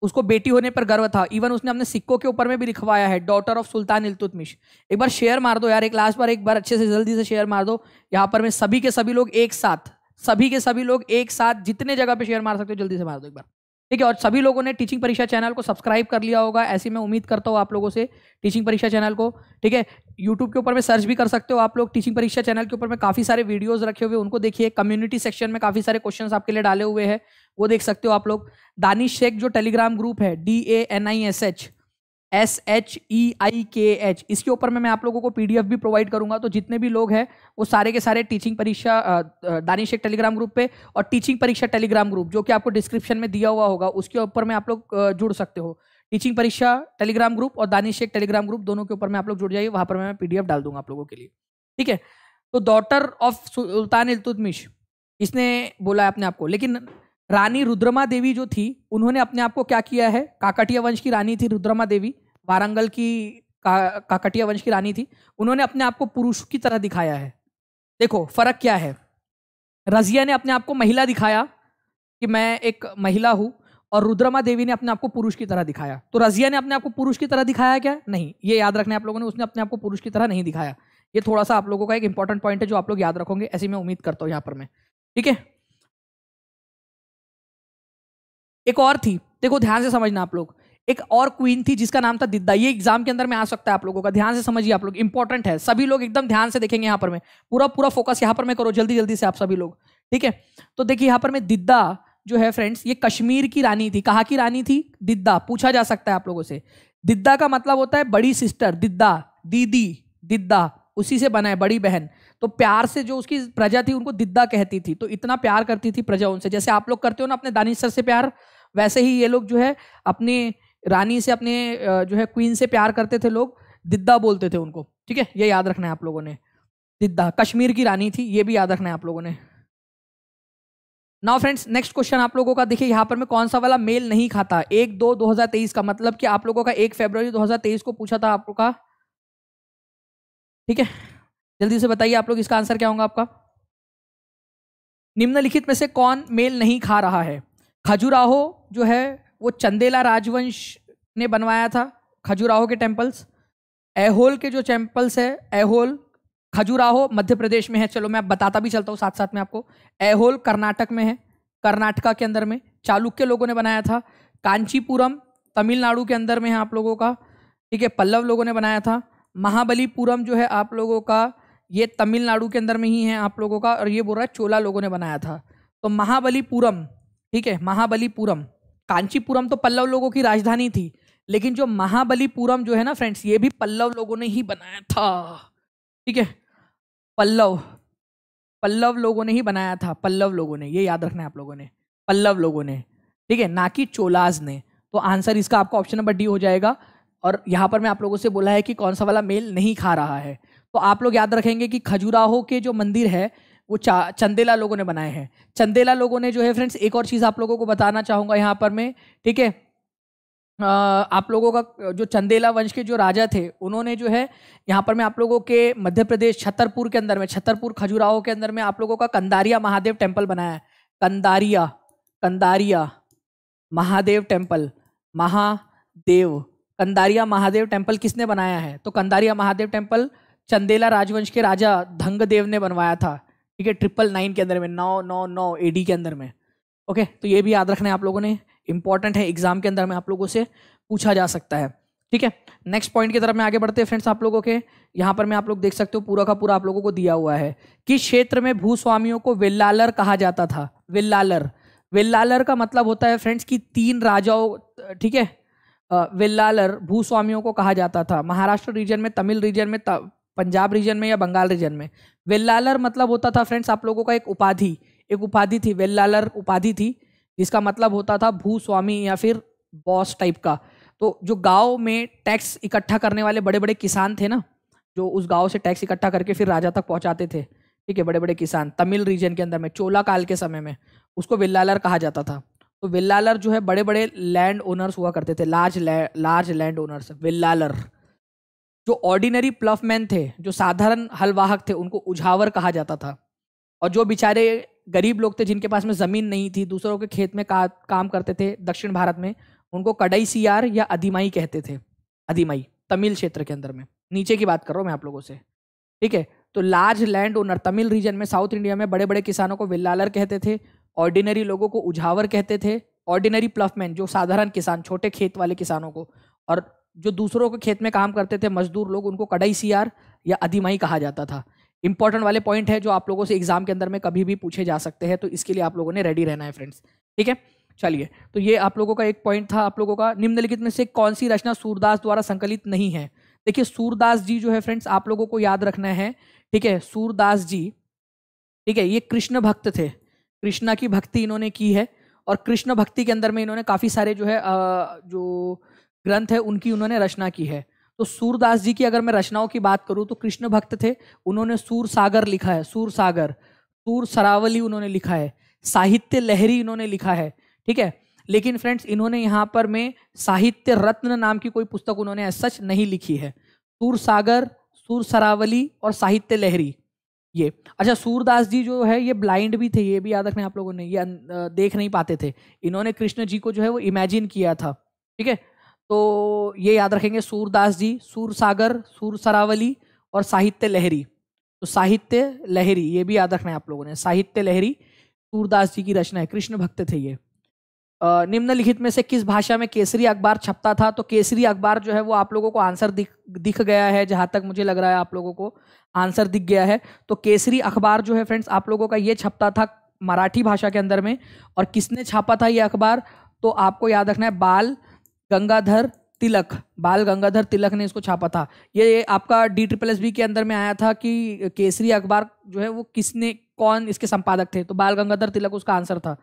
उसको बेटी होने पर गर्व था। इवन उसने अपने सिक्कों के ऊपर में भी लिखवाया है डॉटर ऑफ़ सुल्तान इलतुतमिश एक बार शेयर मार दो यार, एक लास्ट बार, एक बार अच्छे से जल्दी से शेयर मार दो। यहाँ पर मैं सभी के सभी लोग एक साथ, सभी के सभी लोग एक साथ जितने जगह पे शेयर मार सकते हो, जल्दी से मार दो एक बार। ठीक है, और सभी लोगों ने टीचिंग परीक्षा चैनल को सब्सक्राइब कर लिया होगा, ऐसी मैं उम्मीद करता हूँ आप लोगों से टीचिंग परीक्षा चैनल को। ठीक है यूट्यूब के ऊपर में सर्च भी कर सकते हो आप लोग टीचिंग परीक्षा चैनल के ऊपर में काफ़ी सारे वीडियोस रखे हुए उनको देखिए कम्युनिटी सेक्शन में काफ़ी सारे क्वेश्चन आपके लिए डाले हुए हैं। वो देख सकते हो आप लोग। दानिश शेख जो Telegram group D A N I S H S H E I K H H इसके ऊपर में मैं आप लोगों को पीडीएफ भी प्रोवाइड करूँगा। तो जितने भी लोग हैं, वो सारे के सारे टीचिंग परीक्षा दानिश एक टेलीग्राम ग्रुप पे और टीचिंग परीक्षा टेलीग्राम ग्रुप, जो कि आपको डिस्क्रिप्शन में दिया हुआ होगा, उसके ऊपर में आप लोग जुड़ सकते हो। टीचिंग परीक्षा टेलीग्राम ग्रुप और दानिश एक टेलीग्राम ग्रुप दोनों के ऊपर में आप लोग जुड़ जाइए, वहाँ पर मैं पीडीएफ डाल दूँगा आप लोगों के लिए। ठीक है? तो डॉटर ऑफ़ सुल्तान इल्तुतमिश इसने बोला अपने आप को, लेकिन रानी रुद्रमा देवी जो थी उन्होंने अपने आप को क्या किया है? काकटिया वंश की रानी थी रुद्रमा देवी वारंगल की का, काकटिया वंश की रानी थी उन्होंने अपने आप को पुरुष की तरह दिखाया है। देखो फ़र्क क्या है? रजिया ने अपने आप को महिला दिखाया कि मैं एक महिला हूँ और रुद्रमा देवी ने अपने आप को पुरुष की तरह दिखाया। तो रजिया ने अपने आप को पुरुष की तरह दिखाया क्या? नहीं। ये याद रखना आप लोगों ने उसने अपने आप को पुरुष की तरह नहीं दिखाया। ये थोड़ा सा आप लोगों का एक इंपॉर्टेंट पॉइंट है जो आप लोग याद रखोगे ऐसी मैं उम्मीद करता हूँ यहाँ पर मैं। ठीक है? एक और थी, देखो ध्यान से समझना आप लोग। एक और क्वीन थी जिसका नाम था दिद्दा। ये एग्ज़ाम के अंदर में आ सकता है आप लोगों का, ध्यान से समझिए आप लोग इंपॉर्टेंट है। सभी लोग एकदम ध्यान से देखेंगे यहाँ पर मैं। पूरा पूरा फोकस यहाँ पर मैं करो, जल्दी जल्दी से आप सभी लोग, ठीक है? तो देखिए यहाँ पर मैं दिद्दा जो है फ्रेंड्स ये कश्मीर की रानी थी। कहा की रानी थी? दिद्दा, पूछा जा सकता है आप लोगों से। दिद्दा का मतलब होता है बड़ी सिस्टर दिद्दा, दीदी, दिद्दा, उसी से बना है, बड़ी बहन। तो प्यार से जो उसकी प्रजा थी, उनको दिद्दा कहती थी। तो इतना प्यार करती थी प्रजा उनसे। जैसे आप लोग करते हो ना अपने दानिश सर से प्यार वैसे ही ये लोग जो है अपने रानी से, अपने जो है क्वीन से प्यार करते थे लोग, दिद्दा बोलते थे उनको। ठीक है? ये याद रखना है आप लोगों ने। दिद्दा, कश्मीर की रानी थी, ये भी याद रखना है आप लोगों ने। नाउ फ्रेंड्स नेक्स्ट क्वेश्चन आप लोगों का, देखिए यहाँ पर मैं कौन सा वाला मेल नहीं खाता? एक दो दो हज़ार तेईस का मतलब कि आप लोगों का एक हज़ार तेईस को पूछा था आप लोग का? ठीक है? जल्दी से बताइए आप लोग, इसका आंसर क्या होगा आपका? निम्नलिखित में से कौन मेल नहीं खा रहा है? खजुराहो जो है, वो चंदेला राजवंश ने बनवाया था, खजुराहो के टेम्पल्स एहोल के जो टेम्पल्स है एहोल खजुराहो मध्य प्रदेश में है। चलो मैं बताता भी चलता हूँ साथ साथ में आपको। एहोल कर्नाटक में है, कर्नाटका के अंदर में। चालुक्य लोगों ने बनाया था। कांचीपुरम तमिलनाडु के अंदर में है आप लोगों का। ठीक है, पल्लव लोगों ने बनाया था। महाबलीपुरम जो है आप लोगों का, ये तमिलनाडु के अंदर में ही है आप लोगों का, और ये बोल रहा है चोला लोगों ने बनाया था। तो महाबलीपुरम ठीक है, महाबलीपुरम। कांचीपुरम तो पल्लव लोगों की राजधानी थी, लेकिन जो महाबलीपुरम जो है ना फ्रेंड्स ये भी पल्लव लोगों ने ही बनाया था। ठीक है, पल्लव पल्लव लोगों ने ही बनाया था, पल्लव लोगों ने, ये याद रखना है आप लोगों ने, पल्लव लोगों ने। ठीक है, ना कि चोलाज ने। तो आंसर इसका आपका ऑप्शन नंबर डी हो जाएगा, और यहाँ पर मैं आप लोगों से बोला है कि कौन सा वाला मेल नहीं खा रहा है। तो आप लोग याद रखेंगे कि खजुराहो के जो मंदिर है वो चंदेला लोगों ने बनाए हैं। चंदेला लोगों ने जो है फ्रेंड्स एक और चीज़ आप लोगों को बताना चाहूँगा यहाँ पर मैं, ठीक है? आप लोगों का जो चंदेला वंश के जो राजा थे, उन्होंने जो है, यहाँ पर मैं आप लोगों के मध्य प्रदेश छतरपुर के अंदर में, छतरपुर खजुराहो के अंदर में आप लोगों का कंदारिया महादेव टेंपल बनाया है। कंदारिया कंदारिया महादेव टेंपल महादेव, कंदारिया महादेव टेंपल किसने बनाया है? तो कंदारिया महादेव टेंपल चंदेला राजवंश के राजा धंगदेव ने बनवाया था। ठीक है ट्रिपल नाइन के अंदर में, नौ नौ नौ एडी के अंदर में। ओके तो ये भी याद रखना है आप लोगों ने इंपॉर्टेंट है एग्ज़ाम के अंदर में आप लोगों से पूछा जा सकता है। ठीक है नेक्स्ट पॉइंट की तरफ़ में आगे बढ़ते हैं फ्रेंड्स आप लोगों के। यहाँ पर मैं आप लोग देख सकते हो, पूरा का पूरा आप लोगों को दिया हुआ है किस क्षेत्र में भूस्वामियों को विल्लालर कहा जाता था, विल्लालर। विल्लालर का मतलब होता है फ्रेंड्स की तीन राजाओं, ठीक है विल्लालर भूस्वामियों को कहा जाता था। महाराष्ट्र रीजन में, तमिल रीजन में पंजाब रीजन में या बंगाल रीजन में। वेल्लालर मतलब होता था फ्रेंड्स आप लोगों का एक उपाधि। एक उपाधि थी, वेल्लालर उपाधि थी, जिसका मतलब होता था भूस्वामी या फिर बॉस टाइप का। तो जो गाँव में टैक्स इकट्ठा करने वाले बड़े बड़े किसान थे ना, जो उस गाँव से टैक्स इकट्ठा करके फिर राजा तक पहुंचाते थे, ठीक है बड़े बड़े किसान, तमिल रीजन के अंदर में, चोला काल के समय में, उसको वेल्लालर कहा जाता था। तो विल्लालर जो है बड़े बड़े लैंड ओनर्स हुआ करते थे large large land owners Vellalar. जो ऑर्डिनरी प्लफमैन थे जो साधारण हलवाहक थे उनको उझावर कहा जाता था। और जो बेचारे गरीब लोग थे जिनके पास में ज़मीन नहीं थी दूसरों के खेत में का, काम करते थे दक्षिण भारत में उनको कड़ई सियार या अधिमाई कहते थे। अधिमाई तमिल क्षेत्र के अंदर में। नीचे की बात कर रहा हूँ मैं आप लोगों से। ठीक है? तो large land owner Tamil region में साउथ इंडिया में बड़े बड़े किसानों को विल्लालर कहते थे ऑर्डिनरी लोगों को उझावर कहते थे ऑर्डिनरी प्लफमैन जो साधारण किसान छोटे खेत वाले किसानों को। और जो दूसरों के खेत में काम करते थे, मजदूर लोग, उनको कड़ाई सियार या अधिमाई कहा जाता था। इंपॉर्टेंट वाले पॉइंट है जो आप लोगों से एग्ज़ाम के अंदर में कभी भी पूछे जा सकते हैं तो इसके लिए आप लोगों ने रेडी रहना है फ्रेंड्स ठीक है? चलिए तो ये आप लोगों का एक पॉइंट था, आप लोगों का निम्नलिखित में से कौन सी रचना सूरदास द्वारा संकलित नहीं है? देखिए, सूरदास जी जो है फ्रेंड्स आप लोगों को याद रखना है। ठीक है? सूरदास जी, ठीक है, ये कृष्ण भक्त थे। कृष्णा की भक्ति इन्होंने की है और कृष्ण भक्ति के अंदर में इन्होंने काफ़ी सारे जो है जो ग्रंथ है, उनकी उन्होंने रचना की है। तो सूरदास जी की अगर मैं रचनाओं की बात करूँ तो कृष्ण भक्त थे, उन्होंने सूर सागर लिखा है, सूर सागर। सूर सरावली उन्होंने लिखा है, साहित्य लहरी इन्होंने लिखा है, ठीक है? लेकिन फ्रेंड्स, इन्होंने यहाँ पर में साहित्य रत्न नाम की कोई पुस्तक उन्होंने सच नहीं लिखी है। सूर सागर, सूर सरावली और साहित्य लहरी, ये। अच्छा सूरदास जी जो है, ये ब्लाइंड भी थे, ये भी याद रखना आप लोगों ने, ये देख नहीं पाते थे। इन्होंने कृष्ण जी को जो है, वो इमेजिन किया था, ठीक है? तो ये याद रखेंगे सूरदास जी सूर सागर सूर सरावली और साहित्य लहरी। तो साहित्य लहरी, ये भी याद रखना है आप लोगों ने, साहित्य लहरी, सूरदास जी की रचना है, कृष्ण भक्त थे ये। निम्नलिखित में से किस भाषा में केसरी अखबार छपता था? तो केसरी अखबार जो है वो आप लोगों को आंसर दिख दिख गया है, जहाँ तक मुझे लग रहा है आप लोगों को आंसर दिख गया है। तो केसरी अखबार जो है फ्रेंड्स, आप लोगों का ये छपता था मराठी भाषा के अंदर में, और किसने छापा था ये अखबार? तो आपको याद रखना है बाल गंगाधर तिलक, बाल गंगाधर तिलक ने इसको छापा था। ये आपका डी ट्रिपल एस बी के अंदर में आया था कि केसरी अखबार जो है वो किसने, कौन इसके संपादक थे? तो बाल गंगाधर तिलक उसका आंसर था,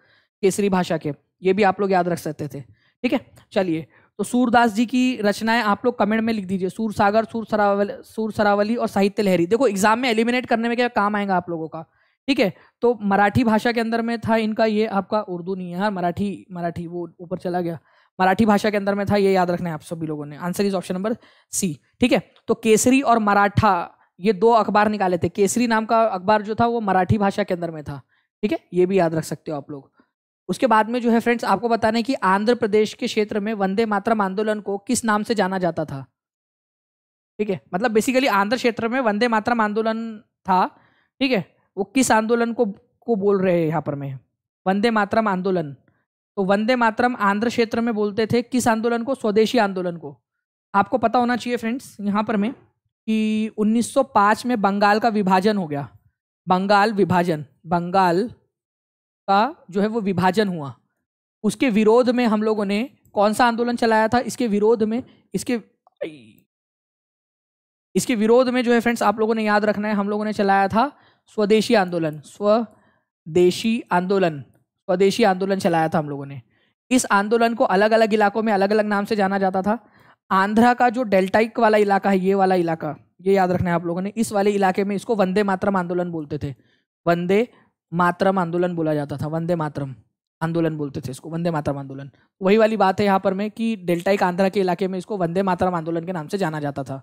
केसरी भाषा के। ये भी आप लोग याद रख सकते थे। ठीक है, चलिए। तो सूरदास जी की रचनाएँ आप लोग कमेंट में लिख दीजिए। सूर सागर, सूर सरावली सूर सरावली और साहित्य लहरी। देखो एग्ज़ाम में एलिमिनेट करने में क्या काम आएगा आप लोगों का? ठीक है तो मराठी भाषा के अंदर में था इनका, ये आपका उर्दू नहीं है। हाँ मराठी मराठी, वो ऊपर चला गया। मराठी भाषा के अंदर में था, ये याद रखना है आप सभी लोगों ने। Answer is option number C ठीक है? तो केसरी और मराठा, ये दो अखबार निकाले थे। केसरी नाम का अखबार जो था, वो मराठी भाषा के अंदर में था, ठीक है? ये भी याद रख सकते हो आप लोग। उसके बाद में जो है फ्रेंड्स आपको बताना कि आंध्र प्रदेश के क्षेत्र में वंदे मातरम आंदोलन को किस नाम से जाना जाता था? ठीक है? मतलब बेसिकली आंध्र क्षेत्र में वंदे मातरम आंदोलन था, ठीक है? वो किस आंदोलन को को बोल रहे हैं यहाँ पर में? वंदे मातरम आंदोलन। तो वंदे मातरम आंध्र क्षेत्र में बोलते थे, किस आंदोलन को? स्वदेशी आंदोलन को। आपको पता होना चाहिए फ्रेंड्स, यहाँ पर में, कि 1905 में बंगाल का विभाजन हो गया। बंगाल विभाजन, बंगाल का जो है वो विभाजन हुआ। उसके विरोध में हम लोगों ने कौन सा आंदोलन चलाया था? इसके विरोध में, इसके इसके विरोध में जो है फ्रेंड्स, आप लोगों ने याद रखना है, हम लोगों ने चलाया था स्वदेशी आंदोलन स्वदेशी आंदोलन। स्वदेशी आंदोलन चलाया था हम लोगों ने। इस आंदोलन को अलग अलग इलाकों में अलग अलग नाम से जाना जाता था। आंध्रा का जो डेल्टाइक वाला इलाका है, ये वाला इलाका, ये याद रखना है आप लोगों ने, इस वाले इलाके में इसको वंदे मातरम आंदोलन बोलते थे। वंदे मातरम आंदोलन बोला जाता था, वंदे मातरम आंदोलन बोलते थे इसको, वंदे मातरम आंदोलन। वही वाली बात है यहाँ पर में कि डेल्टाइक आंध्रा के इलाके में इसको वंदे मातरम आंदोलन के नाम से जाना जाता था।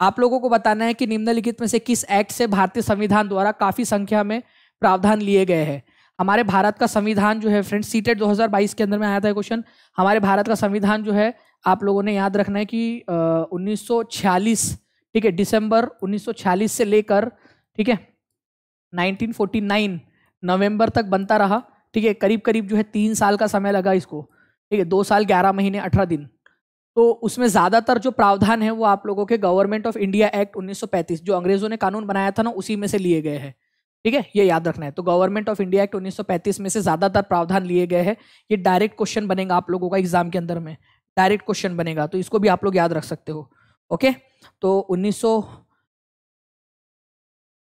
आप लोगों को बताना है कि निम्नलिखित में से किस एक्ट से भारतीय संविधान द्वारा काफ़ी संख्या में प्रावधान लिए गए हैं? हमारे भारत का संविधान जो है फ्रेंड्स सीटेड 2022 के अंदर में आया था क्वेश्चन हमारे भारत का संविधान जो है, आप लोगों ने याद रखना है कि उन्नीस सौ छियालीस, ठीक है दिसंबर 1946 से लेकर, ठीक है 1949 नवंबर तक बनता रहा, ठीक है करीब करीब जो है तीन साल का समय लगा इसको, ठीक है, दो साल, ग्यारह महीने, अठारह दिन. तो उसमें ज़्यादातर जो प्रावधान है वो आप लोगों के गवर्नमेंट ऑफ़ इंडिया एक्ट 1935 जो अंग्रेज़ों ने कानून बनाया था ना, उसी में से लिए गए हैं. ठीक है? ये याद रखना है। तो गवर्नमेंट ऑफ़ इंडिया एक्ट 1935 में से ज़्यादातर प्रावधान लिए गए हैं। ये डायरेक्ट क्वेश्चन बनेगा आप लोगों का एग्ज़ाम के अंदर में। डायरेक्ट क्वेश्चन बनेगा। तो इसको भी आप लोग याद रख सकते हो। ओके? तो उन्नीस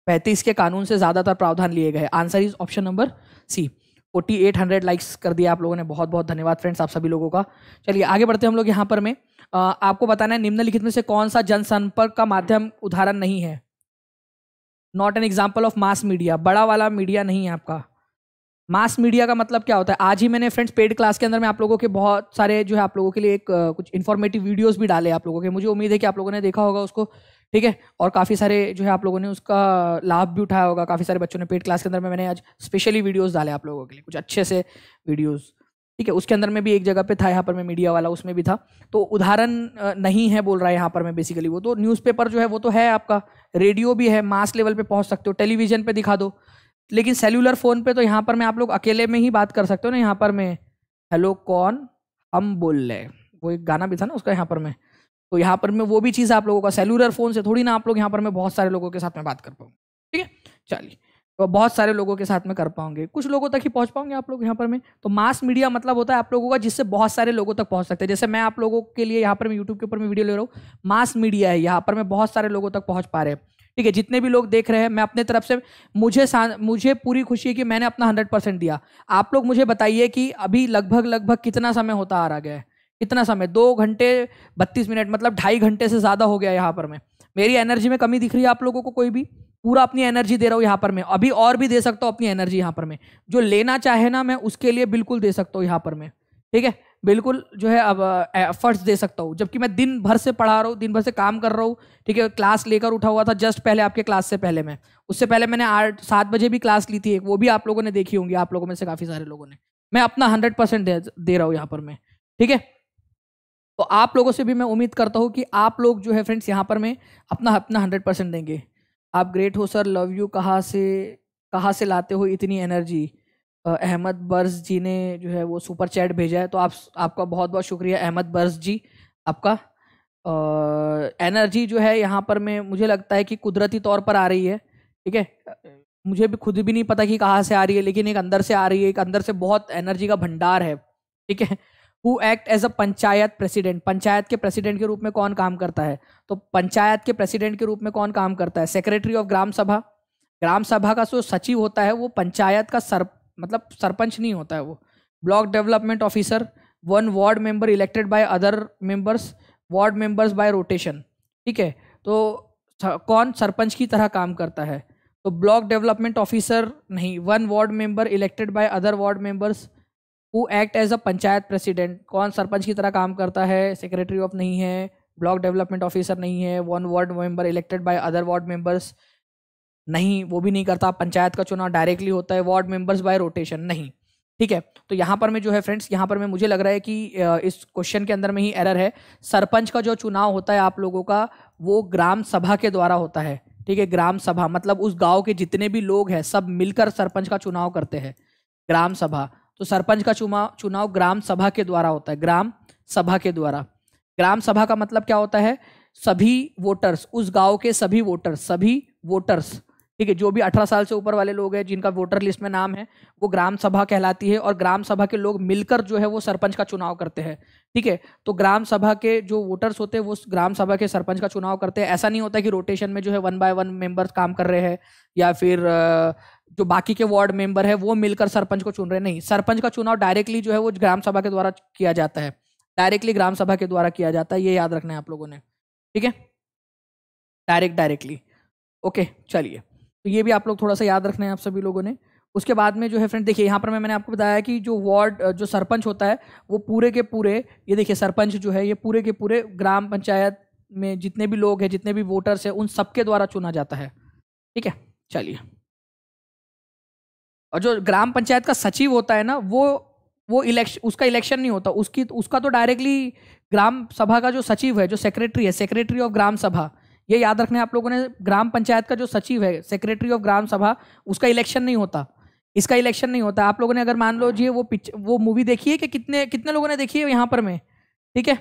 पैंतीस के कानून से ज़्यादातर प्रावधान लिए गए answer is option number C. Forty eight hundred likes कर दिया आप लोगों ने। बहुत बहुत धन्यवाद फ्रेंड्स आप सभी लोगों का। चलिए आगे बढ़ते हैं हम लोग यहाँ पर में। आ, आपको बताना है निम्नलिखित में से कौन सा जनसंपर्क का माध्यम उदाहरण नहीं है? Not an example of mass media बड़ा वाला मीडिया नहीं है आपका। मास मीडिया का मतलब क्या होता है? आज ही मैंने फ्रेंड्स पेड क्लास के अंदर में आप लोगों के बहुत सारे जो है आप लोगों के लिए एक कुछ इन्फॉर्मेटिव वीडियोस भी डाले आप लोगों के। मुझे उम्मीद है कि आप लोगों ने देखा होगा उसको। ठीक है? और काफ़ी सारे जो है आप लोगों ने उसका लाभ भी उठाया होगा। काफ़ी सारे बच्चों ने पेड क्लास के अंदर में मैंने आज स्पेशली वीडियोज़ डाले आप लोगों के लिए, कुछ अच्छे से वीडियोस ठीक है, उसके अंदर में भी एक जगह पे था, यहाँ पर मैं मीडिया वाला, उसमें भी था। तो उदाहरण नहीं है बोल रहा है यहाँ पर मैं बेसिकली वो। तो न्यूज़पेपर जो है, वो तो है आपका। रेडियो भी है मास लेवल पे पहुँच सकते हो टेलीविज़न पे दिखा दो। लेकिन सेल्यूलर फ़ोन पे तो यहाँ पर मैं आप लोग अकेले में ही बात कर सकते हो ना यहाँ पर मैं। हेलो कौन? हम बोल रहे वो एक गाना भी था ना उसका यहाँ पर मैं। तो यहाँ पर मैं वो भी चीज़ आप लोगों का सेलुलर फ़ोन से थोड़ी ना आप लोग यहाँ पर मैं बहुत सारे लोगों के साथ में बात कर पाऊँ ठीक है? चलिए। बहुत सारे लोगों के साथ में कर पाओगे। कुछ लोगों तक ही पहुँच पाऊँगे आप लोग यहाँ पर में। तो मास मीडिया मतलब होता है आप लोगों का जिससे बहुत सारे लोगों तक पहुँच सकते हैं। जैसे मैं आप लोगों के लिए यहाँ पर मैं यूट्यूब के ऊपर मैं वीडियो ले रहा हूँ। मास मीडिया है, यहाँ पर मैं बहुत सारे लोगों तक पहुँच पा रहे हैं। ठीक है, जितने भी लोग देख रहे हैं, मैं अपने तरफ़ से, मुझे मुझे पूरी खुशी है कि मैंने अपना हंड्रेड परसेंट दिया। आप लोग मुझे बताइए कि अभी लगभग लगभग कितना समय होता आ रहा गया है? कितना समय? दो घंटे, बत्तीस मिनट मतलब ढाई घंटे से ज़्यादा हो गया यहाँ पर मैं। मेरी एनर्जी में कमी दिख रही है आप लोगों को कोई भी? पूरा अपनी एनर्जी दे रहा हूँ यहाँ पर मैं। अभी और भी दे सकता हूँ अपनी एनर्जी यहाँ पर मैं। जो लेना चाहे ना मैं उसके लिए बिल्कुल दे सकता हूँ यहाँ पर मैं। ठीक है? बिल्कुल जो है अब एफर्ट्स दे सकता हूँ। जबकि मैं दिन भर से पढ़ा रहा हूँ दिन भर से काम कर रहा हूँ ठीक है? क्लास लेकर उठा हुआ था जस्ट पहले आपके क्लास से पहले मैं। उससे पहले मैंने आठ सात बजे भी क्लास ली थी एक वो भी आप लोगों ने देखी होंगी आप लोगों में से काफ़ी सारे लोगों ने। मैं अपना हंड्रेड परसेंट दे, दे रहा हूँ यहाँ पर मैं। ठीक है? तो आप लोगों से भी मैं उम्मीद करता हूँ कि आप लोग जो है फ्रेंड्स यहाँ पर मैं अपना अपना हंड्रेड परसेंट देंगे। आप ग्रेट हो सर लव यू कहाँ से कहाँ से लाते हो इतनी एनर्जी अहमद बर्स जी ने जो है वो सुपर चैट भेजा है तो आप, आपका बहुत बहुत शुक्रिया अहमद बर्स जी, आपका। एनर्जी जो है यहाँ पर मैं, मुझे लगता है कि कुदरती तौर पर आ रही है, ठीक है? मुझे भी खुद भी नहीं पता कि कहाँ से आ रही है, लेकिन एक अंदर से आ रही है, एक अंदर से बहुत एनर्जी का भंडार है, ठीक है? Who act as a panchayat president panchayat के प्रेसिडेंट के रूप में कौन काम करता है तो पंचायत के प्रेसिडेंट के रूप में कौन काम करता है सेक्रेटरी ऑफ़ ग्राम सभा ग्राम सभा का जो सचिव होता है वो पंचायत का सर मतलब सरपंच नहीं होता है वो block development officer one ward member elected by other members ward members by rotation ठीक है? तो कौन सरपंच की तरह काम करता है? तो ब्लॉक डेवलपमेंट ऑफिसर नहीं one ward member elected by other ward members who act as a panchayat president कौन सरपंच की तरह काम करता है? सेक्रेटरी ऑफ़ नहीं है. ब्लॉक डेवलपमेंट ऑफिसर नहीं है. One ward member elected by other ward members नहीं. वो भी नहीं करता. पंचायत का चुनाव डायरेक्टली होता है. वार्ड मेंबर्स बाय रोटेशन नहीं. ठीक है? तो यहाँ पर मैं जो है फ्रेंड्स यहाँ पर मैं, मुझे लग रहा है कि इस क्वेश्चन के अंदर में ही एरर है. सरपंच का जो चुनाव होता है आप लोगों का, वो ग्राम सभा के द्वारा होता है. ठीक है? ग्राम सभा मतलब उस गाँव के जितने भी लोग हैं, सब मिलकर सरपंच का चुनाव करते हैं. ग्राम सभा। तो सरपंच का चुनाव चुनाव ग्राम सभा के द्वारा होता है, ग्राम सभा के द्वारा। ग्राम सभा का मतलब क्या होता है? सभी वोटर्स उस गाँव के सभी वोटर्स सभी वोटर्स ठीक है, जो भी अठारह साल से ऊपर वाले लोग हैं, जिनका वोटर लिस्ट में नाम है, वो ग्राम सभा कहलाती है और ग्राम सभा के लोग मिलकर जो है वो सरपंच का चुनाव करते हैं। ठीक है तो ग्राम सभा के जो वोटर्स होते हैं, वो ग्राम सभा के सरपंच का चुनाव करते हैं। ऐसा नहीं होता कि रोटेशन में जो है वन बाय वन मेंबर्स काम कर रहे हैं या फिर जो बाकी के वार्ड मेंबर है, वो मिलकर सरपंच को चुन रहे नहीं, सरपंच का चुनाव डायरेक्टली जो है वो ग्राम सभा के द्वारा किया जाता है। डायरेक्टली ग्राम सभा के द्वारा किया जाता है, ये याद रखना है आप लोगों ने। ठीक है? Direct, directly. ओके, चलिए। तो ये भी आप लोग थोड़ा सा याद रखना है आप सभी लोगों ने। उसके बाद में जो है फ्रेंड, देखिए, यहाँ पर मैं, मैंने आपको बताया कि जो वार्ड, जो सरपंच होता है, वो पूरे के पूरे, ये देखिए, सरपंच जो है, ये पूरे के पूरे ग्राम पंचायत में जितने भी लोग हैं, जितने भी वोटर्स हैं, उन सबके द्वारा चुना जाता है। ठीक है? चलिए। और जो ग्राम पंचायत का सचिव होता है ना, वो वो इलेक्शन उसका इलेक्शन नहीं होता। उसकी, उसका तो डायरेक्टली ग्राम सभा का जो सचिव है, जो सेक्रेटरी है सेक्रेटरी ऑफ़ ग्राम सभा, ये याद रखना आप लोगों ने, ग्राम पंचायत का जो सचिव है सेक्रेटरी ऑफ़ ग्राम सभा, उसका इलेक्शन नहीं होता। इसका इलेक्शन नहीं होता। आप लोगों ने अगर मान लो जी, वो पिच, वो मूवी देखी है कि कितने कितने लोगों ने देखी है यहाँ पर में? ठीक है?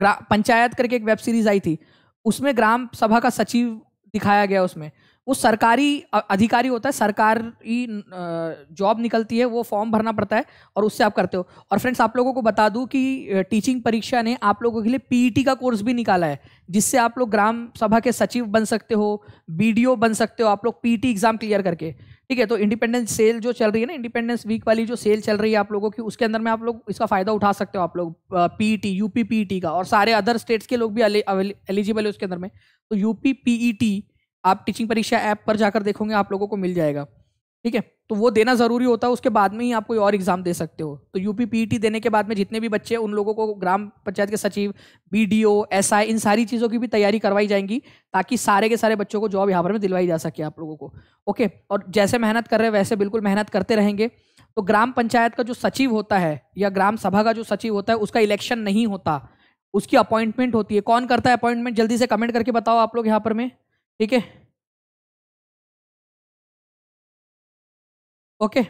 पंचायत करके एक वेब सीरीज़ आई थी। उसमें ग्राम सभा का सचिव दिखाया गया उसमें। वो सरकारी अधिकारी होता है, सरकारी जॉब निकलती है, वो फॉर्म भरना पड़ता है और उससे आप करते हो। और फ्रेंड्स, आप लोगों को बता दूँ कि टीचिंग परीक्षा ने आप लोगों के लिए पीईटी का कोर्स भी निकाला है, जिससे आप लोग ग्राम सभा के सचिव बन सकते हो, बीडीओ बन सकते हो, आप लोग पीईटी एग्ज़ाम क्लियर करके। ठीक है तो इंडिपेंडेंस सेल जो चल रही है ना, इंडिपेंडेंस वीक वाली जो सेल चल रही है आप लोगों की, उसके अंदर में आप लोग इसका फ़ायदा उठा सकते हो आप लोग पीईटी, यूपी पीईटी का और सारे अदर स्टेट्स के लोग भी एलिजिबल है उसके अंदर में। तो यूपी पीईटी आप टीचिंग परीक्षा ऐप पर जाकर देखोगे, आप लोगों को मिल जाएगा। ठीक है? तो वो देना ज़रूरी होता है, उसके बाद में ही आप कोई और एग्ज़ाम दे सकते हो। तो यूपी पीईटी देने के बाद में जितने भी बच्चे उन लोगों को ग्राम पंचायत के सचिव बीडीओ एसआई इन सारी चीज़ों की भी तैयारी करवाई जाएँगी, ताकि सारे के सारे बच्चों को जॉब यहाँ पर में दिलवाई जा सके आप लोगों को। ओके और जैसे मेहनत कर रहे हैं, वैसे बिल्कुल मेहनत करते रहेंगे। तो ग्राम पंचायत का जो सचिव होता है, या ग्राम सभा का जो सचिव होता है, उसका इलेक्शन नहीं होता। उसकी अपॉइंटमेंट होती है। कौन करता है अपॉइंटमेंट जल्दी से कमेंट करके बताओ आप लोग यहाँ पर में। ठीक है? ओके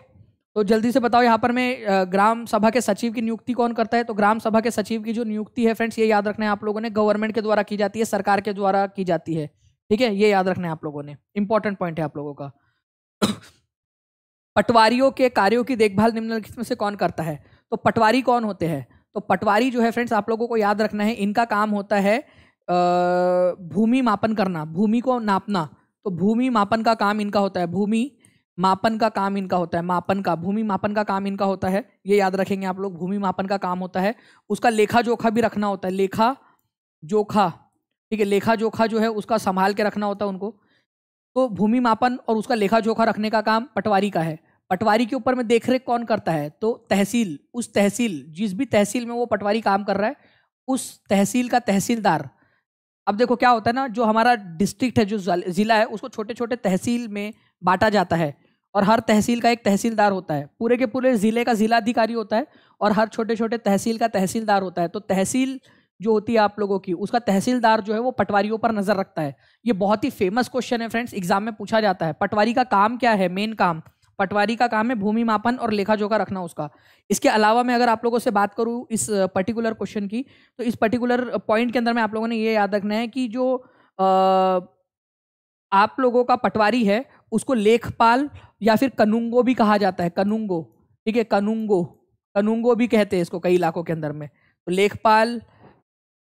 तो जल्दी से बताओ यहाँ पर मैं ग्राम सभा के सचिव की नियुक्ति कौन करता है? तो ग्राम सभा के सचिव की जो नियुक्ति है फ्रेंड्स, ये याद रखना है आप लोगों ने, गवर्नमेंट के द्वारा की जाती है, सरकार के द्वारा की जाती है। ठीक है? ये याद रखना है आप लोगों ने इंपॉर्टेंट पॉइंट है आप लोगों का। पटवारियों के कार्यों की देखभाल निम्नलिखित में से कौन करता है? तो पटवारी कौन होते हैं? तो पटवारी जो है फ्रेंड्स, आप लोगों को याद रखना है, इनका काम होता है भूमि मापन करना, भूमि को नापना। तो भूमि मापन का काम इनका होता है, भूमि मापन का काम इनका होता है, मापन का, भूमि मापन का काम इनका होता है, ये याद रखेंगे आप लोग, भूमि मापन का काम होता है। उसका लेखा जोखा भी रखना होता है लेखा जोखा ठीक है लेखा जोखा जो है उसका संभाल के रखना होता है उनको। तो भूमि मापन और उसका लेखा जोखा रखने का काम पटवारी का है। पटवारी के ऊपर में देखरेख कौन करता है? तो तहसील, उस तहसील, जिस भी तहसील में वो पटवारी काम कर रहा है, उस तहसील का तहसीलदार अब देखो क्या होता है ना, जो हमारा डिस्ट्रिक्ट है, जो ज़िला है, उसको छोटे छोटे तहसील में बांटा जाता है। और हर तहसील का एक तहसीलदार होता है। पूरे के पूरे ज़िले का ज़िला अधिकारी होता है और हर छोटे छोटे तहसील का तहसीलदार होता है। तो तहसील जो होती है आप लोगों की, उसका तहसीलदार जो है, वो पटवारियों पर नज़र रखता है। ये बहुत ही फ़ेमस क्वेश्चन है फ्रेंड्स एग्ज़ाम में पूछा जाता है। पटवारी का काम क्या है? मेन काम। पटवारी का काम है भूमि मापन और लेखा जोखा रखना उसका। इसके अलावा मैं अगर आप लोगों से बात करूँ इस पर्टिकुलर क्वेश्चन की तो इस पर्टिकुलर पॉइंट के अंदर में आप लोगों ने ये याद रखना है कि जो आ, आप लोगों का पटवारी है उसको लेखपाल या फिर कनुंगो भी कहा जाता है। कनुंगो ठीक है? कनुंगो कनुंगो भी कहते हैं इसको कई इलाकों के अंदर में। तो लेखपाल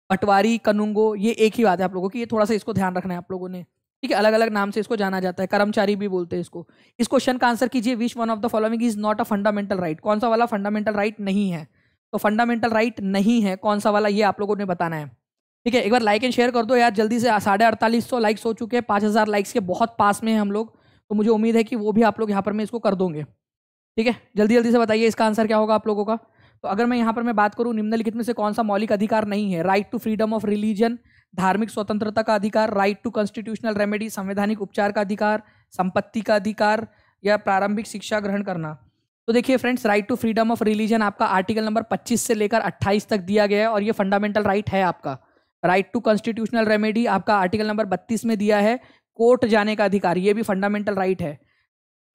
पटवारी कनुंगो ये एक ही बात है आप लोगों की। ये थोड़ा सा इसको ध्यान रखना है आप लोगों ने। ठीक है अलग अलग नाम से इसको जाना जाता है, कर्मचारी भी बोलते हैं इसको। इस क्वेश्चन का आंसर कीजिए which one of the following is not a fundamental right कौन सा वाला फंडामेंटल राइट नहीं है? तो फंडामेंटल राइट नहीं है, कौन सा वाला ये आप लोगों ने बताना है। ठीक है, एक बार लाइक एंड शेयर कर दो यार, जल्दी से साढ़े अड़तालीस सौ लाइक्स हो चुके हैं, पाँच हज़ार लाइक्स के बहुत पास में हैं हम लोग तो मुझे उम्मीद है कि वो भी आप लोग यहाँ पर मैं इसको कर दोगे। ठीक है जल्दी जल्दी से बताइए इसका आंसर क्या होगा आप लोगों का। तो अगर मैं यहाँ पर मैं बात करूँ, निम्नलिखित में से कौन सा मौलिक अधिकार नहीं है? Right to freedom of religion धार्मिक स्वतंत्रता का अधिकार राइट टू कॉन्स्टिट्यूशनल रेमेडी संवैधानिक उपचार का अधिकार, संपत्ति का अधिकार या प्रारंभिक शिक्षा ग्रहण करना। तो देखिए friends right to freedom of religion आपका आर्टिकल नंबर 25 से लेकर 28 तक दिया गया है और ये फंडामेंटल राइट right है आपका। राइट टू कॉन्स्टिट्यूशनल रेमेडी आपका आर्टिकल नंबर 32 में दिया है कोर्ट जाने का अधिकार, ये भी फंडामेंटल राइट right है।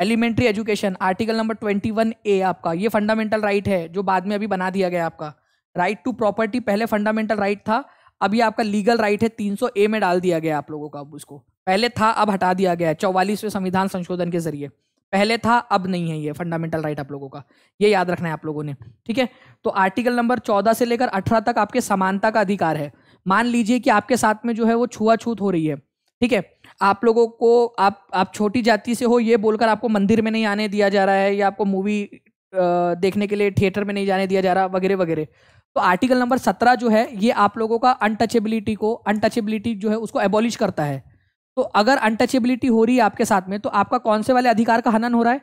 Elementary education article number 21 A आपका, ये फंडामेंटल राइट right है, जो बाद में अभी बना दिया गया आपका। राइट टू प्रॉपर्टी पहले फंडामेंटल राइट था अब ये आपका लीगल राइट है 300 ए में डाल दिया गया आप लोगों का अब उसको। पहले था, अब हटा दिया गया है, चौवालीसवें संविधान संशोधन के ज़रिए। पहले था, अब नहीं है ये फंडामेंटल राइट आप लोगों का। ये याद रखना है आप लोगों ने, ठीक है? तो आर्टिकल नंबर चौदह से लेकर अठारह तक आपके समानता का अधिकार है। मान लीजिए कि आपके साथ में जो है वो छुआछूत हो रही है, ठीक है? आप लोगों को, आप आप छोटी जाति से हो, ये बोलकर आपको मंदिर में नहीं आने दिया जा रहा है या आपको मूवी देखने के लिए थिएटर में नहीं जाने दिया जा रहा, वगैरह वगैरह। तो आर्टिकल नंबर सत्रह जो है, ये आप लोगों का अनटचेबिलिटी को अनटचेबिलिटी जो है, उसको एबॉलिश करता है। तो अगर अनटचेबिलिटी हो रही है आपके साथ में तो आपका कौन से वाले अधिकार का हनन हो रहा है?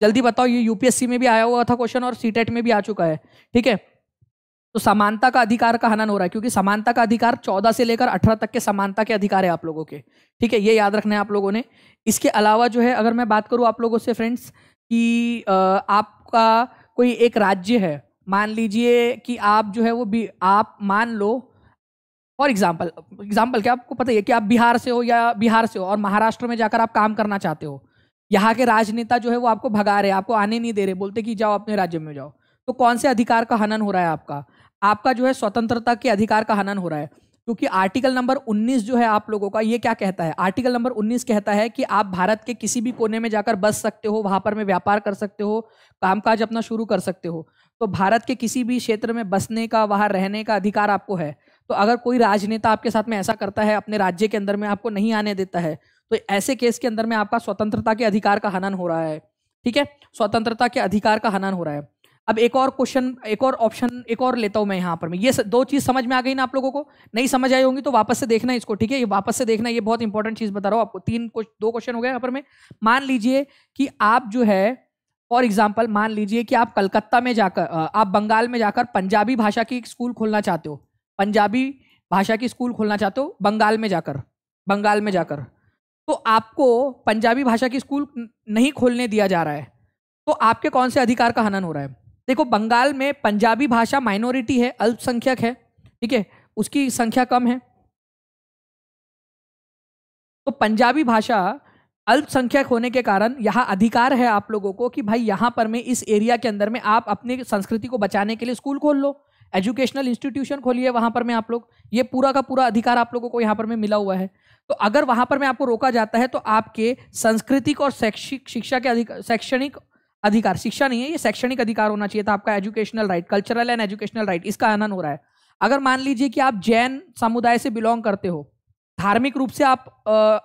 जल्दी बताओ, ये यूपीएससी में भी आया हुआ था क्वेश्चन और सीटेट में भी आ चुका है, ठीक है? तो समानता का अधिकार का हनन हो रहा है, क्योंकि समानता का अधिकार चौदह से लेकर अठारह तक के समानता के अधिकार है आप लोगों के, ठीक है? ये याद रखना है आप लोगों ने। इसके अलावा जो है, अगर मैं बात करूँ आप लोगों से फ्रेंड्स कि आपका कोई एक राज्य है मान लीजिए कि आप जो है वो भी, आप मान लो फॉर एग्ज़ाम्पल एग्ज़ाम्पल क्या आपको पता है कि आप बिहार से हो या बिहार से हो और महाराष्ट्र में जाकर आप काम करना चाहते हो। यहाँ के राजनेता जो है वो आपको भगा रहे आपको आने नहीं दे रहे, बोलते कि जाओ अपने राज्य में जाओ। तो कौन से अधिकार का हनन हो रहा है आपका? आपका जो है स्वतंत्रता के अधिकार का हनन हो रहा है। क्योंकि आर्टिकल नंबर 19 जो है आप लोगों का, ये क्या कहता है? आर्टिकल नंबर 19 कहता है कि आप भारत के किसी भी कोने में जाकर बस सकते हो, वहाँ पर में व्यापार कर सकते हो, कामकाज अपना शुरू कर सकते हो। तो भारत के किसी भी क्षेत्र में बसने का, वहाँ रहने का अधिकार आपको है। तो अगर कोई राजनेता आपके साथ में ऐसा करता है, अपने राज्य के अंदर में आपको नहीं आने देता है तो ऐसे केस के अंदर में आपका स्वतंत्रता के अधिकार का हनन हो रहा है। ठीक है? स्वतंत्रता के अधिकार का हनन हो रहा है। अब एक और क्वेश्चन एक और ऑप्शन एक और लेता हूँ मैं यहाँ पर। मैं ये दो चीज़ समझ में आ गई ना आप लोगों को? नहीं समझ आई होंगी तो वापस से देखना इसको, ठीक है? ये वापस से देखना, ये बहुत इंपॉर्टेंट चीज़ बता रहा हूँ। आपको तीन दो क्वेश्चन हो गए यहाँ पर मैं। मान लीजिए कि आप जो है फॉर एग्ज़ाम्पल मान लीजिए कि आप कलकत्ता में जाकर आप बंगाल में जाकर पंजाबी भाषा की स्कूल खोलना चाहते हो। पंजाबी भाषा की स्कूल खोलना चाहते हो, बंगाल में जाकर, बंगाल में जाकर। तो आपको पंजाबी भाषा की स्कूल नहीं खोलने दिया जा रहा है। तो आपके कौन से अधिकार का हनन हो रहा है? देखो, बंगाल में पंजाबी भाषा माइनॉरिटी है, अल्पसंख्यक है, ठीक है? उसकी संख्या कम है। तो पंजाबी भाषा अल्पसंख्यक होने के कारण यहाँ अधिकार है आप लोगों को कि भाई यहाँ पर में इस एरिया के अंदर में आप अपनी संस्कृति को बचाने के लिए स्कूल खोल लो। एजुकेशनल इंस्टीट्यूशन खोलिए वहाँ पर में आप लोग। ये पूरा का पूरा अधिकार आप लोगों को यहाँ पर में मिला हुआ है। तो अगर वहाँ पर में आपको रोका जाता है तो आपके सांस्कृतिक और शैक्षिक शिक्षा के अधिकार शैक्षणिक अधिकार, शिक्षा नहीं है, ये शैक्षणिक अधिकार होना चाहिए था आपका educational right cultural and educational right इसका आनंद हो रहा है। अगर मान लीजिए कि आप जैन समुदाय से बिलोंग करते हो, धार्मिक रूप से आप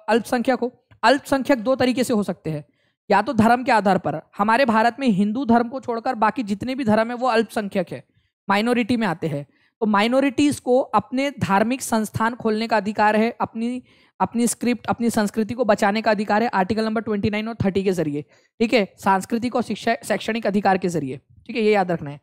अल्पसंख्यक हो अल्पसंख्यक दो तरीके से हो सकते हैं। या तो धर्म के आधार पर। हमारे भारत में हिंदू धर्म को छोड़कर बाकी जितने भी धर्म है, वो अल्पसंख्यक है। माइनॉरिटी में आते हैं। तो माइनॉरिटीज को अपने धार्मिक संस्थान खोलने का अधिकार है, अपनी अपनी स्क्रिप्ट, अपनी संस्कृति को बचाने का अधिकार है, आर्टिकल नंबर ट्वेंटी नाइन और थर्टी के ज़रिए। ठीक है? सांस्कृतिक और शिक्षा, शैक्षणिक अधिकार के ज़रिए। ठीक है? ये याद रखना है।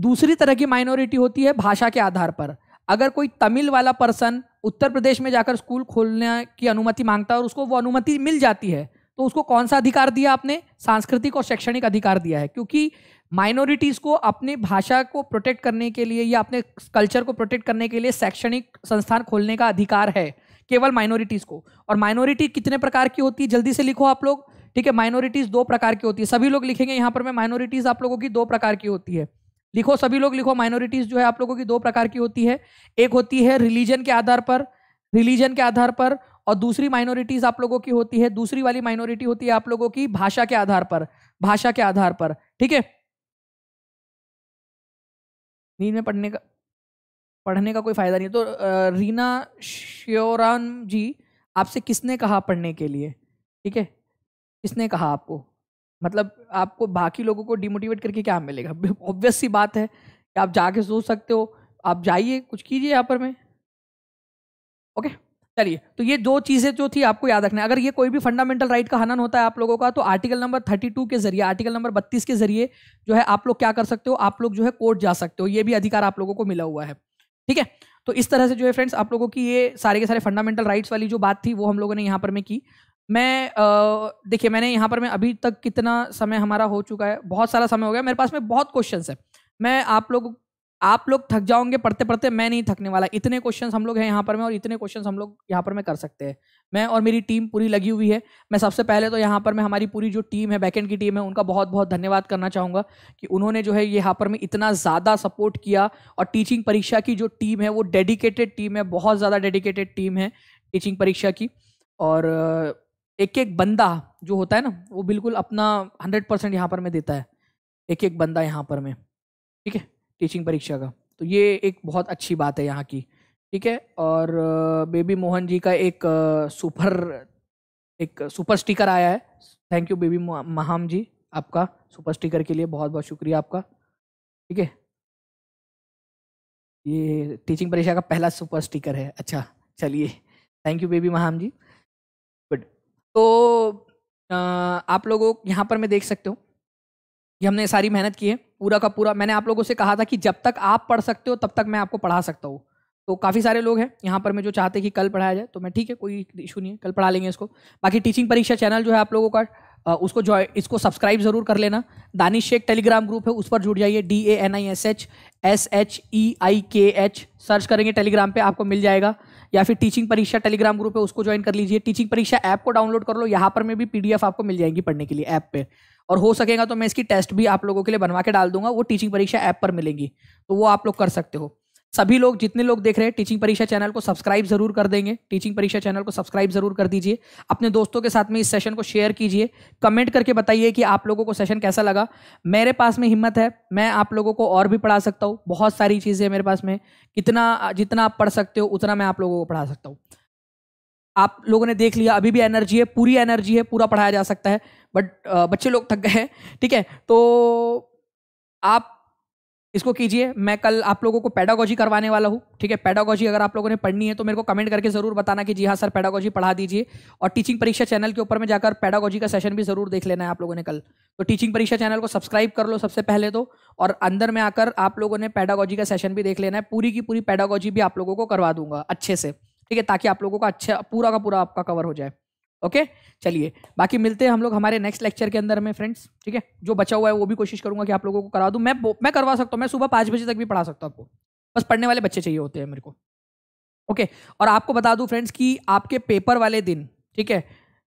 दूसरी तरह की माइनॉरिटी होती है भाषा के आधार पर। अगर कोई तमिल वाला पर्सन उत्तर प्रदेश में जाकर स्कूल खोलने की अनुमति माँगता है और उसको वो अनुमति मिल जाती है तो उसको कौन सा अधिकार दिया आपने? सांस्कृतिक और शैक्षणिक अधिकार दिया है, क्योंकि माइनॉरिटीज को अपनी भाषा को प्रोटेक्ट करने के लिए या अपने कल्चर को प्रोटेक्ट करने के लिए शैक्षणिक संस्थान खोलने का अधिकार है, केवल माइनॉरिटीज को। और माइनॉरिटी कितने प्रकार की होती है? जल्दी से लिखो आप लोग। ठीक है माइनॉरिटीज दो प्रकार की होती है। सभी लोग लिखेंगे, यहाँ पर मैं माइनॉरिटीज आप लोगों की दो प्रकार की होती है। लिखो, सभी लोग लिखो माइनॉरिटीज जो है आप लोगों की दो प्रकार की होती है। एक होती है रिलीजन के आधार पर रिलीजन के आधार पर, और दूसरी माइनॉरिटीज आप लोगों की होती है, दूसरी वाली माइनॉरिटी होती है आप लोगों की भाषा के आधार पर, भाषा के आधार पर, ठीक है? नींद में पढ़ने का पढ़ने का कोई फ़ायदा नहीं तो रीना श्योरान जी, आपसे किसने कहा पढ़ने के लिए? ठीक है? किसने कहा आपको? मतलब आपको बाकी लोगों को डिमोटिवेट करके क्या मिलेगा? ऑब्वियस सी बात है कि आप जाके सोच सकते हो। आप जाइए, कुछ कीजिए यहाँ पर में। ओके चलिए तो ये दो चीज़ें जो थी आपको याद रखना है। अगर ये कोई भी फंडामेंटल राइट का हनन होता है आप लोगों का तो आर्टिकल नंबर 32 के ज़रिए आर्टिकल नंबर 32 के ज़रिए जो है आप लोग क्या कर सकते हो? आप लोग जो है कोर्ट जा सकते हो। ये भी अधिकार आप लोगों को मिला हुआ है। ठीक है? तो इस तरह से जो है फ्रेंड्स आप लोगों की ये सारे के सारे फंडामेंटल राइट्स वाली जो बात थी, वो हम लोगों ने यहाँ पर में की। मैं देखिए, मैंने यहाँ पर, मैं अभी तक कितना समय हमारा हो चुका है, बहुत सारा समय हो गया, मेरे पास में बहुत क्वेश्चन है। मैं आप लोग आप लोग थक जाओगे पढ़ते पढ़ते मैं नहीं थकने वाला, इतने क्वेश्चंस हम लोग हैं यहाँ पर में और इतने क्वेश्चंस हम लोग यहाँ पर में कर सकते हैं। मैं और मेरी टीम पूरी लगी हुई है, मैं सबसे पहले तो यहाँ पर मैं हमारी पूरी जो टीम है बैकेंड की टीम है, उनका बहुत बहुत धन्यवाद करना चाहूँगा कि उन्होंने जो है यहाँ पर में इतना ज़्यादा सपोर्ट किया और टीचिंग परीक्षा की जो टीम है, वो डेडिकेटेड टीम है, बहुत ज़्यादा डेडिकेटेड टीम है टीचिंग परीक्षा की और एक एक बंदा जो होता है ना, वो बिल्कुल अपना हंड्रेड परसेंट यहाँ पर में देता है। एक एक बंदा यहाँ पर में, ठीक है? टीचिंग परीक्षा का। तो ये एक बहुत अच्छी बात है यहाँ की, ठीक है? और, बेबी मोहन जी का एक, सुपर एक सुपर स्टिकर आया है। Thank you baby Maham ji, आपका सुपर स्टिकर के लिए बहुत बहुत शुक्रिया आपका, ठीक है? ये टीचिंग परीक्षा का पहला सुपर स्टिकर है। अच्छा चलिए। Thank you baby Maham ji. तो आप लोगों यहाँ पर मैं देख सकते हो कि हमने सारी मेहनत की है, पूरा का पूरा। मैंने आप लोगों से कहा था कि जब तक आप पढ़ सकते हो, तब तक मैं आपको पढ़ा सकता हूँ। तो काफ़ी सारे लोग हैं, यहाँ पर मैं जो चाहते कि कल पढ़ाया जाए तो मैं ठीक है, कोई इशू नहीं है, कल पढ़ा लेंगे इसको। बाकी टीचिंग परीक्षा चैनल जो है आप लोगों का उसको जो इसको सब्सक्राइब ज़रूर कर लेना। दानिश शेख टेलीग्राम ग्रुप है, उस पर जुड़ जाइए D A N I S H S H E I K H search करेंगे टेलीग्राम पे आपको मिल जाएगा। या फिर टीचिंग परीक्षा टेलीग्राम ग्रुप है उसको ज्वाइन कर लीजिए। टीचिंग परीक्षा ऐप को डाउनलोड कर लो। यहाँ पर मैं भी पीडीएफ आपको मिल जाएगी पढ़ने के लिए ऐप पे। और हो सकेगा तो मैं इसकी टेस्ट भी आप लोगों के लिए बनवा के डाल दूँगा। वो टीचिंग परीक्षा ऐप पर मिलेंगी। तो वो आप लोग कर सकते हो। सभी लोग जितने लोग देख रहे हैं टीचिंग परीक्षा चैनल को सब्सक्राइब ज़रूर कर देंगे। टीचिंग परीक्षा चैनल को सब्सक्राइब ज़रूर कर दीजिए। अपने दोस्तों के साथ में इस सेशन को शेयर कीजिए। कमेंट करके बताइए कि आप लोगों को सेशन कैसा लगा। मेरे पास में हिम्मत है, मैं आप लोगों को और भी पढ़ा सकता हूँ। बहुत सारी चीज़ें मेरे पास में। कितना, जितना आप पढ़ सकते हो, उतना मैं आप लोगों को पढ़ा सकता हूँ। आप लोगों ने देख लिया, अभी भी एनर्जी है, पूरी एनर्जी है, पूरा पढ़ाया जा सकता है। बट बच्चे लोग थक गए हैं, ठीक है? तो आप इसको कीजिए। मैं कल आप लोगों को पैडागोजी करवाने वाला हूँ, ठीक है? पैडागोजी अगर आप लोगों ने पढ़नी है तो मेरे को कमेंट करके ज़रूर बताना कि जी हाँ सर पैडागोजी पढ़ा दीजिए। और टीचिंग परीक्षा चैनल के ऊपर में जाकर पैडागोजी का सेशन भी ज़रूर देख लेना है आप लोगों ने कल। तो टीचिंग परीक्षा चैनल को सब्सक्राइब कर लो सबसे पहले तो और अंदर में आकर आप लोगों ने पैडागोजी का सेशन भी देख लेना है। पूरी की पूरी पैडागोजी भी आप लोगों को करवा दूँगा अच्छे से, ठीक है? ताकि आप लोगों का अच्छा पूरा का पूरा आपका कवर हो जाए। ओके चलिए, बाकी मिलते हैं हम लोग हमारे नेक्स्ट लेक्चर के अंदर में फ्रेंड्स ठीक है? जो बचा हुआ है वो भी कोशिश करूँगा कि आप लोगों को करा दूँ. मैं मैं करवा सकता हूँ, मैं सुबह पाँच बजे तक भी पढ़ा सकता हूँ आपको. बस पढ़ने वाले बच्चे चाहिए होते हैं मेरे को. ओके और आपको बता दूँ फ्रेंड्स कि आपके पेपर वाले दिन, ठीक है?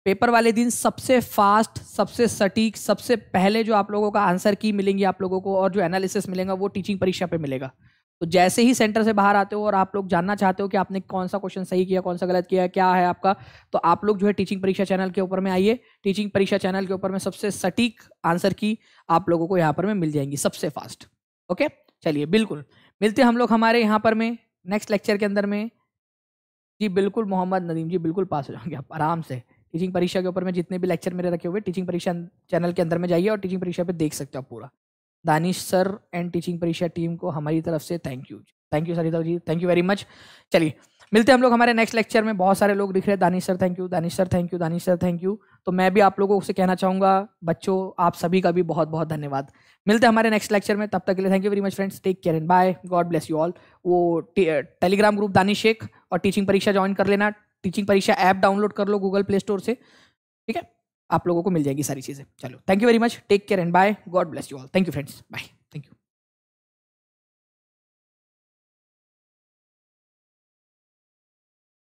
पेपर वाले दिन सबसे फास्ट सबसे सटीक, सबसे पहले जो आप लोगों का आंसर की मिलेंगी आप लोगों को और जो एनालिसिस मिलेगा वो टीचिंग परीक्षा पे मिलेगा. तो जैसे ही सेंटर से बाहर आते हो और आप लोग जानना चाहते हो कि आपने कौन सा क्वेश्चन सही किया, कौन सा गलत किया, क्या है आपका तो आप लोग जो है टीचिंग परीक्षा चैनल के ऊपर में आइए। टीचिंग परीक्षा चैनल के ऊपर में सबसे सटीक आंसर की आप लोगों को यहाँ पर में मिल जाएँगी सबसे फास्ट ओके चलिए, बिल्कुल। मिलते हम लोग हमारे यहाँ पर में नेक्स्ट लेक्चर के अंदर में। जी, बिल्कुल, मोहम्मद नदीम जी, बिल्कुल पास हो जाएँगे आप, आराम से। टीचिंग परीक्षा के ऊपर में जितने भी लेक्चर मेरे रखे हुए टीचिंग परीक्षा चैनल के अंदर में जाइए और टीचिंग परीक्षा पे देख सकते हो आप पूरा। Danish sir and teaching Pariksha team को हमारी तरफ़ से thank you thank you Sarita ji. Thank you very much चलिए, मिलते हैं हम लोग हमारे नेक्स्ट लेक्चर में। बहुत सारे लोग दिख रहे हैं। Danish sir thank you Danish sir thank you Danish sir thank you तो मैं भी आप लोगों से कहना चाहूँगा, बच्चों, आप सभी का भी बहुत बहुत धन्यवाद। मिलते हैं हमारे नेक्स्ट लेक्चर में। तब तक के लिए thank you very much friends take care and bye God bless you all वो टेलीग्राम ग्रुप दानिश शेख और टीचिंग परीक्षा ज्वाइन कर लेना। टीचिंग परीक्षा ऐप डाउनलोड कर लो गूगल प्ले स्टोर से। ठीक है? आप लोगों को मिल जाएगी सारी चीज़ें। चलो thank you very much take care and bye God bless you all thank you friends bye